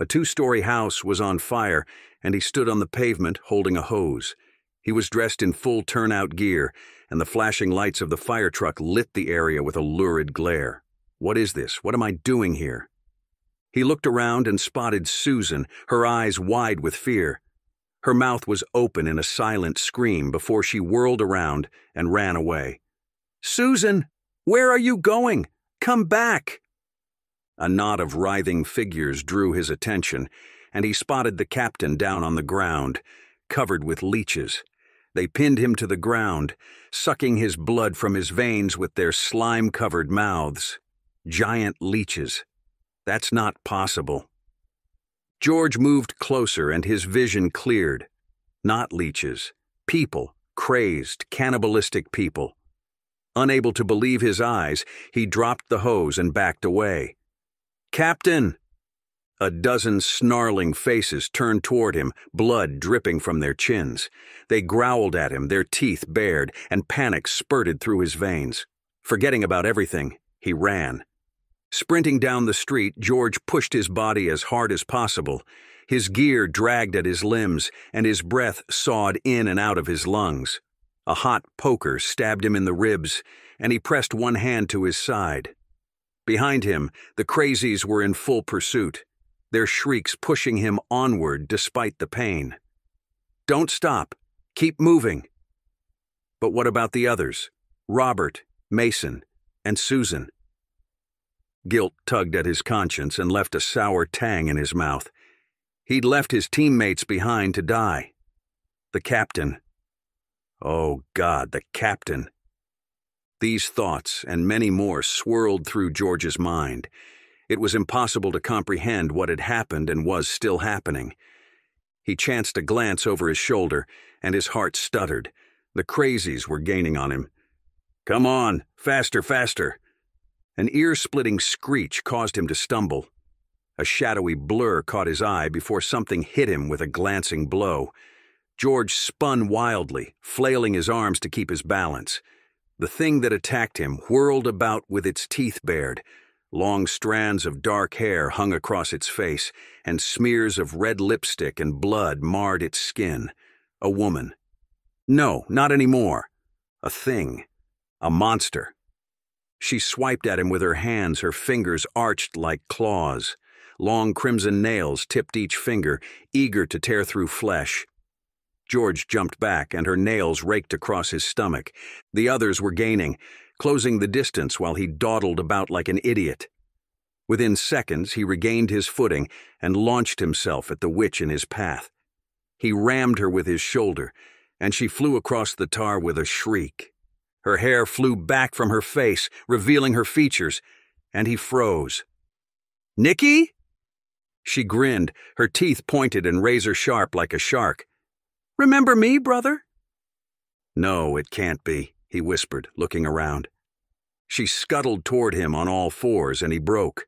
Speaker 1: A two story house was on fire, and he stood on the pavement holding a hose. He was dressed in full turnout gear, and the flashing lights of the fire truck lit the area with a lurid glare. What is this? What am I doing here? He looked around and spotted Susan, her eyes wide with fear. Her mouth was open in a silent scream before she whirled around and ran away. Susan, where are you going? Come back! A knot of writhing figures drew his attention, and he spotted the captain down on the ground, covered with leeches. They pinned him to the ground, sucking his blood from his veins with their slime covered mouths. Giant leeches. That's not possible. George moved closer and his vision cleared. Not leeches. People. Crazed, cannibalistic people. Unable to believe his eyes, he dropped the hose and backed away. Captain! A dozen snarling faces turned toward him, blood dripping from their chins. They growled at him, their teeth bared, and panic spurted through his veins. Forgetting about everything, he ran. Sprinting down the street, George pushed his body as hard as possible. His gear dragged at his limbs, and his breath sawed in and out of his lungs. A hot poker stabbed him in the ribs, and he pressed one hand to his side. Behind him, the crazies were in full pursuit, their shrieks pushing him onward despite the pain. Don't stop. Keep moving. But what about the others? Robert, Mason, and Susan. Guilt tugged at his conscience and left a sour tang in his mouth. He'd left his teammates behind to die. The captain. Oh, God, the captain. These thoughts and many more swirled through George's mind. It was impossible to comprehend what had happened and was still happening. He chanced a glance over his shoulder, and his heart stuttered. The crazies were gaining on him. Come on, faster, faster. An ear splitting screech caused him to stumble. A shadowy blur caught his eye before something hit him with a glancing blow. George spun wildly, flailing his arms to keep his balance. The thing that attacked him whirled about with its teeth bared. Long strands of dark hair hung across its face, and smears of red lipstick and blood marred its skin. A woman. No, not anymore. A thing. A monster. She swiped at him with her hands, her fingers arched like claws. Long crimson nails tipped each finger, eager to tear through flesh. George jumped back, and her nails raked across his stomach. The others were gaining, closing the distance while he dawdled about like an idiot. Within seconds, he regained his footing and launched himself at the witch in his path. He rammed her with his shoulder, and she flew across the tar with a shriek. Her hair flew back from her face, revealing her features, and he froze. Nicky? She grinned, her teeth pointed and razor sharp like a shark. Remember me, brother? No, it can't be, he whispered, looking around. She scuttled toward him on all fours, and he broke.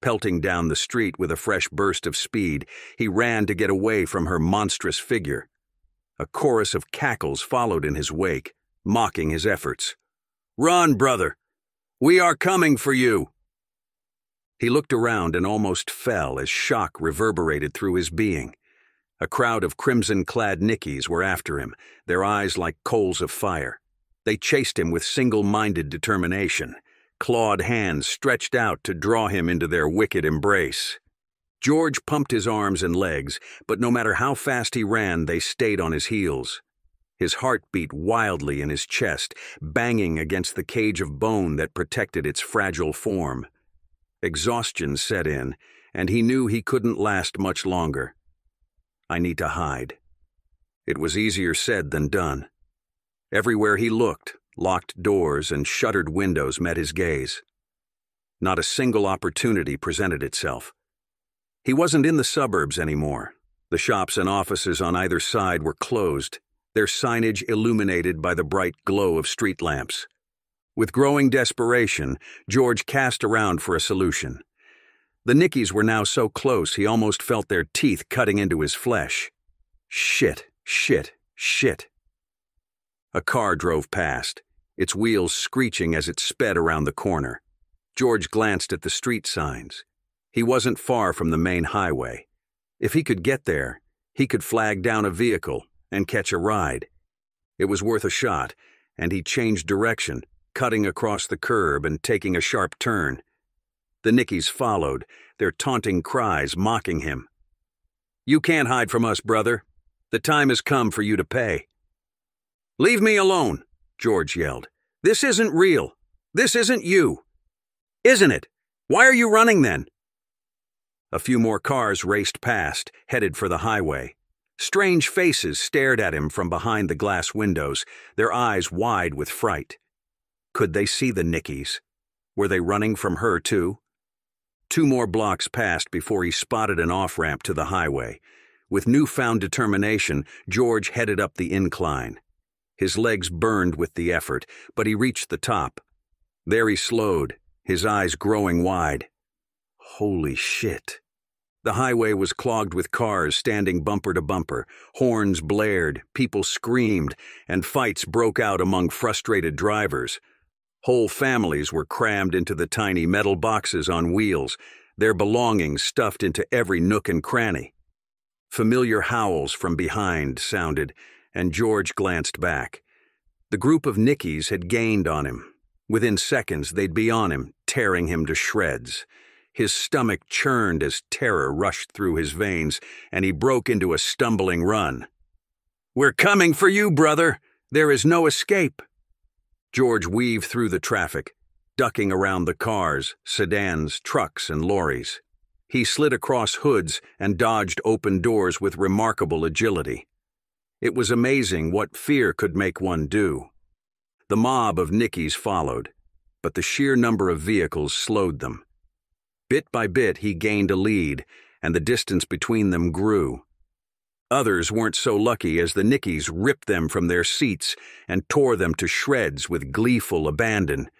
Speaker 1: Pelting down the street with a fresh burst of speed, he ran to get away from her monstrous figure. A chorus of cackles followed in his wake, mocking his efforts. Run, brother! We are coming for you! He looked around and almost fell as shock reverberated through his being. A crowd of crimson clad Nickies were after him, their eyes like coals of fire. They chased him with single minded determination, clawed hands stretched out to draw him into their wicked embrace. George pumped his arms and legs, but no matter how fast he ran, they stayed on his heels. His heart beat wildly in his chest, banging against the cage of bone that protected its fragile form. Exhaustion set in, and he knew he couldn't last much longer. I need to hide. It was easier said than done. Everywhere he looked, locked doors and shuttered windows met his gaze. Not a single opportunity presented itself. He wasn't in the suburbs anymore. The shops and offices on either side were closed, their signage illuminated by the bright glow of street lamps. With growing desperation, George cast around for a solution. The Nickeys were now so close he almost felt their teeth cutting into his flesh. Shit, shit, shit. A car drove past, its wheels screeching as it sped around the corner. George glanced at the street signs. He wasn't far from the main highway. If he could get there, he could flag down a vehicle and catch a ride. It was worth a shot, and he changed direction, cutting across the curb and taking a sharp turn. The Nickeys followed, their taunting cries mocking him. You can't hide from us, brother. The time has come for you to pay. Leave me alone, George yelled. This isn't real. This isn't you. Isn't it? Why are you running then? A few more cars raced past, headed for the highway. Strange faces stared at him from behind the glass windows, their eyes wide with fright. Could they see the Nickeys? Were they running from her, too? Two more blocks passed before he spotted an off ramp to the highway. With newfound determination, George headed up the incline. His legs burned with the effort, but he reached the top. There he slowed, his eyes growing wide. Holy shit. The highway was clogged with cars standing bumper to bumper. Horns blared, people screamed, and fights broke out among frustrated drivers. Whole families were crammed into the tiny metal boxes on wheels, their belongings stuffed into every nook and cranny. Familiar howls from behind sounded, and George glanced back. The group of Nickeys had gained on him. Within seconds, they'd be on him, tearing him to shreds. His stomach churned as terror rushed through his veins, and he broke into a stumbling run. We're coming for you, brother! There is no escape! George weaved through the traffic, ducking around the cars, sedans, trucks, and lorries. He slid across hoods and dodged open doors with remarkable agility. It was amazing what fear could make one do. The mob of Nickeys followed, but the sheer number of vehicles slowed them. Bit by bit, he gained a lead, and the distance between them grew. Others weren't so lucky as the Nickeys ripped them from their seats and tore them to shreds with gleeful abandon.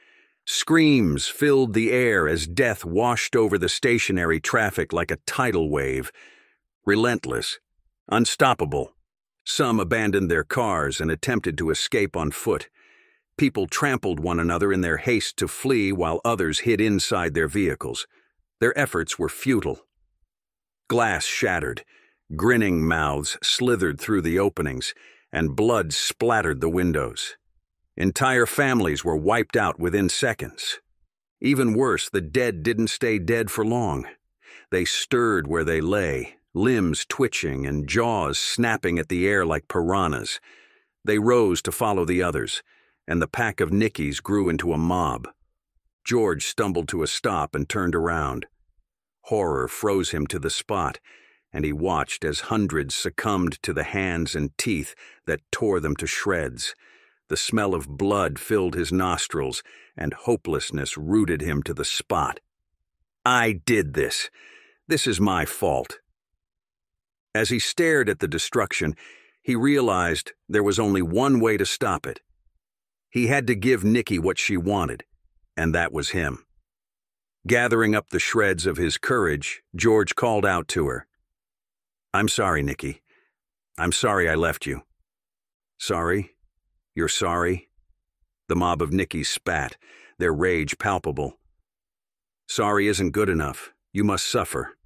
Speaker 1: Screams filled the air as death washed over the stationary traffic like a tidal wave. Relentless, unstoppable. Some abandoned their cars and attempted to escape on foot. People trampled one another in their haste to flee while others hid inside their vehicles. Their efforts were futile. Glass shattered, grinning mouths slithered through the openings, and blood splattered the windows. Entire families were wiped out within seconds. Even worse, the dead didn't stay dead for long. They stirred where they lay, limbs twitching and jaws snapping at the air like piranhas. They rose to follow the others, and the pack of Nickies grew into a mob. George stumbled to a stop and turned around. Horror froze him to the spot, and he watched as hundreds succumbed to the hands and teeth that tore them to shreds. The smell of blood filled his nostrils, and hopelessness rooted him to the spot. I did this. This is my fault. As he stared at the destruction, he realized there was only one way to stop it. He had to give Nicky what she wanted, and that was him. Gathering up the shreds of his courage, George called out to her. I'm sorry, Nicky. I'm sorry I left you. Sorry? You're sorry? The mob of Nickeys spat, their rage palpable. Sorry isn't good enough. You must suffer.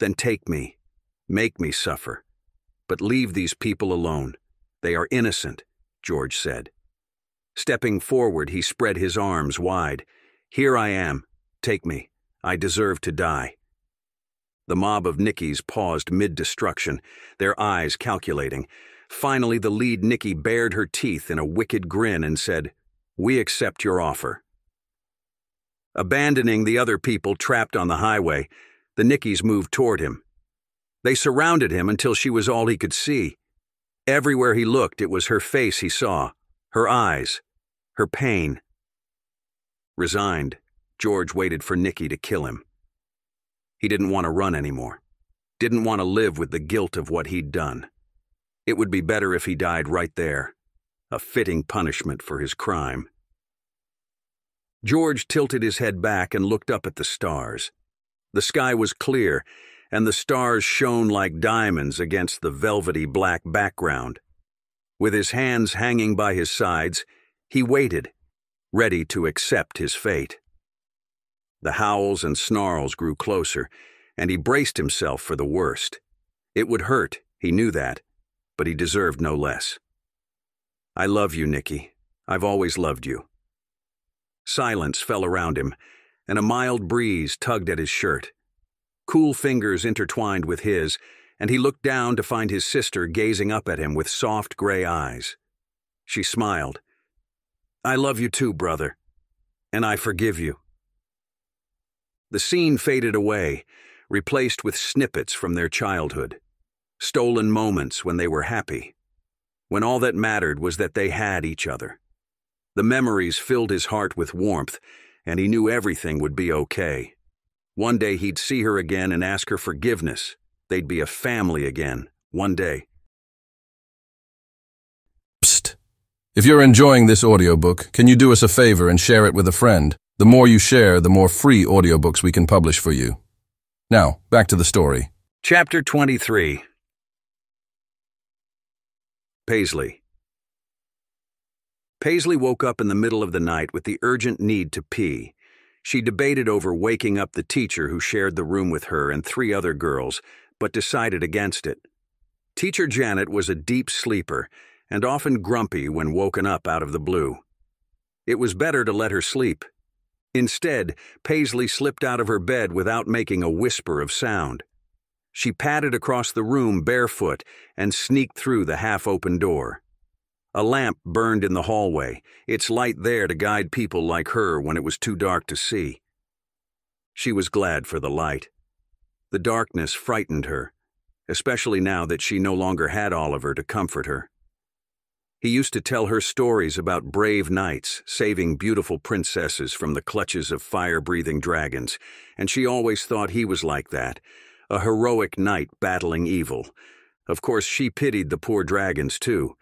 Speaker 1: Then take me. Make me suffer. But leave these people alone. They are innocent, George said. Stepping forward, he spread his arms wide. Here I am. Take me. I deserve to die. The mob of Nickeys paused mid-destruction, their eyes calculating. Finally, the lead Nicky bared her teeth in a wicked grin and said, We accept your offer. Abandoning the other people trapped on the highway, the Nickies moved toward him. They surrounded him until she was all he could see. Everywhere he looked, it was her face he saw, her eyes, her pain. Resigned, George waited for Nicky to kill him. He didn't want to run anymore, didn't want to live with the guilt of what he'd done. It would be better if he died right there, a fitting punishment for his crime. George tilted his head back and looked up at the stars. The sky was clear, and the stars shone like diamonds against the velvety black background. With his hands hanging by his sides, he waited, ready to accept his fate. The howls and snarls grew closer, and he braced himself for the worst. It would hurt, he knew that, but he deserved no less. I love you, Nicky. I've always loved you. Silence fell around him, and a mild breeze tugged at his shirt. Cool fingers intertwined with his, and he looked down to find his sister gazing up at him with soft gray eyes. She smiled. I love you too, brother, and I forgive you. The scene faded away, replaced with snippets from their childhood, stolen moments when they were happy, when all that mattered was that they had each other. The memories filled his heart with warmth, and he knew everything would be okay. One day he'd see her again and ask her forgiveness. They'd be a family again, one day.
Speaker 2: Psst. If you're enjoying this audiobook, can you do us a favor and share it with a friend? The more you share, the more free audiobooks we can publish for you. Now, back to the story.
Speaker 1: Chapter 23 Paisley Paisley woke up in the middle of the night with the urgent need to pee. She debated over waking up the teacher who shared the room with her and three other girls, but decided against it. Teacher Janet was a deep sleeper and often grumpy when woken up out of the blue. It was better to let her sleep. Instead, Paisley slipped out of her bed without making a whisper of sound. She padded across the room barefoot and sneaked through the half-open door. A lamp burned in the hallway, its light there to guide people like her when it was too dark to see. She was glad for the light. The darkness frightened her, especially now that she no longer had Oliver to comfort her. He used to tell her stories about brave knights saving beautiful princesses from the clutches of fire-breathing dragons, and she always thought he was like that, a heroic knight battling evil. Of course, she pitied the poor dragons, too,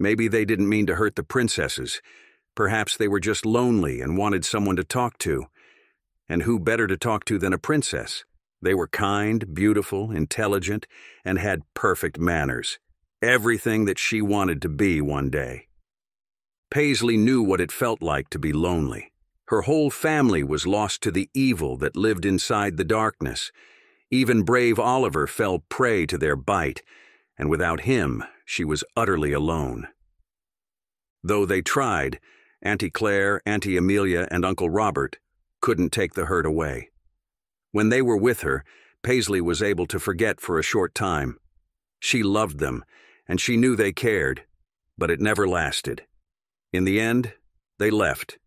Speaker 1: Maybe they didn't mean to hurt the princesses. Perhaps they were just lonely and wanted someone to talk to. And who better to talk to than a princess? They were kind, beautiful, intelligent, and had perfect manners. Everything that she wanted to be one day. Paisley knew what it felt like to be lonely. Her whole family was lost to the evil that lived inside the darkness. Even brave Oliver fell prey to their bite, and without him, she was utterly alone. Though they tried, Auntie Claire, Auntie Amelia, and Uncle Robert couldn't take the hurt away. When they were with her, Paisley was able to forget for a short time. She loved them, and she knew they cared, but it never lasted. In the end, they left,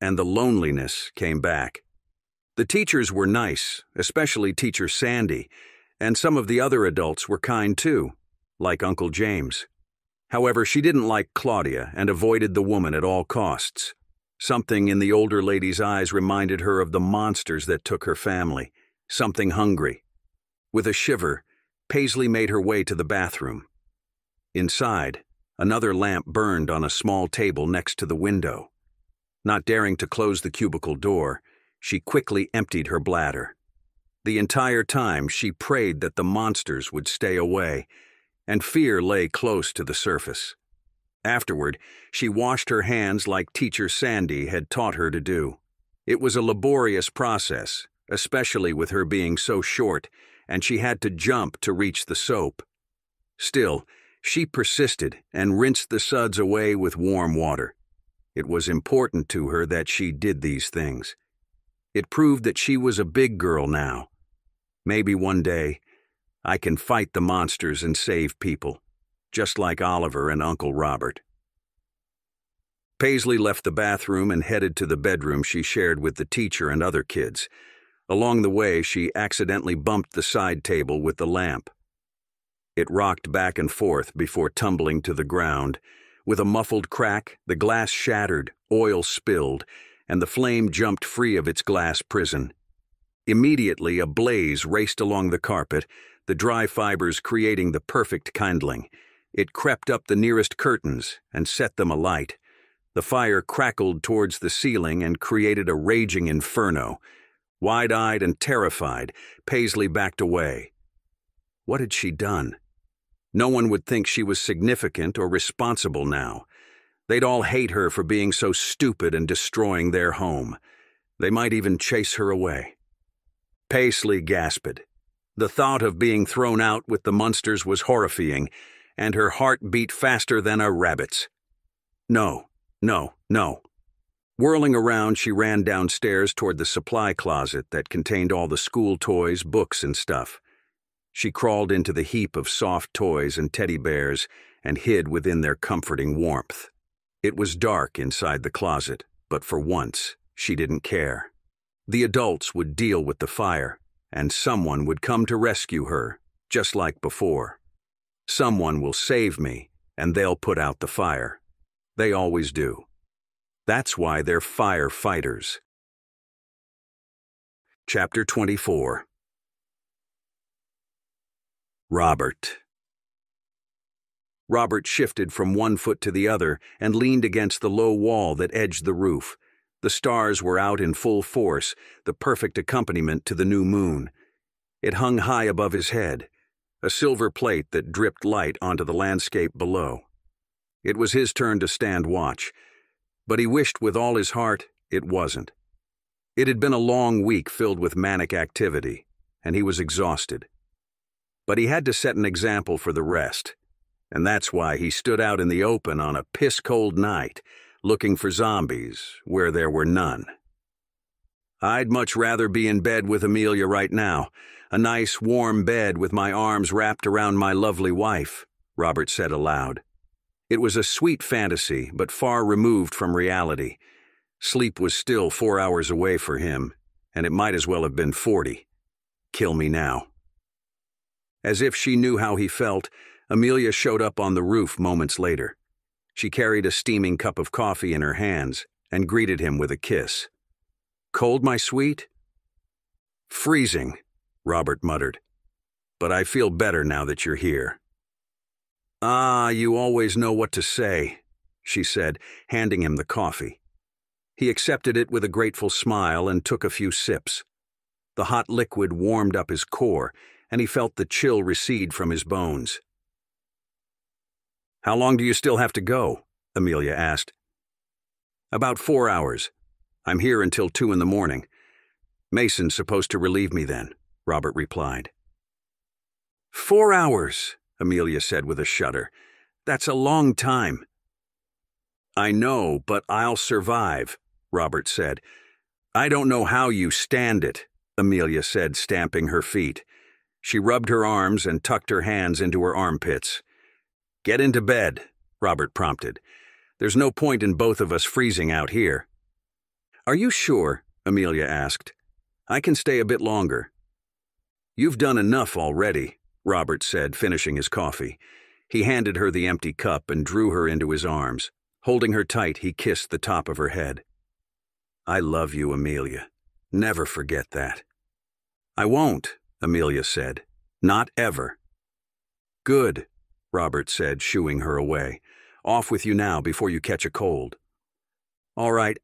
Speaker 1: and the loneliness came back. The teachers were nice, especially Teacher Sandy, and some of the other adults were kind too like Uncle James. However, she didn't like Claudia and avoided the woman at all costs. Something in the older lady's eyes reminded her of the monsters that took her family, something hungry. With a shiver, Paisley made her way to the bathroom. Inside, another lamp burned on a small table next to the window. Not daring to close the cubicle door, she quickly emptied her bladder. The entire time, she prayed that the monsters would stay away and fear lay close to the surface. Afterward, she washed her hands like teacher Sandy had taught her to do. It was a laborious process, especially with her being so short, and she had to jump to reach the soap. Still, she persisted and rinsed the suds away with warm water. It was important to her that she did these things. It proved that she was a big girl now. Maybe one day I can fight the monsters and save people, just like Oliver and Uncle Robert. Paisley left the bathroom and headed to the bedroom she shared with the teacher and other kids. Along the way, she accidentally bumped the side table with the lamp. It rocked back and forth before tumbling to the ground. With a muffled crack, the glass shattered, oil spilled, and the flame jumped free of its glass prison. Immediately, a blaze raced along the carpet, the dry fibers creating the perfect kindling. It crept up the nearest curtains and set them alight. The fire crackled towards the ceiling and created a raging inferno. Wide eyed and terrified, Paisley backed away. What had she done? No one would think she was significant or responsible now. They'd all hate her for being so stupid and destroying their home. They might even chase her away. Paisley gasped. The thought of being thrown out with the monsters was horrifying, and her heart beat faster than a rabbit's. No, no, no. Whirling around, she ran downstairs toward the supply closet that contained all the school toys, books, and stuff. She crawled into the heap of soft toys and teddy bears and hid within their comforting warmth. It was dark inside the closet, but for once, she didn't care. The adults would deal with the fire, and someone would come to rescue her, just like before. Someone will save me, and they'll put out the fire. They always do. That's why they're firefighters. Chapter 24 Robert Robert shifted from one foot to the other and leaned against the low wall that edged the roof. The stars were out in full force, the perfect accompaniment to the new moon. It hung high above his head, a silver plate that dripped light onto the landscape below. It was his turn to stand watch, but he wished with all his heart it wasn't. It had been a long week filled with manic activity, and he was exhausted. But he had to set an example for the rest, and that's why he stood out in the open on a piss cold night, looking for zombies where there were none. I'd much rather be in bed with Amelia right now, a nice warm bed with my arms wrapped around my lovely wife, Robert said aloud. It was a sweet fantasy, but far removed from reality. Sleep was still four hours away for him, and it might as well have been forty. Kill me now. As if she knew how he felt, Amelia showed up on the roof moments later. She carried a steaming cup of coffee in her hands and greeted him with a kiss. Cold, my sweet? Freezing, Robert muttered. But I feel better now that you're here. Ah, you always know what to say, she said, handing him the coffee. He accepted it with a grateful smile and took a few sips. The hot liquid warmed up his core, and he felt the chill recede from his bones. How long do you still have to go? Amelia asked. About four hours. I'm here until two in the morning. Mason's supposed to relieve me then, Robert replied. Four hours, Amelia said with a shudder. That's a long time. I know, but I'll survive, Robert said. I don't know how you stand it, Amelia said, stamping her feet. She rubbed her arms and tucked her hands into her armpits. Get into bed, Robert prompted. There's no point in both of us freezing out here. Are you sure? Amelia asked. I can stay a bit longer. You've done enough already, Robert said, finishing his coffee. He handed her the empty cup and drew her into his arms. Holding her tight, he kissed the top of her head. I love you, Amelia. Never forget that. I won't, Amelia said. Not ever. Good, Robert said, shooing her away. Off with you now before you catch a cold. All right,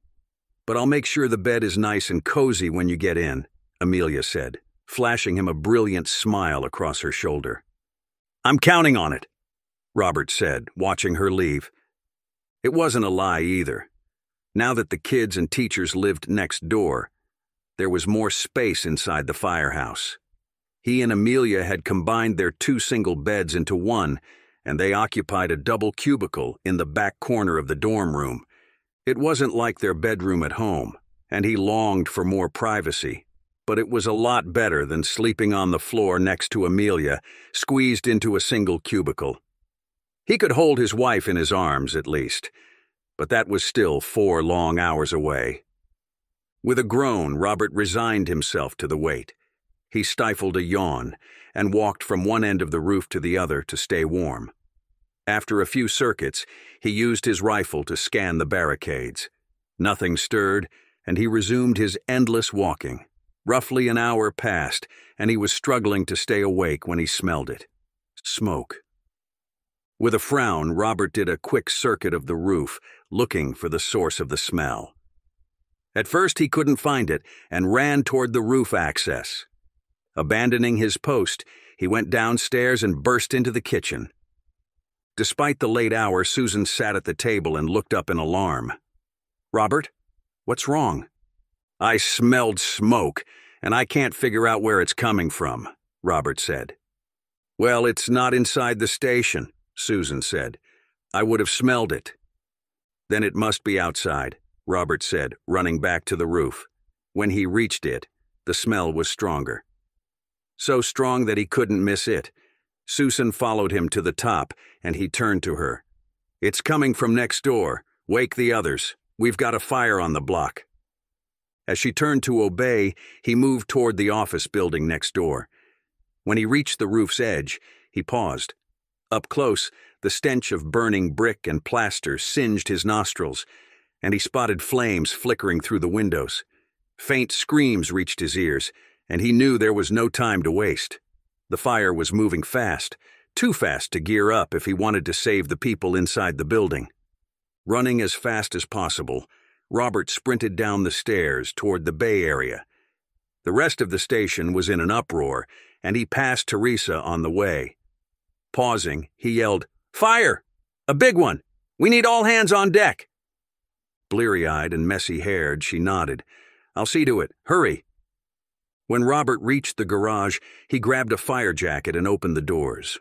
Speaker 1: but I'll make sure the bed is nice and cozy when you get in, Amelia said flashing him a brilliant smile across her shoulder. I'm counting on it, Robert said, watching her leave. It wasn't a lie either. Now that the kids and teachers lived next door, there was more space inside the firehouse. He and Amelia had combined their two single beds into one, and they occupied a double cubicle in the back corner of the dorm room. It wasn't like their bedroom at home, and he longed for more privacy but it was a lot better than sleeping on the floor next to Amelia, squeezed into a single cubicle. He could hold his wife in his arms, at least. but that was still four long hours away. With a groan, Robert resigned himself to the wait. He stifled a yawn and walked from one end of the roof to the other to stay warm. After a few circuits, he used his rifle to scan the barricades. Nothing stirred, and he resumed his endless walking. Roughly an hour passed, and he was struggling to stay awake when he smelled it. Smoke. With a frown, Robert did a quick circuit of the roof, looking for the source of the smell. At first, he couldn't find it and ran toward the roof access. Abandoning his post, he went downstairs and burst into the kitchen. Despite the late hour, Susan sat at the table and looked up in alarm. Robert, what's wrong? I smelled smoke, and I can't figure out where it's coming from, Robert said. Well, it's not inside the station, Susan said. I would have smelled it. Then it must be outside, Robert said, running back to the roof. When he reached it, the smell was stronger. So strong that he couldn't miss it. Susan followed him to the top, and he turned to her. It's coming from next door. Wake the others. We've got a fire on the block. As she turned to obey, he moved toward the office building next door. When he reached the roof's edge, he paused. Up close, the stench of burning brick and plaster singed his nostrils, and he spotted flames flickering through the windows. Faint screams reached his ears, and he knew there was no time to waste. The fire was moving fast, too fast to gear up if he wanted to save the people inside the building. Running as fast as possible, Robert sprinted down the stairs toward the Bay Area. The rest of the station was in an uproar, and he passed Teresa on the way. Pausing, he yelled, Fire! A big one! We need all hands on deck! Bleary eyed and messy haired, she nodded. I'll see to it. Hurry! When Robert reached the garage, he grabbed a fire jacket and opened the doors.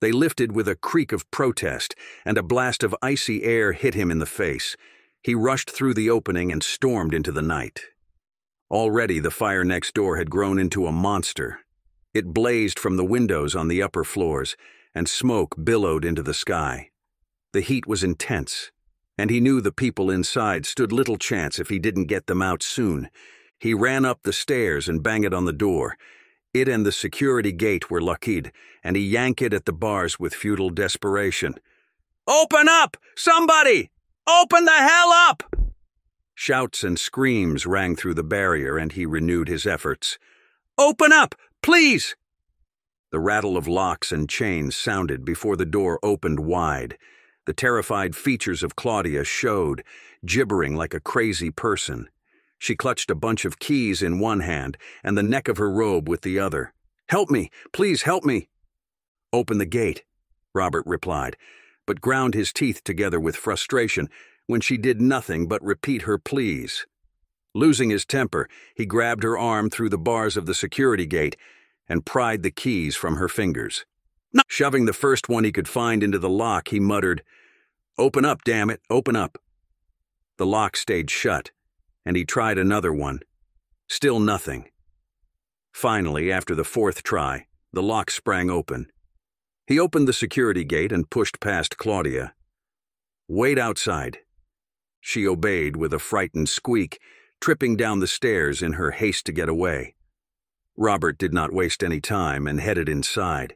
Speaker 1: They lifted with a creak of protest, and a blast of icy air hit him in the face. He rushed through the opening and stormed into the night. Already the fire next door had grown into a monster. It blazed from the windows on the upper floors, and smoke billowed into the sky. The heat was intense, and he knew the people inside stood little chance if he didn't get them out soon. He ran up the stairs and banged it on the door, it and the security gate were locked, and he yanked it at the bars with futile desperation. Open up! Somebody! Open the hell up! Shouts and screams rang through the barrier, and he renewed his efforts. Open up! Please! The rattle of locks and chains sounded before the door opened wide. The terrified features of Claudia showed, gibbering like a crazy person. She clutched a bunch of keys in one hand and the neck of her robe with the other. Help me! Please help me! Open the gate, Robert replied, but ground his teeth together with frustration when she did nothing but repeat her pleas. Losing his temper, he grabbed her arm through the bars of the security gate and pried the keys from her fingers. Shoving the first one he could find into the lock, he muttered, Open up, damn it, open up. The lock stayed shut, and he tried another one. Still nothing. Finally, after the fourth try, the lock sprang open. He opened the security gate and pushed past Claudia. Wait outside. She obeyed with a frightened squeak, tripping down the stairs in her haste to get away. Robert did not waste any time and headed inside.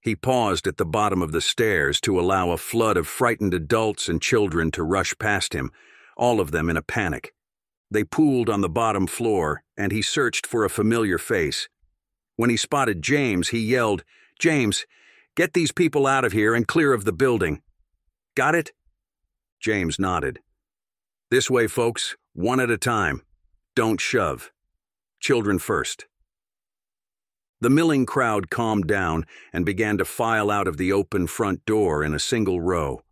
Speaker 1: He paused at the bottom of the stairs to allow a flood of frightened adults and children to rush past him, all of them in a panic. They pooled on the bottom floor, and he searched for a familiar face. When he spotted James, he yelled, James, get these people out of here and clear of the building. Got it? James nodded. This way, folks, one at a time. Don't shove. Children first. The milling crowd calmed down and began to file out of the open front door in a single row.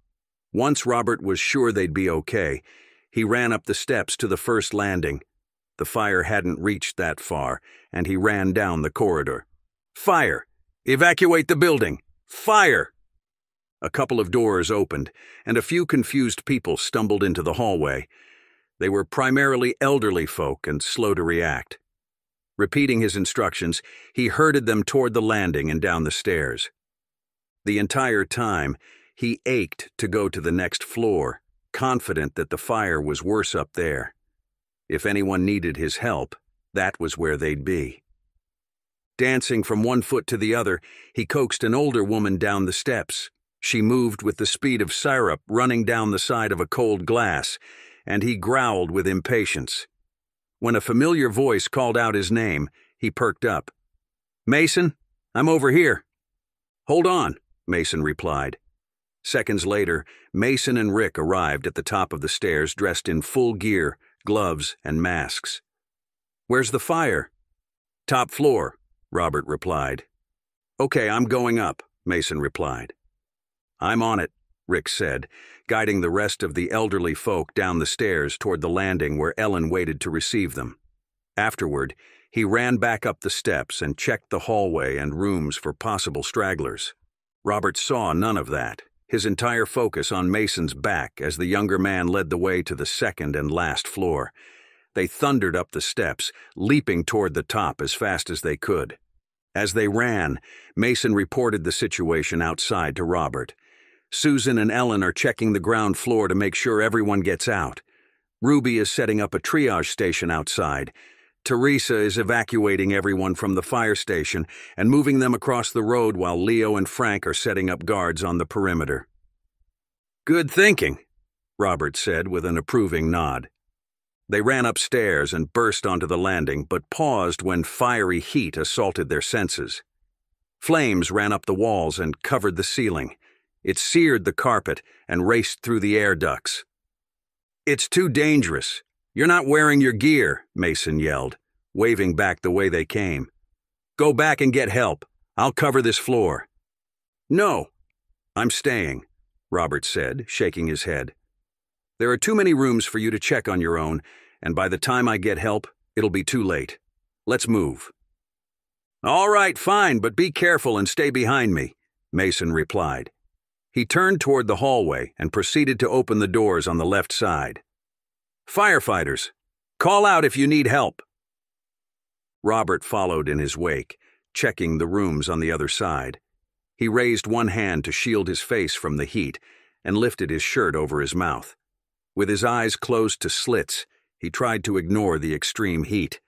Speaker 1: Once Robert was sure they'd be okay, he ran up the steps to the first landing. The fire hadn't reached that far, and he ran down the corridor. Fire! Evacuate the building! Fire! A couple of doors opened, and a few confused people stumbled into the hallway. They were primarily elderly folk and slow to react. Repeating his instructions, he herded them toward the landing and down the stairs. The entire time, he ached to go to the next floor, confident that the fire was worse up there. If anyone needed his help, that was where they'd be. Dancing from one foot to the other, he coaxed an older woman down the steps. She moved with the speed of syrup running down the side of a cold glass, and he growled with impatience. When a familiar voice called out his name, he perked up. Mason, I'm over here. Hold on, Mason replied. Seconds later, Mason and Rick arrived at the top of the stairs dressed in full gear, gloves, and masks. Where's the fire? Top floor, Robert replied. Okay, I'm going up, Mason replied. I'm on it, Rick said, guiding the rest of the elderly folk down the stairs toward the landing where Ellen waited to receive them. Afterward, he ran back up the steps and checked the hallway and rooms for possible stragglers. Robert saw none of that, his entire focus on Mason's back as the younger man led the way to the second and last floor. They thundered up the steps, leaping toward the top as fast as they could. As they ran, Mason reported the situation outside to Robert. Susan and Ellen are checking the ground floor to make sure everyone gets out. Ruby is setting up a triage station outside. Teresa is evacuating everyone from the fire station and moving them across the road while Leo and Frank are setting up guards on the perimeter. Good thinking, Robert said with an approving nod. They ran upstairs and burst onto the landing, but paused when fiery heat assaulted their senses. Flames ran up the walls and covered the ceiling. It seared the carpet and raced through the air ducts. It's too dangerous. You're not wearing your gear, Mason yelled, waving back the way they came. Go back and get help. I'll cover this floor. No, I'm staying, Robert said, shaking his head. There are too many rooms for you to check on your own, and by the time I get help, it'll be too late. Let's move. All right, fine, but be careful and stay behind me, Mason replied. He turned toward the hallway and proceeded to open the doors on the left side. Firefighters, call out if you need help. Robert followed in his wake, checking the rooms on the other side. He raised one hand to shield his face from the heat and lifted his shirt over his mouth. With his eyes closed to slits, he tried to ignore the extreme heat.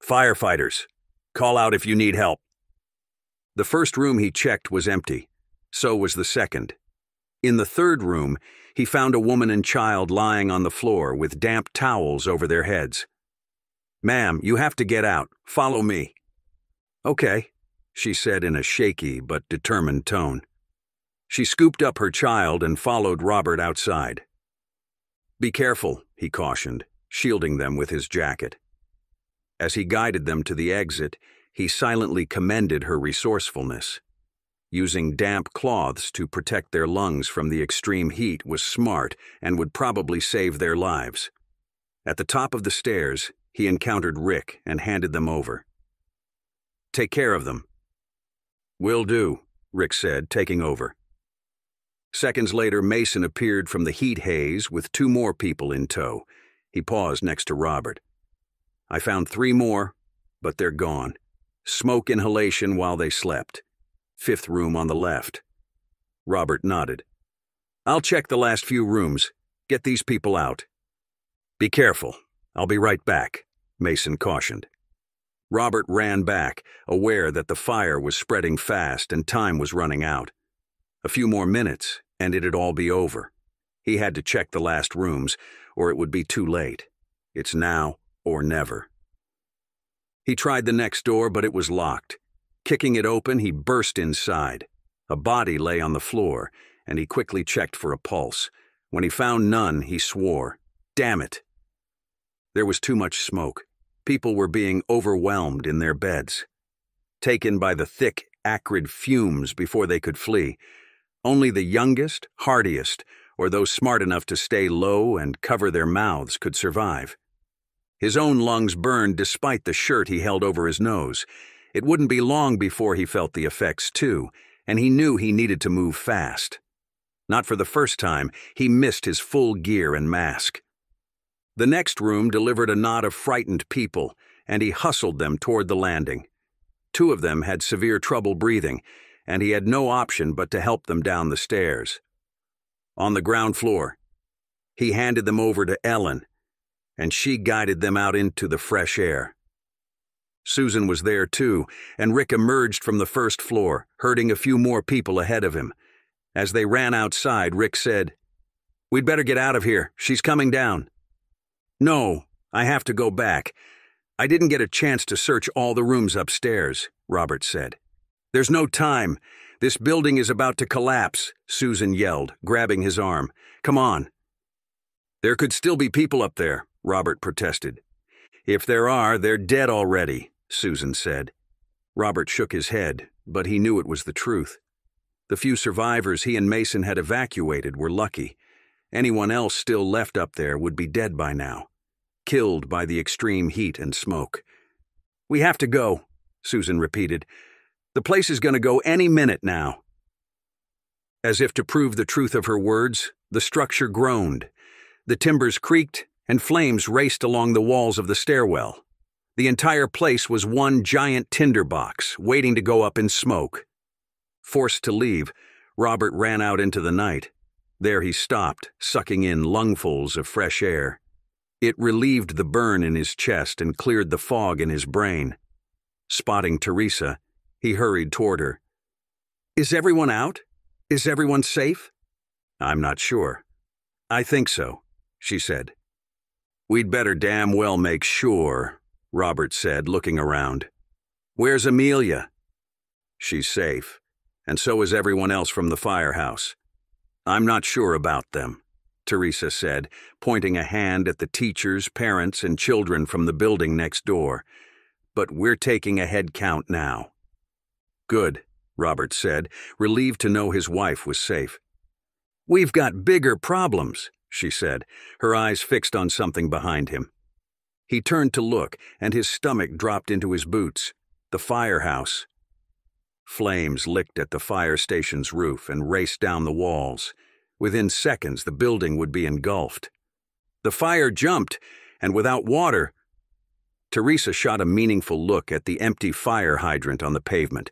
Speaker 1: Firefighters, call out if you need help. The first room he checked was empty. So was the second. In the third room, he found a woman and child lying on the floor with damp towels over their heads. Ma'am, you have to get out. Follow me. Okay, she said in a shaky but determined tone. She scooped up her child and followed Robert outside. Be careful, he cautioned, shielding them with his jacket. As he guided them to the exit, he silently commended her resourcefulness. Using damp cloths to protect their lungs from the extreme heat was smart and would probably save their lives. At the top of the stairs, he encountered Rick and handed them over. Take care of them. Will do, Rick said, taking over. Seconds later, Mason appeared from the heat haze with two more people in tow. He paused next to Robert. I found three more, but they're gone. Smoke inhalation while they slept fifth room on the left. Robert nodded. I'll check the last few rooms. Get these people out. Be careful. I'll be right back, Mason cautioned. Robert ran back, aware that the fire was spreading fast and time was running out. A few more minutes, and it'd all be over. He had to check the last rooms, or it would be too late. It's now or never. He tried the next door, but it was locked. Kicking it open, he burst inside. A body lay on the floor, and he quickly checked for a pulse. When he found none, he swore. Damn it! There was too much smoke. People were being overwhelmed in their beds. Taken by the thick, acrid fumes before they could flee, only the youngest, hardiest, or those smart enough to stay low and cover their mouths could survive. His own lungs burned despite the shirt he held over his nose, it wouldn't be long before he felt the effects too, and he knew he needed to move fast. Not for the first time, he missed his full gear and mask. The next room delivered a knot of frightened people, and he hustled them toward the landing. Two of them had severe trouble breathing, and he had no option but to help them down the stairs. On the ground floor, He handed them over to Ellen, and she guided them out into the fresh air. Susan was there too, and Rick emerged from the first floor, herding a few more people ahead of him. As they ran outside, Rick said, We'd better get out of here. She's coming down. No, I have to go back. I didn't get a chance to search all the rooms upstairs, Robert said. There's no time. This building is about to collapse, Susan yelled, grabbing his arm. Come on. There could still be people up there, Robert protested. If there are, they're dead already, Susan said. Robert shook his head, but he knew it was the truth. The few survivors he and Mason had evacuated were lucky. Anyone else still left up there would be dead by now, killed by the extreme heat and smoke. We have to go, Susan repeated. The place is going to go any minute now. As if to prove the truth of her words, the structure groaned. The timbers creaked, and flames raced along the walls of the stairwell. The entire place was one giant tinderbox, waiting to go up in smoke. Forced to leave, Robert ran out into the night. There he stopped, sucking in lungfuls of fresh air. It relieved the burn in his chest and cleared the fog in his brain. Spotting Teresa, he hurried toward her. Is everyone out? Is everyone safe? I'm not sure. I think so, she said. We'd better damn well make sure, Robert said, looking around. Where's Amelia? She's safe, and so is everyone else from the firehouse. I'm not sure about them, Teresa said, pointing a hand at the teachers, parents, and children from the building next door. But we're taking a head count now. Good, Robert said, relieved to know his wife was safe. We've got bigger problems, she said, her eyes fixed on something behind him. He turned to look, and his stomach dropped into his boots. The firehouse. Flames licked at the fire station's roof and raced down the walls. Within seconds, the building would be engulfed. The fire jumped, and without water, Teresa shot a meaningful look at the empty fire hydrant on the pavement.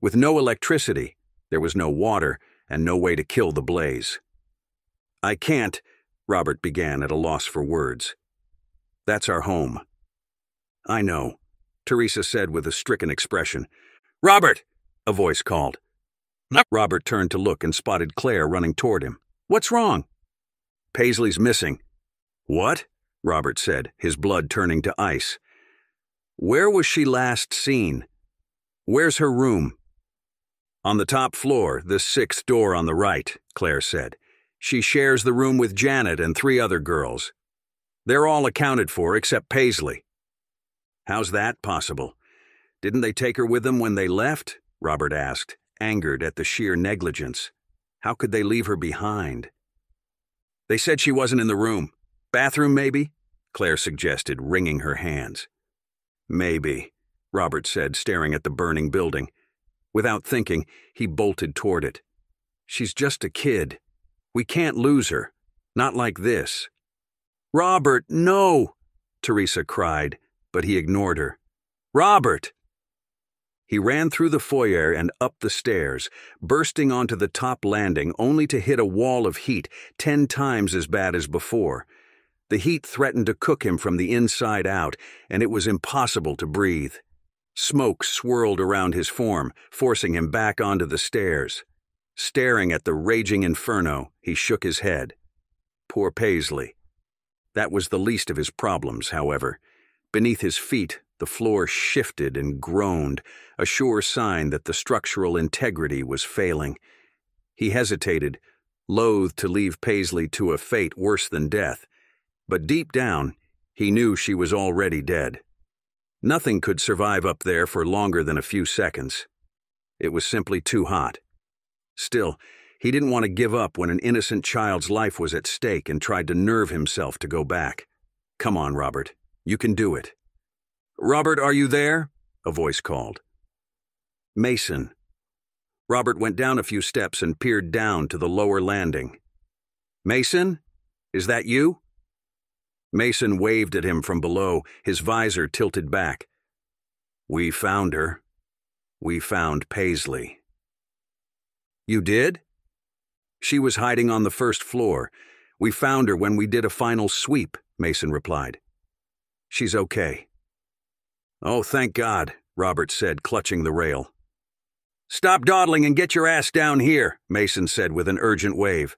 Speaker 1: With no electricity, there was no water and no way to kill the blaze. I can't, Robert began at a loss for words. That's our home. I know, Teresa said with a stricken expression. Robert! a voice called. Robert turned to look and spotted Claire running toward him. What's wrong? Paisley's missing. What? Robert said, his blood turning to ice. Where was she last seen? Where's her room? On the top floor, the sixth door on the right, Claire said. She shares the room with Janet and three other girls. They're all accounted for except Paisley. How's that possible? Didn't they take her with them when they left? Robert asked, angered at the sheer negligence. How could they leave her behind? They said she wasn't in the room. Bathroom, maybe? Claire suggested, wringing her hands. Maybe, Robert said, staring at the burning building. Without thinking, he bolted toward it. She's just a kid. We can't lose her. Not like this. Robert, no! Teresa cried, but he ignored her. Robert! He ran through the foyer and up the stairs, bursting onto the top landing only to hit a wall of heat ten times as bad as before. The heat threatened to cook him from the inside out, and it was impossible to breathe. Smoke swirled around his form, forcing him back onto the stairs. Staring at the raging inferno, he shook his head. Poor Paisley. That was the least of his problems, however. Beneath his feet, the floor shifted and groaned, a sure sign that the structural integrity was failing. He hesitated, loath to leave Paisley to a fate worse than death, but deep down, he knew she was already dead. Nothing could survive up there for longer than a few seconds. It was simply too hot. Still, he didn't want to give up when an innocent child's life was at stake and tried to nerve himself to go back. Come on, Robert. You can do it. Robert, are you there? A voice called. Mason. Robert went down a few steps and peered down to the lower landing. Mason? Is that you? Mason waved at him from below, his visor tilted back. We found her. We found Paisley. You did? She was hiding on the first floor. We found her when we did a final sweep, Mason replied. She's okay. Oh, thank God, Robert said, clutching the rail. Stop dawdling and get your ass down here, Mason said with an urgent wave.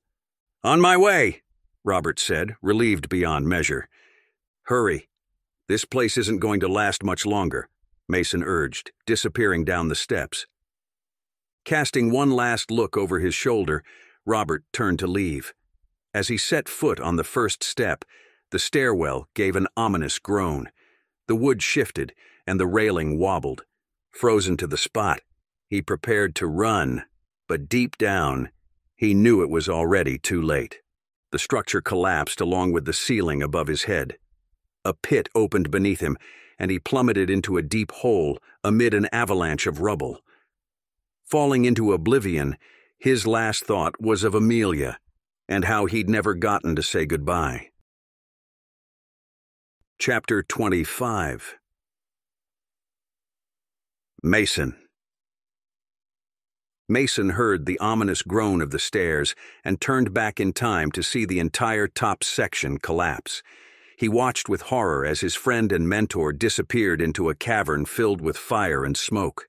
Speaker 1: On my way, Robert said, relieved beyond measure. Hurry. This place isn't going to last much longer, Mason urged, disappearing down the steps. Casting one last look over his shoulder, Robert turned to leave. As he set foot on the first step, the stairwell gave an ominous groan. The wood shifted, and the railing wobbled. Frozen to the spot, he prepared to run, but deep down, he knew it was already too late. The structure collapsed along with the ceiling above his head. A pit opened beneath him, and he plummeted into a deep hole amid an avalanche of rubble. Falling into oblivion, his last thought was of Amelia and how he'd never gotten to say goodbye. Chapter 25 Mason Mason heard the ominous groan of the stairs and turned back in time to see the entire top section collapse. He watched with horror as his friend and mentor disappeared into a cavern filled with fire and smoke.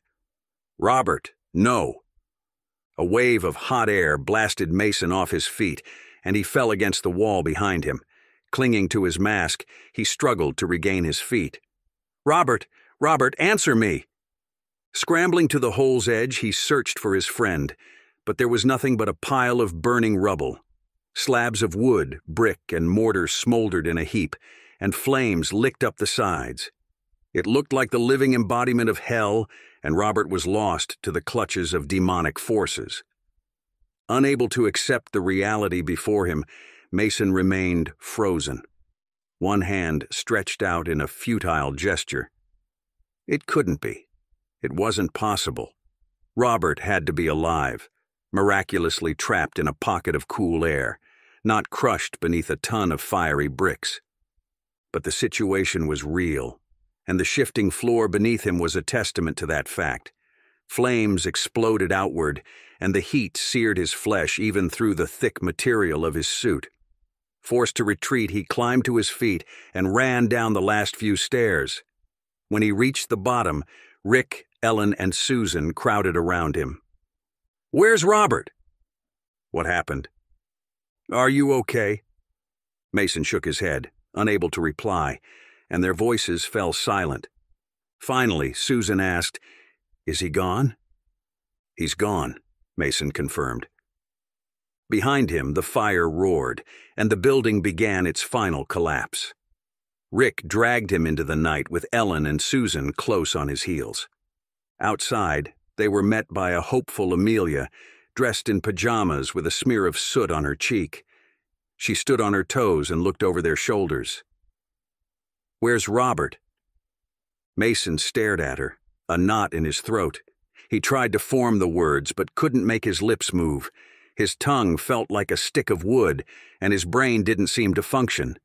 Speaker 1: Robert, no. A wave of hot air blasted Mason off his feet, and he fell against the wall behind him. Clinging to his mask, he struggled to regain his feet. Robert, Robert, answer me! Scrambling to the hole's edge, he searched for his friend, but there was nothing but a pile of burning rubble. Slabs of wood, brick, and mortar smoldered in a heap, and flames licked up the sides. It looked like the living embodiment of hell, and Robert was lost to the clutches of demonic forces. Unable to accept the reality before him, Mason remained frozen, one hand stretched out in a futile gesture. It couldn't be. It wasn't possible. Robert had to be alive, miraculously trapped in a pocket of cool air, not crushed beneath a ton of fiery bricks. But the situation was real and the shifting floor beneath him was a testament to that fact. Flames exploded outward, and the heat seared his flesh even through the thick material of his suit. Forced to retreat, he climbed to his feet and ran down the last few stairs. When he reached the bottom, Rick, Ellen, and Susan crowded around him. Where's Robert? What happened? Are you okay? Mason shook his head, unable to reply, and their voices fell silent. Finally, Susan asked, Is he gone? He's gone, Mason confirmed. Behind him, the fire roared, and the building began its final collapse. Rick dragged him into the night with Ellen and Susan close on his heels. Outside, they were met by a hopeful Amelia, dressed in pajamas with a smear of soot on her cheek. She stood on her toes and looked over their shoulders. Where's Robert? Mason stared at her, a knot in his throat. He tried to form the words, but couldn't make his lips move. His tongue felt like a stick of wood, and his brain didn't seem to function.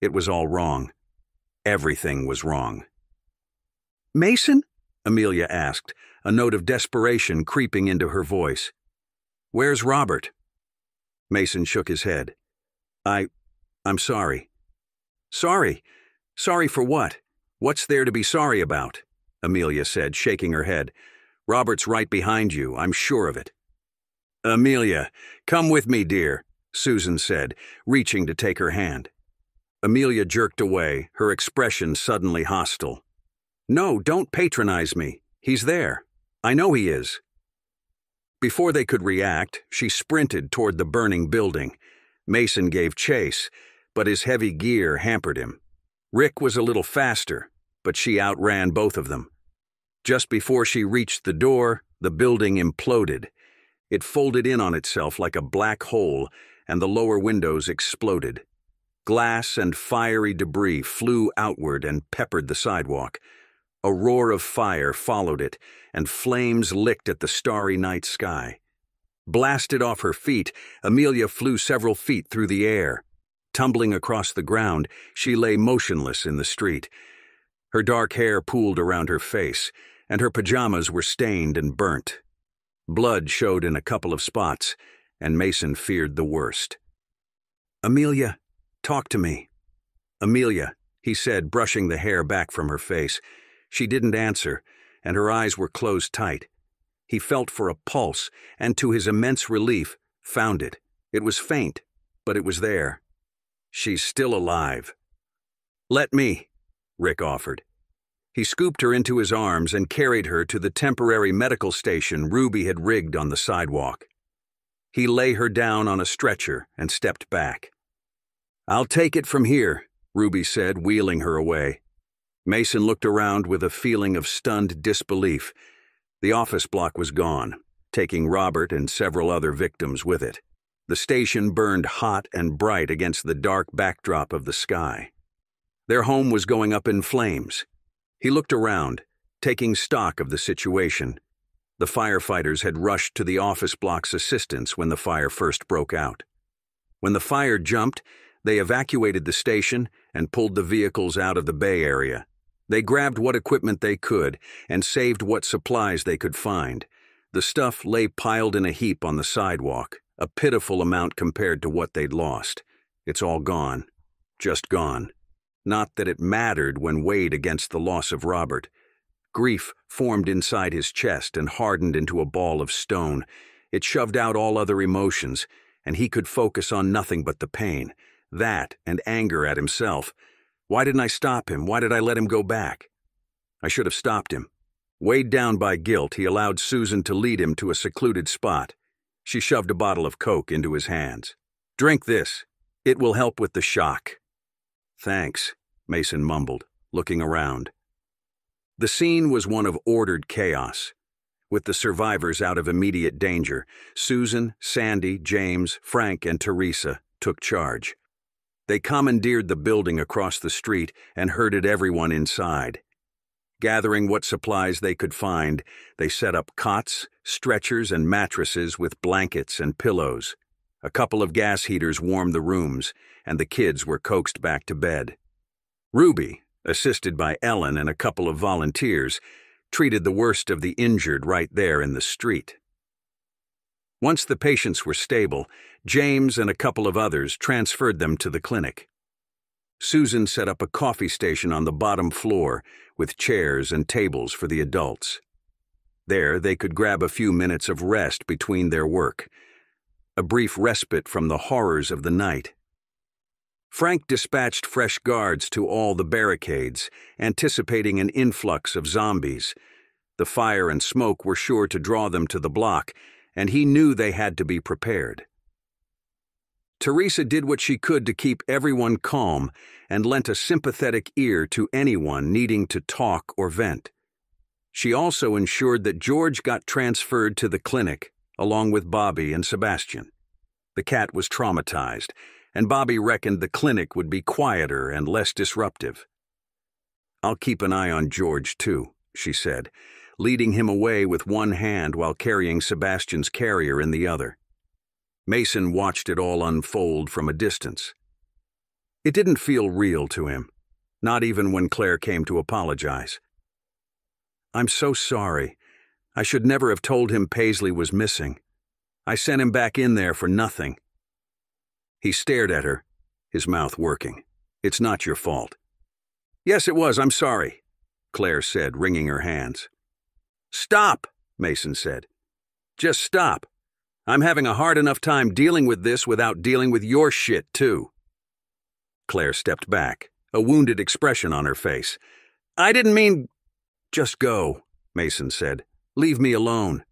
Speaker 1: It was all wrong. Everything was wrong. Mason? Amelia asked, a note of desperation creeping into her voice. Where's Robert? Mason shook his head. I. I'm sorry. Sorry? Sorry for what? What's there to be sorry about? Amelia said, shaking her head. Robert's right behind you, I'm sure of it. Amelia, come with me, dear, Susan said, reaching to take her hand. Amelia jerked away, her expression suddenly hostile. No, don't patronize me. He's there. I know he is. Before they could react, she sprinted toward the burning building. Mason gave chase, but his heavy gear hampered him. Rick was a little faster, but she outran both of them. Just before she reached the door, the building imploded. It folded in on itself like a black hole, and the lower windows exploded. Glass and fiery debris flew outward and peppered the sidewalk. A roar of fire followed it, and flames licked at the starry night sky. Blasted off her feet, Amelia flew several feet through the air. Tumbling across the ground, she lay motionless in the street. Her dark hair pooled around her face, and her pajamas were stained and burnt. Blood showed in a couple of spots, and Mason feared the worst. Amelia, talk to me. Amelia, he said, brushing the hair back from her face. She didn't answer, and her eyes were closed tight. He felt for a pulse, and to his immense relief, found it. It was faint, but it was there. She's still alive. Let me, Rick offered. He scooped her into his arms and carried her to the temporary medical station Ruby had rigged on the sidewalk. He lay her down on a stretcher and stepped back. I'll take it from here, Ruby said, wheeling her away. Mason looked around with a feeling of stunned disbelief. The office block was gone, taking Robert and several other victims with it. The station burned hot and bright against the dark backdrop of the sky. Their home was going up in flames. He looked around, taking stock of the situation. The firefighters had rushed to the office block's assistance when the fire first broke out. When the fire jumped, they evacuated the station and pulled the vehicles out of the Bay Area. They grabbed what equipment they could and saved what supplies they could find. The stuff lay piled in a heap on the sidewalk, a pitiful amount compared to what they'd lost. It's all gone. Just gone. Not that it mattered when weighed against the loss of Robert. Grief formed inside his chest and hardened into a ball of stone. It shoved out all other emotions, and he could focus on nothing but the pain. That and anger at himself. Why didn't I stop him? Why did I let him go back? I should have stopped him. Weighed down by guilt, he allowed Susan to lead him to a secluded spot. She shoved a bottle of Coke into his hands. Drink this. It will help with the shock. Thanks, Mason mumbled, looking around. The scene was one of ordered chaos. With the survivors out of immediate danger, Susan, Sandy, James, Frank, and Teresa took charge. They commandeered the building across the street and herded everyone inside. Gathering what supplies they could find, they set up cots, stretchers, and mattresses with blankets and pillows. A couple of gas heaters warmed the rooms, and the kids were coaxed back to bed. Ruby, assisted by Ellen and a couple of volunteers, treated the worst of the injured right there in the street. Once the patients were stable, James and a couple of others transferred them to the clinic. Susan set up a coffee station on the bottom floor with chairs and tables for the adults. There, they could grab a few minutes of rest between their work, a brief respite from the horrors of the night. Frank dispatched fresh guards to all the barricades, anticipating an influx of zombies. The fire and smoke were sure to draw them to the block, and he knew they had to be prepared. Teresa did what she could to keep everyone calm and lent a sympathetic ear to anyone needing to talk or vent. She also ensured that George got transferred to the clinic, along with Bobby and Sebastian. The cat was traumatized, and Bobby reckoned the clinic would be quieter and less disruptive. I'll keep an eye on George, too, she said, leading him away with one hand while carrying Sebastian's carrier in the other. Mason watched it all unfold from a distance. It didn't feel real to him, not even when Claire came to apologize. I'm so sorry. I should never have told him Paisley was missing. I sent him back in there for nothing. He stared at her, his mouth working. It's not your fault. Yes, it was. I'm sorry, Claire said, wringing her hands. Stop, Mason said. Just stop. I'm having a hard enough time dealing with this without dealing with your shit, too. Claire stepped back, a wounded expression on her face. I didn't mean. Just go, Mason said. Leave me alone.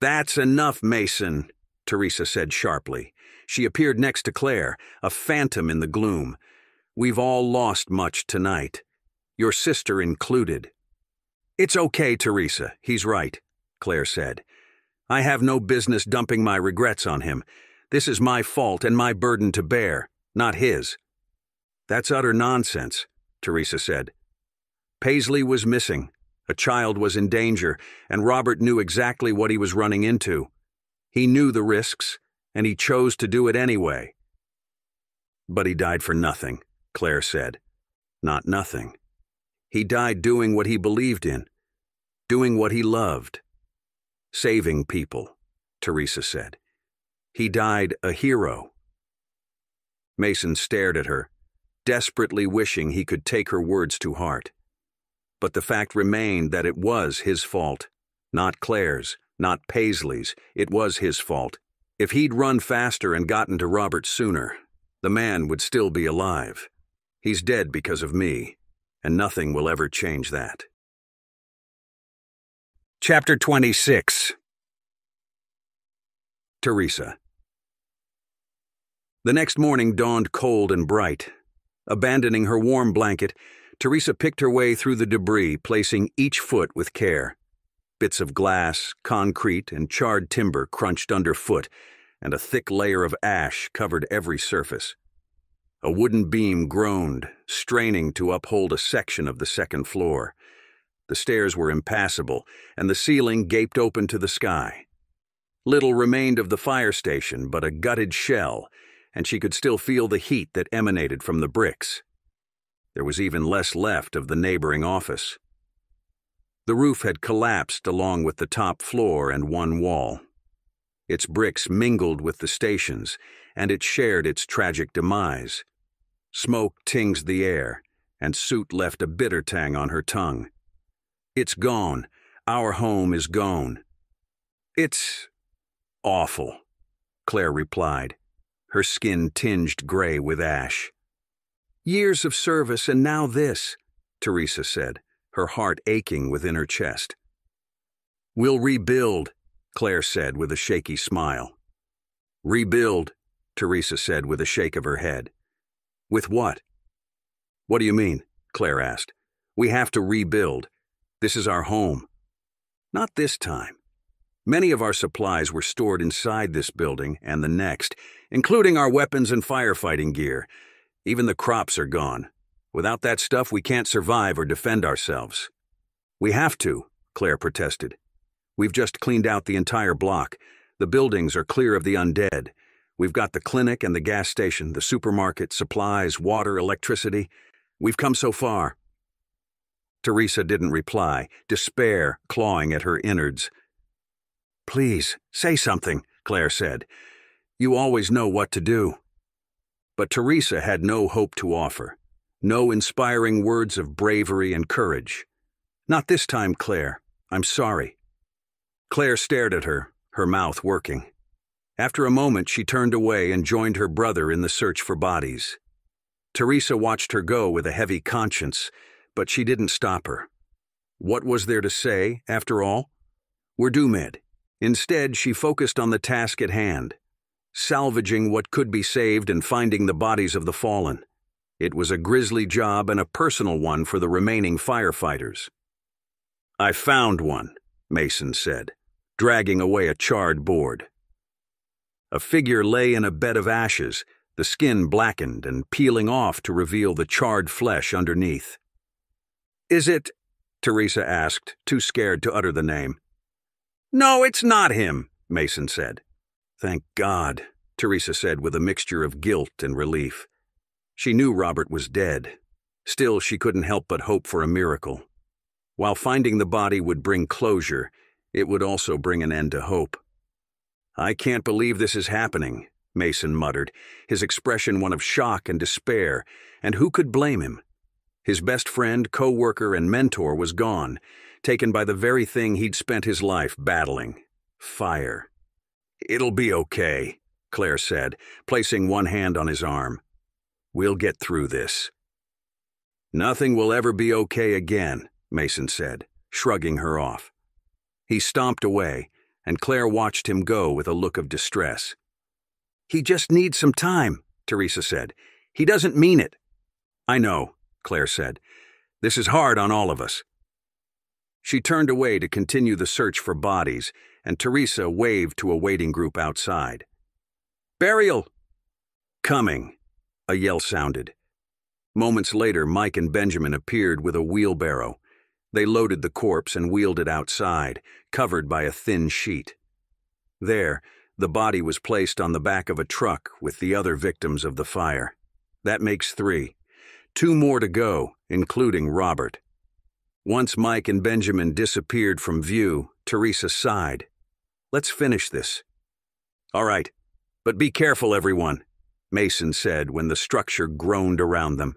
Speaker 1: That's enough, Mason, Teresa said sharply. She appeared next to Claire, a phantom in the gloom. We've all lost much tonight, your sister included. It's okay, Teresa. He's right, Claire said. I have no business dumping my regrets on him. This is my fault and my burden to bear, not his. That's utter nonsense, Teresa said. Paisley was missing. A child was in danger, and Robert knew exactly what he was running into. He knew the risks, and he chose to do it anyway. But he died for nothing, Claire said. Not nothing. He died doing what he believed in, doing what he loved. Saving people, Teresa said. He died a hero. Mason stared at her, desperately wishing he could take her words to heart. But the fact remained that it was his fault. Not Claire's, not Paisley's. It was his fault. If he'd run faster and gotten to Robert sooner, the man would still be alive. He's dead because of me, and nothing will ever change that.
Speaker 6: Chapter 26
Speaker 1: Teresa. The next morning dawned cold and bright. Abandoning her warm blanket, Teresa picked her way through the debris, placing each foot with care. Bits of glass, concrete, and charred timber crunched underfoot, and a thick layer of ash covered every surface. A wooden beam groaned, straining to uphold a section of the second floor. The stairs were impassable, and the ceiling gaped open to the sky. Little remained of the fire station but a gutted shell, and she could still feel the heat that emanated from the bricks. There was even less left of the neighboring office. The roof had collapsed along with the top floor and one wall. Its bricks mingled with the station's, and it shared its tragic demise. Smoke tinged the air, and soot left a bitter tang on her tongue. It's gone. Our home is gone. It's awful, Claire replied, her skin tinged gray with ash. Years of service and now this, Teresa said, her heart aching within her chest. We'll rebuild, Claire said with a shaky smile. Rebuild, Teresa said with a shake of her head. With what? What do you mean? Claire asked. We have to rebuild. This is our home. Not this time. Many of our supplies were stored inside this building and the next, including our weapons and firefighting gear. Even the crops are gone. Without that stuff, we can't survive or defend ourselves. We have to, Claire protested. We've just cleaned out the entire block. The buildings are clear of the undead. We've got the clinic and the gas station, the supermarket, supplies, water, electricity. We've come so far. Teresa didn't reply, despair clawing at her innards. Please, say something, Claire said. You always know what to do. But Teresa had no hope to offer, no inspiring words of bravery and courage. Not this time, Claire. I'm sorry. Claire stared at her, her mouth working. After a moment, she turned away and joined her brother in the search for bodies. Teresa watched her go with a heavy conscience, but she didn't stop her. What was there to say, after all? We're doomed. Instead, she focused on the task at hand salvaging what could be saved and finding the bodies of the fallen. It was a grisly job and a personal one for the remaining firefighters. I found one, Mason said, dragging away a charred board. A figure lay in a bed of ashes, the skin blackened and peeling off to reveal the charred flesh underneath. Is it? Teresa asked, too scared to utter the name. No, it's not him, Mason said. Thank God, Teresa said with a mixture of guilt and relief. She knew Robert was dead. Still, she couldn't help but hope for a miracle. While finding the body would bring closure, it would also bring an end to hope. I can't believe this is happening, Mason muttered, his expression one of shock and despair, and who could blame him? His best friend, co-worker, and mentor was gone, taken by the very thing he'd spent his life battling fire. It'll be okay, Claire said, placing one hand on his arm. We'll get through this. Nothing will ever be okay again, Mason said, shrugging her off. He stomped away, and Claire watched him go with a look of distress. He just needs some time, Teresa said. He doesn't mean it. I know, Claire said. This is hard on all of us. She turned away to continue the search for bodies, and Teresa waved to a waiting group outside. Burial! Coming, a yell sounded. Moments later, Mike and Benjamin appeared with a wheelbarrow. They loaded the corpse and wheeled it outside, covered by a thin sheet. There, the body was placed on the back of a truck with the other victims of the fire. That makes three. Two more to go, including Robert. Once Mike and Benjamin disappeared from view, Teresa sighed. Let's finish this. All right, but be careful, everyone. Mason said when the structure groaned around them.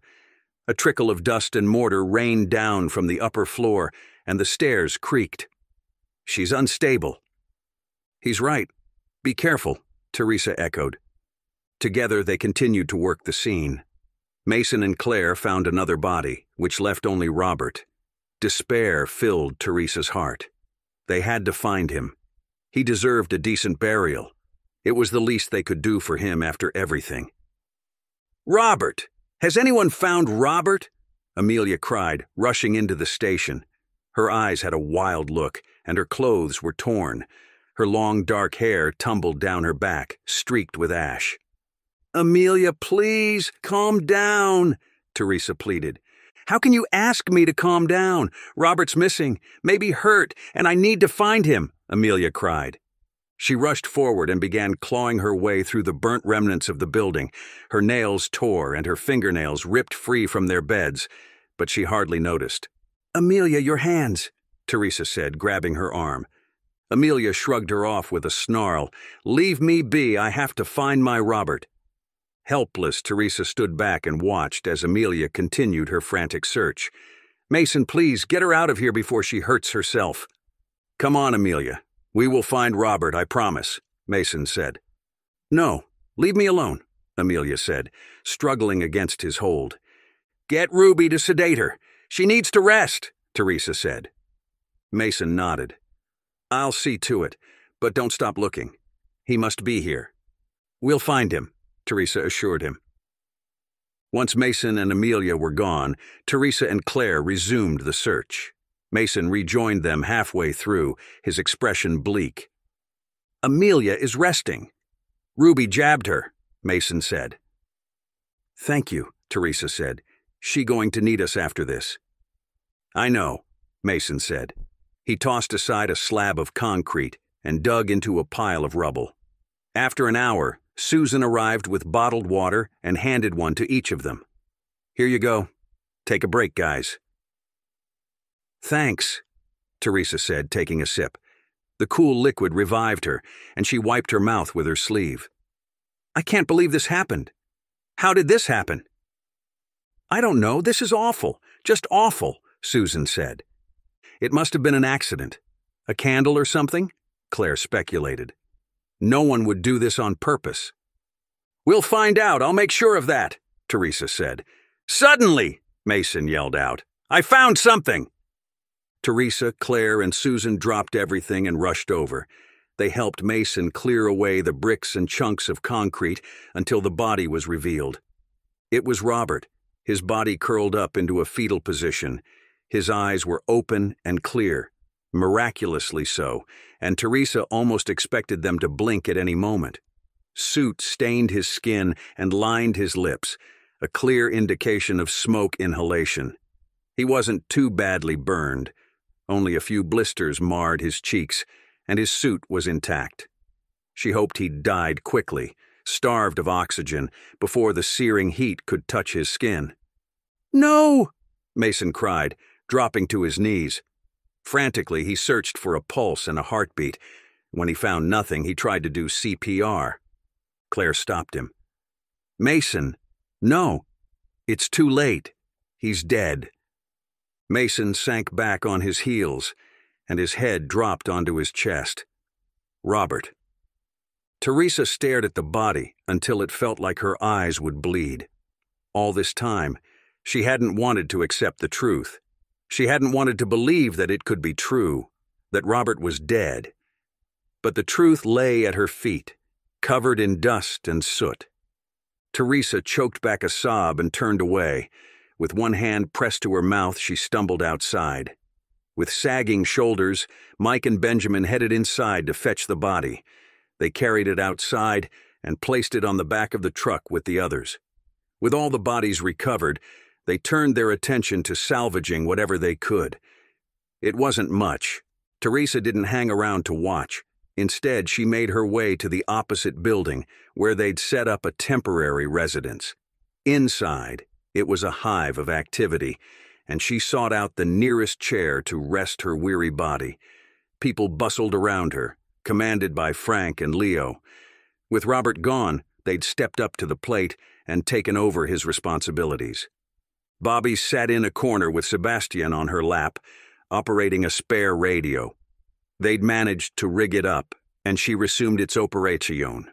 Speaker 1: A trickle of dust and mortar rained down from the upper floor, and the stairs creaked. She's unstable. He's right. Be careful, Teresa echoed. Together they continued to work the scene. Mason and Claire found another body, which left only Robert. Despair filled Teresa's heart. They had to find him. He deserved a decent burial. It was the least they could do for him after everything. Robert! Has anyone found Robert? Amelia cried, rushing into the station. Her eyes had a wild look, and her clothes were torn. Her long dark hair tumbled down her back, streaked with ash. Amelia, please, calm down, Teresa pleaded. How can you ask me to calm down? Robert's missing, maybe hurt, and I need to find him, Amelia cried. She rushed forward and began clawing her way through the burnt remnants of the building. Her nails tore and her fingernails ripped free from their beds, but she hardly noticed. Amelia, your hands, Teresa said, grabbing her arm. Amelia shrugged her off with a snarl. Leave me be, I have to find my Robert. Helpless, Teresa stood back and watched as Amelia continued her frantic search. Mason, please, get her out of here before she hurts herself. Come on, Amelia. We will find Robert, I promise, Mason said. No, leave me alone, Amelia said, struggling against his hold. Get Ruby to sedate her. She needs to rest, Teresa said. Mason nodded. I'll see to it, but don't stop looking. He must be here. We'll find him. Teresa assured him. Once Mason and Amelia were gone, Teresa and Claire resumed the search. Mason rejoined them halfway through, his expression bleak. Amelia is resting. Ruby jabbed her, Mason said. Thank you, Teresa said. She going to need us after this. I know, Mason said. He tossed aside a slab of concrete and dug into a pile of rubble. After an hour, Susan arrived with bottled water and handed one to each of them. Here you go. Take a break, guys. Thanks, Teresa said, taking a sip. The cool liquid revived her, and she wiped her mouth with her sleeve. I can't believe this happened. How did this happen? I don't know. This is awful. Just awful, Susan said. It must have been an accident. A candle or something? Claire speculated. No one would do this on purpose. We'll find out, I'll make sure of that, Teresa said. Suddenly, Mason yelled out, I found something. Teresa, Claire, and Susan dropped everything and rushed over. They helped Mason clear away the bricks and chunks of concrete until the body was revealed. It was Robert, his body curled up into a fetal position. His eyes were open and clear, miraculously so, and Teresa almost expected them to blink at any moment. Soot stained his skin and lined his lips, a clear indication of smoke inhalation. He wasn't too badly burned. Only a few blisters marred his cheeks, and his suit was intact. She hoped he'd died quickly, starved of oxygen, before the searing heat could touch his skin. No! Mason cried, dropping to his knees. Frantically, he searched for a pulse and a heartbeat. When he found nothing, he tried to do CPR. Claire stopped him. Mason, no. It's too late. He's dead. Mason sank back on his heels, and his head dropped onto his chest. Robert. Teresa stared at the body until it felt like her eyes would bleed. All this time, she hadn't wanted to accept the truth. She hadn't wanted to believe that it could be true, that Robert was dead. But the truth lay at her feet, covered in dust and soot. Teresa choked back a sob and turned away. With one hand pressed to her mouth, she stumbled outside. With sagging shoulders, Mike and Benjamin headed inside to fetch the body. They carried it outside and placed it on the back of the truck with the others. With all the bodies recovered, they turned their attention to salvaging whatever they could. It wasn't much. Teresa didn't hang around to watch. Instead, she made her way to the opposite building, where they'd set up a temporary residence. Inside, it was a hive of activity, and she sought out the nearest chair to rest her weary body. People bustled around her, commanded by Frank and Leo. With Robert gone, they'd stepped up to the plate and taken over his responsibilities. Bobby sat in a corner with Sebastian on her lap, operating a spare radio. They'd managed to rig it up, and she resumed its operation.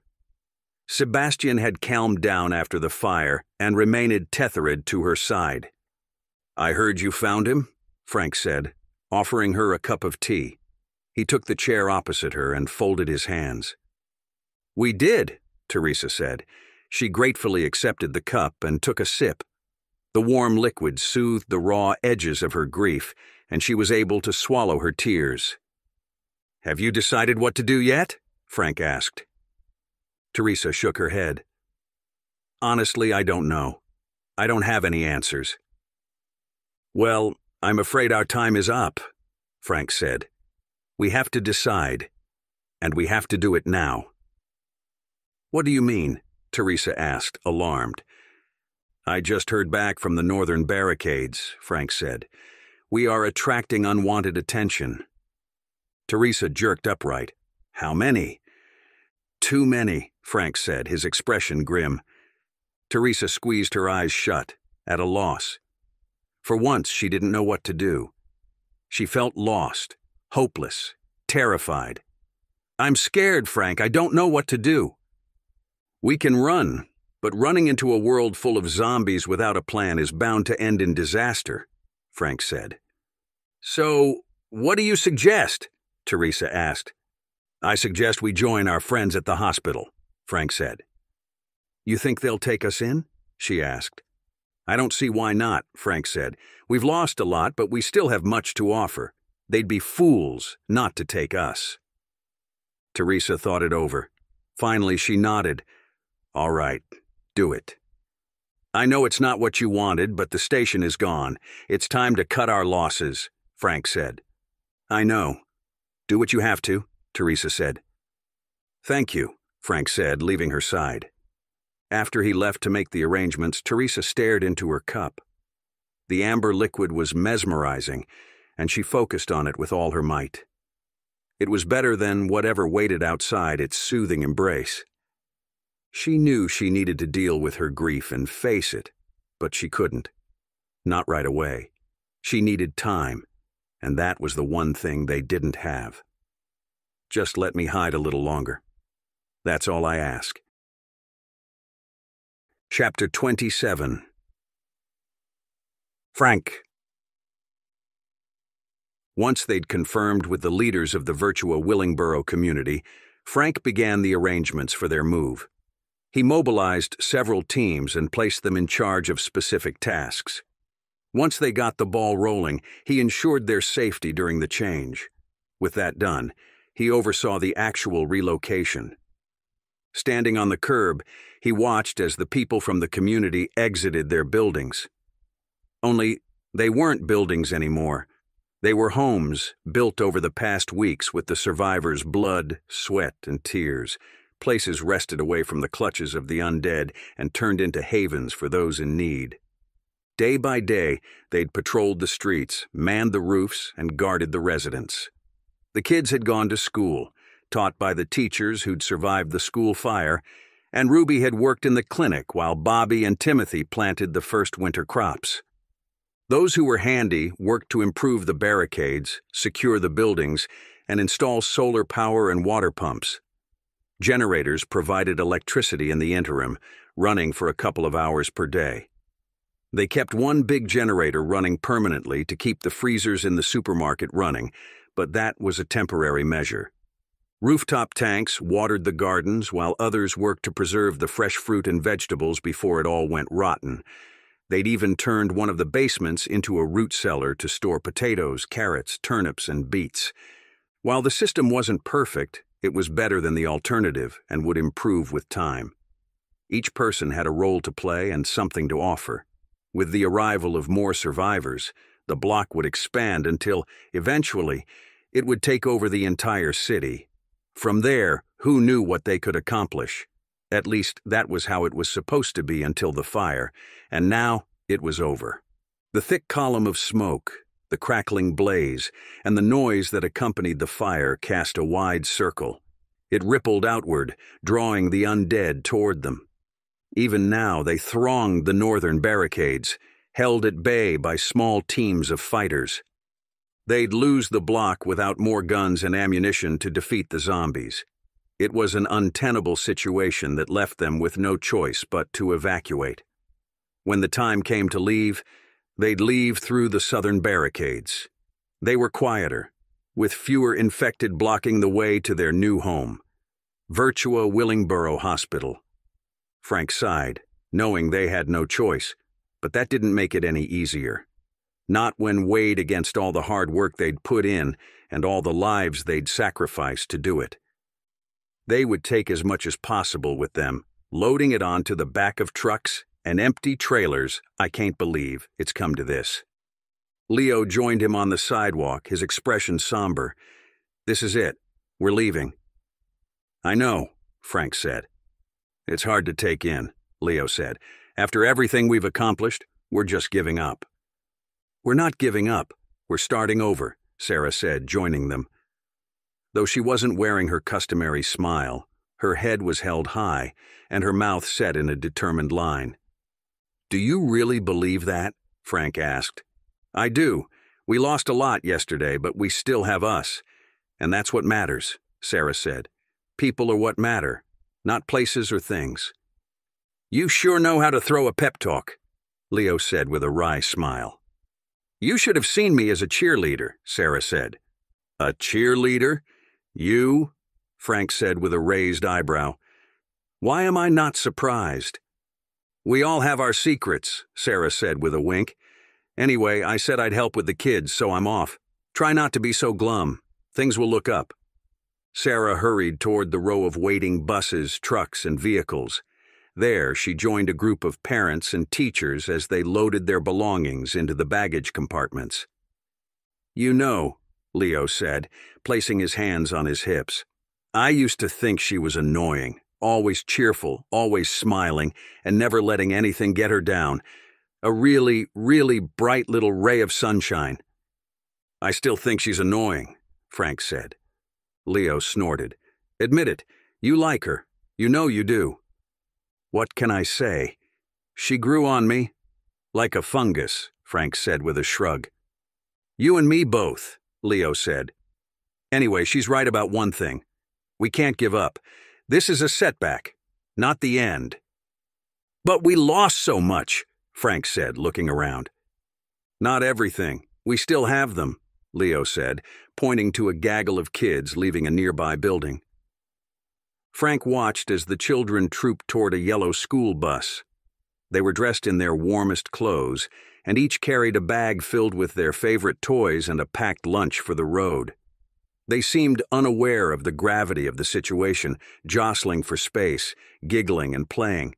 Speaker 1: Sebastian had calmed down after the fire and remained tethered to her side. I heard you found him, Frank said, offering her a cup of tea. He took the chair opposite her and folded his hands. We did, Teresa said. She gratefully accepted the cup and took a sip. The warm liquid soothed the raw edges of her grief, and she was able to swallow her tears. Have you decided what to do yet? Frank asked. Teresa shook her head. Honestly, I don't know. I don't have any answers. Well, I'm afraid our time is up, Frank said. We have to decide, and we have to do it now. What do you mean? Teresa asked, alarmed. I just heard back from the northern barricades, Frank said. We are attracting unwanted attention. Teresa jerked upright. How many? Too many, Frank said, his expression grim. Teresa squeezed her eyes shut, at a loss. For once, she didn't know what to do. She felt lost, hopeless, terrified. I'm scared, Frank. I don't know what to do. We can run, but running into a world full of zombies without a plan is bound to end in disaster, Frank said. So, what do you suggest? Teresa asked. I suggest we join our friends at the hospital, Frank said. You think they'll take us in? She asked. I don't see why not, Frank said. We've lost a lot, but we still have much to offer. They'd be fools not to take us. Teresa thought it over. Finally, she nodded. All right, do it. I know it's not what you wanted, but the station is gone. It's time to cut our losses, Frank said. I know. Do what you have to, Teresa said. Thank you, Frank said, leaving her side. After he left to make the arrangements, Teresa stared into her cup. The amber liquid was mesmerizing, and she focused on it with all her might. It was better than whatever waited outside its soothing embrace. She knew she needed to deal with her grief and face it, but she couldn't. Not right away. She needed time, and that was the one thing they didn't have. Just let me hide a little longer. That's all I ask. Chapter 27 Frank Once they'd confirmed with the leaders of the Virtua Willingboro community, Frank began the arrangements for their move. He mobilized several teams and placed them in charge of specific tasks. Once they got the ball rolling, he ensured their safety during the change. With that done, he oversaw the actual relocation. Standing on the curb, he watched as the people from the community exited their buildings. Only, they weren't buildings anymore. They were homes built over the past weeks with the survivors' blood, sweat, and tears, places wrested away from the clutches of the undead and turned into havens for those in need. Day by day, they'd patrolled the streets, manned the roofs, and guarded the residents. The kids had gone to school, taught by the teachers who'd survived the school fire, and Ruby had worked in the clinic while Bobby and Timothy planted the first winter crops. Those who were handy worked to improve the barricades, secure the buildings, and install solar power and water pumps. Generators provided electricity in the interim, running for a couple of hours per day. They kept one big generator running permanently to keep the freezers in the supermarket running, but that was a temporary measure. Rooftop tanks watered the gardens while others worked to preserve the fresh fruit and vegetables before it all went rotten. They'd even turned one of the basements into a root cellar to store potatoes, carrots, turnips, and beets. While the system wasn't perfect, it was better than the alternative and would improve with time. Each person had a role to play and something to offer. With the arrival of more survivors, the block would expand until, eventually, it would take over the entire city. From there, who knew what they could accomplish? At least, that was how it was supposed to be until the fire, and now it was over. The thick column of smoke, the crackling blaze, and the noise that accompanied the fire cast a wide circle. It rippled outward, drawing the undead toward them. Even now, they thronged the northern barricades, held at bay by small teams of fighters. They'd lose the block without more guns and ammunition to defeat the zombies. It was an untenable situation that left them with no choice but to evacuate. When the time came to leave, they'd leave through the southern barricades. They were quieter, with fewer infected blocking the way to their new home, Virtua Willingboro Hospital. Frank sighed, knowing they had no choice, but that didn't make it any easier. Not when weighed against all the hard work they'd put in and all the lives they'd sacrificed to do it. They would take as much as possible with them, loading it onto the back of trucks and empty trailers. I can't believe it's come to this. Leo joined him on the sidewalk, his expression somber. This is it. We're leaving. I know, Frank said. It's hard to take in, Leo said. After everything we've accomplished, we're just giving up. We're not giving up. We're starting over, Sarah said, joining them. Though she wasn't wearing her customary smile, her head was held high and her mouth set in a determined line. Do you really believe that? Frank asked. I do. We lost a lot yesterday, but we still have us. And that's what matters, Sarah said. People are what matter, not places or things. You sure know how to throw a pep talk, Leo said with a wry smile. You should have seen me as a cheerleader, Sarah said. A cheerleader? You? Frank said with a raised eyebrow. Why am I not surprised? We all have our secrets, Sarah said with a wink. Anyway, I said I'd help with the kids, so I'm off. Try not to be so glum. Things will look up. Sarah hurried toward the row of waiting buses, trucks, and vehicles. There, she joined a group of parents and teachers as they loaded their belongings into the baggage compartments. You know, Leo said, placing his hands on his hips, I used to think she was annoying, always cheerful, always smiling, and never letting anything get her down. A really, really bright little ray of sunshine. I still think she's annoying, Frank said. Leo snorted. Admit it, you like her. You know you do. What can I say? She grew on me. Like a fungus, Frank said with a shrug. You and me both, Leo said. Anyway, she's right about one thing. We can't give up. This is a setback, not the end. But we lost so much, Frank said, looking around. Not everything. We still have them, Leo said, pointing to a gaggle of kids leaving a nearby building. Frank watched as the children trooped toward a yellow school bus. They were dressed in their warmest clothes, and each carried a bag filled with their favorite toys and a packed lunch for the road. They seemed unaware of the gravity of the situation, jostling for space, giggling and playing.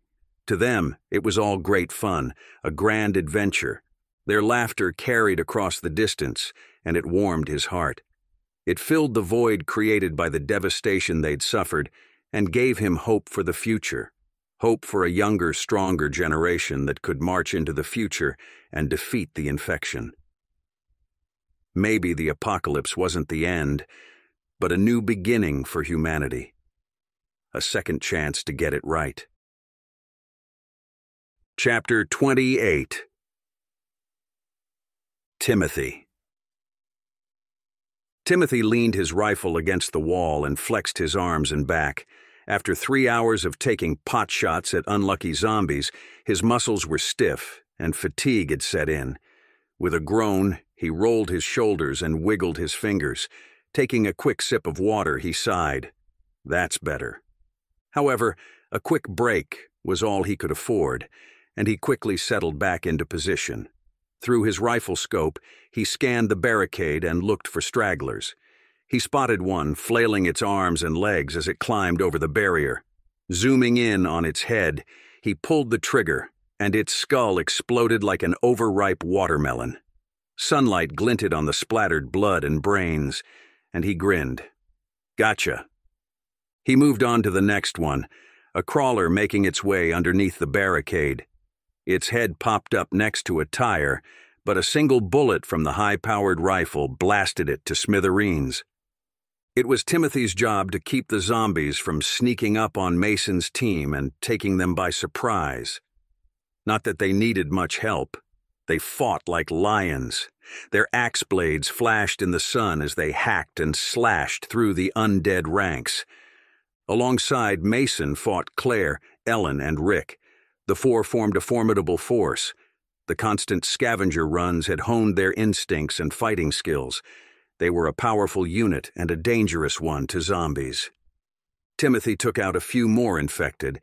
Speaker 1: To them, it was all great fun, a grand adventure. Their laughter carried across the distance, and it warmed his heart. It filled the void created by the devastation they'd suffered and gave him hope for the future, hope for a younger, stronger generation that could march into the future and defeat the infection. Maybe the apocalypse wasn't the end, but a new beginning for humanity. A second chance to get it right. Chapter 28 Timothy Timothy leaned his rifle against the wall and flexed his arms and back. After three hours of taking pot shots at unlucky zombies, his muscles were stiff and fatigue had set in. With a groan, he rolled his shoulders and wiggled his fingers. Taking a quick sip of water, he sighed. That's better. However, a quick break was all he could afford, and he quickly settled back into position. Through his rifle scope, he scanned the barricade and looked for stragglers. He spotted one flailing its arms and legs as it climbed over the barrier. Zooming in on its head, he pulled the trigger, and its skull exploded like an overripe watermelon. Sunlight glinted on the splattered blood and brains, and he grinned. Gotcha. He moved on to the next one, a crawler making its way underneath the barricade. Its head popped up next to a tire, but a single bullet from the high powered rifle blasted it to smithereens. It was Timothy's job to keep the zombies from sneaking up on Mason's team and taking them by surprise. Not that they needed much help. They fought like lions. Their axe blades flashed in the sun as they hacked and slashed through the undead ranks. Alongside Mason fought Claire, Ellen, and Rick. The four formed a formidable force. The constant scavenger runs had honed their instincts and fighting skills. They were a powerful unit and a dangerous one to zombies. Timothy took out a few more infected,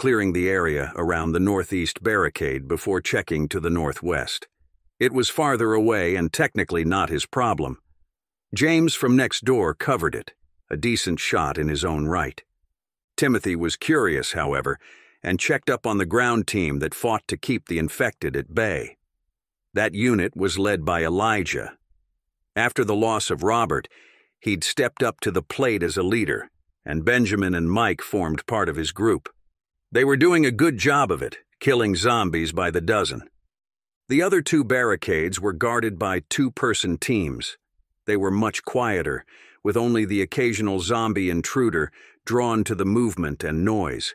Speaker 1: clearing the area around the northeast barricade before checking to the northwest. It was farther away and technically not his problem. James from next door covered it, a decent shot in his own right. Timothy was curious, however, and checked up on the ground team that fought to keep the infected at bay. That unit was led by Elijah. After the loss of Robert, he'd stepped up to the plate as a leader, and Benjamin and Mike formed part of his group. They were doing a good job of it, killing zombies by the dozen. The other two barricades were guarded by two person teams. They were much quieter, with only the occasional zombie intruder drawn to the movement and noise.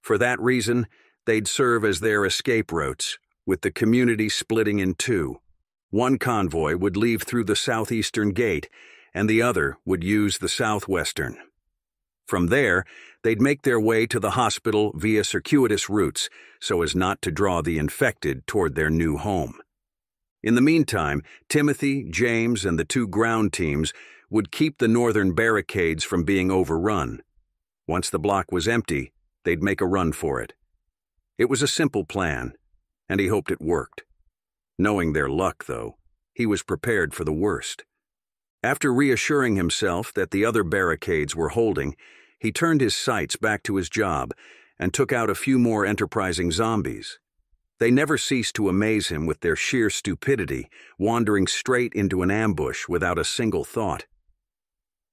Speaker 1: For that reason, they'd serve as their escape routes, with the community splitting in two. One convoy would leave through the southeastern gate, and the other would use the southwestern. From there, they'd make their way to the hospital via circuitous routes so as not to draw the infected toward their new home. In the meantime, Timothy, James, and the two ground teams would keep the northern barricades from being overrun. Once the block was empty, they'd make a run for it. It was a simple plan, and he hoped it worked. Knowing their luck, though, he was prepared for the worst. After reassuring himself that the other barricades were holding, he turned his sights back to his job and took out a few more enterprising zombies. They never ceased to amaze him with their sheer stupidity, wandering straight into an ambush without a single thought.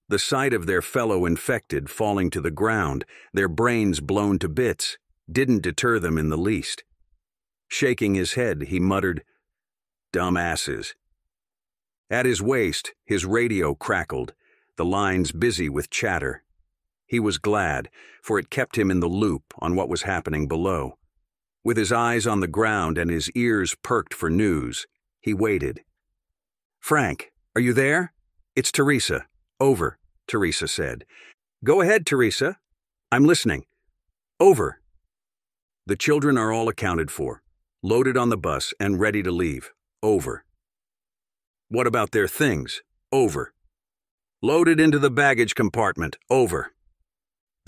Speaker 1: The sight of their fellow infected falling to the ground, their brains blown to bits, didn't deter them in the least. Shaking his head, he muttered, Dumbasses. At his waist, his radio crackled, the lines busy with chatter. He was glad, for it kept him in the loop on what was happening below. With his eyes on the ground and his ears perked for news, he waited. Frank, are you there? It's Teresa. Over, Teresa said. Go ahead, Teresa. I'm listening. Over. The children are all accounted for, loaded on the bus and ready to leave. Over. What about their things? Over. Loaded into the baggage compartment. Over.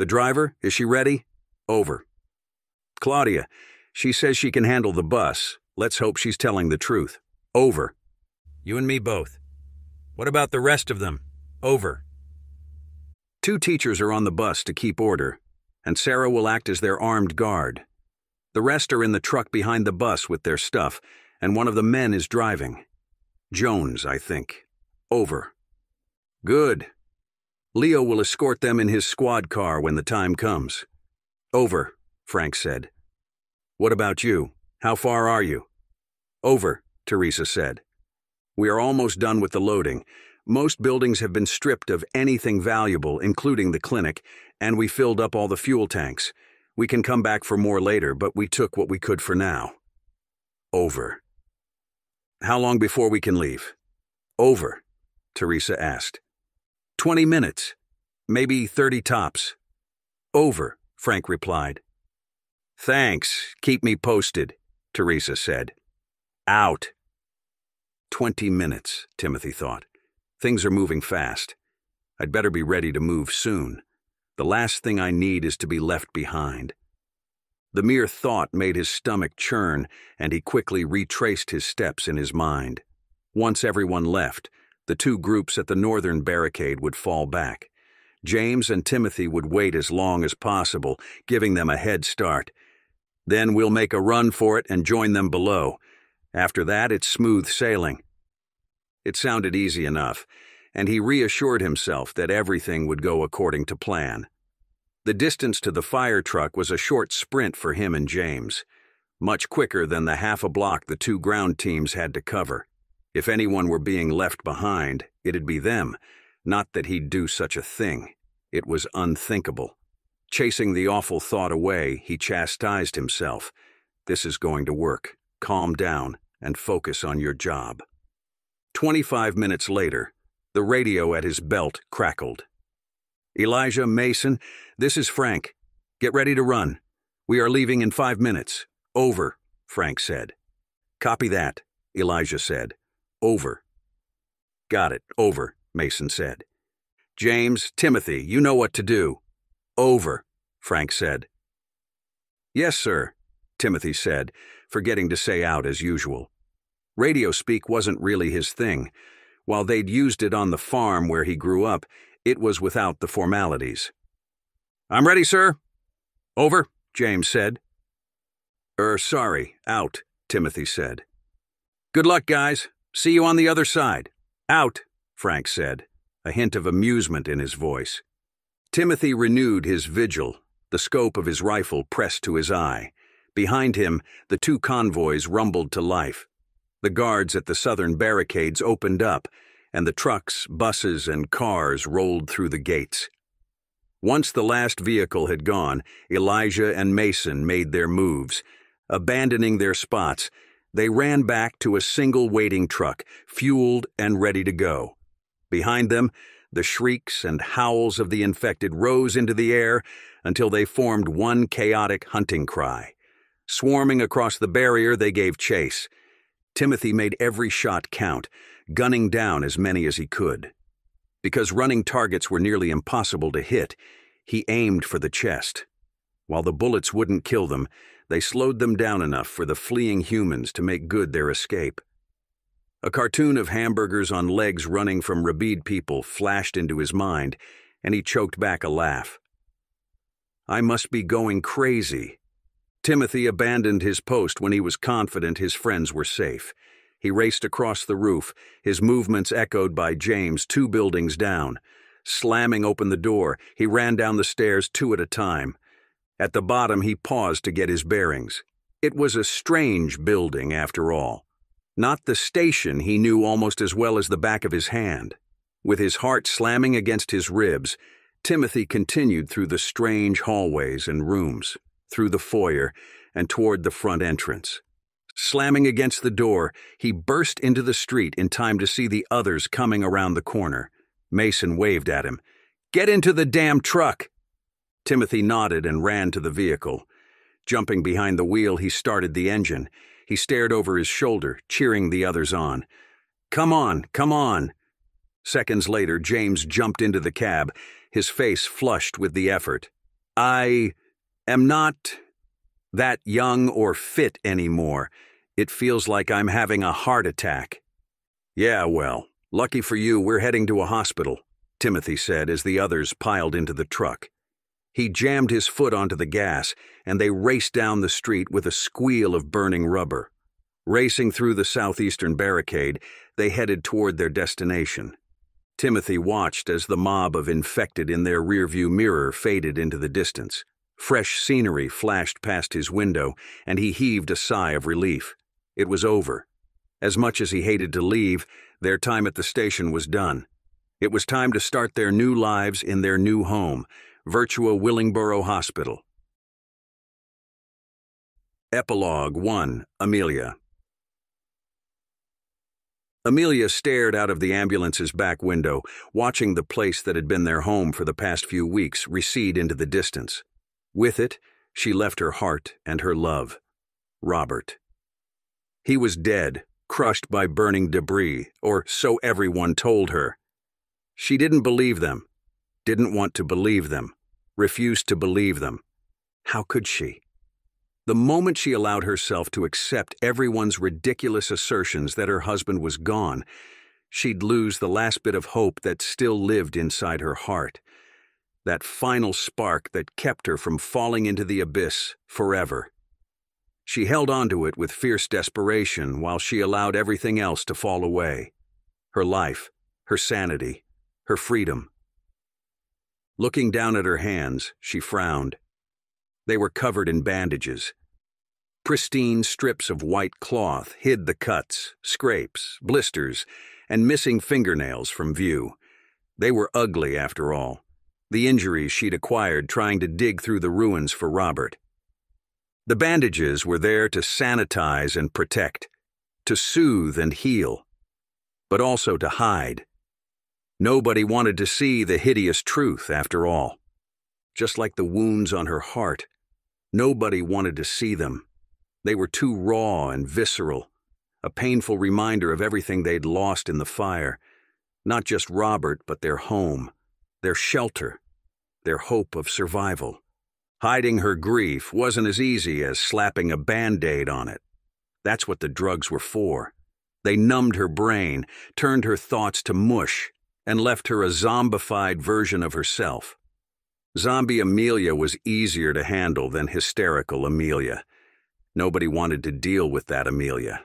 Speaker 1: The driver, is she ready? Over. Claudia, she says she can handle the bus. Let's hope she's telling the truth. Over. You and me both. What about the rest of them? Over. Two teachers are on the bus to keep order, and Sarah will act as their armed guard. The rest are in the truck behind the bus with their stuff, and one of the men is driving. Jones, I think. Over. Good. Leo will escort them in his squad car when the time comes. Over, Frank said. What about you? How far are you? Over, Teresa said. We are almost done with the loading, most buildings have been stripped of anything valuable, including the clinic, and we filled up all the fuel tanks. We can come back for more later, but we took what we could for now. Over. How long before we can leave? Over, Teresa asked. Twenty minutes. Maybe thirty tops. Over, Frank replied. Thanks. Keep me posted, Teresa said. Out. Twenty minutes, Timothy thought. Things are moving fast. I'd better be ready to move soon. The last thing I need is to be left behind. The mere thought made his stomach churn, and he quickly retraced his steps in his mind. Once everyone left, the two groups at the northern barricade would fall back. James and Timothy would wait as long as possible, giving them a head start. Then we'll make a run for it and join them below. After that, it's smooth sailing. It sounded easy enough, and he reassured himself that everything would go according to plan. The distance to the fire truck was a short sprint for him and James, much quicker than the half a block the two ground teams had to cover. If anyone were being left behind, it'd be them, Not that he'd do such a thing. It was unthinkable. Chasing the awful thought away, he chastised himself. This is going to work. Calm down and focus on your job. Twenty-five minutes later, the radio at his belt crackled. Elijah Mason, this is Frank. Get ready to run. We are leaving in five minutes. Over, Frank said. Copy that, Elijah said. Over. Got it, over, Mason said. James, Timothy, you know what to do. Over, Frank said. Yes, sir, Timothy said, forgetting to say out as usual. Radio speak wasn't really his thing. While they'd used it on the farm where he grew up, it was without the formalities. I'm ready, sir. Over, James said. Er, sorry, out, Timothy said. Good luck, guys. See you on the other side. Out, Frank said, a hint of amusement in his voice. Timothy renewed his vigil, the scope of his rifle pressed to his eye. Behind him, the two convoys rumbled to life. The guards at the southern barricades opened up, and the trucks, buses, and cars rolled through the gates. Once the last vehicle had gone, Elijah and Mason made their moves. Abandoning their spots, they ran back to a single waiting truck, fueled and ready to go. Behind them, the shrieks and howls of the infected rose into the air until they formed one chaotic hunting cry. Swarming across the barrier, they gave chase. Timothy made every shot count, gunning down as many as he could. Because running targets were nearly impossible to hit, he aimed for the chest. While the bullets wouldn't kill them, they slowed them down enough for the fleeing humans to make good their escape. A cartoon of hamburgers on legs running from Rabid people flashed into his mind, and he choked back a laugh. I must be going crazy. Timothy abandoned his post when he was confident his friends were safe. He raced across the roof, his movements echoed by James two buildings down. Slamming open the door, he ran down the stairs two at a time. At the bottom, he paused to get his bearings. It was a strange building, after all. Not the station he knew almost as well as the back of his hand. With his heart slamming against his ribs, Timothy continued through the strange hallways and rooms, through the foyer, and toward the front entrance. Slamming against the door, he burst into the street in time to see the others coming around the corner. Mason waved at him. Get into the damn truck! Timothy nodded and ran to the vehicle. Jumping behind the wheel, he started the engine. He stared over his shoulder, cheering the others on. Come on, come on! Seconds later, James jumped into the cab, his face flushed with the effort. I am not that young or fit anymore. It feels like I'm having a heart attack. Yeah, well, lucky for you, we're heading to a hospital, Timothy said as the others piled into the truck. He jammed his foot onto the gas, and they raced down the street with a squeal of burning rubber. Racing through the southeastern barricade, they headed toward their destination. Timothy watched as the mob of infected in their rearview mirror faded into the distance. Fresh scenery flashed past his window, and he heaved a sigh of relief. It was over. As much as he hated to leave, their time at the station was done. It was time to start their new lives in their new home, Virtua Willingboro Hospital. Epilogue 1 Amelia Amelia stared out of the ambulance's back window, watching the place that had been their home for the past few weeks recede into the distance. With it, she left her heart and her love. Robert. He was dead, crushed by burning debris, or so everyone told her. She didn't believe them, didn't want to believe them, refused to believe them. How could she? The moment she allowed herself to accept everyone's ridiculous assertions that her husband was gone, she'd lose the last bit of hope that still lived inside her heart that final spark that kept her from falling into the abyss forever. She held onto it with fierce desperation while she allowed everything else to fall away her life, her sanity, her freedom. Looking down at her hands, she frowned. They were covered in bandages. Pristine strips of white cloth hid the cuts, scrapes, blisters, and missing fingernails from view. They were ugly, after all. The injuries she'd acquired trying to dig through the ruins for Robert. The bandages were there to sanitize and protect, to soothe and heal, but also to hide. Nobody wanted to see the hideous truth, after all. Just like the wounds on her heart, nobody wanted to see them. They were too raw and visceral, a painful reminder of everything they'd lost in the fire. Not just Robert, but their home, their shelter, their hope of survival. Hiding her grief wasn't as easy as slapping a band aid on it. That's what the drugs were for. They numbed her brain, turned her thoughts to mush, and left her a zombified version of herself. Zombie Amelia was easier to handle than hysterical Amelia. Nobody wanted to deal with that Amelia.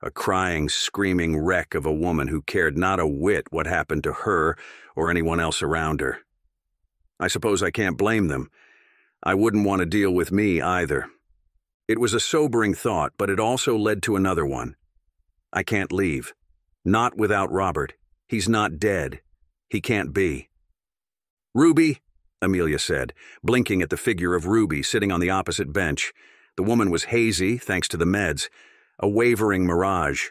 Speaker 1: A crying, screaming wreck of a woman who cared not a whit what happened to her or anyone else around her. I suppose I can't blame them. I wouldn't want to deal with me either. It was a sobering thought, but it also led to another one. I can't leave. Not without Robert. He's not dead. He can't be. Ruby, Amelia said, blinking at the figure of Ruby sitting on the opposite bench. The woman was hazy, thanks to the meds, a wavering mirage.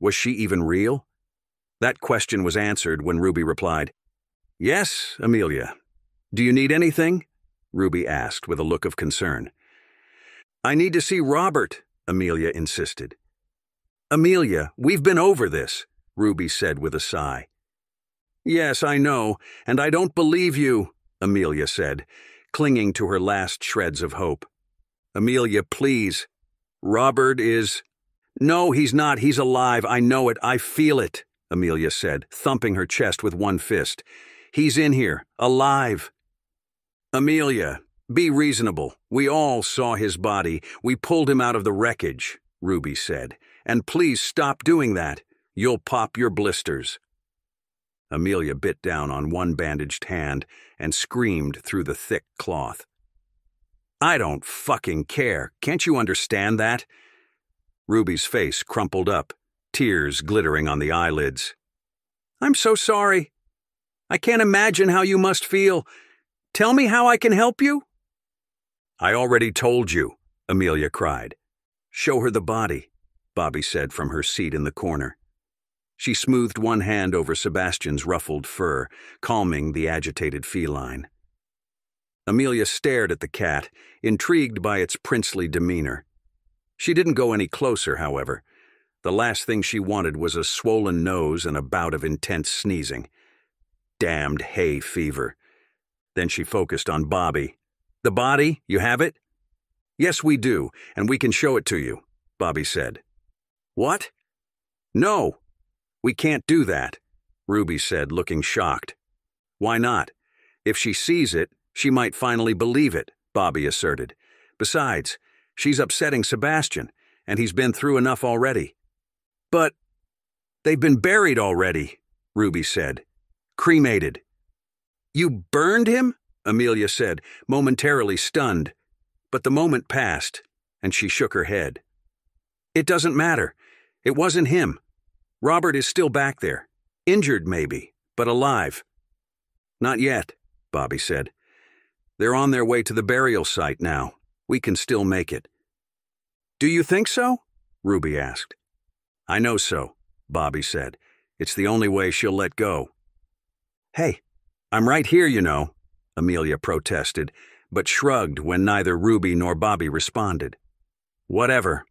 Speaker 1: Was she even real? That question was answered when Ruby replied, Yes, Amelia. Do you need anything? Ruby asked with a look of concern. I need to see Robert, Amelia insisted. Amelia, we've been over this, Ruby said with a sigh. Yes, I know, and I don't believe you, Amelia said, clinging to her last shreds of hope. Amelia, please. Robert is. No, he's not. He's alive. I know it. I feel it, Amelia said, thumping her chest with one fist. He's in here, alive. Amelia, be reasonable. We all saw his body. We pulled him out of the wreckage, Ruby said. And please stop doing that. You'll pop your blisters. Amelia bit down on one bandaged hand and screamed through the thick cloth. I don't fucking care. Can't you understand that? Ruby's face crumpled up, tears glittering on the eyelids. I'm so sorry. I can't imagine how you must feel. Tell me how I can help you? I already told you, Amelia cried. Show her the body, Bobby said from her seat in the corner. She smoothed one hand over Sebastian's ruffled fur, calming the agitated feline. Amelia stared at the cat, intrigued by its princely demeanor. She didn't go any closer, however. The last thing she wanted was a swollen nose and a bout of intense sneezing. Damned hay fever. Then she focused on Bobby. The body, you have it? Yes, we do, and we can show it to you, Bobby said. What? No, we can't do that, Ruby said, looking shocked. Why not? If she sees it, she might finally believe it, Bobby asserted. Besides, she's upsetting Sebastian, and he's been through enough already. But they've been buried already, Ruby said. Cremated. You burned him? Amelia said, momentarily stunned. But the moment passed, and she shook her head. It doesn't matter. It wasn't him. Robert is still back there. Injured, maybe, but alive. Not yet, Bobby said. They're on their way to the burial site now. We can still make it. Do you think so? Ruby asked. I know so, Bobby said. It's the only way she'll let go. Hey, I'm right here, you know, Amelia protested, but shrugged when neither Ruby nor Bobby responded. Whatever.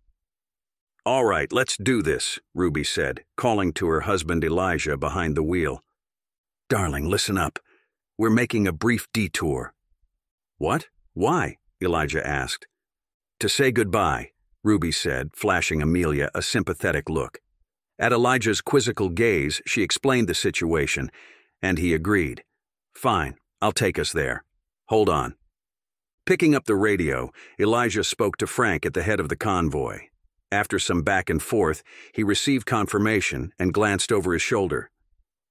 Speaker 1: All right, let's do this, Ruby said, calling to her husband Elijah behind the wheel. Darling, listen up. We're making a brief detour. What? Why? Elijah asked. To say goodbye, Ruby said, flashing Amelia a sympathetic look. At Elijah's quizzical gaze, she explained the situation, and he agreed. Fine, I'll take us there. Hold on. Picking up the radio, Elijah spoke to Frank at the head of the convoy. After some back and forth, he received confirmation and glanced over his shoulder.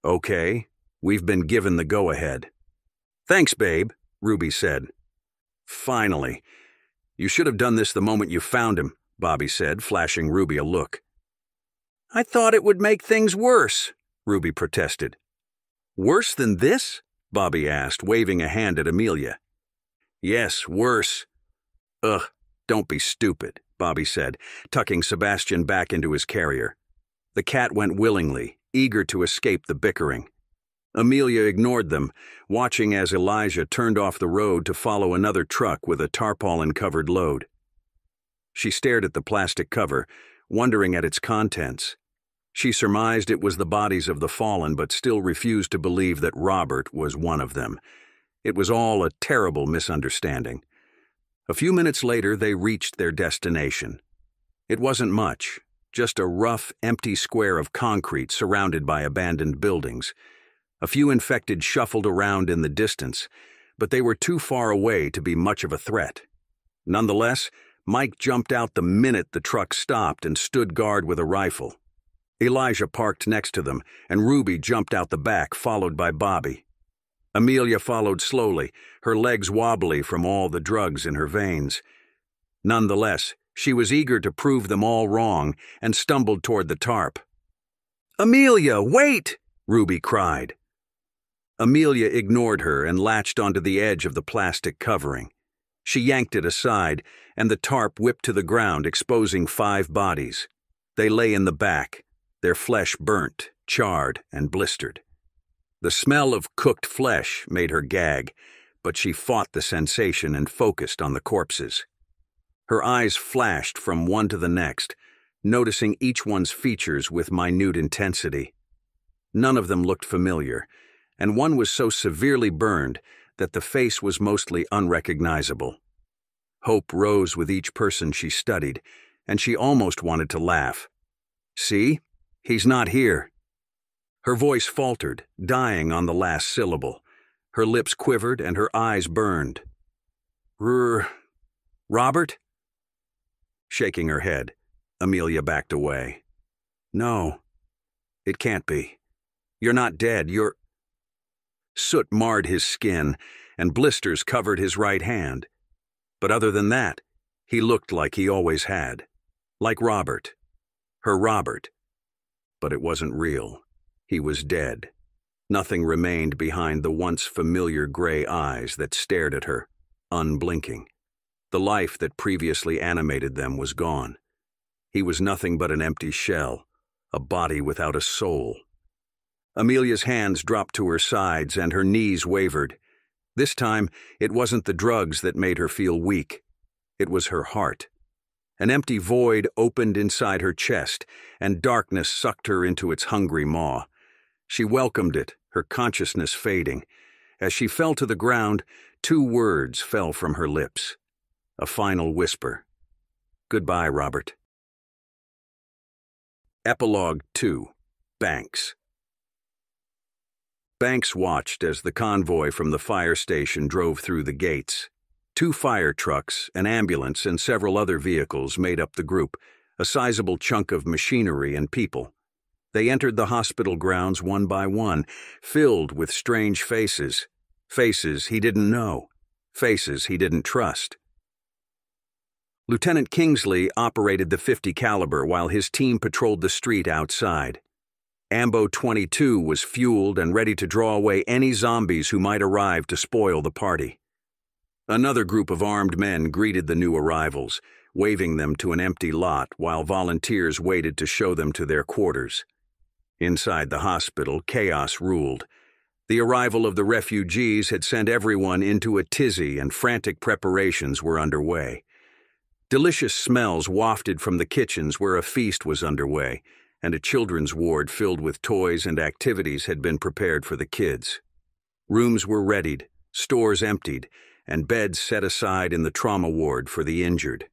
Speaker 1: Okay, we've been given the go ahead. Thanks, babe, Ruby said. Finally. You should have done this the moment you found him, Bobby said, flashing Ruby a look. I thought it would make things worse, Ruby protested. Worse than this? Bobby asked, waving a hand at Amelia. Yes, worse. Ugh, don't be stupid, Bobby said, tucking Sebastian back into his carrier. The cat went willingly, eager to escape the bickering. Amelia ignored them, watching as Elijah turned off the road to follow another truck with a tarpaulin covered load. She stared at the plastic cover, wondering at its contents. She surmised it was the bodies of the fallen, but still refused to believe that Robert was one of them. It was all a terrible misunderstanding. A few minutes later, they reached their destination. It wasn't much, just a rough, empty square of concrete surrounded by abandoned buildings. A few infected shuffled around in the distance, but they were too far away to be much of a threat. Nonetheless, Mike jumped out the minute the truck stopped and stood guard with a rifle. Elijah parked next to them, and Ruby jumped out the back, followed by Bobby. Amelia followed slowly, her legs wobbly from all the drugs in her veins. Nonetheless, she was eager to prove them all wrong and stumbled toward the tarp. Amelia, wait! Ruby cried. Amelia ignored her and latched onto the edge of the plastic covering. She yanked it aside, and the tarp whipped to the ground, exposing five bodies. They lay in the back, their flesh burnt, charred, and blistered. The smell of cooked flesh made her gag, but she fought the sensation and focused on the corpses. Her eyes flashed from one to the next, noticing each one's features with minute intensity. None of them looked familiar, and one was so severely burned that the face was mostly unrecognizable. Hope rose with each person she studied, and she almost wanted to laugh. See? He's not here. Her voice faltered, dying on the last syllable. Her lips quivered and her eyes burned. R. Robert? Shaking her head, Amelia backed away. No, it can't be. You're not dead, you're. Soot marred his skin, and blisters covered his right hand. But other than that, he looked like he always had. Like Robert. Her Robert. But it wasn't real. He was dead. Nothing remained behind the once familiar gray eyes that stared at her, unblinking. The life that previously animated them was gone. He was nothing but an empty shell, a body without a soul. Amelia's hands dropped to her sides and her knees wavered. This time, it wasn't the drugs that made her feel weak. It was her heart. An empty void opened inside her chest, and darkness sucked her into its hungry maw. She welcomed it, her consciousness fading. As she fell to the ground, two words fell from her lips. A final whisper. Goodbye, Robert. Epilogue 2 Banks Banks watched as the convoy from the fire station drove through the gates. Two fire trucks, an ambulance, and several other vehicles made up the group, a sizable chunk of machinery and people. They entered the hospital grounds one by one, filled with strange faces. Faces he didn't know. Faces he didn't trust. Lieutenant Kingsley operated the 50 caliber while his team patrolled the street outside. Ambo 22 was fueled and ready to draw away any zombies who might arrive to spoil the party. Another group of armed men greeted the new arrivals, waving them to an empty lot while volunteers waited to show them to their quarters. Inside the hospital, chaos ruled. The arrival of the refugees had sent everyone into a tizzy and frantic preparations were underway. Delicious smells wafted from the kitchens where a feast was underway, and a children's ward filled with toys and activities had been prepared for the kids. Rooms were readied, stores emptied, and beds set aside in the trauma ward for the injured.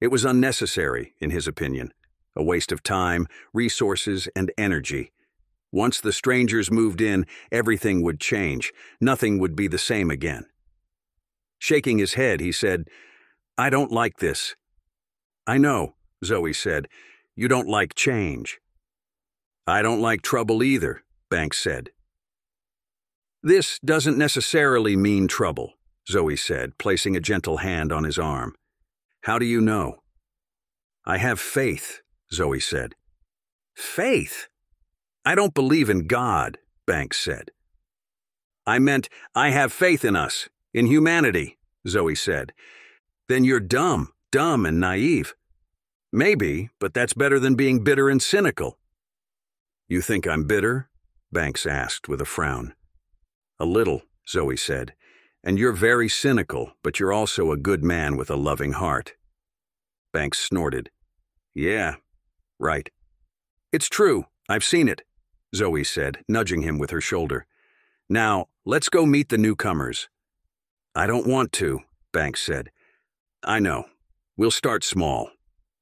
Speaker 1: It was unnecessary, in his opinion, a waste of time, resources, and energy. Once the strangers moved in, everything would change. Nothing would be the same again. Shaking his head, he said, I don't like this. I know, Zoe said. You don't like change. I don't like trouble either, Banks said. This doesn't necessarily mean trouble, Zoe said, placing a gentle hand on his arm. How do you know? I have faith, Zoe said. Faith? I don't believe in God, Banks said. I meant I have faith in us, in humanity, Zoe said. Then you're dumb, dumb and naive. Maybe, but that's better than being bitter and cynical. You think I'm bitter? Banks asked with a frown. A little, Zoe said. And you're very cynical, but you're also a good man with a loving heart. Banks snorted. Yeah, right. It's true. I've seen it, Zoe said, nudging him with her shoulder. Now, let's go meet the newcomers. I don't want to, Banks said. I know. We'll start small.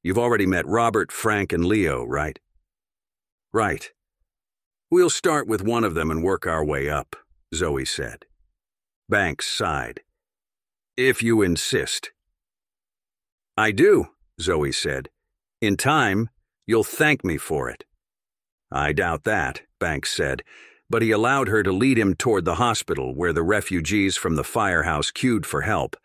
Speaker 1: You've already met Robert, Frank, and Leo, right? Right. We'll start with one of them and work our way up, Zoe said. Banks sighed. If you insist. I do, Zoe said. In time, you'll thank me for it. I doubt that, Banks said, but he allowed her to lead him toward the hospital where the refugees from the firehouse queued for help.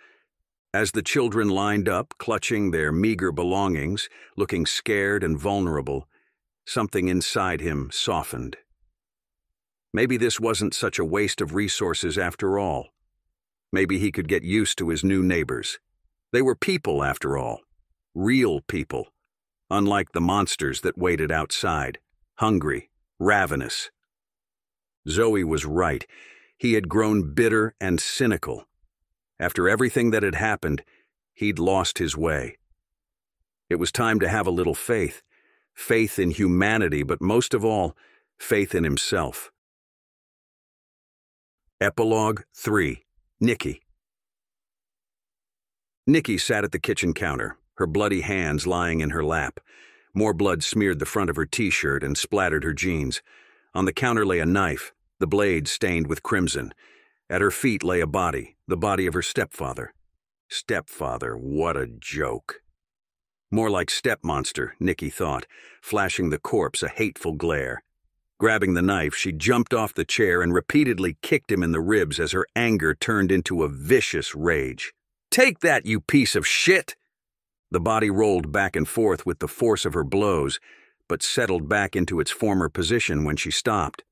Speaker 1: As the children lined up, clutching their meager belongings, looking scared and vulnerable, something inside him softened. Maybe this wasn't such a waste of resources after all. Maybe he could get used to his new neighbors. They were people, after all. Real people. Unlike the monsters that waited outside, hungry, ravenous. Zoe was right. He had grown bitter and cynical. After everything that had happened, he'd lost his way. It was time to have a little faith. Faith in humanity, but most of all, faith in himself. Epilogue 3 Nicky Nicky sat at the kitchen counter, her bloody hands lying in her lap. More blood smeared the front of her t-shirt and splattered her jeans. On the counter lay a knife, the blade stained with crimson. At her feet lay a body, the body of her stepfather. Stepfather, what a joke. More like stepmonster, Nicky thought, flashing the corpse a hateful glare. Grabbing the knife, she jumped off the chair and repeatedly kicked him in the ribs as her anger turned into a vicious rage. Take that, you piece of shit! The body rolled back and forth with the force of her blows, but settled back into its former position when she stopped.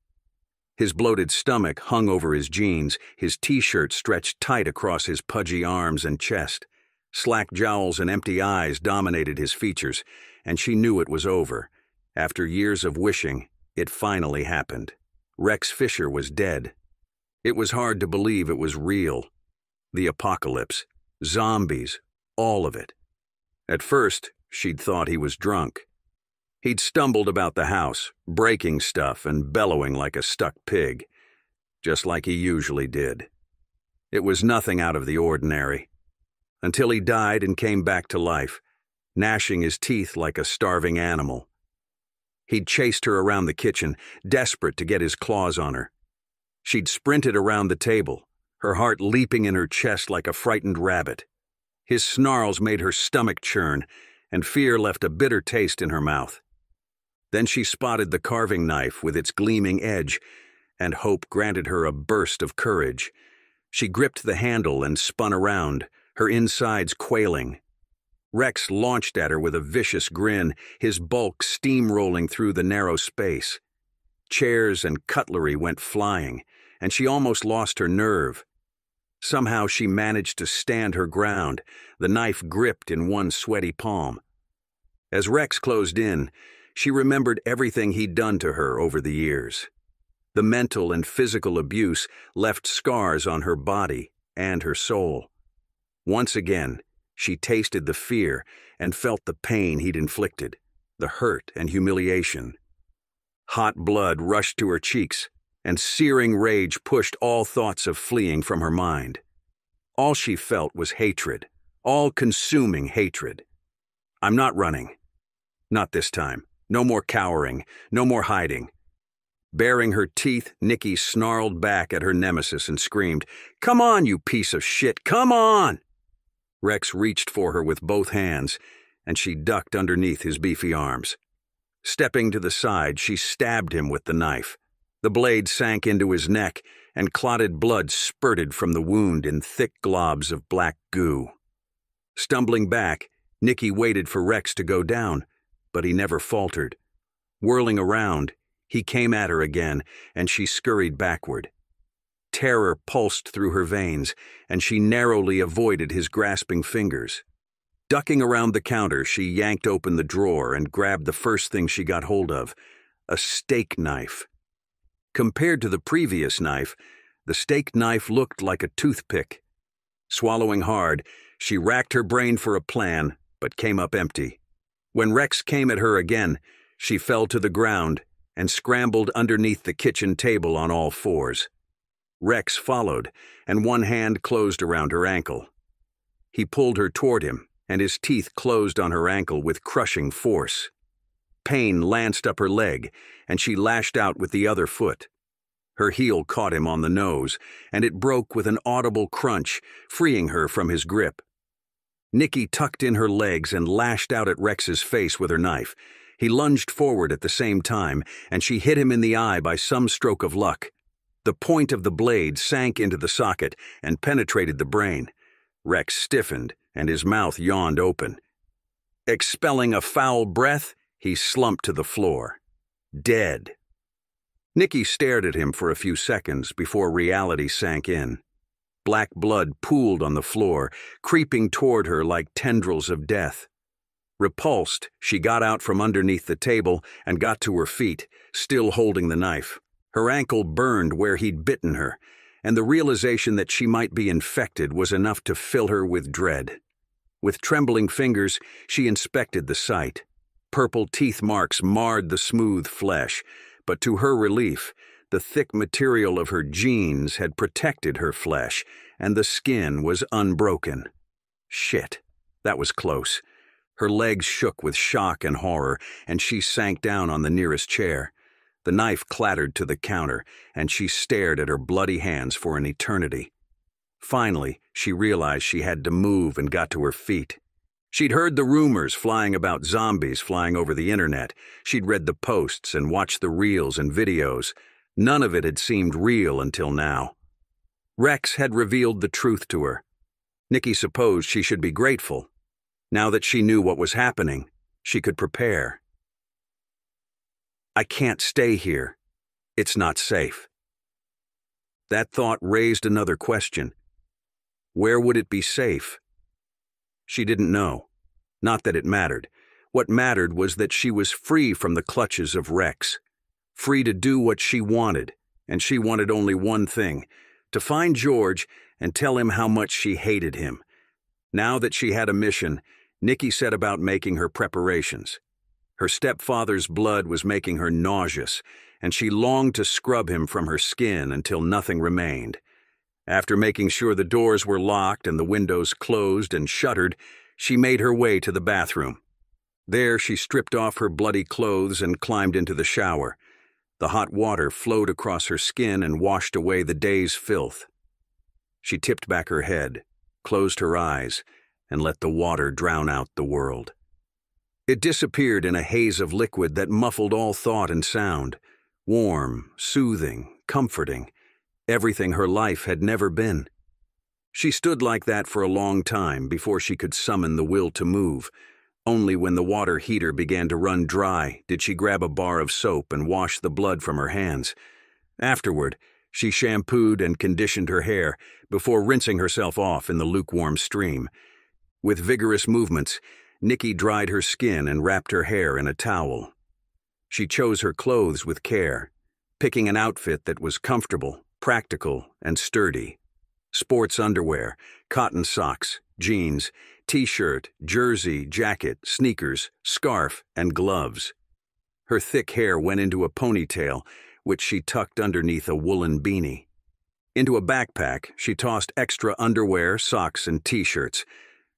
Speaker 1: His bloated stomach hung over his jeans, his t-shirt stretched tight across his pudgy arms and chest. Slack jowls and empty eyes dominated his features, and she knew it was over. After years of wishing, it finally happened. Rex Fisher was dead. It was hard to believe it was real. The apocalypse, zombies, all of it. At first, she'd thought he was drunk. He'd stumbled about the house, breaking stuff and bellowing like a stuck pig, just like he usually did. It was nothing out of the ordinary. Until he died and came back to life, gnashing his teeth like a starving animal. He'd chased her around the kitchen, desperate to get his claws on her. She'd sprinted around the table, her heart leaping in her chest like a frightened rabbit. His snarls made her stomach churn, and fear left a bitter taste in her mouth. Then she spotted the carving knife with its gleaming edge, and hope granted her a burst of courage. She gripped the handle and spun around, her insides quailing. Rex launched at her with a vicious grin, his bulk steamrolling through the narrow space. Chairs and cutlery went flying, and she almost lost her nerve. Somehow she managed to stand her ground, the knife gripped in one sweaty palm. As Rex closed in, she remembered everything he'd done to her over the years. The mental and physical abuse left scars on her body and her soul. Once again, she tasted the fear and felt the pain he'd inflicted, the hurt and humiliation. Hot blood rushed to her cheeks, and searing rage pushed all thoughts of fleeing from her mind. All she felt was hatred, all consuming hatred. I'm not running. Not this time. No more cowering, no more hiding. Baring her teeth, Nicky snarled back at her nemesis and screamed, Come on, you piece of shit, come on! Rex reached for her with both hands, and she ducked underneath his beefy arms. Stepping to the side, she stabbed him with the knife. The blade sank into his neck, and clotted blood spurted from the wound in thick globs of black goo. Stumbling back, Nicky waited for Rex to go down, but he never faltered. Whirling around, he came at her again, and she scurried backward. Terror pulsed through her veins, and she narrowly avoided his grasping fingers. Ducking around the counter, she yanked open the drawer and grabbed the first thing she got hold of a steak knife. Compared to the previous knife, the steak knife looked like a toothpick. Swallowing hard, she racked her brain for a plan, but came up empty. When Rex came at her again, she fell to the ground and scrambled underneath the kitchen table on all fours. Rex followed, and one hand closed around her ankle. He pulled her toward him, and his teeth closed on her ankle with crushing force. Pain lanced up her leg, and she lashed out with the other foot. Her heel caught him on the nose, and it broke with an audible crunch, freeing her from his grip. Nicky tucked in her legs and lashed out at Rex's face with her knife. He lunged forward at the same time, and she hit him in the eye by some stroke of luck. The point of the blade sank into the socket and penetrated the brain. Rex stiffened, and his mouth yawned open. Expelling a foul breath, he slumped to the floor. Dead. Nicky stared at him for a few seconds before reality sank in. Black blood pooled on the floor, creeping toward her like tendrils of death. Repulsed, she got out from underneath the table and got to her feet, still holding the knife. Her ankle burned where he'd bitten her, and the realization that she might be infected was enough to fill her with dread. With trembling fingers, she inspected the site. Purple teeth marks marred the smooth flesh, but to her relief, the thick material of her jeans had protected her flesh, and the skin was unbroken. Shit, that was close. Her legs shook with shock and horror, and she sank down on the nearest chair. The knife clattered to the counter, and she stared at her bloody hands for an eternity. Finally, she realized she had to move and got to her feet. She'd heard the rumors flying about zombies flying over the internet. She'd read the posts and watched the reels and videos. None of it had seemed real until now. Rex had revealed the truth to her. Nicky supposed she should be grateful. Now that she knew what was happening, she could prepare. I can't stay here. It's not safe. That thought raised another question. Where would it be safe? She didn't know. Not that it mattered. What mattered was that she was free from the clutches of Rex free to do what she wanted, and she wanted only one thing to find George and tell him how much she hated him. Now that she had a mission, Nicky set about making her preparations. Her stepfather's blood was making her nauseous, and she longed to scrub him from her skin until nothing remained. After making sure the doors were locked and the windows closed and shuttered, she made her way to the bathroom. There she stripped off her bloody clothes and climbed into the shower. The hot water flowed across her skin and washed away the day's filth. She tipped back her head, closed her eyes, and let the water drown out the world. It disappeared in a haze of liquid that muffled all thought and sound, warm, soothing, comforting, everything her life had never been. She stood like that for a long time before she could summon the will to move, only when the water heater began to run dry did she grab a bar of soap and wash the blood from her hands. Afterward, she shampooed and conditioned her hair before rinsing herself off in the lukewarm stream. With vigorous movements, Nicky dried her skin and wrapped her hair in a towel. She chose her clothes with care, picking an outfit that was comfortable, practical, and sturdy. Sports underwear, cotton socks, jeans, t-shirt, jersey, jacket, sneakers, scarf, and gloves. Her thick hair went into a ponytail, which she tucked underneath a woolen beanie. Into a backpack, she tossed extra underwear, socks, and t-shirts.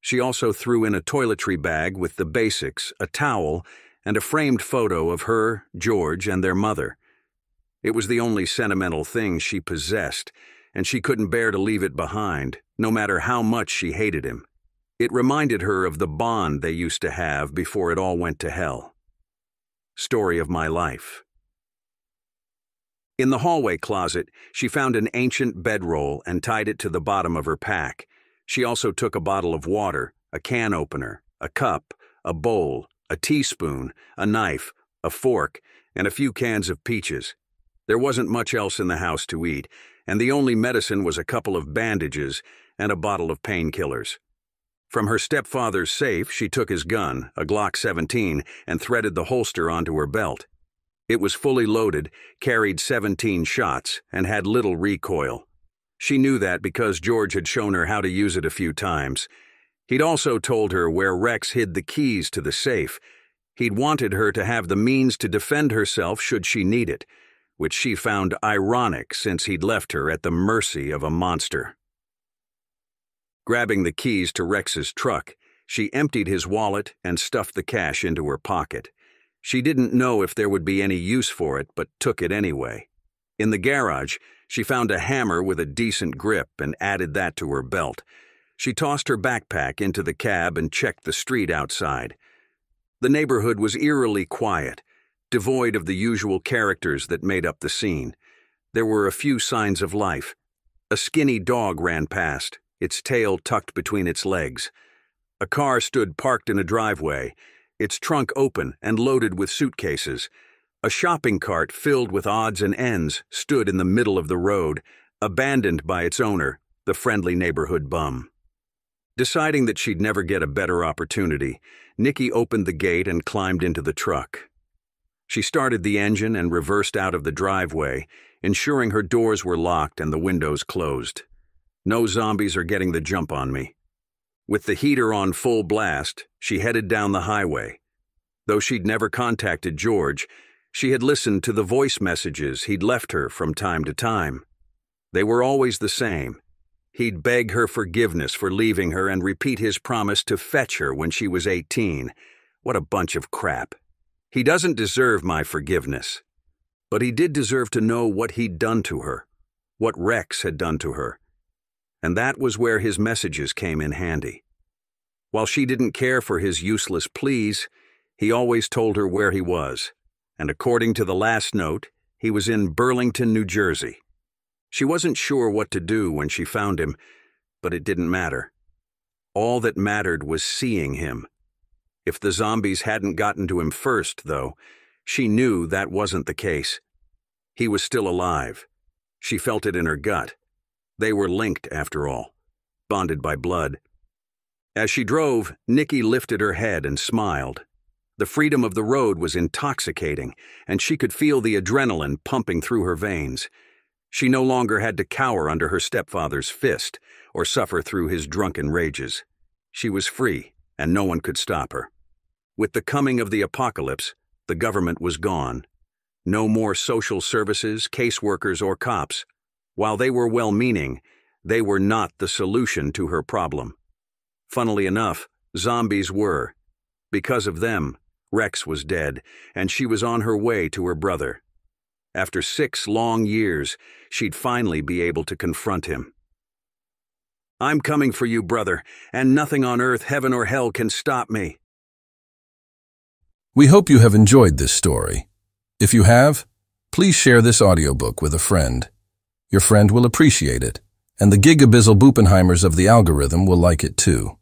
Speaker 1: She also threw in a toiletry bag with the basics, a towel, and a framed photo of her, George, and their mother. It was the only sentimental thing she possessed, and she couldn't bear to leave it behind, no matter how much she hated him. It reminded her of the bond they used to have before it all went to hell. Story of my life. In the hallway closet, she found an ancient bedroll and tied it to the bottom of her pack. She also took a bottle of water, a can opener, a cup, a bowl, a teaspoon, a knife, a fork, and a few cans of peaches. There wasn't much else in the house to eat, and the only medicine was a couple of bandages and a bottle of painkillers. From her stepfather's safe, she took his gun, a Glock 17, and threaded the holster onto her belt. It was fully loaded, carried 17 shots, and had little recoil. She knew that because George had shown her how to use it a few times. He'd also told her where Rex hid the keys to the safe. He'd wanted her to have the means to defend herself should she need it, which she found ironic since he'd left her at the mercy of a monster. Grabbing the keys to Rex's truck, she emptied his wallet and stuffed the cash into her pocket. She didn't know if there would be any use for it, but took it anyway. In the garage, she found a hammer with a decent grip and added that to her belt. She tossed her backpack into the cab and checked the street outside. The neighborhood was eerily quiet, devoid of the usual characters that made up the scene. There were a few signs of life. A skinny dog ran past, its tail tucked between its legs. A car stood parked in a driveway, its trunk open and loaded with suitcases. A shopping cart filled with odds and ends stood in the middle of the road, abandoned by its owner, the friendly neighborhood bum. Deciding that she'd never get a better opportunity, Nicky opened the gate and climbed into the truck. She started the engine and reversed out of the driveway, ensuring her doors were locked and the windows closed. No zombies are getting the jump on me. With the heater on full blast, she headed down the highway. Though she'd never contacted George, she had listened to the voice messages he'd left her from time to time. They were always the same. He'd beg her forgiveness for leaving her and repeat his promise to fetch her when she was 18. What a bunch of crap. He doesn't deserve my forgiveness. But he did deserve to know what he'd done to her, what Rex had done to her and that was where his messages came in handy. While she didn't care for his useless pleas, he always told her where he was, and according to the last note, he was in Burlington, New Jersey. She wasn't sure what to do when she found him, but it didn't matter. All that mattered was seeing him. If the zombies hadn't gotten to him first, though, she knew that wasn't the case. He was still alive. She felt it in her gut. They were linked, after all, bonded by blood. As she drove, Nicky lifted her head and smiled. The freedom of the road was intoxicating, and she could feel the adrenaline pumping through her veins. She no longer had to cower under her stepfather's fist or suffer through his drunken rages. She was free, and no one could stop her. With the coming of the apocalypse, the government was gone. No more social services, caseworkers, or cops. While they were well meaning, they were not the solution to her problem. Funnily enough, zombies were. Because of them, Rex was dead, and she was on her way to her brother. After six long years, she'd finally be able to confront him. I'm coming for you, brother, and nothing on earth, heaven, or hell can stop me.
Speaker 2: We hope you have enjoyed this story. If you have, please share this audiobook with a friend. Your friend will appreciate it, and the gigabizzle Bupenheimers of the algorithm will like it too.